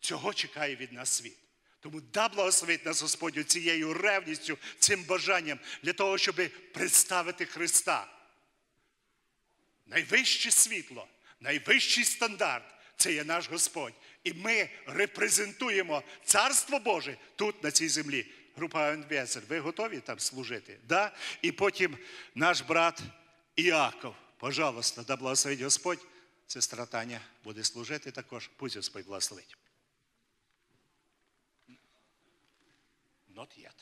Цього чекає від нас світ. Тому да благословить нас Господь цією ревністю, цим бажанням для того, щоб представити Христа. Найвище світло, найвищий стандарт це є наш Господь. І ми репрезентуємо Царство Боже тут, на цій землі. Група Анвесер, ви готові там служити? Да? І потім наш брат Іаков. Пожалуйста, да благословить Господь. Сестра Таня буде служити також. Пусть Господь благословить. Not yet.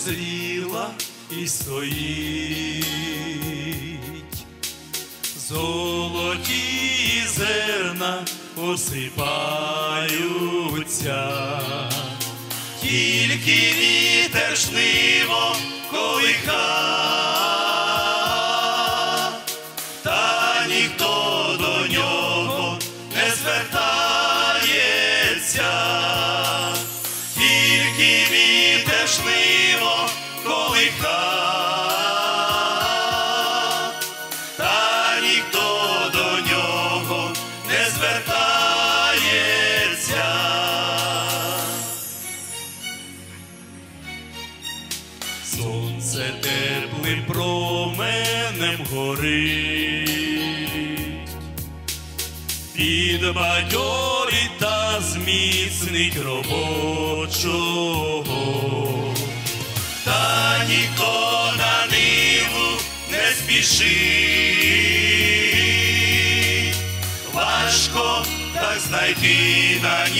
дозріла і стоїть, золоті зерна осипаються, Nike, Nike.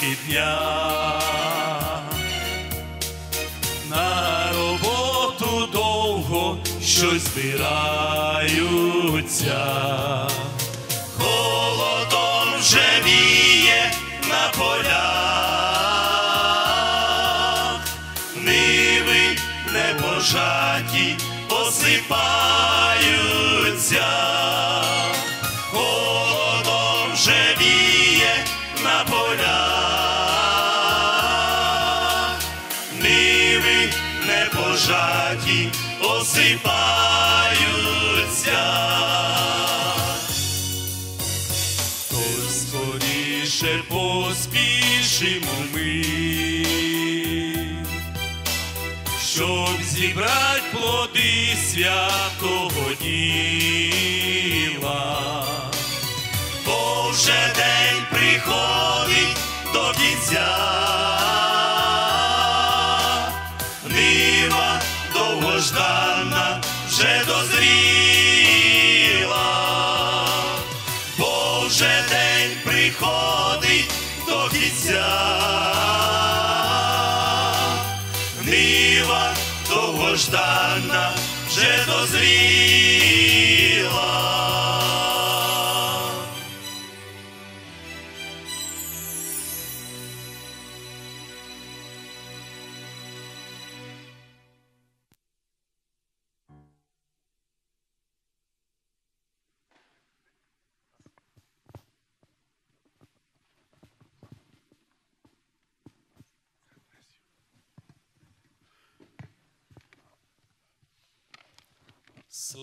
Трудівники дня, на роботу довго щось збираються, холодом вже віє на полях, ниви непожаті посипаються Yeah.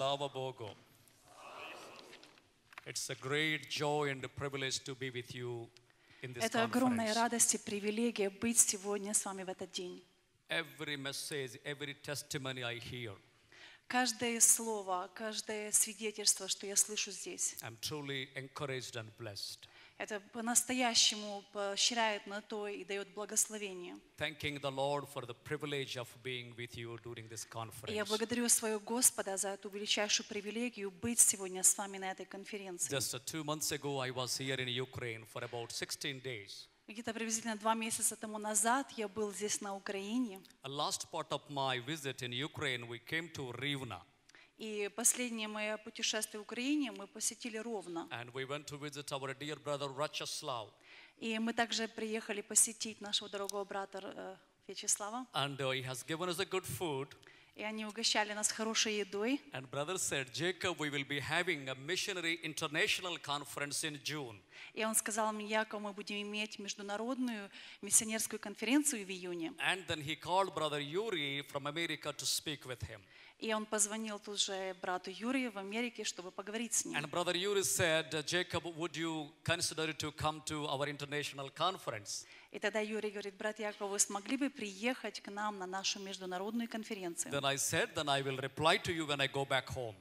Slava Bogu. It's a great joy and a privilege to be with you in this Это огромная радость и привилегия быть сегодня с вами в этот день. Every message, every testimony I hear, Каждое слово, каждое свидетельство, что я слышу здесь, I'm truly encouraged and blessed. Это по-настоящему поощряет на то и дает благословение. Thanking the Lord for the privilege of being with you during this И я благодарю своего Господа за эту величайшую привилегию быть сегодня с вами на этой конференции. Just two months ago, I was here in Ukraine for about 16 days. Где-то приблизительно два месяца тому назад я был здесь на Украине. A last part of my visit in Ukraine, we came to Rivna. И последнее мое путешествие в Украине мы посетили Ровно. And we went to visit our dear brother Rachaslav. И мы также приехали посетить нашего дорогого брата э, Вячеслава. And uh, he has given us a good food. И они угощали нас хорошей едой. And brother said, Jacob, we will be having a missionary international conference in June. И он сказал мне, Яков, мы будем иметь международную миссионерскую конференцию в июне. And then he called brother Yuri from America to speak with him. И он позвонил тут же брату Юрию в Америке, чтобы поговорить с ним. And brother Yuri said, "Uh, Jacob, would you consider to come to our international conference? И тогда Юрий говорит, брат Яков, вы смогли бы приехать к нам на нашу международную конференцию? Then I said, then I will reply to you when I go back home.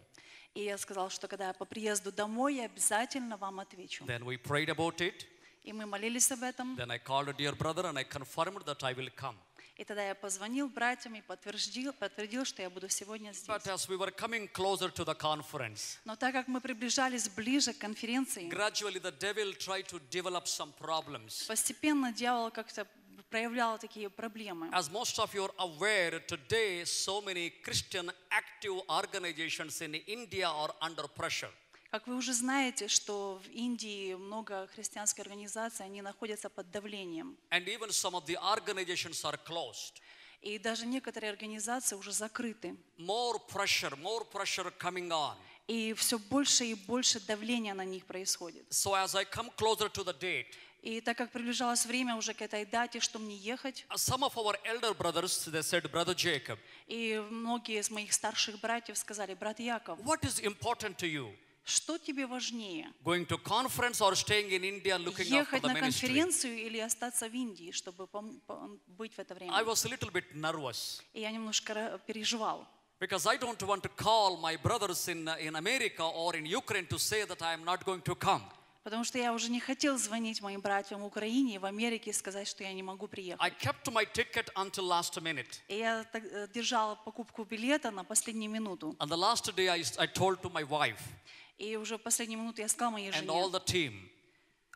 И я сказал, что когда я по приезду домой, я обязательно вам отвечу. Then we prayed about it. И мы молились об этом. Then I called a dear brother and I confirmed that I will come. И тогда я позвонил братьям и подтвердил, подтвердил, что я буду сегодня здесь. But as we were coming closer to the conference, Но так как мы приближались ближе к конференции, gradually the devil tried to develop some problems. постепенно дьявол как-то проявлял такие проблемы. As most of you are aware, today so many Christian active organizations in India are under pressure. Как вы уже знаете, что в Индии много христианских организаций, они находятся под давлением. And even some of the organizations are closed. И даже некоторые организации уже закрыты. More pressure, more pressure coming on. И все больше и больше давления на них происходит. So as I come closer to the date, И так как приближалось время уже к этой дате, что мне ехать, some of our elder brothers, they said, Brother Jacob, и многие из моих старших братьев сказали, брат Яков, what is important to you? Что тебе важнее? Going to conference or staying in India and looking after Ехать the на конференцию или остаться в Индии, чтобы быть в это I время? was a little bit nervous И я немножко переживал. because I don't want to call my brothers in, in America or in Ukraine to say that I am not going to come. Потому что я уже не хотел звонить моим братьям в Украине и в Америке и сказать, что я не могу приехать. I kept my ticket until last minute. И я э, держала покупку билета на последнюю минуту. On the last day, I, I told to my wife И уже в последнюю минуту я сказала моей and all жене the team,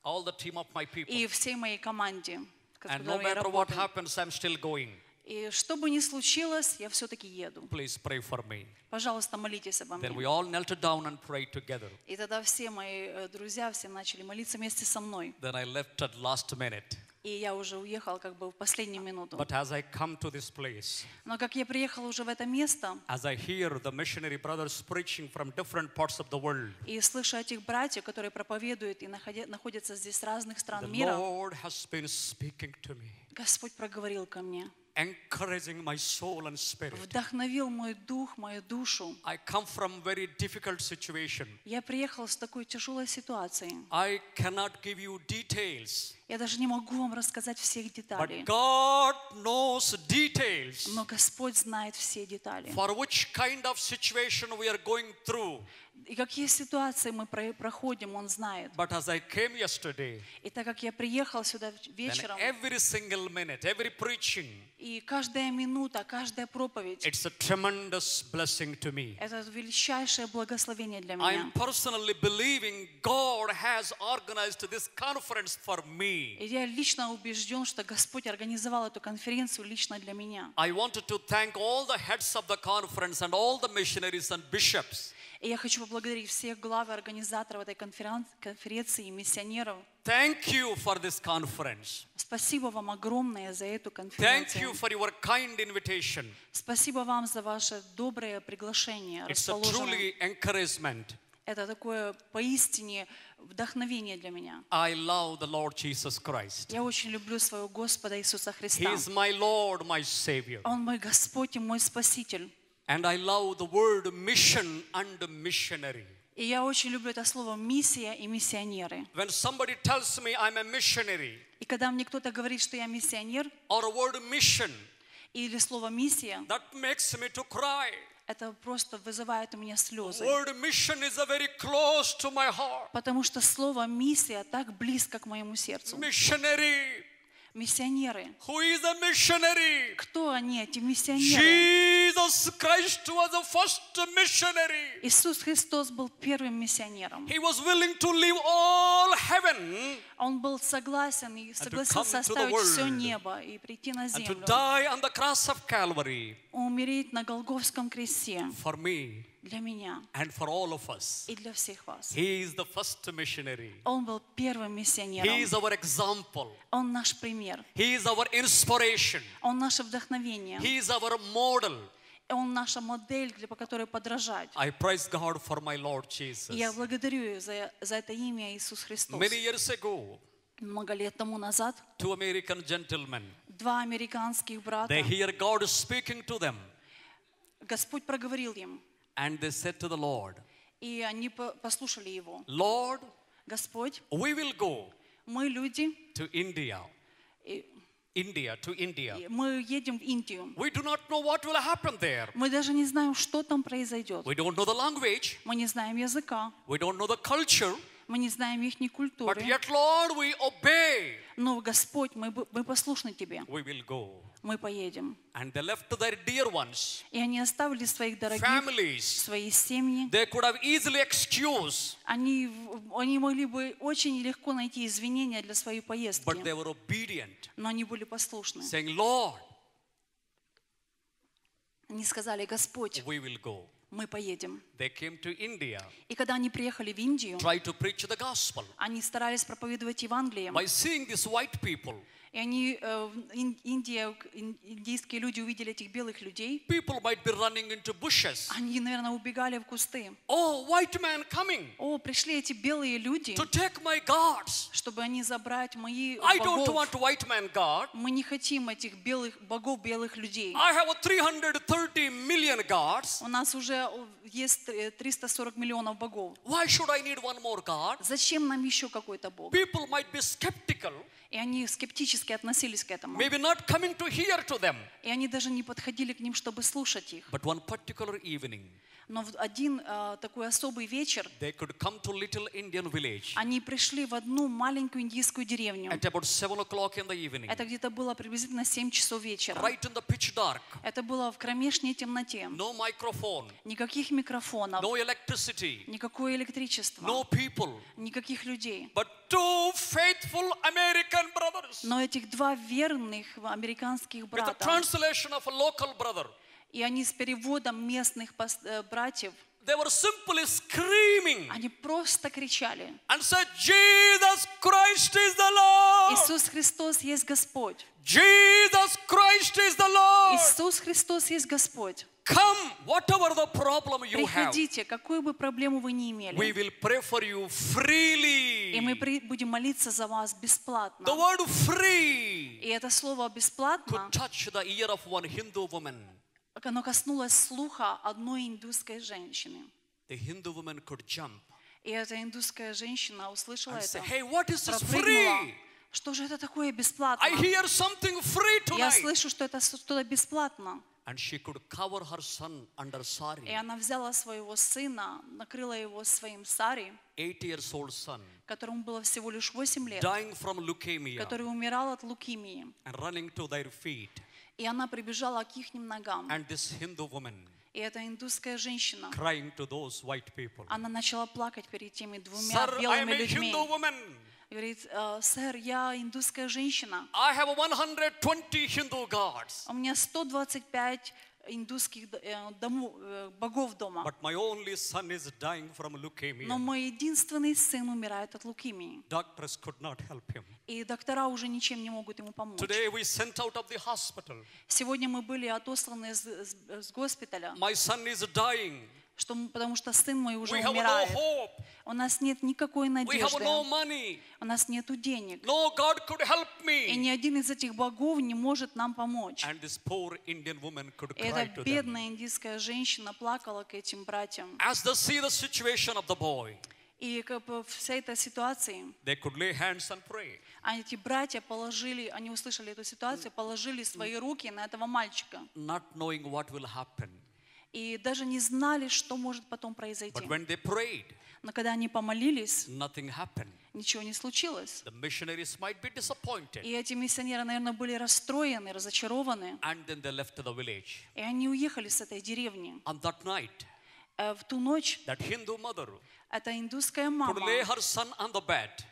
all the team of my people. и всей моей команде, And no matter what happens, I'm still going. И что бы ни случилось, я все-таки еду. Please pray for me. Пожалуйста, молитесь обо Then we мне. all knelt down and prayed together. И тогда все мои э, друзья, все начали молиться вместе со мной. Then I left at last minute. И я уже уехал как бы в последнюю минуту. But as I come to this place, Но как я приехал уже в это место, as I hear the missionary brothers preaching from different parts of the world, и слышу этих братьев, которые проповедуют и находя- находятся здесь с разных the стран мира, Lord has been speaking to me, Господь проговорил ко мне, encouraging my soul and spirit. вдохновил мой дух, мою душу. I come from very difficult situation. Я приехал с такой тяжелой ситуацией. I cannot give you details, Я даже не могу вам рассказать всех деталей. but God knows details Но Господь знает все детали. for which kind of situation we are going through. И какие ситуации мы про- проходим, Он знает. But as I came yesterday, И так как я приехал сюда вечером, every single minute, every preaching, и каждая минута, каждая проповедь, it's a tremendous blessing to me. это величайшее благословение для I'm меня. personally believing God has organized this conference for me. И я лично убежден, что Господь организовал эту конференцию лично для меня. I wanted to thank all the heads of the conference and all the missionaries and bishops. И я хочу поблагодарить всех глав и организаторов этой конферен- конференции и миссионеров. Thank you for this conference. Спасибо вам огромное за эту Thank конференцию. you for your kind invitation. Спасибо вам за ваше доброе приглашение, It's a truly encouragement. Это такое поистине вдохновение для меня. I love the Lord Jesus Christ. Я очень люблю своего Господа Иисуса He Христа. is my Lord, my Savior. Он мой Господь и мой Спаситель. And I love the word mission and missionary. И я очень люблю это слово «миссия» и «миссионеры». When somebody tells me I'm a missionary И когда мне кто-то говорит, что я миссионер, or a word mission, или слово «миссия», that makes me to cry. это просто вызывает у меня слезы. Word mission is very close to my heart. Потому что слово «миссия» так близко к моему сердцу. Missionary. Миссионеры. Who is a missionary? Кто они, эти миссионеры? Jesus Christ was the first missionary. Иисус Христос был первым миссионером. He was willing to leave all heaven Он был согласен и согласился come to the оставить все world небо и прийти на and to землю, die on the cross of Calvary умереть на Голговском кресте for me для меня and for all of us. и для всех вас. He is the first missionary. Он был первым He миссионером. is our example. Он наш пример. He is our inspiration. Он наше вдохновение. He is our model. Он наша модель, для по которой подражать. I praise God for my Lord Jesus. И я благодарю Его за, за это имя Иисус Христос. Many years ago, Много лет тому назад two American gentlemen, два американских брата, they hear God speaking to them, Господь проговорил им, and they said to the Lord, и они по- послушали Его. Lord, Господь, we will go мы люди, to India. и- India, to India. и мы едем в Индию. We do not know what will happen there. Мы даже не знаем, что там произойдет. We don't know the language. Мы не знаем языка, We don't know the culture. Мы не знаем их But культуры. yet, Lord, we obey. Но, Господь, мы, мы послушны Тебе. We will go. Мы поедем. And they left their dear ones, И они оставили своих дорогих, families. свои семьи. They could have easily excused, Они, они могли бы очень легко найти извинения для своей поездки. but they were obedient, Но они были послушны. saying, Lord, Они сказали, Господь, we will go. Мы поедем. They came to India, И когда они приехали в Индию, tried to preach the gospel. они старались проповедовать Евангелие. By seeing these white people, И они, э, Индия, ин- индийские люди увидели этих белых людей. people might be running into bushes. Они, наверное, убегали в кусты. Oh, white man coming О, пришли эти белые люди, to take my gods. чтобы они забрать мои I don't богов. want white man God. Мы не хотим этих белых богов, белых людей. I have a 330 million gods. У нас уже э, есть э, 340 миллионов богов. Why should I need one more God? Зачем нам еще какой-то бог? People might be skeptical, И они скептически относились к этому. maybe not coming to hear to them. И они даже не подходили к ним, чтобы слушать их. But one particular evening, Но в один э, такой особый вечер they could come to little Indian village они пришли в одну маленькую индийскую деревню. at about 7 o'clock in the evening, Это где-то было приблизительно 7 часов вечера. right in the pitch dark. Это было в кромешней темноте. No microphone, Никаких микрофонов, no electricity, никакое электричество, no people, никаких людей. but two faithful American brothers Но этих два верных американских with a брата, translation of a local brother. И они с переводом местных э, братьев, They were simply screaming они просто кричали, and said, Jesus Christ is the Lord! Иисус Христос есть Господь. Jesus Christ is the Lord! Иисус Христос есть Господь. Come, whatever the problem you have, Приходите, какую бы проблему вы ни we имели. will pray for you freely. И мы при- будем молиться за вас бесплатно. The word free И это слово «бесплатно» could touch the ear of one Hindu woman. Оно коснулось слуха одной индусской женщины. The Hindu woman could jump И эта индусская женщина услышала and say, это, Hey, what is this free? Что же это такое бесплатно? I hear something free Я tonight. слышу, что это что-то бесплатно. And she could cover her son under И sari. она взяла своего сына, накрыла его своим сари, Eight years old son, которому было всего лишь 8 лет, dying from leukemia который умирал от лукемии. and running to their feet. И она прибежала к их ногам. And this Hindu woman И эта индусская женщина, crying to those white people. она начала плакать перед теми двумя Sir, белыми людьми. Hindu woman. Говорит, «Э, сэр, я индусская женщина. I have 120 Hindu gods. У меня 125 индусских э, домов, э, богов дома. But my only son is dying from leukemia. Но мой единственный сын умирает от лукемии. Doctors could not help him. И доктора уже ничем не могут ему помочь. Today we sent out of the hospital. Сегодня мы были отосланы с, с- с госпиталя, My son is dying. Что, потому что сын мой уже We no умирает. hope. У нас нет никакой надежды. no. У нас нет денег. No God could help И me. ни один из этих богов не может нам помочь. And this poor Indian woman could И cry эта бедная индийская женщина плакала к этим братьям. As they see the situation of the boy, И как бы вся эта ситуация, they could lay hands and pray. а эти братья положили, они услышали эту ситуацию, положили свои руки на этого мальчика. Not knowing what will happen. И даже не знали, что может потом произойти. But when they prayed, Но когда они помолились, ничего не случилось. И эти миссионеры, наверное, были расстроены, разочарованы. И они уехали с этой деревни. Night, Э, В ту ночь mother эта индусская мама bed.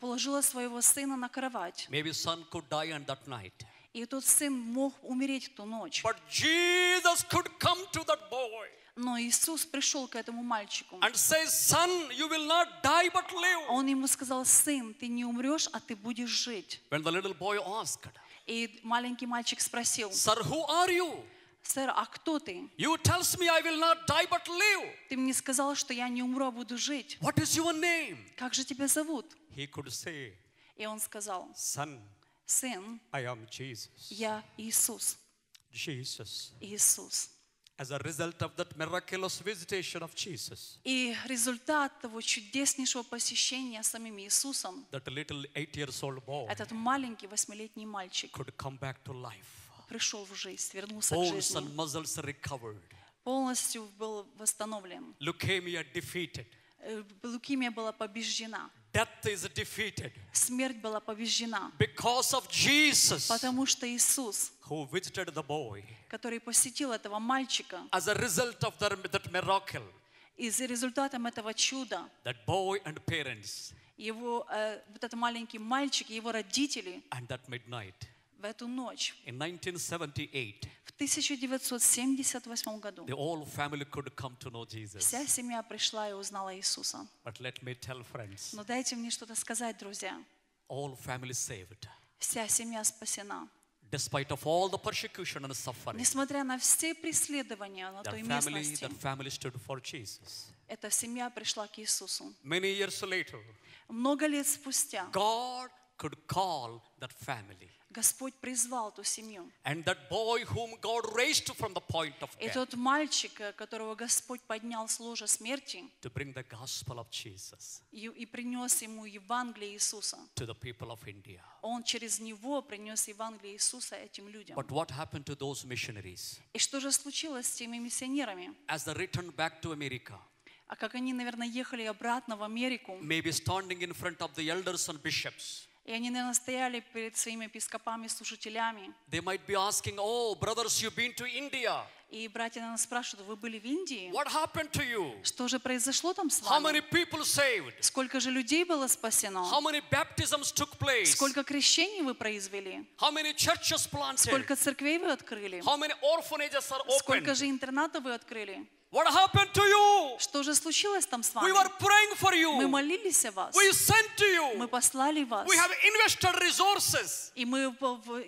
положила своего сына на кровать. Maybe son could die on that night. И тот сын мог умереть в ту ночь. But Jesus could come to that boy Но Иисус пришел к этому мальчику. and say, Son, you will not die but live. Он ему сказал, сын, ты не умрешь, а ты будешь жить. When the little boy asked, И маленький мальчик спросил, Sir, who are you? сэр, а кто ты? You tells me I will not die but live. Ты мне сказал, что я не умру, а буду жить. What is your name? Как же тебя зовут? He could say, И он сказал, Son, сын, I am Jesus. я Иисус. Jesus. Иисус. As a result of that miraculous visitation of Jesus, И результат того чудеснейшего посещения самим Иисусом, that little eight years old boy этот маленький восьмилетний мальчик could come back to life. пришел в жизнь, вернулся к Bones жизни, and muscles recovered. полностью был восстановлен. Leukemia defeated. Э, Лукемия была побеждена, Death is defeated смерть была побеждена, because of Jesus потому что Иисус, who visited the boy. который посетил этого мальчика, As a result of that, miracle, и за результатом этого чуда that boy and parents его, э, вот этот маленький мальчик и его родители and that midnight в эту ночь, in 1978, в 1978 году the whole family could come to know Jesus. вся семья пришла и узнала Иисуса. But let me tell friends, Но дайте мне что-то сказать, друзья. all family saved. Вся семья спасена. Despite of all the persecution and suffering, Несмотря на все преследования на that той family, местности, that family stood for Jesus. эта семья пришла к Иисусу. Many years later, Много лет спустя God could call that family. Господь призвал ту семью. And that boy whom God raised from the point of И death тот мальчик, э, которого Господь поднял с ложа смерти to bring the gospel of Jesus и, и принес ему Евангелие Иисуса, to the people of India. он через него принес Евангелие Иисуса этим людям. But what happened to those missionaries? И что же случилось с теми миссионерами? As they returned back to America, А как они, наверное, ехали обратно в Америку, maybe standing in front of the elders and bishops, и они, наверное, стояли перед своими епископами, служителями, they might be asking, Oh, brothers, you've been to India. и братья, наверное, спрашивают, вы были в Индии? What happened to you? Что же произошло там с How вами? many people saved? Сколько же людей было спасено? How many baptisms took place? Сколько крещений вы произвели? How many churches planted? Сколько церквей вы открыли? How many orphanages are Сколько opened? же интернатов вы открыли? What happened to you? Что же случилось там с We вами? were praying for Мы молились о вас. We sent to you. Мы послали вас. We have invested resources. И мы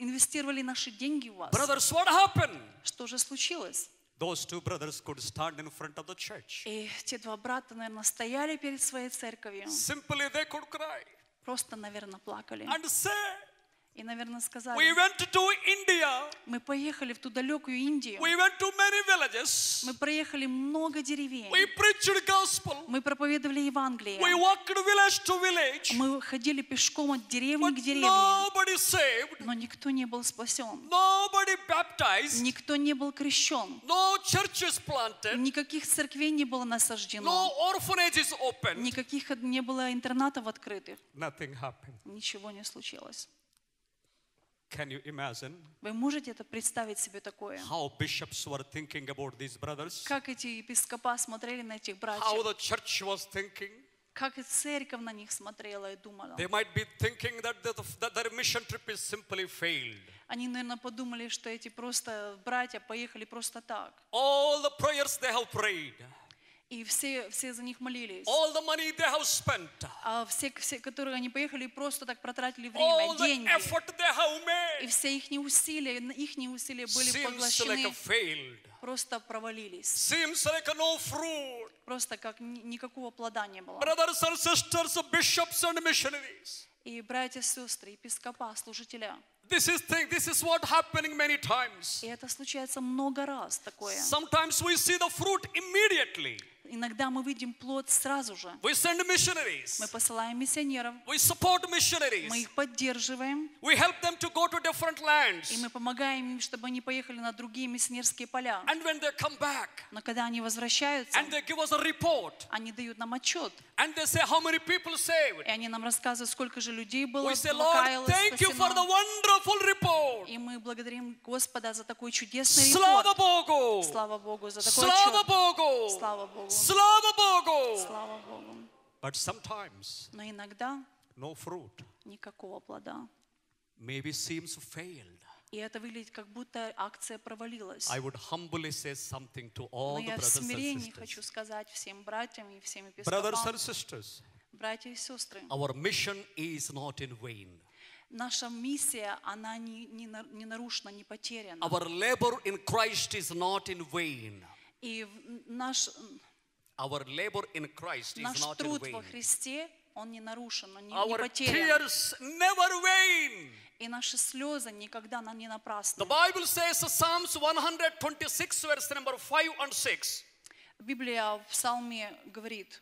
инвестировали наши деньги в вас. Brothers, what happened? Что же случилось? Those two brothers could stand in front of the church. И те два брата, наверное, стояли перед своей церковью. Simply they could cry Просто, наверное, плакали. and say, И, наверное, We сказали, went to India. мы поехали в ту далекую Индию. We went to many villages. Мы проехали много деревень. We preached gospel. Мы проповедовали Евангелие. We walked village to village. Мы ходили пешком от деревни к деревне. Nobody saved. Но никто не был спасен. Nobody baptized. Никто не был крещен. No churches planted. Никаких церквей не было насаждено. No orphanages opened. Никаких не было интернатов открытых. Nothing happened. Ничего не случилось. Can you imagine Вы можете это представить себе такое? how bishops were thinking about these brothers? Как эти епископа смотрели на этих How братьев? the church was thinking? Как и церковь на них смотрела и думала? They might be thinking that, the, that their mission trip is simply failed. Они, наверное, подумали, что эти просто братья поехали просто так. All the prayers they have prayed, И все, все за них молились. all the money they have spent, А все, все, которые они поехали, просто так протратили all время, the деньги. effort they have И made все их усилия, их усилия были seems like поглощены, failed. просто провалились. Seems like no fruit. Просто как ни- никакого плода не было. Brothers and sisters, bishops and missionaries. И братья, сестры, епископа, служителя. This is thing. This is what happening many times. И это случается много раз такое. Sometimes we see the fruit immediately. Иногда мы видим плод сразу же. We send missionaries. Мы посылаем миссионеров, We support мы missionaries. их поддерживаем, We help them to go to different lands. и мы помогаем им, чтобы они поехали на другие миссионерские поля. And when they come back Но когда они возвращаются, and they give us a report они дают нам отчет, and they say how many people saved. и они нам рассказывают, сколько же людей было We say, Lord, thank you for the wonderful report. И мы благодарим Господа за такой чудесный Слава репорт. Богу! Слава Богу за такой Слава. Богу! Слава Богу. Слава Богу! Слава Богу. But sometimes Но иногда no fruit. никакого плода. Maybe seems failed. И это выглядит, как будто акция провалилась. I would humbly say something to Но all the я в смирении sisters. хочу сказать всем братьям и всем епископам, братья и сестры, our mission is not in vain. наша миссия, она не, не, не нарушена, не потеряна. Our labor in Christ is not in vain. И наш, Our labor in Christ is наш not in труд vain. во Христе, он не нарушен, он не, не Our потерян. tears never vain. И наши слезы никогда нам не напрасны. The Bible says Psalms 126 verse number 5 and 6. Библия в Псалме говорит,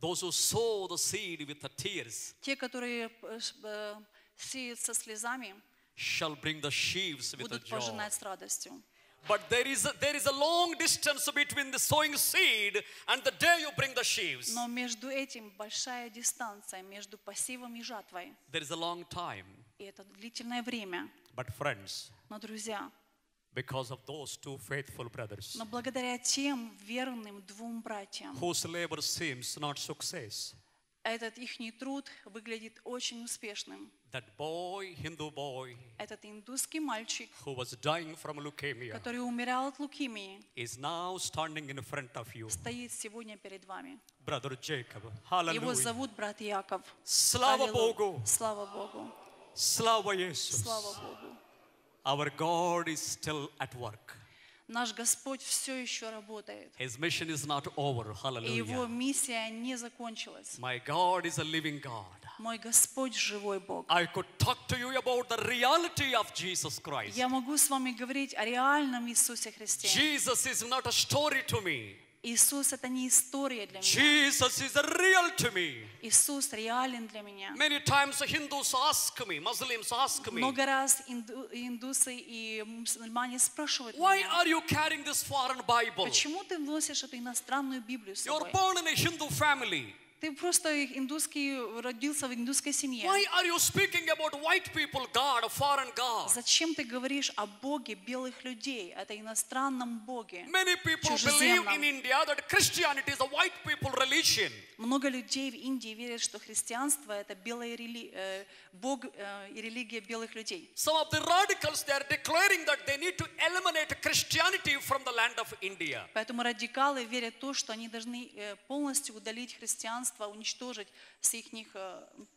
Those who sow the seed with the tears те, которые э, э, сеют со слезами, shall bring the sheaves with a будут joy. пожинать с радостью. But there is a, there is a long distance between the sowing seed and the day you bring the sheaves. Но между этим большая дистанция между посевом и жатвой. There is a long time. И это длительное время. But friends, Но, друзья, because of those two faithful brothers но благодаря тем верным двум братьям, whose labor seems not success, Этот их труд выглядит очень успешным. That boy, Hindu boy, Этот индусский мальчик, who was dying from leukemia, который умирал от лукемии, is now standing in front of you. стоит сегодня перед вами. Brother Jacob. Его Hallelujah. зовут брат Яков. Слава Аллилуйя. Богу. Слава Богу. Слава Иисус. Слава Богу. Our God is still at work. Наш Господь все еще работает. His mission is not over. И его Hallelujah. миссия не закончилась. My God is a living God. Мой Господь живой Бог. I could talk to you about the reality of Jesus Christ. Я могу с вами говорить о реальном Иисусе Христе. Jesus is not a story to me. Иисус это не история для меня. Jesus is real to me. Иисус реален для меня. Many times Hindus ask me, Muslims ask me, Много раз инду- индусы и мусульмане спрашивают why меня, are you carrying this foreign Bible? почему ты носишь эту иностранную Библию с You're собой? born in a Hindu family. Ты просто индусский, родился в индусской семье. Why are you speaking about white people, God, a foreign God? Зачем ты говоришь о Боге белых людей, это иностранном Боге, Many people believe in India that Christianity is a white people religion. Много людей в Индии верят, что христианство это белая рели- э, Бог э, и религия белых людей. Some of the radicals, they are declaring that they need to eliminate Christianity from the land of India. Поэтому радикалы верят в то, что они должны э, полностью удалить христианство, уничтожить с их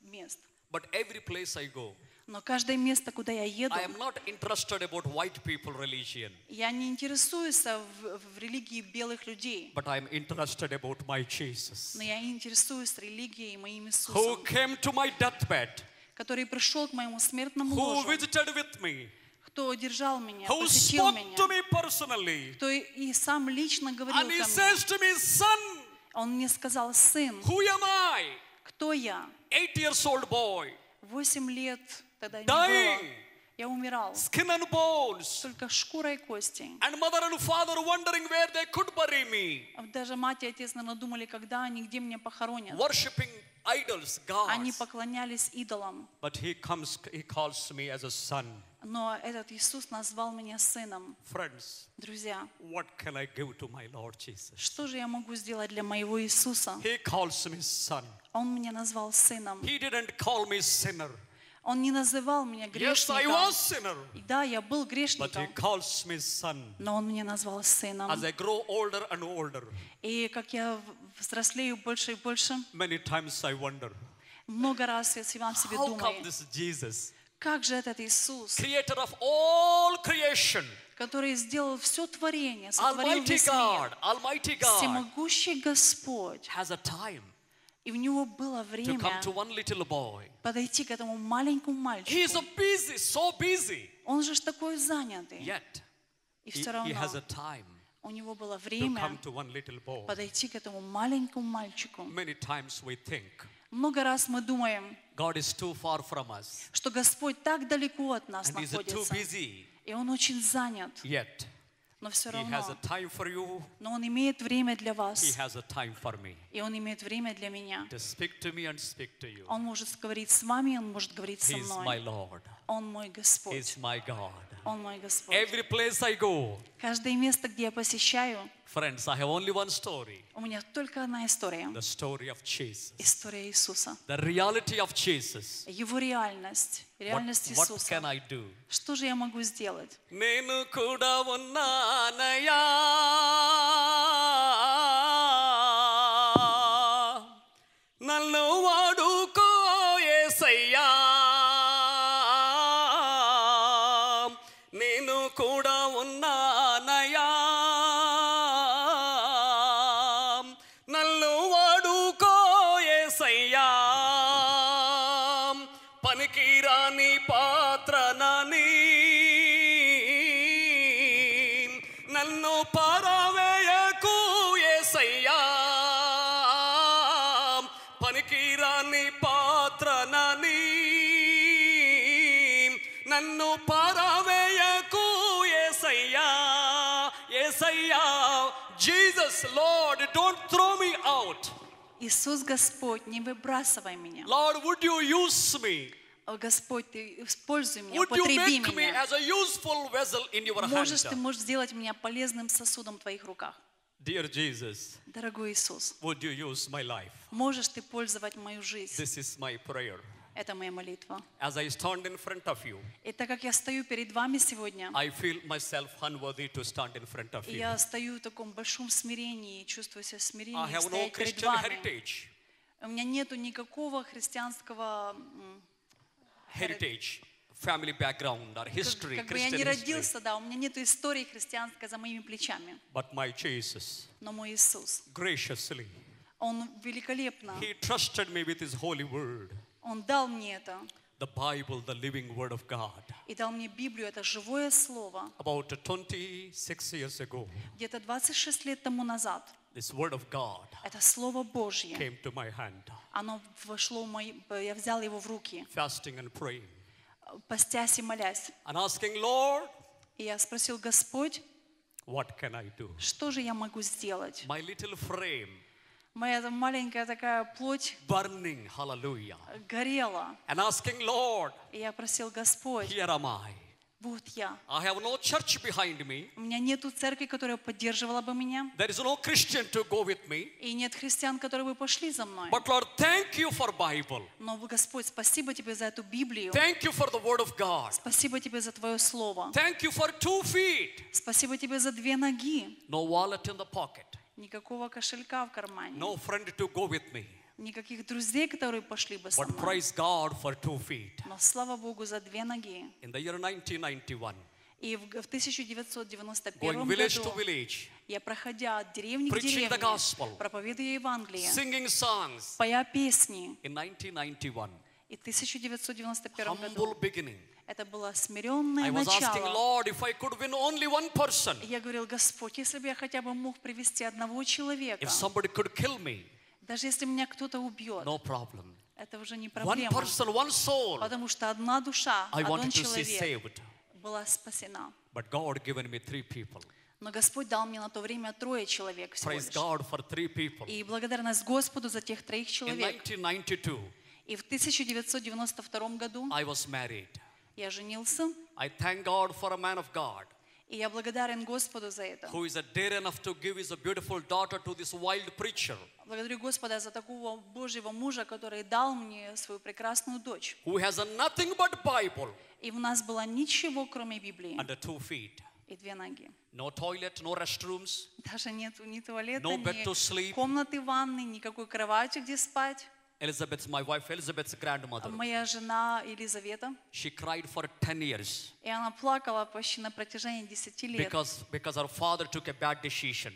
мест. But every place I go, Но каждое место, куда я еду, I am not interested about white people religion, я не интересуюсь в, в религии белых людей, but I am interested about my Jesus, но я интересуюсь религией моим who Иисусом, came to my deathbed, который пришел к моему смертному who ложу, visited with me, кто держал меня, who посетил spoke меня, to me personally, кто и, и сам лично говорил and he ко says мне. to me, son, Он мне сказал, сын, who am I? кто я? Eight years old boy, Восемь лет тогда не было. Я умирал. skin and bones, Только шкура и кости. and mother and father wondering where they could bury me, Даже мать и отец, наверное, думали, когда они, где меня похоронят. worshipping idols, Они gods. поклонялись идолам. But he comes, he calls me as a son. Но этот Иисус назвал меня сыном. Friends, Друзья, what can I give to my Lord Jesus? что же я могу сделать для моего Иисуса? He calls me son. Он меня назвал сыном. He didn't call me sinner. Он не называл меня Yes, I грешником. was sinner. И Да, я был But he грешником, calls me son. но Он меня назвал сыном. As I grow older and older, И как я взрослею больше и больше, many times I wonder, много раз я вам себе how come думаю, this Jesus, как же этот Иисус, creator of all creation, который сделал все творение, сотворил Almighty весь мир, God, Almighty God, всемогущий Господь, has a time и у него было to время come to one little boy. подойти к этому маленькому He is мальчику. a busy, so busy. Он же такой занятый. Yet, И he, все he has a равно time у него было время подойти к этому маленькому мальчику. Много раз мы думаем, что Господь так далеко от нас находится, и Он очень занят, но все равно, но Он имеет время для вас, и Он имеет время для меня. Он может говорить с вами, Он может говорить со мной. Он мой Господь. He's my God. Он мой Господь. Every place I go, Каждое место, где я посещаю, friends, I have only one story у меня только одна история. the story of Jesus. История Иисуса. The reality of Jesus. Его реальность. What, Реальность what Иисуса. can I do? Что же я могу сделать? నేను కూడా ఉన్నానయ్యా don't throw me out. Иисус Господь, не выбрасывай меня. Lord, would you use me? О Господь, Ты используй меня, употреби меня. Можешь, Ты можешь сделать меня полезным сосудом в Твоих руках. Dear Jesus, Дорогой Иисус, would you use my life? можешь Ты пользовать мою жизнь. This is my prayer. Это моя молитва. As I stand in front of you, И так как я стою перед вами сегодня, I feel myself unworthy to stand in front of you. я стою в таком большом смирении, чувствую себя I смирением, have no перед Christian вами. heritage. У меня нету никакого христианского, Heritage, family background or history, как бы я не родился, да, у меня нету истории христианской за моими плечами. But my Jesus, Но мой Иисус, graciously, Он великолепно, He trusted me with His holy word. Он дал мне это. The Bible, the living word of God. И дал мне Библию, это живое слово. About 26 years ago, Где-то 26 лет тому назад this word of God это Слово Божье, came to my hand, оно вошло в мои, я взял его в руки, fasting and praying, постясь и молясь. and asking, Lord, И я спросил, Господь, what can I do? что же я могу сделать? My little frame Моя маленькая такая плоть burning, hallelujah. горела. And asking, Lord, И я просил, Господь, here am I. вот я. I have no church behind me. У меня нету церкви, которая поддерживала бы меня. There is no Christian to go with me. И нет христиан, которые бы пошли за мной. But Lord, thank you for Bible. Но, Господь, спасибо Тебе за эту Библию. Thank you for the word of God. Спасибо Тебе за Твое Слово. Thank you for two feet. Спасибо Тебе за две ноги. No wallet in the pocket. Никакого кошелька в кармане. No friend to go with me. Никаких друзей, которые пошли бы со But мной. praise God for two feet. Но слава Богу за две ноги. In the year 1991, И в, в 1991 going village to году village, я, проходя от деревни к деревне, gospel. проповедуя Евангелие, singing songs поя песни. in 1991, И в 1991 humble году beginning. Это было смиренное начало. One Я говорил, Господь, если бы я хотя бы мог привести одного человека, даже если меня кто-то убьет, no problem. это уже не One проблема. person, one soul, Потому что одна душа, I один человек была спасена. But God given me three people. Но Господь дал мне на то время трое человек всего Praise лишь. God for three people. И благодарность Господу за тех троих In человек. 1992, И в 1992 году I was married. Я женился, I thank God for a man of God и я благодарен Господу за это. who is dare enough to give his beautiful daughter to this wild preacher Благодарю Господа за такого Божьего мужа, который дал мне свою прекрасную дочь. who has nothing but Bible И у нас было ничего, кроме Библии and two feet. и две ноги. No toilet, no restrooms, Даже нет ни туалета, No bed ни to sleep. комнаты ванны, никакой кровати, где спать. Elizabeth's, my wife, Elizabeth's grandmother. Моя жена Елизавета, She cried for 10 years и она плакала почти на протяжении 10 лет, because, because her father took a bad decision.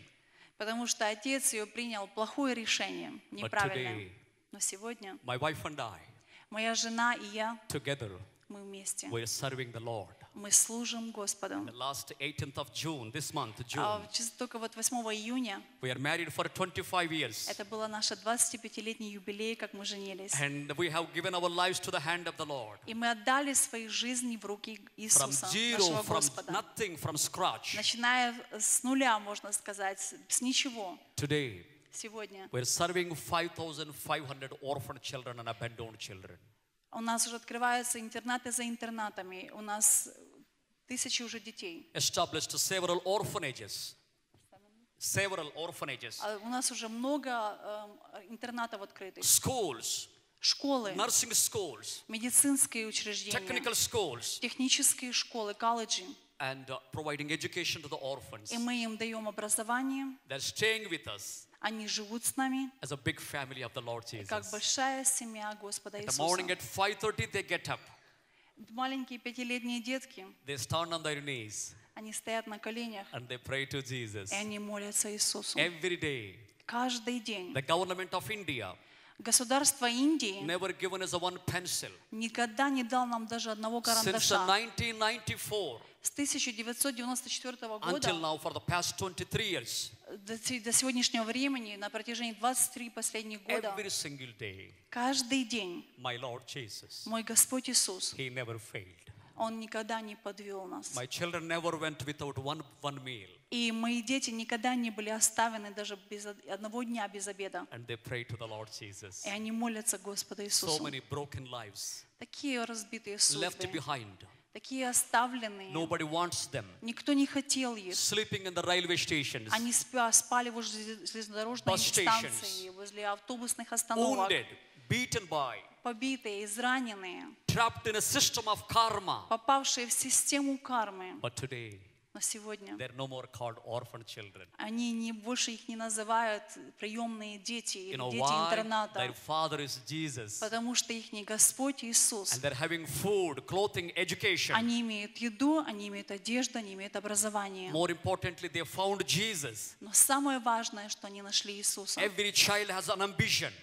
потому что отец ее принял плохое решение, неправильное. today- Но сегодня My wife and I, моя жена и я, together, мы вместе, we're serving the Lord. Мы служим Господу. The last 18th of June, this month, А June, чисто только вот 8 июня, we are married for 25 years. это было наше 25-летний юбилей, как мы женились. And we have given our lives to the hand of the Lord. И мы отдали свои жизни в руки From Иисуса, zero, нашего from Господа. nothing, from scratch. Начиная с нуля, можно сказать, с- с ничего. Today, Сегодня we're serving 5,500 orphan children and abandoned children. У нас уже открываются интернаты за интернатами. У нас тысячи уже детей. Established several orphanages. Several orphanages. А у нас уже много эм, интернатов открытых. Schools. Школы, Nursing schools. медицинские учреждения, Technical schools. технические школы, колледжи. And uh, providing education to the orphans. И мы им даем образование. They're staying with us Они живут с нами, as a big family of the Lord как Jesus. большая семья Господа In the morning Иисуса. at 5.30 they get up. Маленькие пятилетние детки, They stand on their knees они стоят на коленях, and they pray to Jesus. и они молятся Иисусу. Every day, Каждый день. the government of India Государство Индии never given us a one pencil. никогда не дал нам даже одного Since карандаша. 1994 С 1994 until года now for the past 23 years, до се- до сегодняшнего времени, на протяжении 23 последних года, every single day, каждый день my Lord Jesus, мой Господь Иисус, He never failed. Он никогда не подвел нас. My children never went without one, one meal И мои дети никогда не были оставлены даже без од- одного дня без обеда. И они молятся Господу Иисусу. Такие разбитые судьбы, такие оставленные. Nobody wants them. Никто не хотел их. Sleeping in the railway stations. Они спали возле железнодорожной станции, возле автобусных остановок, Wounded, beaten by, побитые, израненные, trapped in a system of karma. попавшие в систему кармы. But today, Но сегодня they're no more called orphan children. они не, больше их не называют приемные дети You или know дети интерната, Their father is Jesus. потому что их Господь Иисус. And they're having food, clothing, education. Они имеют еду, они имеют одежду, они имеют образование. More importantly, they found Jesus. Но самое важное, что они нашли Иисуса. Every child has an ambition.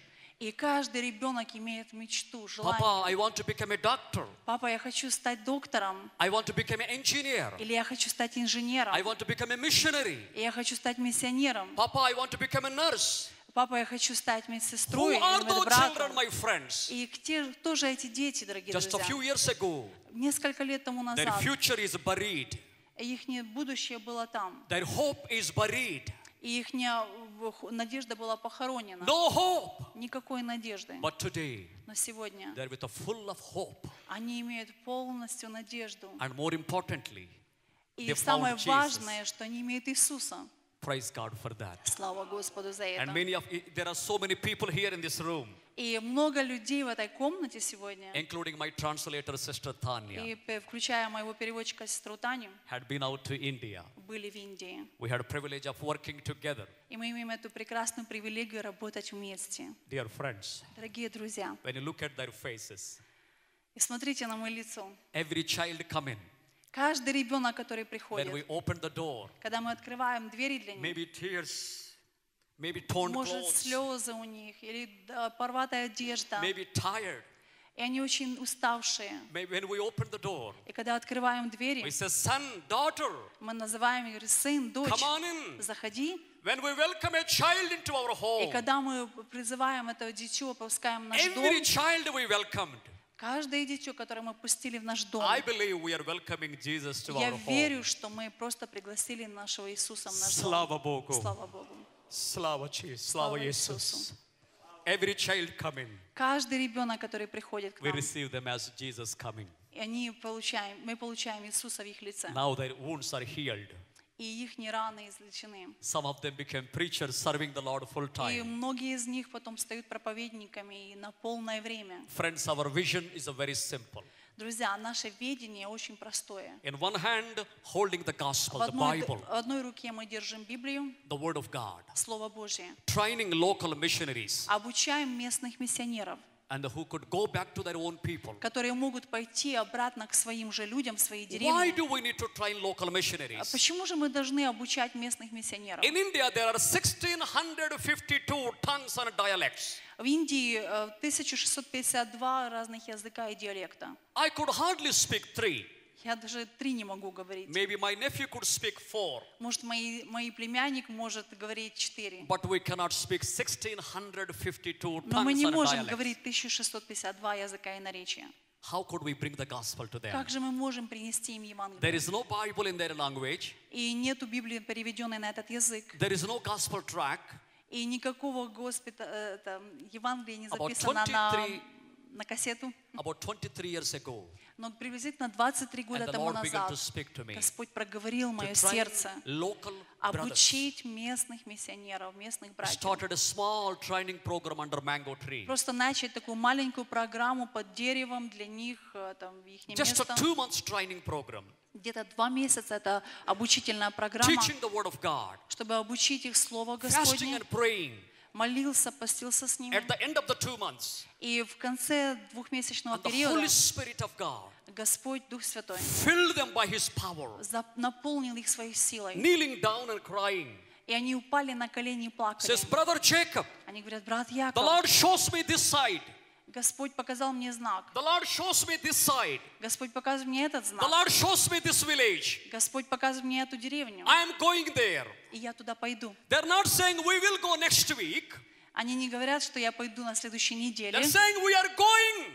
И каждый ребенок имеет мечту, желание. Papa, I want to become a doctor. Папа, я хочу стать доктором. I want to become an engineer. Или я хочу стать инженером. I want to become a missionary. И я хочу стать миссионером. Papa, I want to become a nurse. Папа, я хочу стать Who медсестрой are или those children, my friends? И где, кто же эти дети, дорогие Just a друзья? few years ago, Несколько лет тому their назад future is buried. их будущее было там. Their hope is buried. И их надежда была похоронена. No hope. Никакой надежды. But today, Но сегодня they're with a full of hope. они имеют полностью надежду. And more importantly, И they самое found Jesus. важное, что они имеют Иисуса. Praise God for that. Слава Господу за это. And many of there are so many people here in this room, И много людей в этой комнате сегодня, including my translator sister Tanya, и включая моего переводчика сестру Таню, had been out to India. были в Индии. We had a privilege of working together. И мы имеем эту прекрасную привилегию работать вместе. Dear friends, Дорогие друзья, when you look at their faces, и смотрите на мое лицо. every child come in. Каждый ребенок, который When приходит, we open the door, когда мы открываем двери для них, maybe tears, может слезы у них, или порватая одежда, maybe tired. и они очень уставшие. И когда открываем двери, мы называем их сын, дочь, заходи. When we welcome a child into our И home, когда мы призываем этого дитё, опускаем в наш дом, every child we welcomed, каждое дитё, которое мы пустили в наш дом, I believe we are welcoming Jesus to я our верю, home. что мы просто пригласили нашего Иисуса в наш Слава дом. Богу. Слава Богу. Слава Честь, слава Слава Иисус. Every child coming, Каждый ребенок, который приходит к we нам, receive them as Jesus coming. и они получаем, мы получаем Иисуса в их лице. Now their wounds are healed. И их раны излечены. Some of them became preachers serving the Lord full И time. многие из них потом стают проповедниками и на полное время. Friends, our vision is very simple. Друзья, наше видение очень простое. In one hand, holding the gospel, В the одной, Bible, в одной руке мы держим Библию, the Word of God, Слово Божье. training local missionaries, Обучаем местных миссионеров, and who could go back to their own people. которые могут пойти обратно к своим же людям, в свои Why деревни. do we need to train local А missionaries? Почему же мы должны обучать местных миссионеров? In India, there are 1,652 tongues and dialects. В Индии э, 1652 разных языка и диалекта. I could hardly speak three. Я даже три не могу говорить. Maybe my nephew could speak four, Может, мои, мой племянник может говорить четыре. but we cannot speak 1,652 Но мы не можем говорить 1652 языка и наречия. How could we bring the gospel to them? Как же мы можем принести им There Евангелие? is no Bible in their language. И нету Библии, переведенной на этот язык. There is no gospel track. И никакого госпита, это, Евангелия не записано на, 23 на кассету. About 23 years ago, Но приблизительно 23 года тому назад Господь проговорил мое сердце обучить местных миссионеров, местных братьев. Просто начать такую маленькую программу под деревом для них, э, там, в их Just место. a two months training program, Где-то два месяца это обучительная программа, чтобы обучить их Слово Господне. Молился, постился с ними. At the end of the two months, И в конце двухмесячного периода God Господь, Дух Святой, filled them by His power, за- наполнил их своей силой. kneeling down and crying. И они упали на колени и плакали. Says, Brother Jacob, Они говорят, брат the Яков, Lord shows me this side. Господь показал мне знак. The Lord shows me this side. Господь показывает мне этот The знак. Lord shows me this village. Господь показывает мне эту деревню. I am going there. И я туда пойду. They're not saying we will go next week. Они не говорят, что я пойду на следующей неделе. They're saying we are going,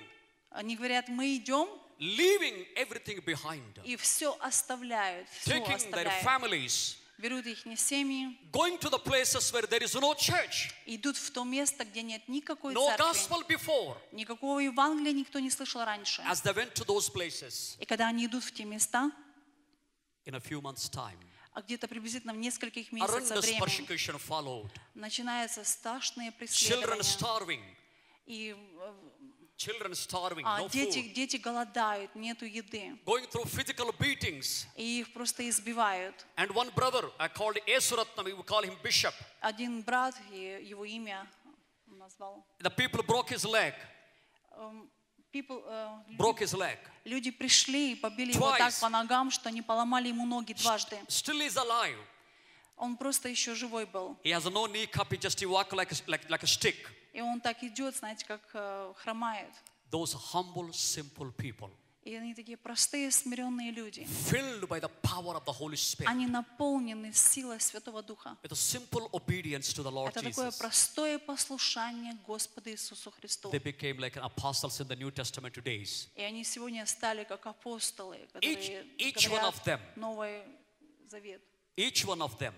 Они говорят, мы идем leaving everything behind, и все оставляют. Все taking their оставляют. families, берут их семьи, going to the places where there is no church, идут в то место, где нет никакой no церкви, gospel before. никакого Евангелия никто не слышал раньше. As they went to those places, И когда они идут в те места, in a few months' time, а где-то приблизительно в нескольких месяцев времени, followed. начинаются страшные преследования. И э, children starving, а, no дети, food. дети голодают, нету еды. Going through physical beatings. И их просто избивают. And one brother, I called Esuratnam, we call him bishop. Один брат, его имя назвал. The people broke his leg, эм, people, э, broke his leg. люди пришли и побили его так Twice. по ногам, что они поломали ему ноги дважды. Still is alive. Он просто еще живой был. He has no knee cup, he just walk like a, like, like a stick. И он так идет, знаете, как э, хромает. Those humble, simple people, И они такие простые, смиренные люди. filled by the power of the Holy Spirit, Они наполнены силой Святого Духа. a simple obedience to the Lord Это такое простое послушание Господу Иисусу Христу. They became like apostles in the New Testament days. И они сегодня стали как апостолы, Each- которые each one говорят of them. Новый Завет. Each one of them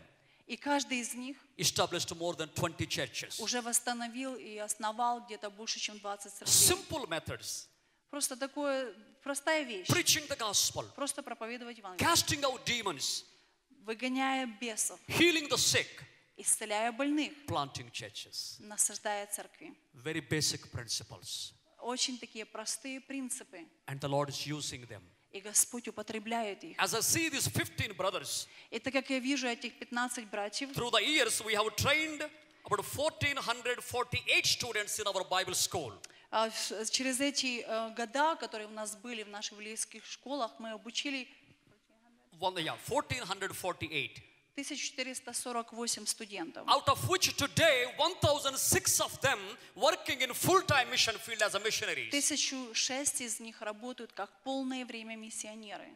И каждый из них established more than 20 churches. уже восстановил и основал где-то больше, чем 20 церквей. Simple methods. Просто такое, простая вещь. Preaching the gospel, Просто проповедовать Евангелие. casting out demons, Выгоняя бесов, healing the sick, исцеляя больных, planting churches. насаждая церкви. Very basic principles. Очень такие простые принципы. And the Lord is using them. И Господь употребляет их. As I see these 15 brothers, И так как я вижу этих 15 братьев, through the years we have trained about 1448 students in our Bible school. а, с- через эти э, года, которые у нас были в наших библейских школах, мы обучили One, yeah, 1448. 1448 студентов. Out of which today 1006 of them working in full-time mission field as a missionaries. 1006 из них работают как полное время миссионеры.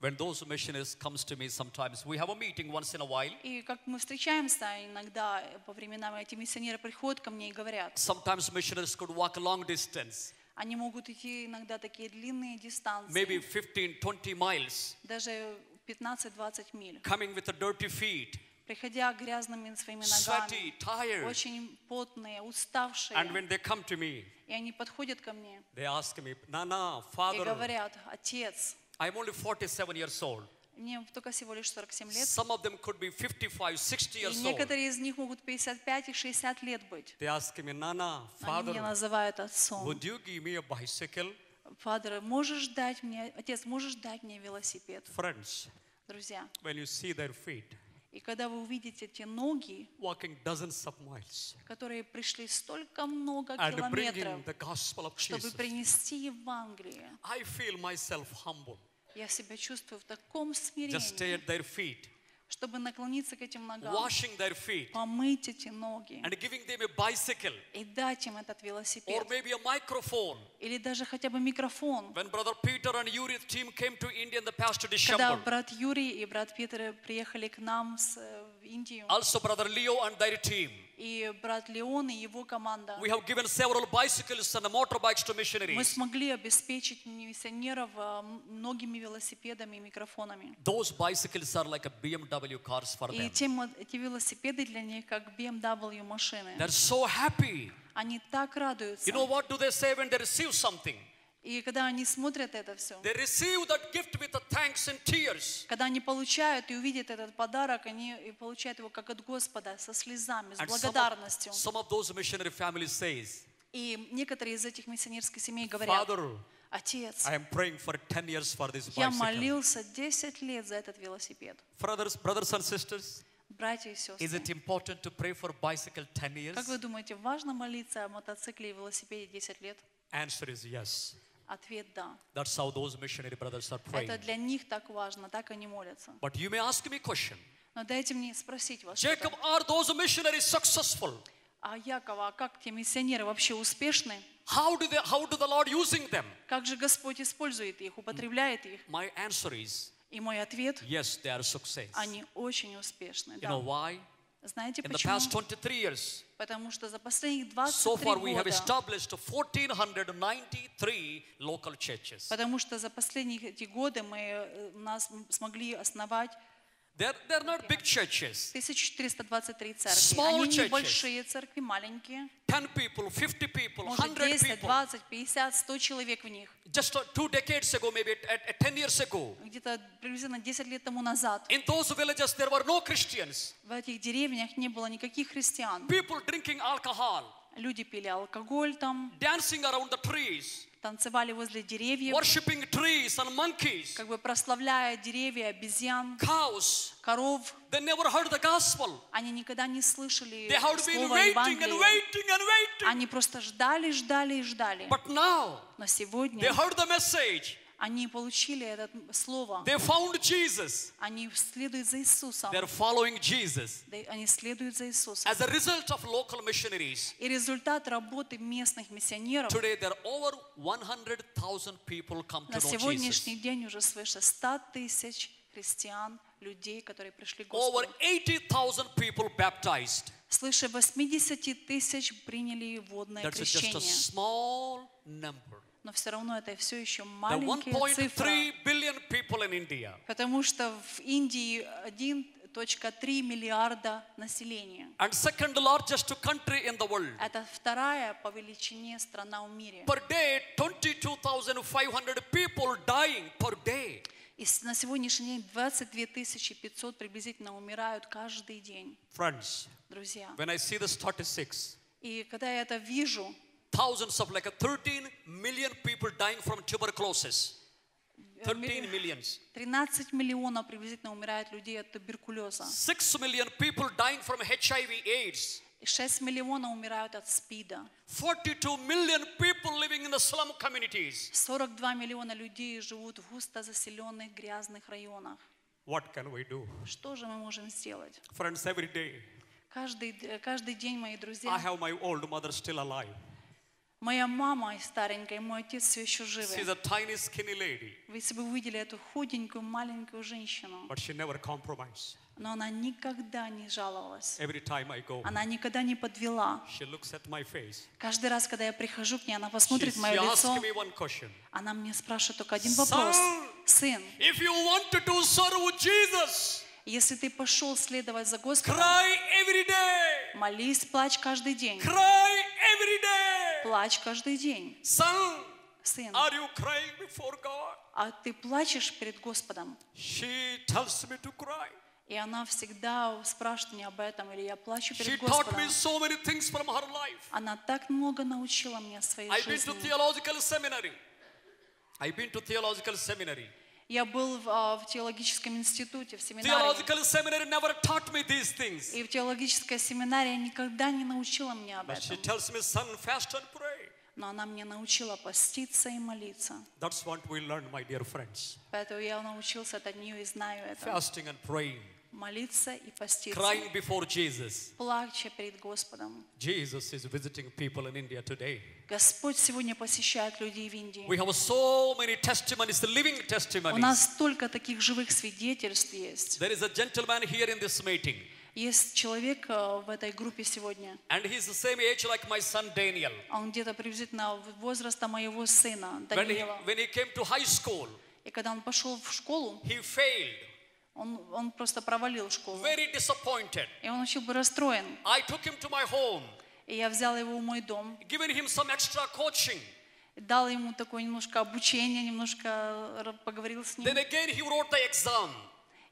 When those missionaries comes to me sometimes, we have a meeting once in a while. И как мы встречаемся иногда э, по временам, эти миссионеры приходят ко мне и говорят, Sometimes missionaries could walk a long distance, они могут идти иногда такие длинные дистанции, maybe 15-20 miles, даже 15-20 миль, coming with the dirty feet, приходя грязными своими ногами, sweaty, tired. очень потные, уставшие. And when they come to me, И они подходят ко мне they ask me, Nana, и говорят, отец, I'm only 47 years old. мне только всего лишь 47 лет, Some of them could be 55, 60 и years old. некоторые из них могут 55 и 60 лет быть. They ask me, Nana, Они меня Father, называют отцом. would you give me a bicycle? Фадер, можешь дать мне, отец, можешь дать мне велосипед? Friends, Друзья, when you see their feet и когда вы увидите те ноги, walking dozens of miles которые пришли столько много and километров, the gospel of чтобы принести Евангелие, I feel myself humble. я себя чувствую в таком Just stay смирении, at their feet, чтобы наклониться к этим ногам, washing their feet, помыть эти ноги and giving them a bicycle и дать им этот or велосипед. maybe a microphone. Или даже хотя бы микрофон. When Brother Peter and Yuri's team came to India in the past Когда брат Юрий и брат Питер приехали к нам с, э, в Индию, also Brother Leo and their team, и брат Леон и его команда, we have given several bicycles and motorbikes to мы missionaries. смогли обеспечить миссионеров э, многими велосипедами и микрофонами. Those bicycles are like a BMW cars for И them. те, мо- эти велосипеды для них как BMW машины. They're so happy. Они так радуются. You know what do they say when they receive something? И когда они смотрят это все, They receive that gift with the thanks and tears. когда они получают и увидят этот подарок, они получают его как от Господа, со слезами, с And some благодарностью. of, some of those missionary families says, И некоторые из этих миссионерских семей говорят, Father, отец, I am praying for 10 years for this я bicycle. молился 10 лет за этот велосипед. Brothers, brothers and sisters, Братья и is сестры, it important to pray for bicycle 10 years? как вы думаете, важно молиться о мотоцикле и велосипеде 10 лет? Answer is yes. Ответ – да. That's how those missionary brothers are praying. Это для них так важно, так они молятся. But you may ask me question. Но дайте мне спросить вас, Jacob, are those missionaries successful? а Якова, а как те миссионеры вообще успешны? How do, they, how do the Lord using them? Как же Господь использует их, употребляет их? My answer is И мой ответ yes, they are success. – они очень успешны. You да. know why? Знаете почему? past 23 years, Потому что за последних so 23 far we have года, established 1,493 local churches. потому что за последние эти годы мы э, нас смогли основать They're, they're not big churches. 1423 церкви. Small Они небольшие церкви, маленькие. 10 people, 50 people, Может, 100 10, people. 20, 50, 100 человек в них. Just uh, two decades ago, maybe uh, uh, 10 years ago, Где-то приблизительно 10 лет тому назад in those villages there were no Christians. в этих деревнях не было никаких христиан. People drinking alcohol, Люди пили алкоголь там, dancing around the trees, танцевали возле деревьев, worshipping trees and monkeys, как бы прославляя деревья, обезьян, cows. коров. They never heard the gospel. Они никогда не слышали They been слова waiting and Евангелия. waiting and waiting. Они просто ждали, ждали и ждали. But now Но сегодня they heard the message. Они получили это слово. They found Jesus. Они следуют за Иисусом. They're following Jesus. Они следуют за Иисусом. As a result of local missionaries, И результат работы местных миссионеров today there are over 100,000 people come to на know Jesus. сегодняшний день уже свыше 100 тысяч христиан, людей, которые пришли к Over Господу. 80,000 people baptized. Свыше 80 тысяч приняли водное That's just a крещение. small number. Но все равно это все еще The маленькая 1.3 цифра. billion people in India. Потому что в Индии 1.3 миллиарда населения. And second largest country in the world. Это вторая по величине страна в мире. Per day, 22,500 people dying per day. И на сегодняшний день 22 500 приблизительно умирают каждый день, Friends, друзья. when I see the statistics, И когда я это вижу, thousands of like a 13 million people dying from tuberculosis. 13 millions. 13 миллионов приблизительно умирает людей от туберкулеза. 6 million people dying from HIV AIDS. И 6 миллионов умирают от СПИДа. 42 million people living in the slum communities. 42 миллиона людей живут в густо заселенных грязных районах. What can we do? Что же мы можем сделать? Friends, every day, Каждый, д- каждый день, мои I друзья, have my old mother still alive. Моя мама старенькая, мой отец все еще живы. She's a tiny, skinny lady, Вы если бы увидели эту худенькую, маленькую женщину, but she never compromised. но она никогда не жаловалась. Every time I go, Она никогда не подвела. she looks at my face. Каждый раз, когда я прихожу к ней, она посмотрит she мое лицо, me one question. она мне спрашивает только один вопрос. Сын, if you wanted to serve Jesus, если ты пошел следовать за Господом, cry every day. молись, плачь каждый день. Cry. Плачь каждый день. Son, Сын, are you crying before God? а ты плачешь перед Господом? She tells me to cry. И она всегда спрашивает меня об этом, или я плачу She перед taught Господом. me so many things from her life. Она так много научила меня своей I've been to жизни. theological seminary. I've been to theological seminary. Я был в, а, в теологическом институте, в семинарии. И в теологической семинарии никогда не научила меня об этом. Но она меня научила поститься и молиться. That's what we learn, my dear friends. Поэтому я научился от нее и знаю это. Fasting and praying, Молиться и поститься. crying before Jesus. Плача перед Господом. Jesus is visiting people in India today. Господь сегодня посещает людей в Индии. We have so many testimonies, living У testimonies. нас столько таких живых свидетельств есть. There is a gentleman here in this meeting, Есть человек э, в этой группе сегодня. and he's the same age like my son Daniel. Он где-то приблизительно возраста моего сына, When he, Даниила. when he came to high school, И когда он пошел в школу, he failed, он, он просто провалил школу. very disappointed. И он очень был расстроен. I took him to my home, И я взяла его в мой дом, giving him some extra coaching. дала ему такое немножко обучение, немножко р- поговорил с ним. Then again he wrote the exam.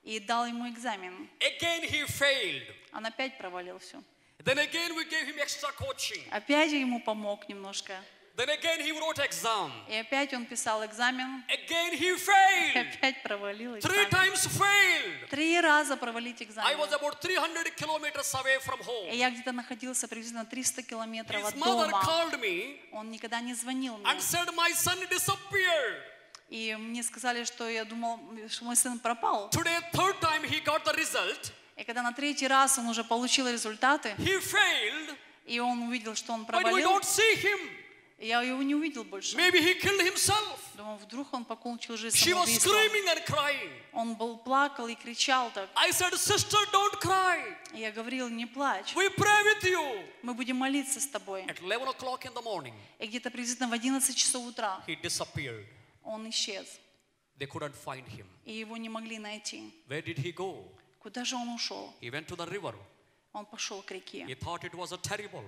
И дал ему экзамен. Again he failed. Он опять провалил все. Then again we gave him extra coaching. Опять я ему помог немножко. Then again he wrote exam. И опять он писал экзамен. Again he И failed. опять провалил Three экзамен. times failed. Три раза провалить I экзамен. was about 300 kilometers away from И я где-то находился приблизительно 300 километров His от mother дома. called me Он никогда не звонил мне. and said, My son disappeared. И мне сказали, что я думал, что мой сын пропал. Today, third time he got the result. И когда на третий раз он уже получил результаты, He failed, и он увидел, что он but we провалил, don't see him. Я его не увидел больше. Maybe he killed himself. Думал, вдруг он покончил жизнь She was screaming and crying. Он был плакал и кричал так. I said, Sister, don't cry. Я говорил, не плачь. We pray with you. Мы будем молиться с тобой. At 11 o'clock in the morning, И где-то приблизительно в 11 часов утра he disappeared. он исчез. They couldn't find him. И его не могли найти. Where did he go? Куда же он ушел? He went to the river. Он пошел к He реке. thought it was a terrible.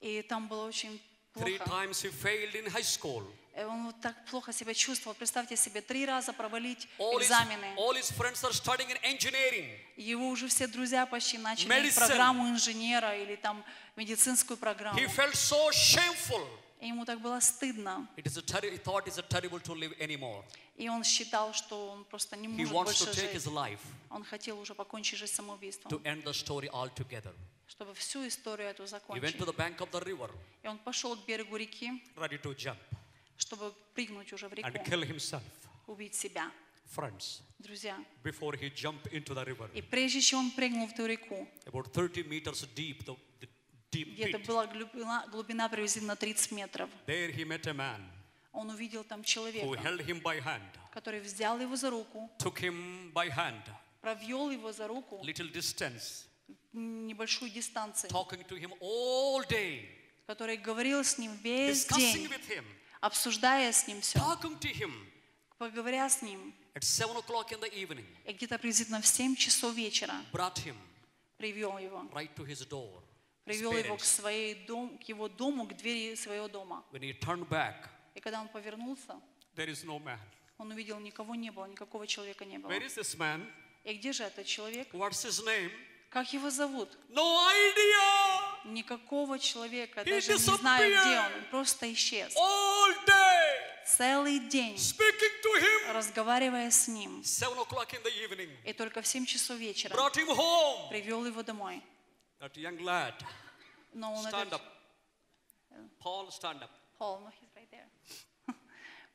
И там было очень Three times he failed in high school. Э, Он вот так плохо себя чувствовал. Представьте себе, три раза провалить All his, экзамены. all his friends are studying in engineering. Его уже все друзья почти начали Medicine. программу инженера или там медицинскую программу. He felt so shameful. И ему так было стыдно. It is a terri- he thought it's a terrible to live anymore. И он считал, что он просто не He может to больше take жить. his life Он хотел уже покончить жизнь самоубийством, to end the story altogether. чтобы всю историю эту He went закончить. to the bank of the river, И он пошел к берегу реки, ready to jump чтобы прыгнуть уже в реку, and kill himself. убить себя. Friends, Друзья, before he jumped into the river, и прежде чем он прыгнул в ту реку, about 30 meters deep, the, the где-то была глубина, глубина приблизительно 30 метров, there he met a man он увидел там who человека, held him by hand, который взял его за руку, took him by hand, провел его за руку little distance, небольшую дистанцию, talking to him all day, который говорил с ним весь день, with him, обсуждая с ним все, talking to him поговоря с ним. at 7 o'clock in the evening, И где-то приблизительно в 7 часов вечера brought him привел его, right to his door. Привел его к, своей дом, к его дому, к двери своего дома. When he turned back, И когда он повернулся, there is no man. он увидел, никого не было, никакого человека не было. Where is this man? И где же этот человек? What's his name? Как его зовут? No idea. Никакого человека, He даже не знаю, где он. Он просто исчез. All day, Целый день, speaking to him. разговаривая с ним. 7 o'clock in the evening, И только в 7 часов вечера brought him home. привел его домой. That young lad, Но он stand этот... up. Paul, stand up. Пол, ну, he's right there.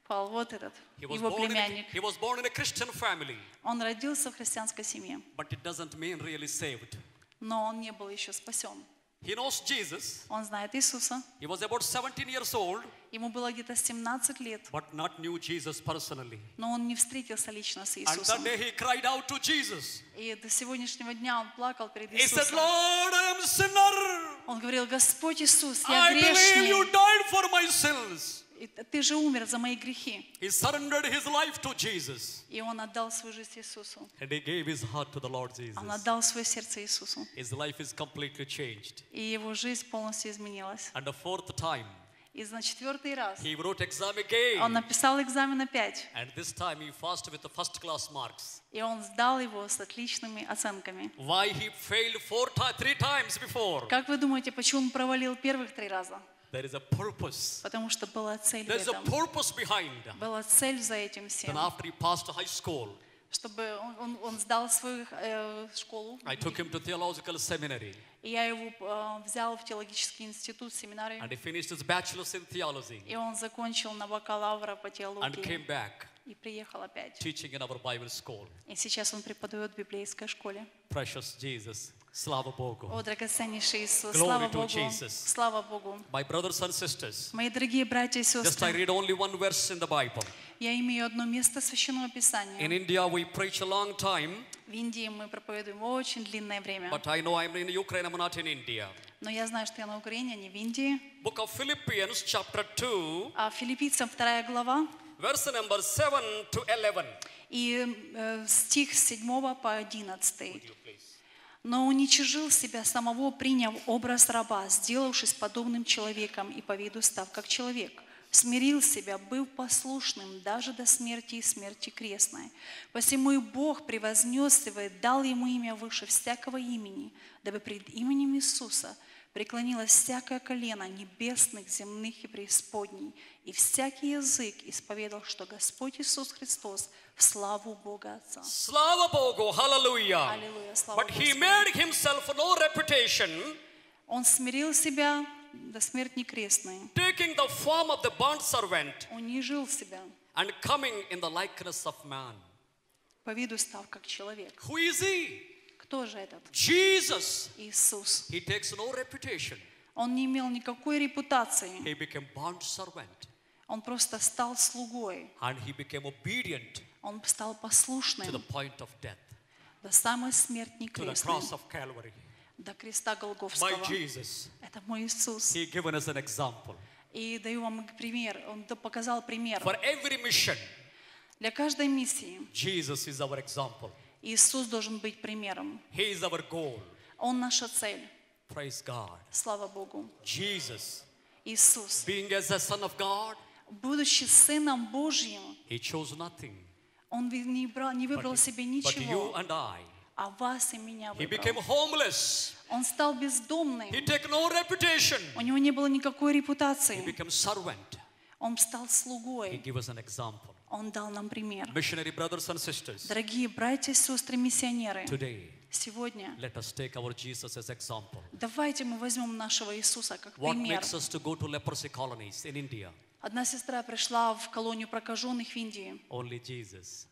Пол, вот этот, He was, его born in a, племянник. he was born in a Christian family, Он родился в христианской семье, but it doesn't mean really saved. но он не был еще спасен. He knows Jesus. Он знает Иисуса. He was about 17 years old, Ему было где-то 17 лет, but not knew Jesus personally. но он не встретился лично с And that Иисусом. day he cried out to Jesus. И до сегодняшнего дня он плакал перед He said, Иисусом. Lord, I am sinner. Он говорил, Господь Иисус, я I believe грешный. you died for my sins. Ты же умер за мои грехи. He surrendered his life to Jesus. И он отдал свою жизнь Иисусу. And he gave his heart to the Lord Jesus. Он отдал свое сердце Иисусу. His life is completely changed. И его жизнь полностью изменилась. And the fourth time, И на четвертый раз he wrote exam again. он написал экзамен опять. And this time he passed with the first class marks. И он сдал его с отличными оценками. Why he failed four three times before? Как вы думаете, почему он провалил первых три раза? There is a purpose. Потому что была цель в There's a этом. purpose behind. Была цель за этим Then всем. after he passed high school, Чтобы он, он- он сдал свою э, школу. I took him to theological seminary. И я его э, взял в теологический институт, семинарий. And he finished his bachelor's in theology. И он закончил на бакалавра по And теологии. came back И приехал опять. teaching in our Bible school. И сейчас он преподает в библейской школе. Precious Jesus. Slava Bogu. О, драгоценнейший Иисус, Glory слава Богу, Jesus. слава Богу. My brothers and sisters, Мои дорогие братья и just I сестры, read only one verse in the Bible. я имею одно место Священного In Писания. India, we preach a long time, В Индии мы проповедуем очень длинное время. but I know I'm in Ukraine, I'm not in India. Но я знаю, что я на Украине, а не в Индии. Book of Philippians, chapter 2, А Филиппийцам вторая глава verse number 7 to 11. и э, стих с 7 по 11. Но уничижил себя самого, приняв образ раба, сделавшись подобным человеком и по виду став как человек. Смирил себя, был послушным даже до смерти и смерти крестной. Посему и Бог превознес его и дал ему имя выше всякого имени, дабы пред именем Иисуса преклонилось всякое колено небесных, земных и преисподней, и всякий язык исповедал, что Господь Иисус Христос в славу Бога Отца. Bogu, hallelujah. Аллилуйя, слава But he Господу. made himself no reputation, Он смирил себя до смерти крестной, taking the form of the bondservant унижил себя, and coming in the likeness of man. по виду став как человек. Who is he? Кто же этот? Jesus. Иисус. He takes no reputation. Он не имел никакой репутации. He became bondservant Он просто стал слугой. and he became obedient Он стал to the послушным point of death, до самой смерти to the крестной, cross of Calvary. до креста My Голговского. Jesus, Это мой Иисус. he given us an example. И даю вам пример. Он показал пример. For every mission, Для каждой миссии Jesus is our example. Иисус должен быть примером. He is our goal. Он наша цель. Praise God. Слава Богу. Jesus, Иисус, being as a son of God, будучи Сыном Божьим, he chose nothing. Он не, брал, не выбрал But- себе But ничего, you and I, а вас и меня he became выбрал. homeless. Он стал бездомным. He took no reputation. У него не было никакой He репутации. became servant. Он стал He слугой. gave us an example. Он дал нам пример. Missionary brothers and sisters, Дорогие братья и сестры миссионеры, today, сегодня let us take our Jesus as example. давайте мы возьмем нашего Иисуса как What пример. makes us to go to leprosy colonies in India? Одна сестра пришла в колонию прокаженных в Индии. Only Jesus.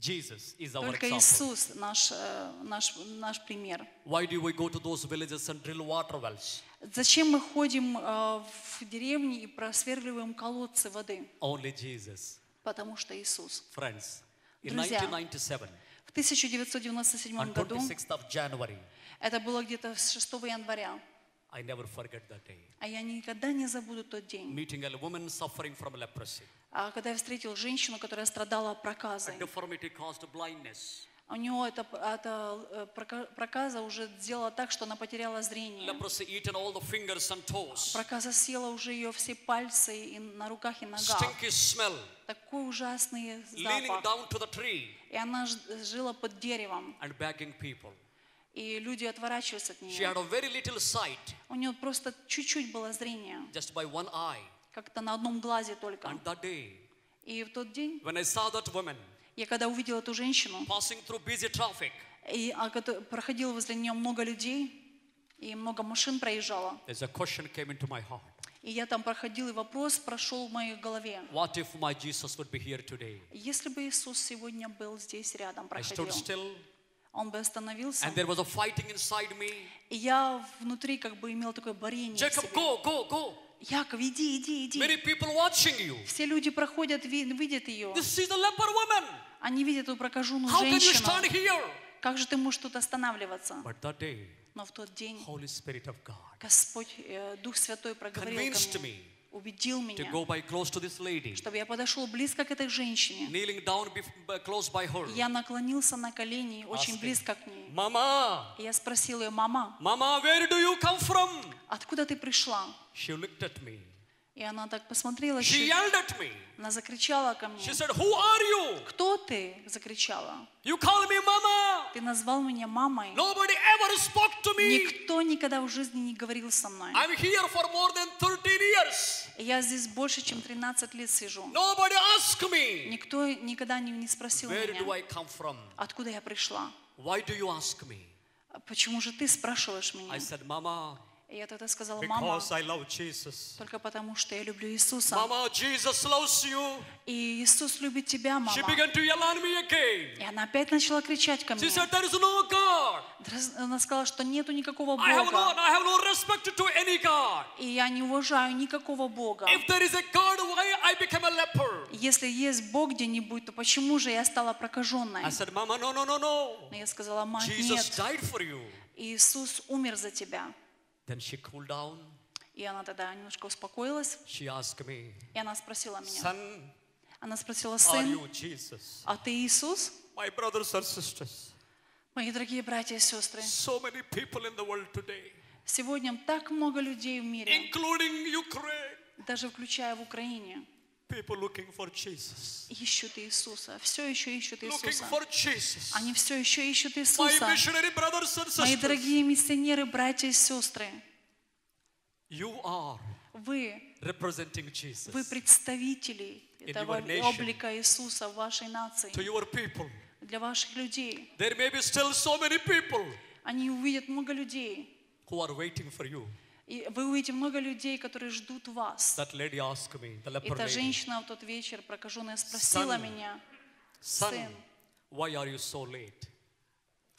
Jesus is our Только. Иисус наш, э, наш, наш пример. Why do we go to those villages and drill water wells? Зачем мы ходим э, в деревни и просверливаем колодцы воды? Only Jesus. Потому что Иисус. Friends, Друзья, 1997, В 1997 on году, 26th of January, это было где-то с 6 января, I never forget that day. а я никогда не забуду тот день, Meeting a woman suffering from leprosy. А когда я встретил женщину, которая страдала проказой. Deformity caused blindness. У нее эта, эта прока- проказа уже сделала так, что она потеряла зрение. Проказа съела уже ее все пальцы и на руках и ногах. Такой ужасный запах. И она жила под деревом. И люди отворачиваются от нее. У нее просто чуть-чуть было зрение. Как-то на одном глазе только. И в тот день, я когда увидела эту женщину, traffic, и а, проходило возле нее много людей, и много машин проезжало. И я там проходил, и вопрос прошел в моей голове. What if my Jesus would be here today? Если бы Иисус сегодня был здесь рядом, I stood проходил, still, Он бы остановился. and there was a fighting inside me. И я внутри как бы имел такое борение. Jacob, go, go, go. Яков, иди, иди, иди. Many people watching you. Все люди проходят, ви- видят ее. This is the leper woman. Они видят эту прокаженную How can you женщину. stand here? Как же ты можешь тут останавливаться? But that day, Но в тот день Holy Spirit of God Господь, э, Дух Святой проговорил ко мне, me убедил to меня, go by close to this lady, чтобы я подошел близко к этой женщине. kneeling down by- close by her. Я наклонился на колени очень Asking, близко к ней. Mama, И я спросил ее, мама, Mama, where do you come from? откуда ты пришла? She looked at me. И она так посмотрела, She yelled at me. она закричала ко мне. She said, Who are you? Кто ты? Закричала. You call me Mama. Ты назвал меня мамой. Nobody ever spoke to me. Никто никогда в жизни не говорил со мной. I'm here for more than 13 years. Я здесь больше, чем 13 лет сижу. Nobody asked me. Никто никогда не, не спросил Where do меня, I come from? откуда я пришла. Why do you ask me? Почему же ты спрашиваешь меня? I said, Mama, И я тогда сказала, мама, только потому, что я люблю Иисуса. Mama, Jesus loves you. И Иисус любит тебя, мама. She began to yell on me again. И она опять начала кричать ко мне. She said, There is no God. Она сказала, что нету никакого I have no, Бога. I have no respect to any God. И я не уважаю никакого Бога. If there is a God, why I become a leper? Если есть Бог где-нибудь, то почему же я стала прокаженной? I said, Mama, no, no, no, no. Но я сказала, мать, Jesus нет, died for you. Иисус умер за тебя. Then she cooled down. И она тогда немножко успокоилась, She asked me, и она спросила меня. Son, Она спросила, are сын, you Jesus? а ты Иисус? My brothers and sisters, Мои дорогие братья и сестры, so many people in the world today, сегодня так много людей в мире, including Ukraine, даже включая в Украине, people looking for Jesus. ищут Иисуса, все еще ищут Looking Иисуса. for Jesus. Они все еще ищут My Иисуса. missionary brothers and Мои sisters, дорогие миссионеры, братья и сестры, you are вы, representing Jesus вы представители этого облика Иисуса в вашей нации, to your people. для ваших людей. There may be still so many people Они увидят много людей, who are waiting for you. И вы увидите много людей, которые ждут вас. That lady asked me, the leper Эта женщина в тот вечер прокаженная спросила Son, меня, son, сын, why are you so late?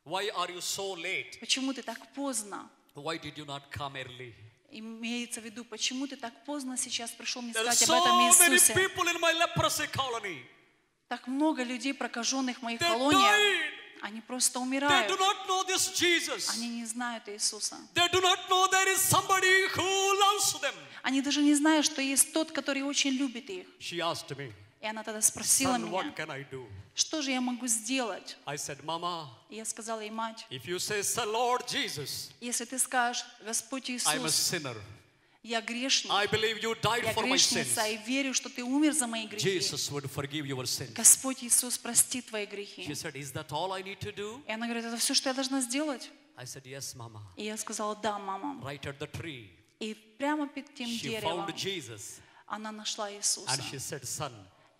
Why are you so late? почему ты так поздно? Why did you not come early? Имеется в виду, почему ты так поздно сейчас пришел мне сказать об этом so Иисусе? Так много людей, прокаженных в моих колониях. Они просто They умирают. do not know this Jesus. Они не знают Иисуса. They do not know there is somebody who loves them. Они даже не знают, что есть тот, который очень любит их. She asked me, И она тогда спросила Son, меня, что же я могу сделать? Said, Mama, я сказала ей, мать, if you say, "Son, Lord Jesus, если ты скажешь, Господь Иисус. Я грешник, I believe you died я for my грешница, sins. и верю, что ты умер за мои грехи. Jesus would forgive your sins. Господь Иисус простит твои грехи. She said, Is that all I need to do? И она говорит, это все, что я должна сделать? I said, Yes, Mama. И я сказала, да, мама. Right at the tree, И прямо перед тем she деревом found Jesus она нашла Иисуса. and she said, Son,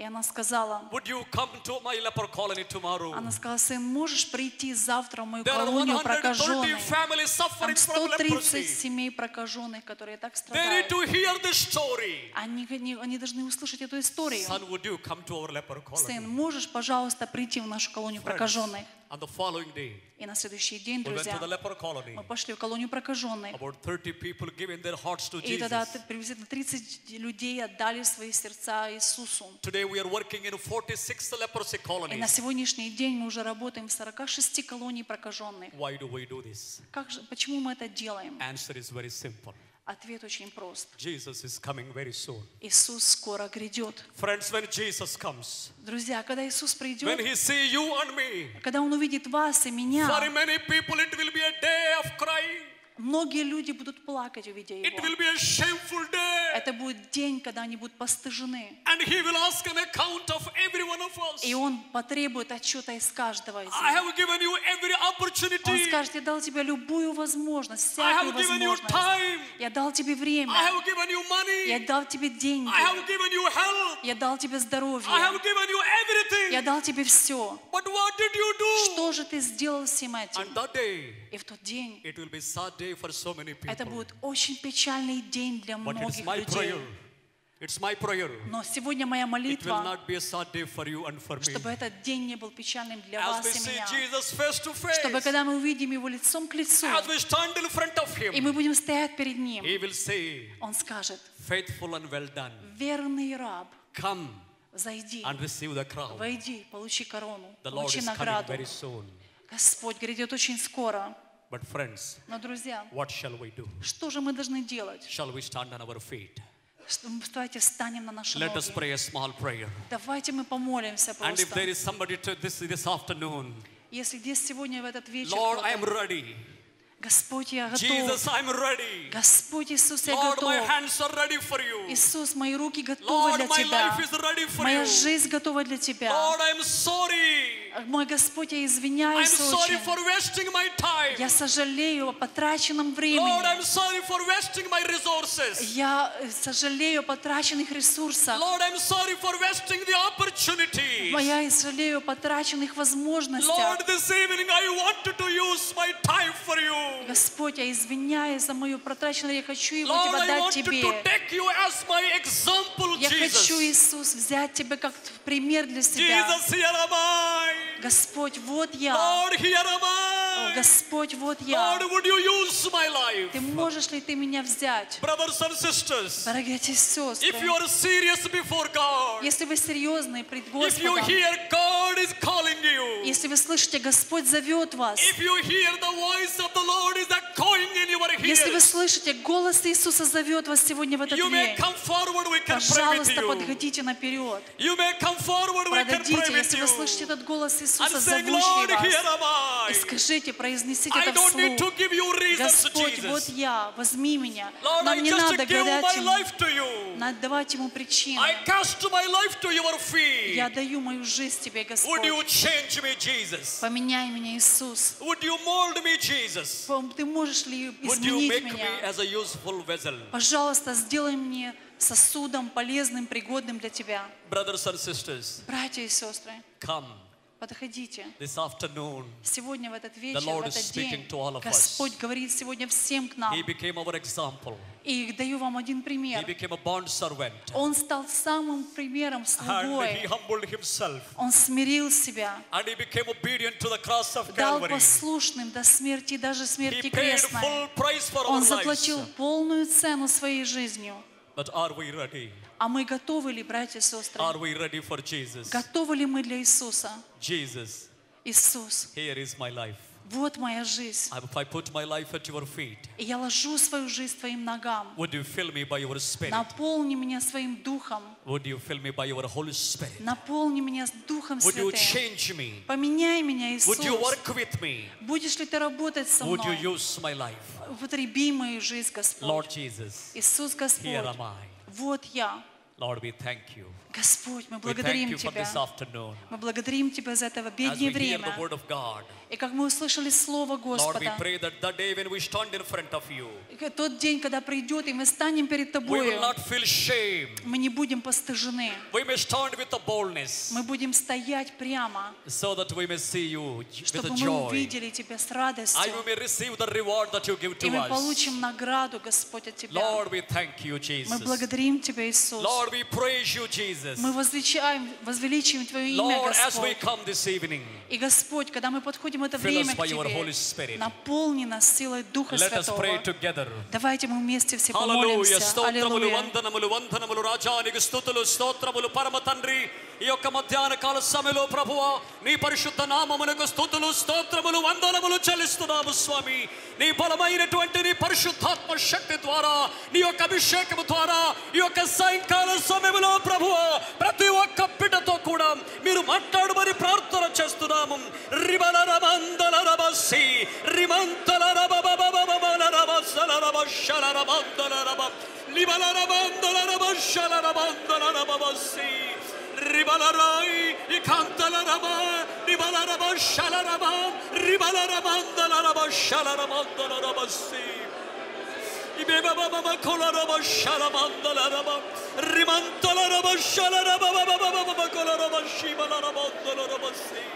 И она сказала, would you come to my leper colony tomorrow? она сказала, сын, можешь прийти завтра в мою There колонию 130 прокаженных? families Там suffering from 130 leprosy. семей прокаженных, которые так They need страдают. to hear this story. Они, они, они должны услышать эту историю. Son, would you come to our leper Сын, можешь, пожалуйста, прийти в нашу колонию Friends, прокаженных? On the following day, И на следующий день, we went друзья, to the leper colony. мы пошли в колонию прокаженных. About 30 people giving their hearts to И тогда Jesus. приблизительно 30 людей отдали свои сердца Иисусу. Today we are working in 46 leprosy И на сегодняшний день мы уже работаем в 46 колоний прокаженных. Why do we do this? Как же, почему мы это делаем? Answer is very simple. Ответ очень прост. Jesus is coming very soon. Иисус скоро грядет. Friends, when Jesus comes, Друзья, когда Иисус when придет, he see you and me, когда Он увидит вас и for меня, many people it will be a day of crying. Многие люди будут плакать, увидя It Его. will be a shameful day. Это будет день, когда они будут постыжены. And he will ask an account of every one of us. И Он потребует отчета из каждого из I них. have given you every Он opportunity. скажет, я дал тебе любую возможность, I всякую have given you возможность. time. Я дал тебе время. I have given you money. Я дал тебе деньги. I have given you health. Я дал тебе здоровье. I have given you everything. Я дал тебе все. But what did you do? Что же ты сделал всем этим? And that day, И в тот день it will be sad day for so many people. это будет очень печальный день для But it's многих my людей. prayer. It's my prayer. Но сегодня моя молитва, чтобы этот день не был печальным для As вас и меня. Face face, Чтобы когда мы увидим Его лицом к лицу, of и Him, мы будем стоять перед Ним, say, Он скажет, well верный раб, Come зайди, and receive the crown. войди, получи корону, The Lord получи is coming награду. very soon. Господь грядет очень скоро. But friends, Но, друзья, what shall we do? что же мы должны делать? Shall we stand on our feet? Давайте встанем на наши Let us ноги. pray a small prayer. Давайте мы помолимся And if there просто. is somebody to this this afternoon, Если здесь сегодня в этот вечер Lord, I am ready. Господь, я Jesus, готов. I'm ready. Господь Иисус, я Lord, my готов. hands are ready for you. Иисус, мои руки готовы Lord, для my Тебя. life is ready for Моя you. жизнь готова для Тебя. Lord, I'm sorry. Мой Господь, я I'm извиняюсь sorry очень. for wasting my time. Я сожалею о потраченном Lord, времени. I'm sorry for wasting my resources. Я э, сожалею о потраченных ресурсах. Lord, I'm sorry for wasting the opportunities. Я жалею о потраченных возможностях. Lord, this evening I wanted to use my time for you. Господь, я извиняюсь за мою протраченную, я хочу его Lord, Тебя дать Тебе. to take you as my example, Я хочу. Иисус, взять Тебя как пример для себя. Jesus, here am I. Господь, вот я. Lord, here am О. Господь, вот я. Lord, would you use my life? Ты можешь ли Ты меня взять? Brothers and sisters, Дорогие отцы и сестры, if you are serious before God, если вы серьезны пред if you Господом, hear God is calling you, если вы слышите, Господь зовет вас, if you hear the voice of the Lord is echoing in your если вы слышите, голос Иисуса зовет вас сегодня в этот you may день, come forward, we can pray with пожалуйста, подходите наперед. You may come forward, we can Продадите, pray with если вы слышите этот голос And Иисуса, зовущий вас. И скажите, произнесите это вслух. Господь, вот я, возьми меня. Нам не надо гадать my ему, надо давать ему feet. Я даю мою жизнь тебе, Господь. Поменяй меня, Иисус. Ты можешь ли изменить меня? Пожалуйста, сделай мне сосудом полезным, пригодным для Тебя. Братья и сестры, come подходите. this afternoon. Сегодня в этот вечер, Lord в этот день, to all of us. Господь говорит сегодня всем к нам. He became our example. И даю вам один He пример. became a bond servant. Он стал самым примером, And he слугой. humbled himself. Он смирил себя, And he became obedient to the cross of дал Calvary. послушным до смерти, даже смерти He paid крестной. full price for Он заплатил полную цену своей жизнью. But are we ready? А мы готовы ли, братья и сестры? Are we ready for Jesus? Готовы ли мы для Иисуса? Jesus, Иисус, here is my life. Вот моя жизнь. I put my life at your feet, И я ложу свою жизнь твоим ногам. would you fill me by your Spirit? Наполни меня своим духом. Would you fill me by your Holy Spirit? Наполни меня Духом Would you Святым. change me? Поменяй меня, Иисус. Would you work with me? Будешь ли ты работать со Would you мной? use my life? Употреби мою жизнь, Господь. Lord Jesus, Иисус Господь. here am I. Вот я. Lord, we thank you. Господь, мы We thank благодарим you for Тебя. this afternoon. Мы благодарим Тебя за это As we обеднее hear the время. И как мы услышали Слово Господа, тот день, когда придет, и мы станем перед Тобою, мы не будем постыжены. Мы будем стоять прямо, чтобы мы увидели Тебя с радостью. И мы получим награду, Господь, от Тебя. Мы благодарим Тебя, Иисус. Мы возвеличиваем Твое имя, Господь. И Господь, когда мы подходим Поэтому это время к Наполни нас силой Духа Святого. Давайте мы вместе все помолимся. Аллилуйя. ఈ యొక్క మధ్యాహ్న కాల సమయంలో ప్రభువ నీ పరిశుద్ధ నామమునకు స్థుతులు స్తోత్రములు వందనములు చెల్లిస్తున్నాము స్వామి. నీ బలమైనటువంటి నీ పరిశుద్ధాత్మ శక్తి ద్వారా నీ యొక్క అభిషేకము ద్వారా ఈ యొక్క సాయంకాల సమయంలో ప్రభువ ప్రతి ఒక్క పిటతో కూడా మీరు మాట్లాడమని ప్రార్థన చేస్తున్నాము. రిమల రమందల రమసి రిమంతల రబబబబబబల రబసల రబషల రమందల రమ లిమల రమందల రబషల రమందల రమసి ribalarai ikantalaraba ribalaraba şalaraba ribalarabandalaraba şalarabandalaraba seyim. İbebe baba kolaraba şalabandalaraba rimantalaraba şalaraba baba baba kolaraba şibalarabandalaraba seyim.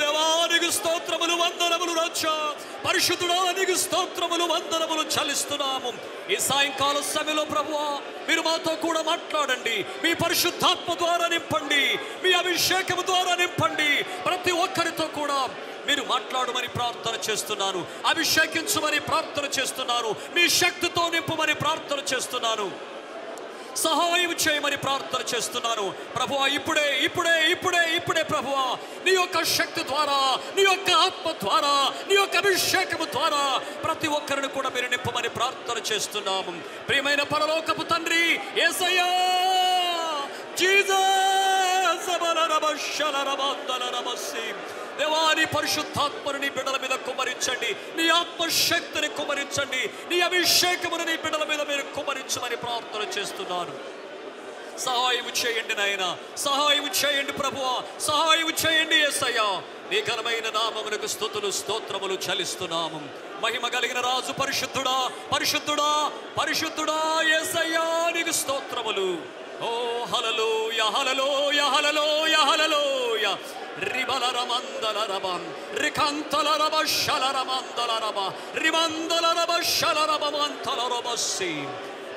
Şibalarabandalaba si. దేవానికి స్తోత్రములు వందనములు రచ్చా పరిశుద్ధుడానికి స్తోత్రములు వందనములు చలిస్తున్నాము ఈ సాయంకాల సమయంలో ప్రభువా మీరు మాతో కూడా మాట్లాడండి. మీ పరిశుద్ధాత్మ ద్వారా నింపండి. మీ అభిషేకము ద్వారా నింపండి. ప్రతి ఒక్కరితో కూడా మీరు మాట్లాడమని ప్రార్థన చేస్తున్నాను. అభిషేకించమని ప్రార్థన చేస్తున్నాను. మీ శక్తితో నింపమని ప్రార్థన చేస్తున్నాను. సహాయం చేయమని ప్రార్థన చేస్తున్నాను ప్రభు ఇప్పుడే ఇప్పుడే ఇప్పుడే ఇప్పుడే ప్రభు నీ యొక్క శక్తి ద్వారా నీ యొక్క ఆత్మ ద్వారా నీ యొక్క అభిషేకము ద్వారా ప్రతి ఒక్కరిని కూడా మీరు నింపమని ప్రార్థన చేస్తున్నాము. ప్రియమైన పరలోకపు తండ్రి ఏసయ్యా! జీజా దేవాని పరిశుద్ధాత్మను నీ బిడ్డల మీద కుమరించండి నీ ఆత్మశక్తిని కుమరించండి నీ అభిషేకమును నీ బిడ్డల మీద మీరు కుమరించమని ప్రార్థన చేస్తున్నాను సహాయం చేయండి నాయన. సహాయం చేయండి ప్రభువా. సహాయం చేయండి యేసయ్యా నీ ఘనమైన నామమునకు స్తుతులు స్తోత్రములు చలిస్తున్నాము మహిమ కలిగిన రాజు పరిశుద్ధుడా పరిశుద్ధుడా పరిశుద్ధుడా ఎస్సయ్యా నీకు స్తోత్రములు. Oh, hallelujah, hallelujah, hallelujah, hallelujah. Ribalaramandalarabam, Rikantalarabashalaramandalaraba, Rimandalarabashalarabamantalarabasi.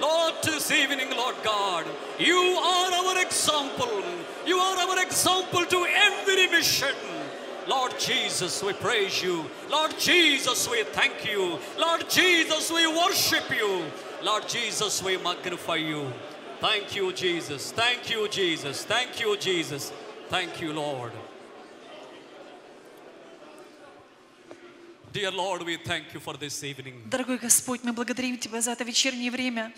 Lord, this evening, Lord God, you are our example. You are our example to every mission. Lord Jesus, we praise you. Lord Jesus, we thank you. Lord Jesus, we worship you. Lord Jesus, we magnify you. Thank you, Jesus. Thank you, Jesus. Thank you, Jesus. Thank you, Lord. Dear Lord, we thank you for this evening. Дорогой Господь, мы благодарим Тебя за это вечернее время.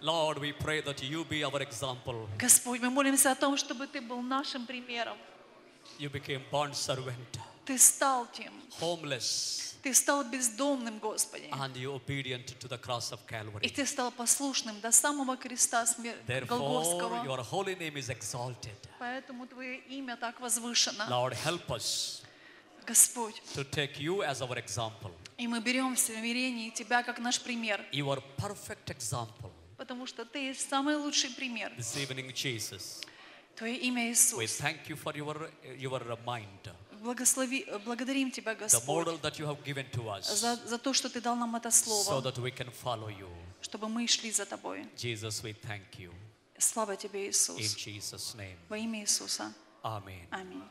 Lord, we pray that you be our example. Господь, мы молимся о том, чтобы Ты был нашим примером. You became bond servant, Ты стал тем. homeless, Ты стал бездомным, Господи. and you obedient to the cross of И Calvary. Ты стал послушным до самого креста смер- Therefore, Голгофского. your holy name is exalted. Поэтому Твое имя так возвышено. Lord, help us Господь, to take you as our example. и мы берем в смирении Тебя как наш пример, Your perfect example. потому что Ты есть самый лучший пример. This evening, Jesus, Твое имя we Иисус. thank you for your, your mind, Благослови, благодарим Тебя, the Господь, model that you have given to us, за, за то, что Ты дал нам это so слово, that we can follow you. чтобы мы шли за Тобой. Jesus, we thank you. Слава Тебе, In Иисус. Jesus' name. Во имя Иисуса. Amen. Аминь.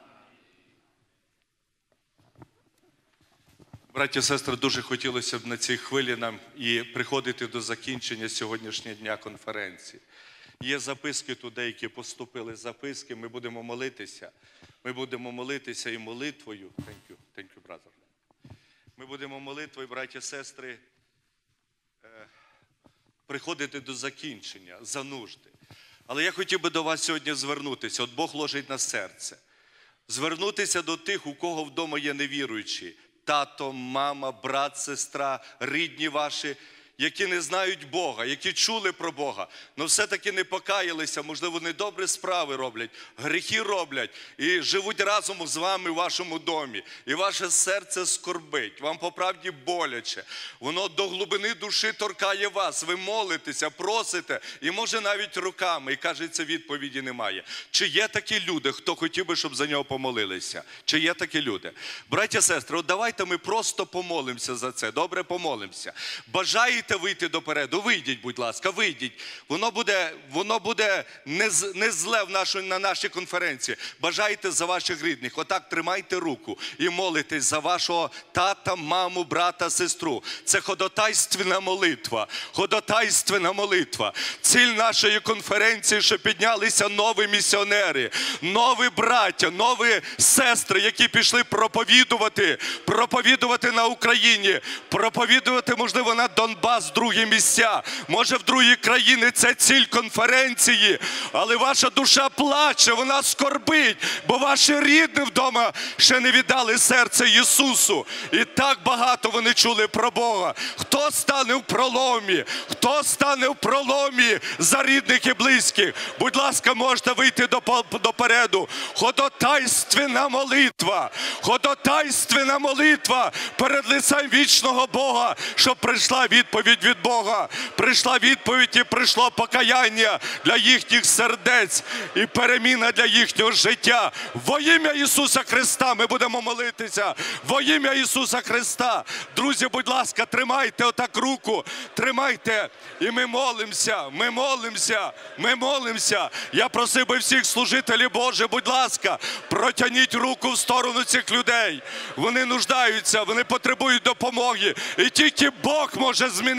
Браті і сестри, дуже хотілося б на цій хвилі нам і приходити до закінчення сьогоднішнього дня конференції. Є записки тут, деякі поступили записки. Ми будемо молитися. Ми будемо молитися і молитвою. Thank you, thank you, brother. Ми будемо молитвою, браті і сестри, е, приходити до закінчення, за нужди. Але я хотів би до вас сьогодні звернутися. От Бог ложить на серце. Звернутися до тих, у кого вдома є невіруючі, тато, мама, брат, сестра, рідні ваші, які не знають Бога, які чули про Бога, але все-таки не покаялися, можливо, недобрі справи роблять, гріхи роблять і живуть разом з вами в вашому домі. І ваше серце скорбить, вам по правді боляче. Воно до глибини душі торкає вас. Ви молитеся, просите, і може навіть руками, і кажеться, відповіді немає. Чи є такі люди, хто хотів би, щоб за нього помолилися? Чи є такі люди? Браття, сестри, от давайте ми просто помолимося за це. Добре, помолимося. Бажаєте вийти допереду? Вийдіть, будь ласка, вийдіть. Воно буде, воно буде не, не зле в нашу, на нашій конференції. Бажаєте за ваших рідних. Отак тримайте руку і молитесь за вашого тата, маму, брата, сестру. Це ходотайственна молитва. Ходотайственна молитва. Ціль нашої конференції, що піднялися нові місіонери, нові браття, нові сестри, які пішли проповідувати, проповідувати на Україні, проповідувати, можливо, на Донбас, другі місця. Може, в другі країни це ціль конференції, але ваша душа плаче, вона скорбить, бо ваші рідні вдома ще не віддали серце Ісусу. І так багато вони чули про Бога. Хто стане в проломі? Хто стане в проломі за рідних і близьких? Будь ласка, можете вийти допереду. Ходотайственна молитва, ходотайственна молитва перед лицем вічного Бога, щоб прийшла відповідь від Бога. Прийшла відповідь і прийшло покаяння для їхніх сердець і переміна для їхнього життя. Во ім'я Ісуса Христа ми будемо молитися. Во ім'я Ісуса Христа. Друзі, будь ласка, тримайте отак руку, тримайте. І ми молимося, ми молимося, ми молимося. Я просив би всіх служителів Божих, будь ласка, протягніть руку в сторону цих людей. Вони нуждаються, вони потребують допомоги. І тільки Бог може змінити,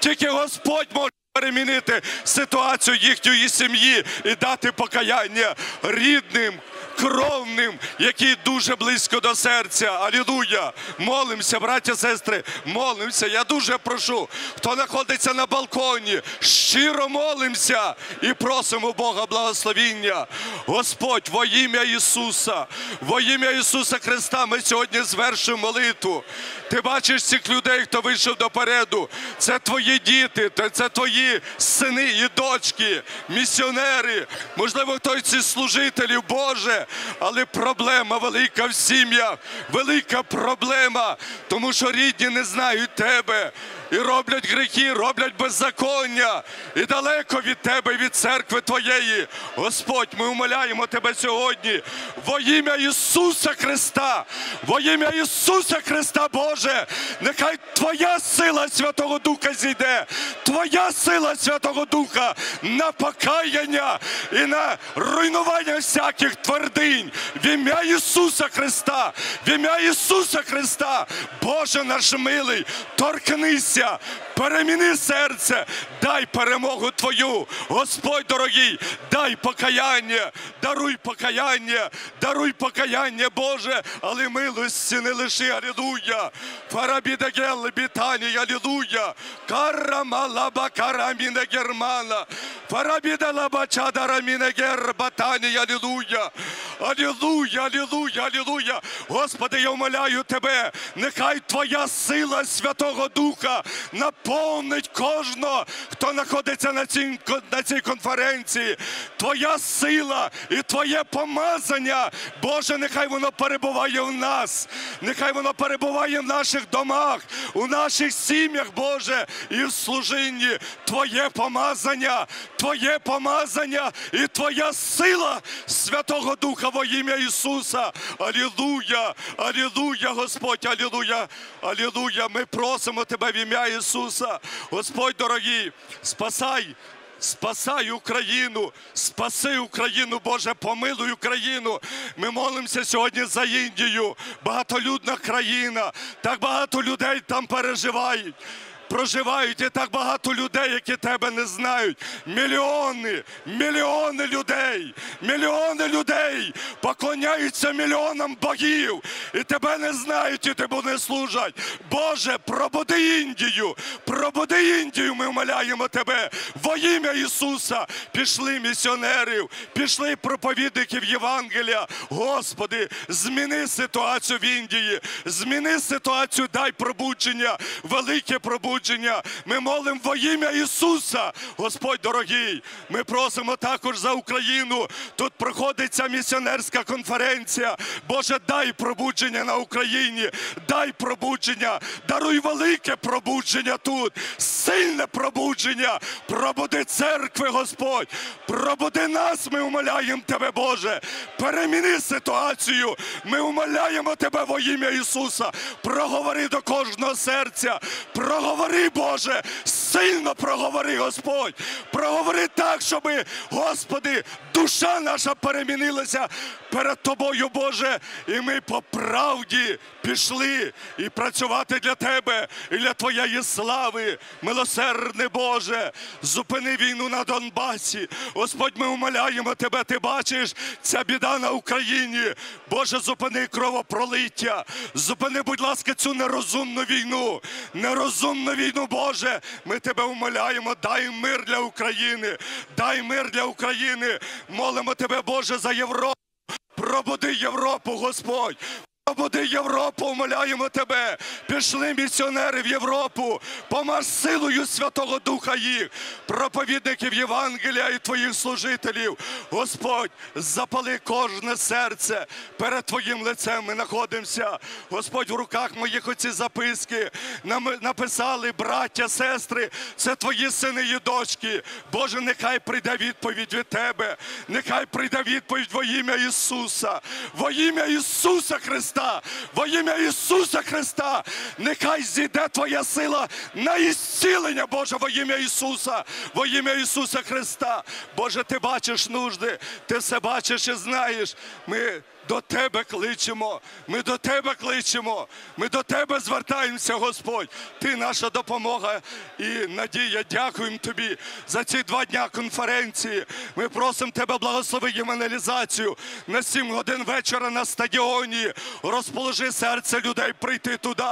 тільки Господь може. Перемінити ситуацію їхньої сім'ї і дати покаяння рідним, кровним, які дуже близько до серця. Алілуя! Молимося, браття, сестри, молимося. Я дуже прошу, хто знаходиться на балконі, щиро молимося і просимо Бога благословіння. Господь, во ім'я Ісуса, во ім'я Ісуса Христа, ми сьогодні звершимо молитву. Ти бачиш цих людей, хто вийшов допереду. Це твої діти, це твої сини і дочки, місіонери. Можливо, хтось із служителів Боже, але проблема велика в сім'ях, велика проблема, тому що рідні не знають тебе. І роблять гріхи, роблять беззаконня, і далеко від тебе, і від церкви твоєї. Господь, ми умоляємо тебе сьогодні во ім'я Ісуса Христа, во ім'я Ісуса Христа, Боже, нехай Твоя сила Святого Духа зійде, Твоя сила Святого Духа на покаяння і на руйнування всяких твердинь. В ім'я Ісуса Христа, в ім'я Ісуса Христа, Боже наш милий, торкнися, переміни серце, дай перемогу Твою. Господь дорогий, дай покаяння, даруй покаяння, даруй покаяння, Боже, але милості не лиши, алілуя. Фарабідагел бітані, алілуя. Карамалаба караміне германа. Фарабідалаба чадараміне гербатані, алілуя. Алілуя, алілуя, алілуя. Господи, я умоляю Тебе, нехай Твоя сила Святого Духа наповнить кожного, хто знаходиться на цій, на цій конференції. Твоя сила і Твоє помазання, Боже, нехай воно перебуває в нас, нехай воно перебуває в наших домах, у наших сім'ях, Боже, і в служінні. Твоє помазання, Твоє помазання і Твоя сила Святого Духа во ім'я Ісуса. Алілуя, алілуя, Господь, алілуя, алілуя. Ми просимо Тебе в ім'я Ісуса. Господь дорогий, спасай. Спасай Україну, спаси Україну, Боже, помилуй Україну. Ми молимося сьогодні за Індію, багатолюдна країна, так багато людей там переживають. Проживають і так багато людей, які тебе не знають. Мільйони, мільйони людей, мільйони людей поклоняються мільйонам богів і тебе не знають, і тебе не служать. Боже, пробуди Індію, пробуди Індію, ми вмоляємо тебе. Во ім'я Ісуса пішли місіонерів, пішли проповідників Євангелія. Господи, зміни ситуацію в Індії, зміни ситуацію, дай пробудження, велике пробудження. Ми молимо во ім'я Ісуса, Господь дорогий. Ми просимо також за Україну. Тут проходить ця місіонерська конференція. Боже, дай пробудження на Україні, дай пробудження, даруй велике пробудження тут, сильне пробудження. Пробуди церкви, Господь, пробуди нас, ми умоляємо Тебе, Боже. Переміни ситуацію. Ми умоляємо Тебе во ім'я Ісуса. Проговори до кожного серця. Проговори, Боже, сильно проговори, Господь. Проговори так, щоб, Господи, душа наша перемінилася перед Тобою, Боже. І ми по правді пішли і працювати для Тебе і для Твоєї слави. Милосердний Боже, зупини війну на Донбасі. Господь, ми умоляємо Тебе, ти бачиш, ця біда на Україні. Боже, зупини кровопролиття. Зупини, будь ласка, цю нерозумну війну. Нерозумну війну, Боже. Ми тебе умоляємо, дай мир для України. Дай мир для України. Молимо тебе, Боже, за Європу. Пробуди Європу, Господь. Пробуди Європу, умоляємо тебе. Пішли місіонери в Європу. Помаж силою Святого Духа їх, проповідників Євангелія і твоїх служителів. Господь, запали кожне серце перед Твоїм лицем. Ми знаходимося. Господь, в руках моїх оці записки нам написали браття, сестри. Це твої сини і дочки. Боже, нехай прийде відповідь від Тебе. Нехай прийде відповідь во ім'я Ісуса. Во ім'я Ісуса Христа. Во ім'я Ісуса Христа. Нехай зійде Твоя сила на ісцілення, Боже, во ім'я Ісуса. Во ім'я Ісуса Христа. Боже, ти бачиш нужди, ти все бачиш і знаєш. Ми до Тебе кличемо, ми до Тебе кличемо, ми до Тебе звертаємося, Господь. Ти наша допомога і надія. Дякуємо Тобі за ці два дня конференції. Ми просимо Тебе благослови євангелізацію на сім годин вечора на стадіоні. Розположи серце людей прийти туди.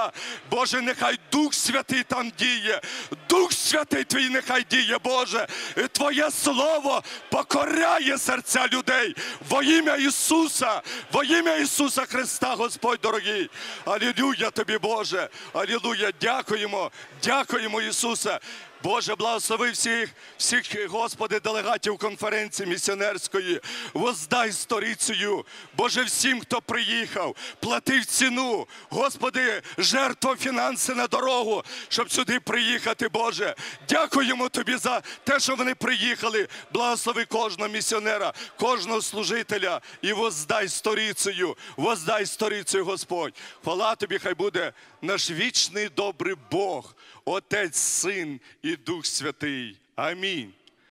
Боже, нехай Дух Святий там діє. Дух Святий Твій нехай діє, Боже. І Твоє Слово покоряє серця людей во ім'я Ісуса. Во ім'я Ісуса Христа, Господь дорогий. Алілюя тобі, Боже. Алілуя. Дякуємо. Дякуємо, Ісусе. Боже, благослови всіх, всіх, Господи, делегатів конференції місіонерської. Воздай сторицею. Боже, всім, хто приїхав, платив ціну. Господи, жертва фінанси на дорогу, щоб сюди приїхати, Боже. Дякуємо Тобі за те, що вони приїхали. Благослови кожного місіонера, кожного служителя і воздай сторицею. Воздай сторицею, Господь. Хвала Тобі, хай буде наш вічний добрий Бог, Отець, Син і Дух Святий. Амінь.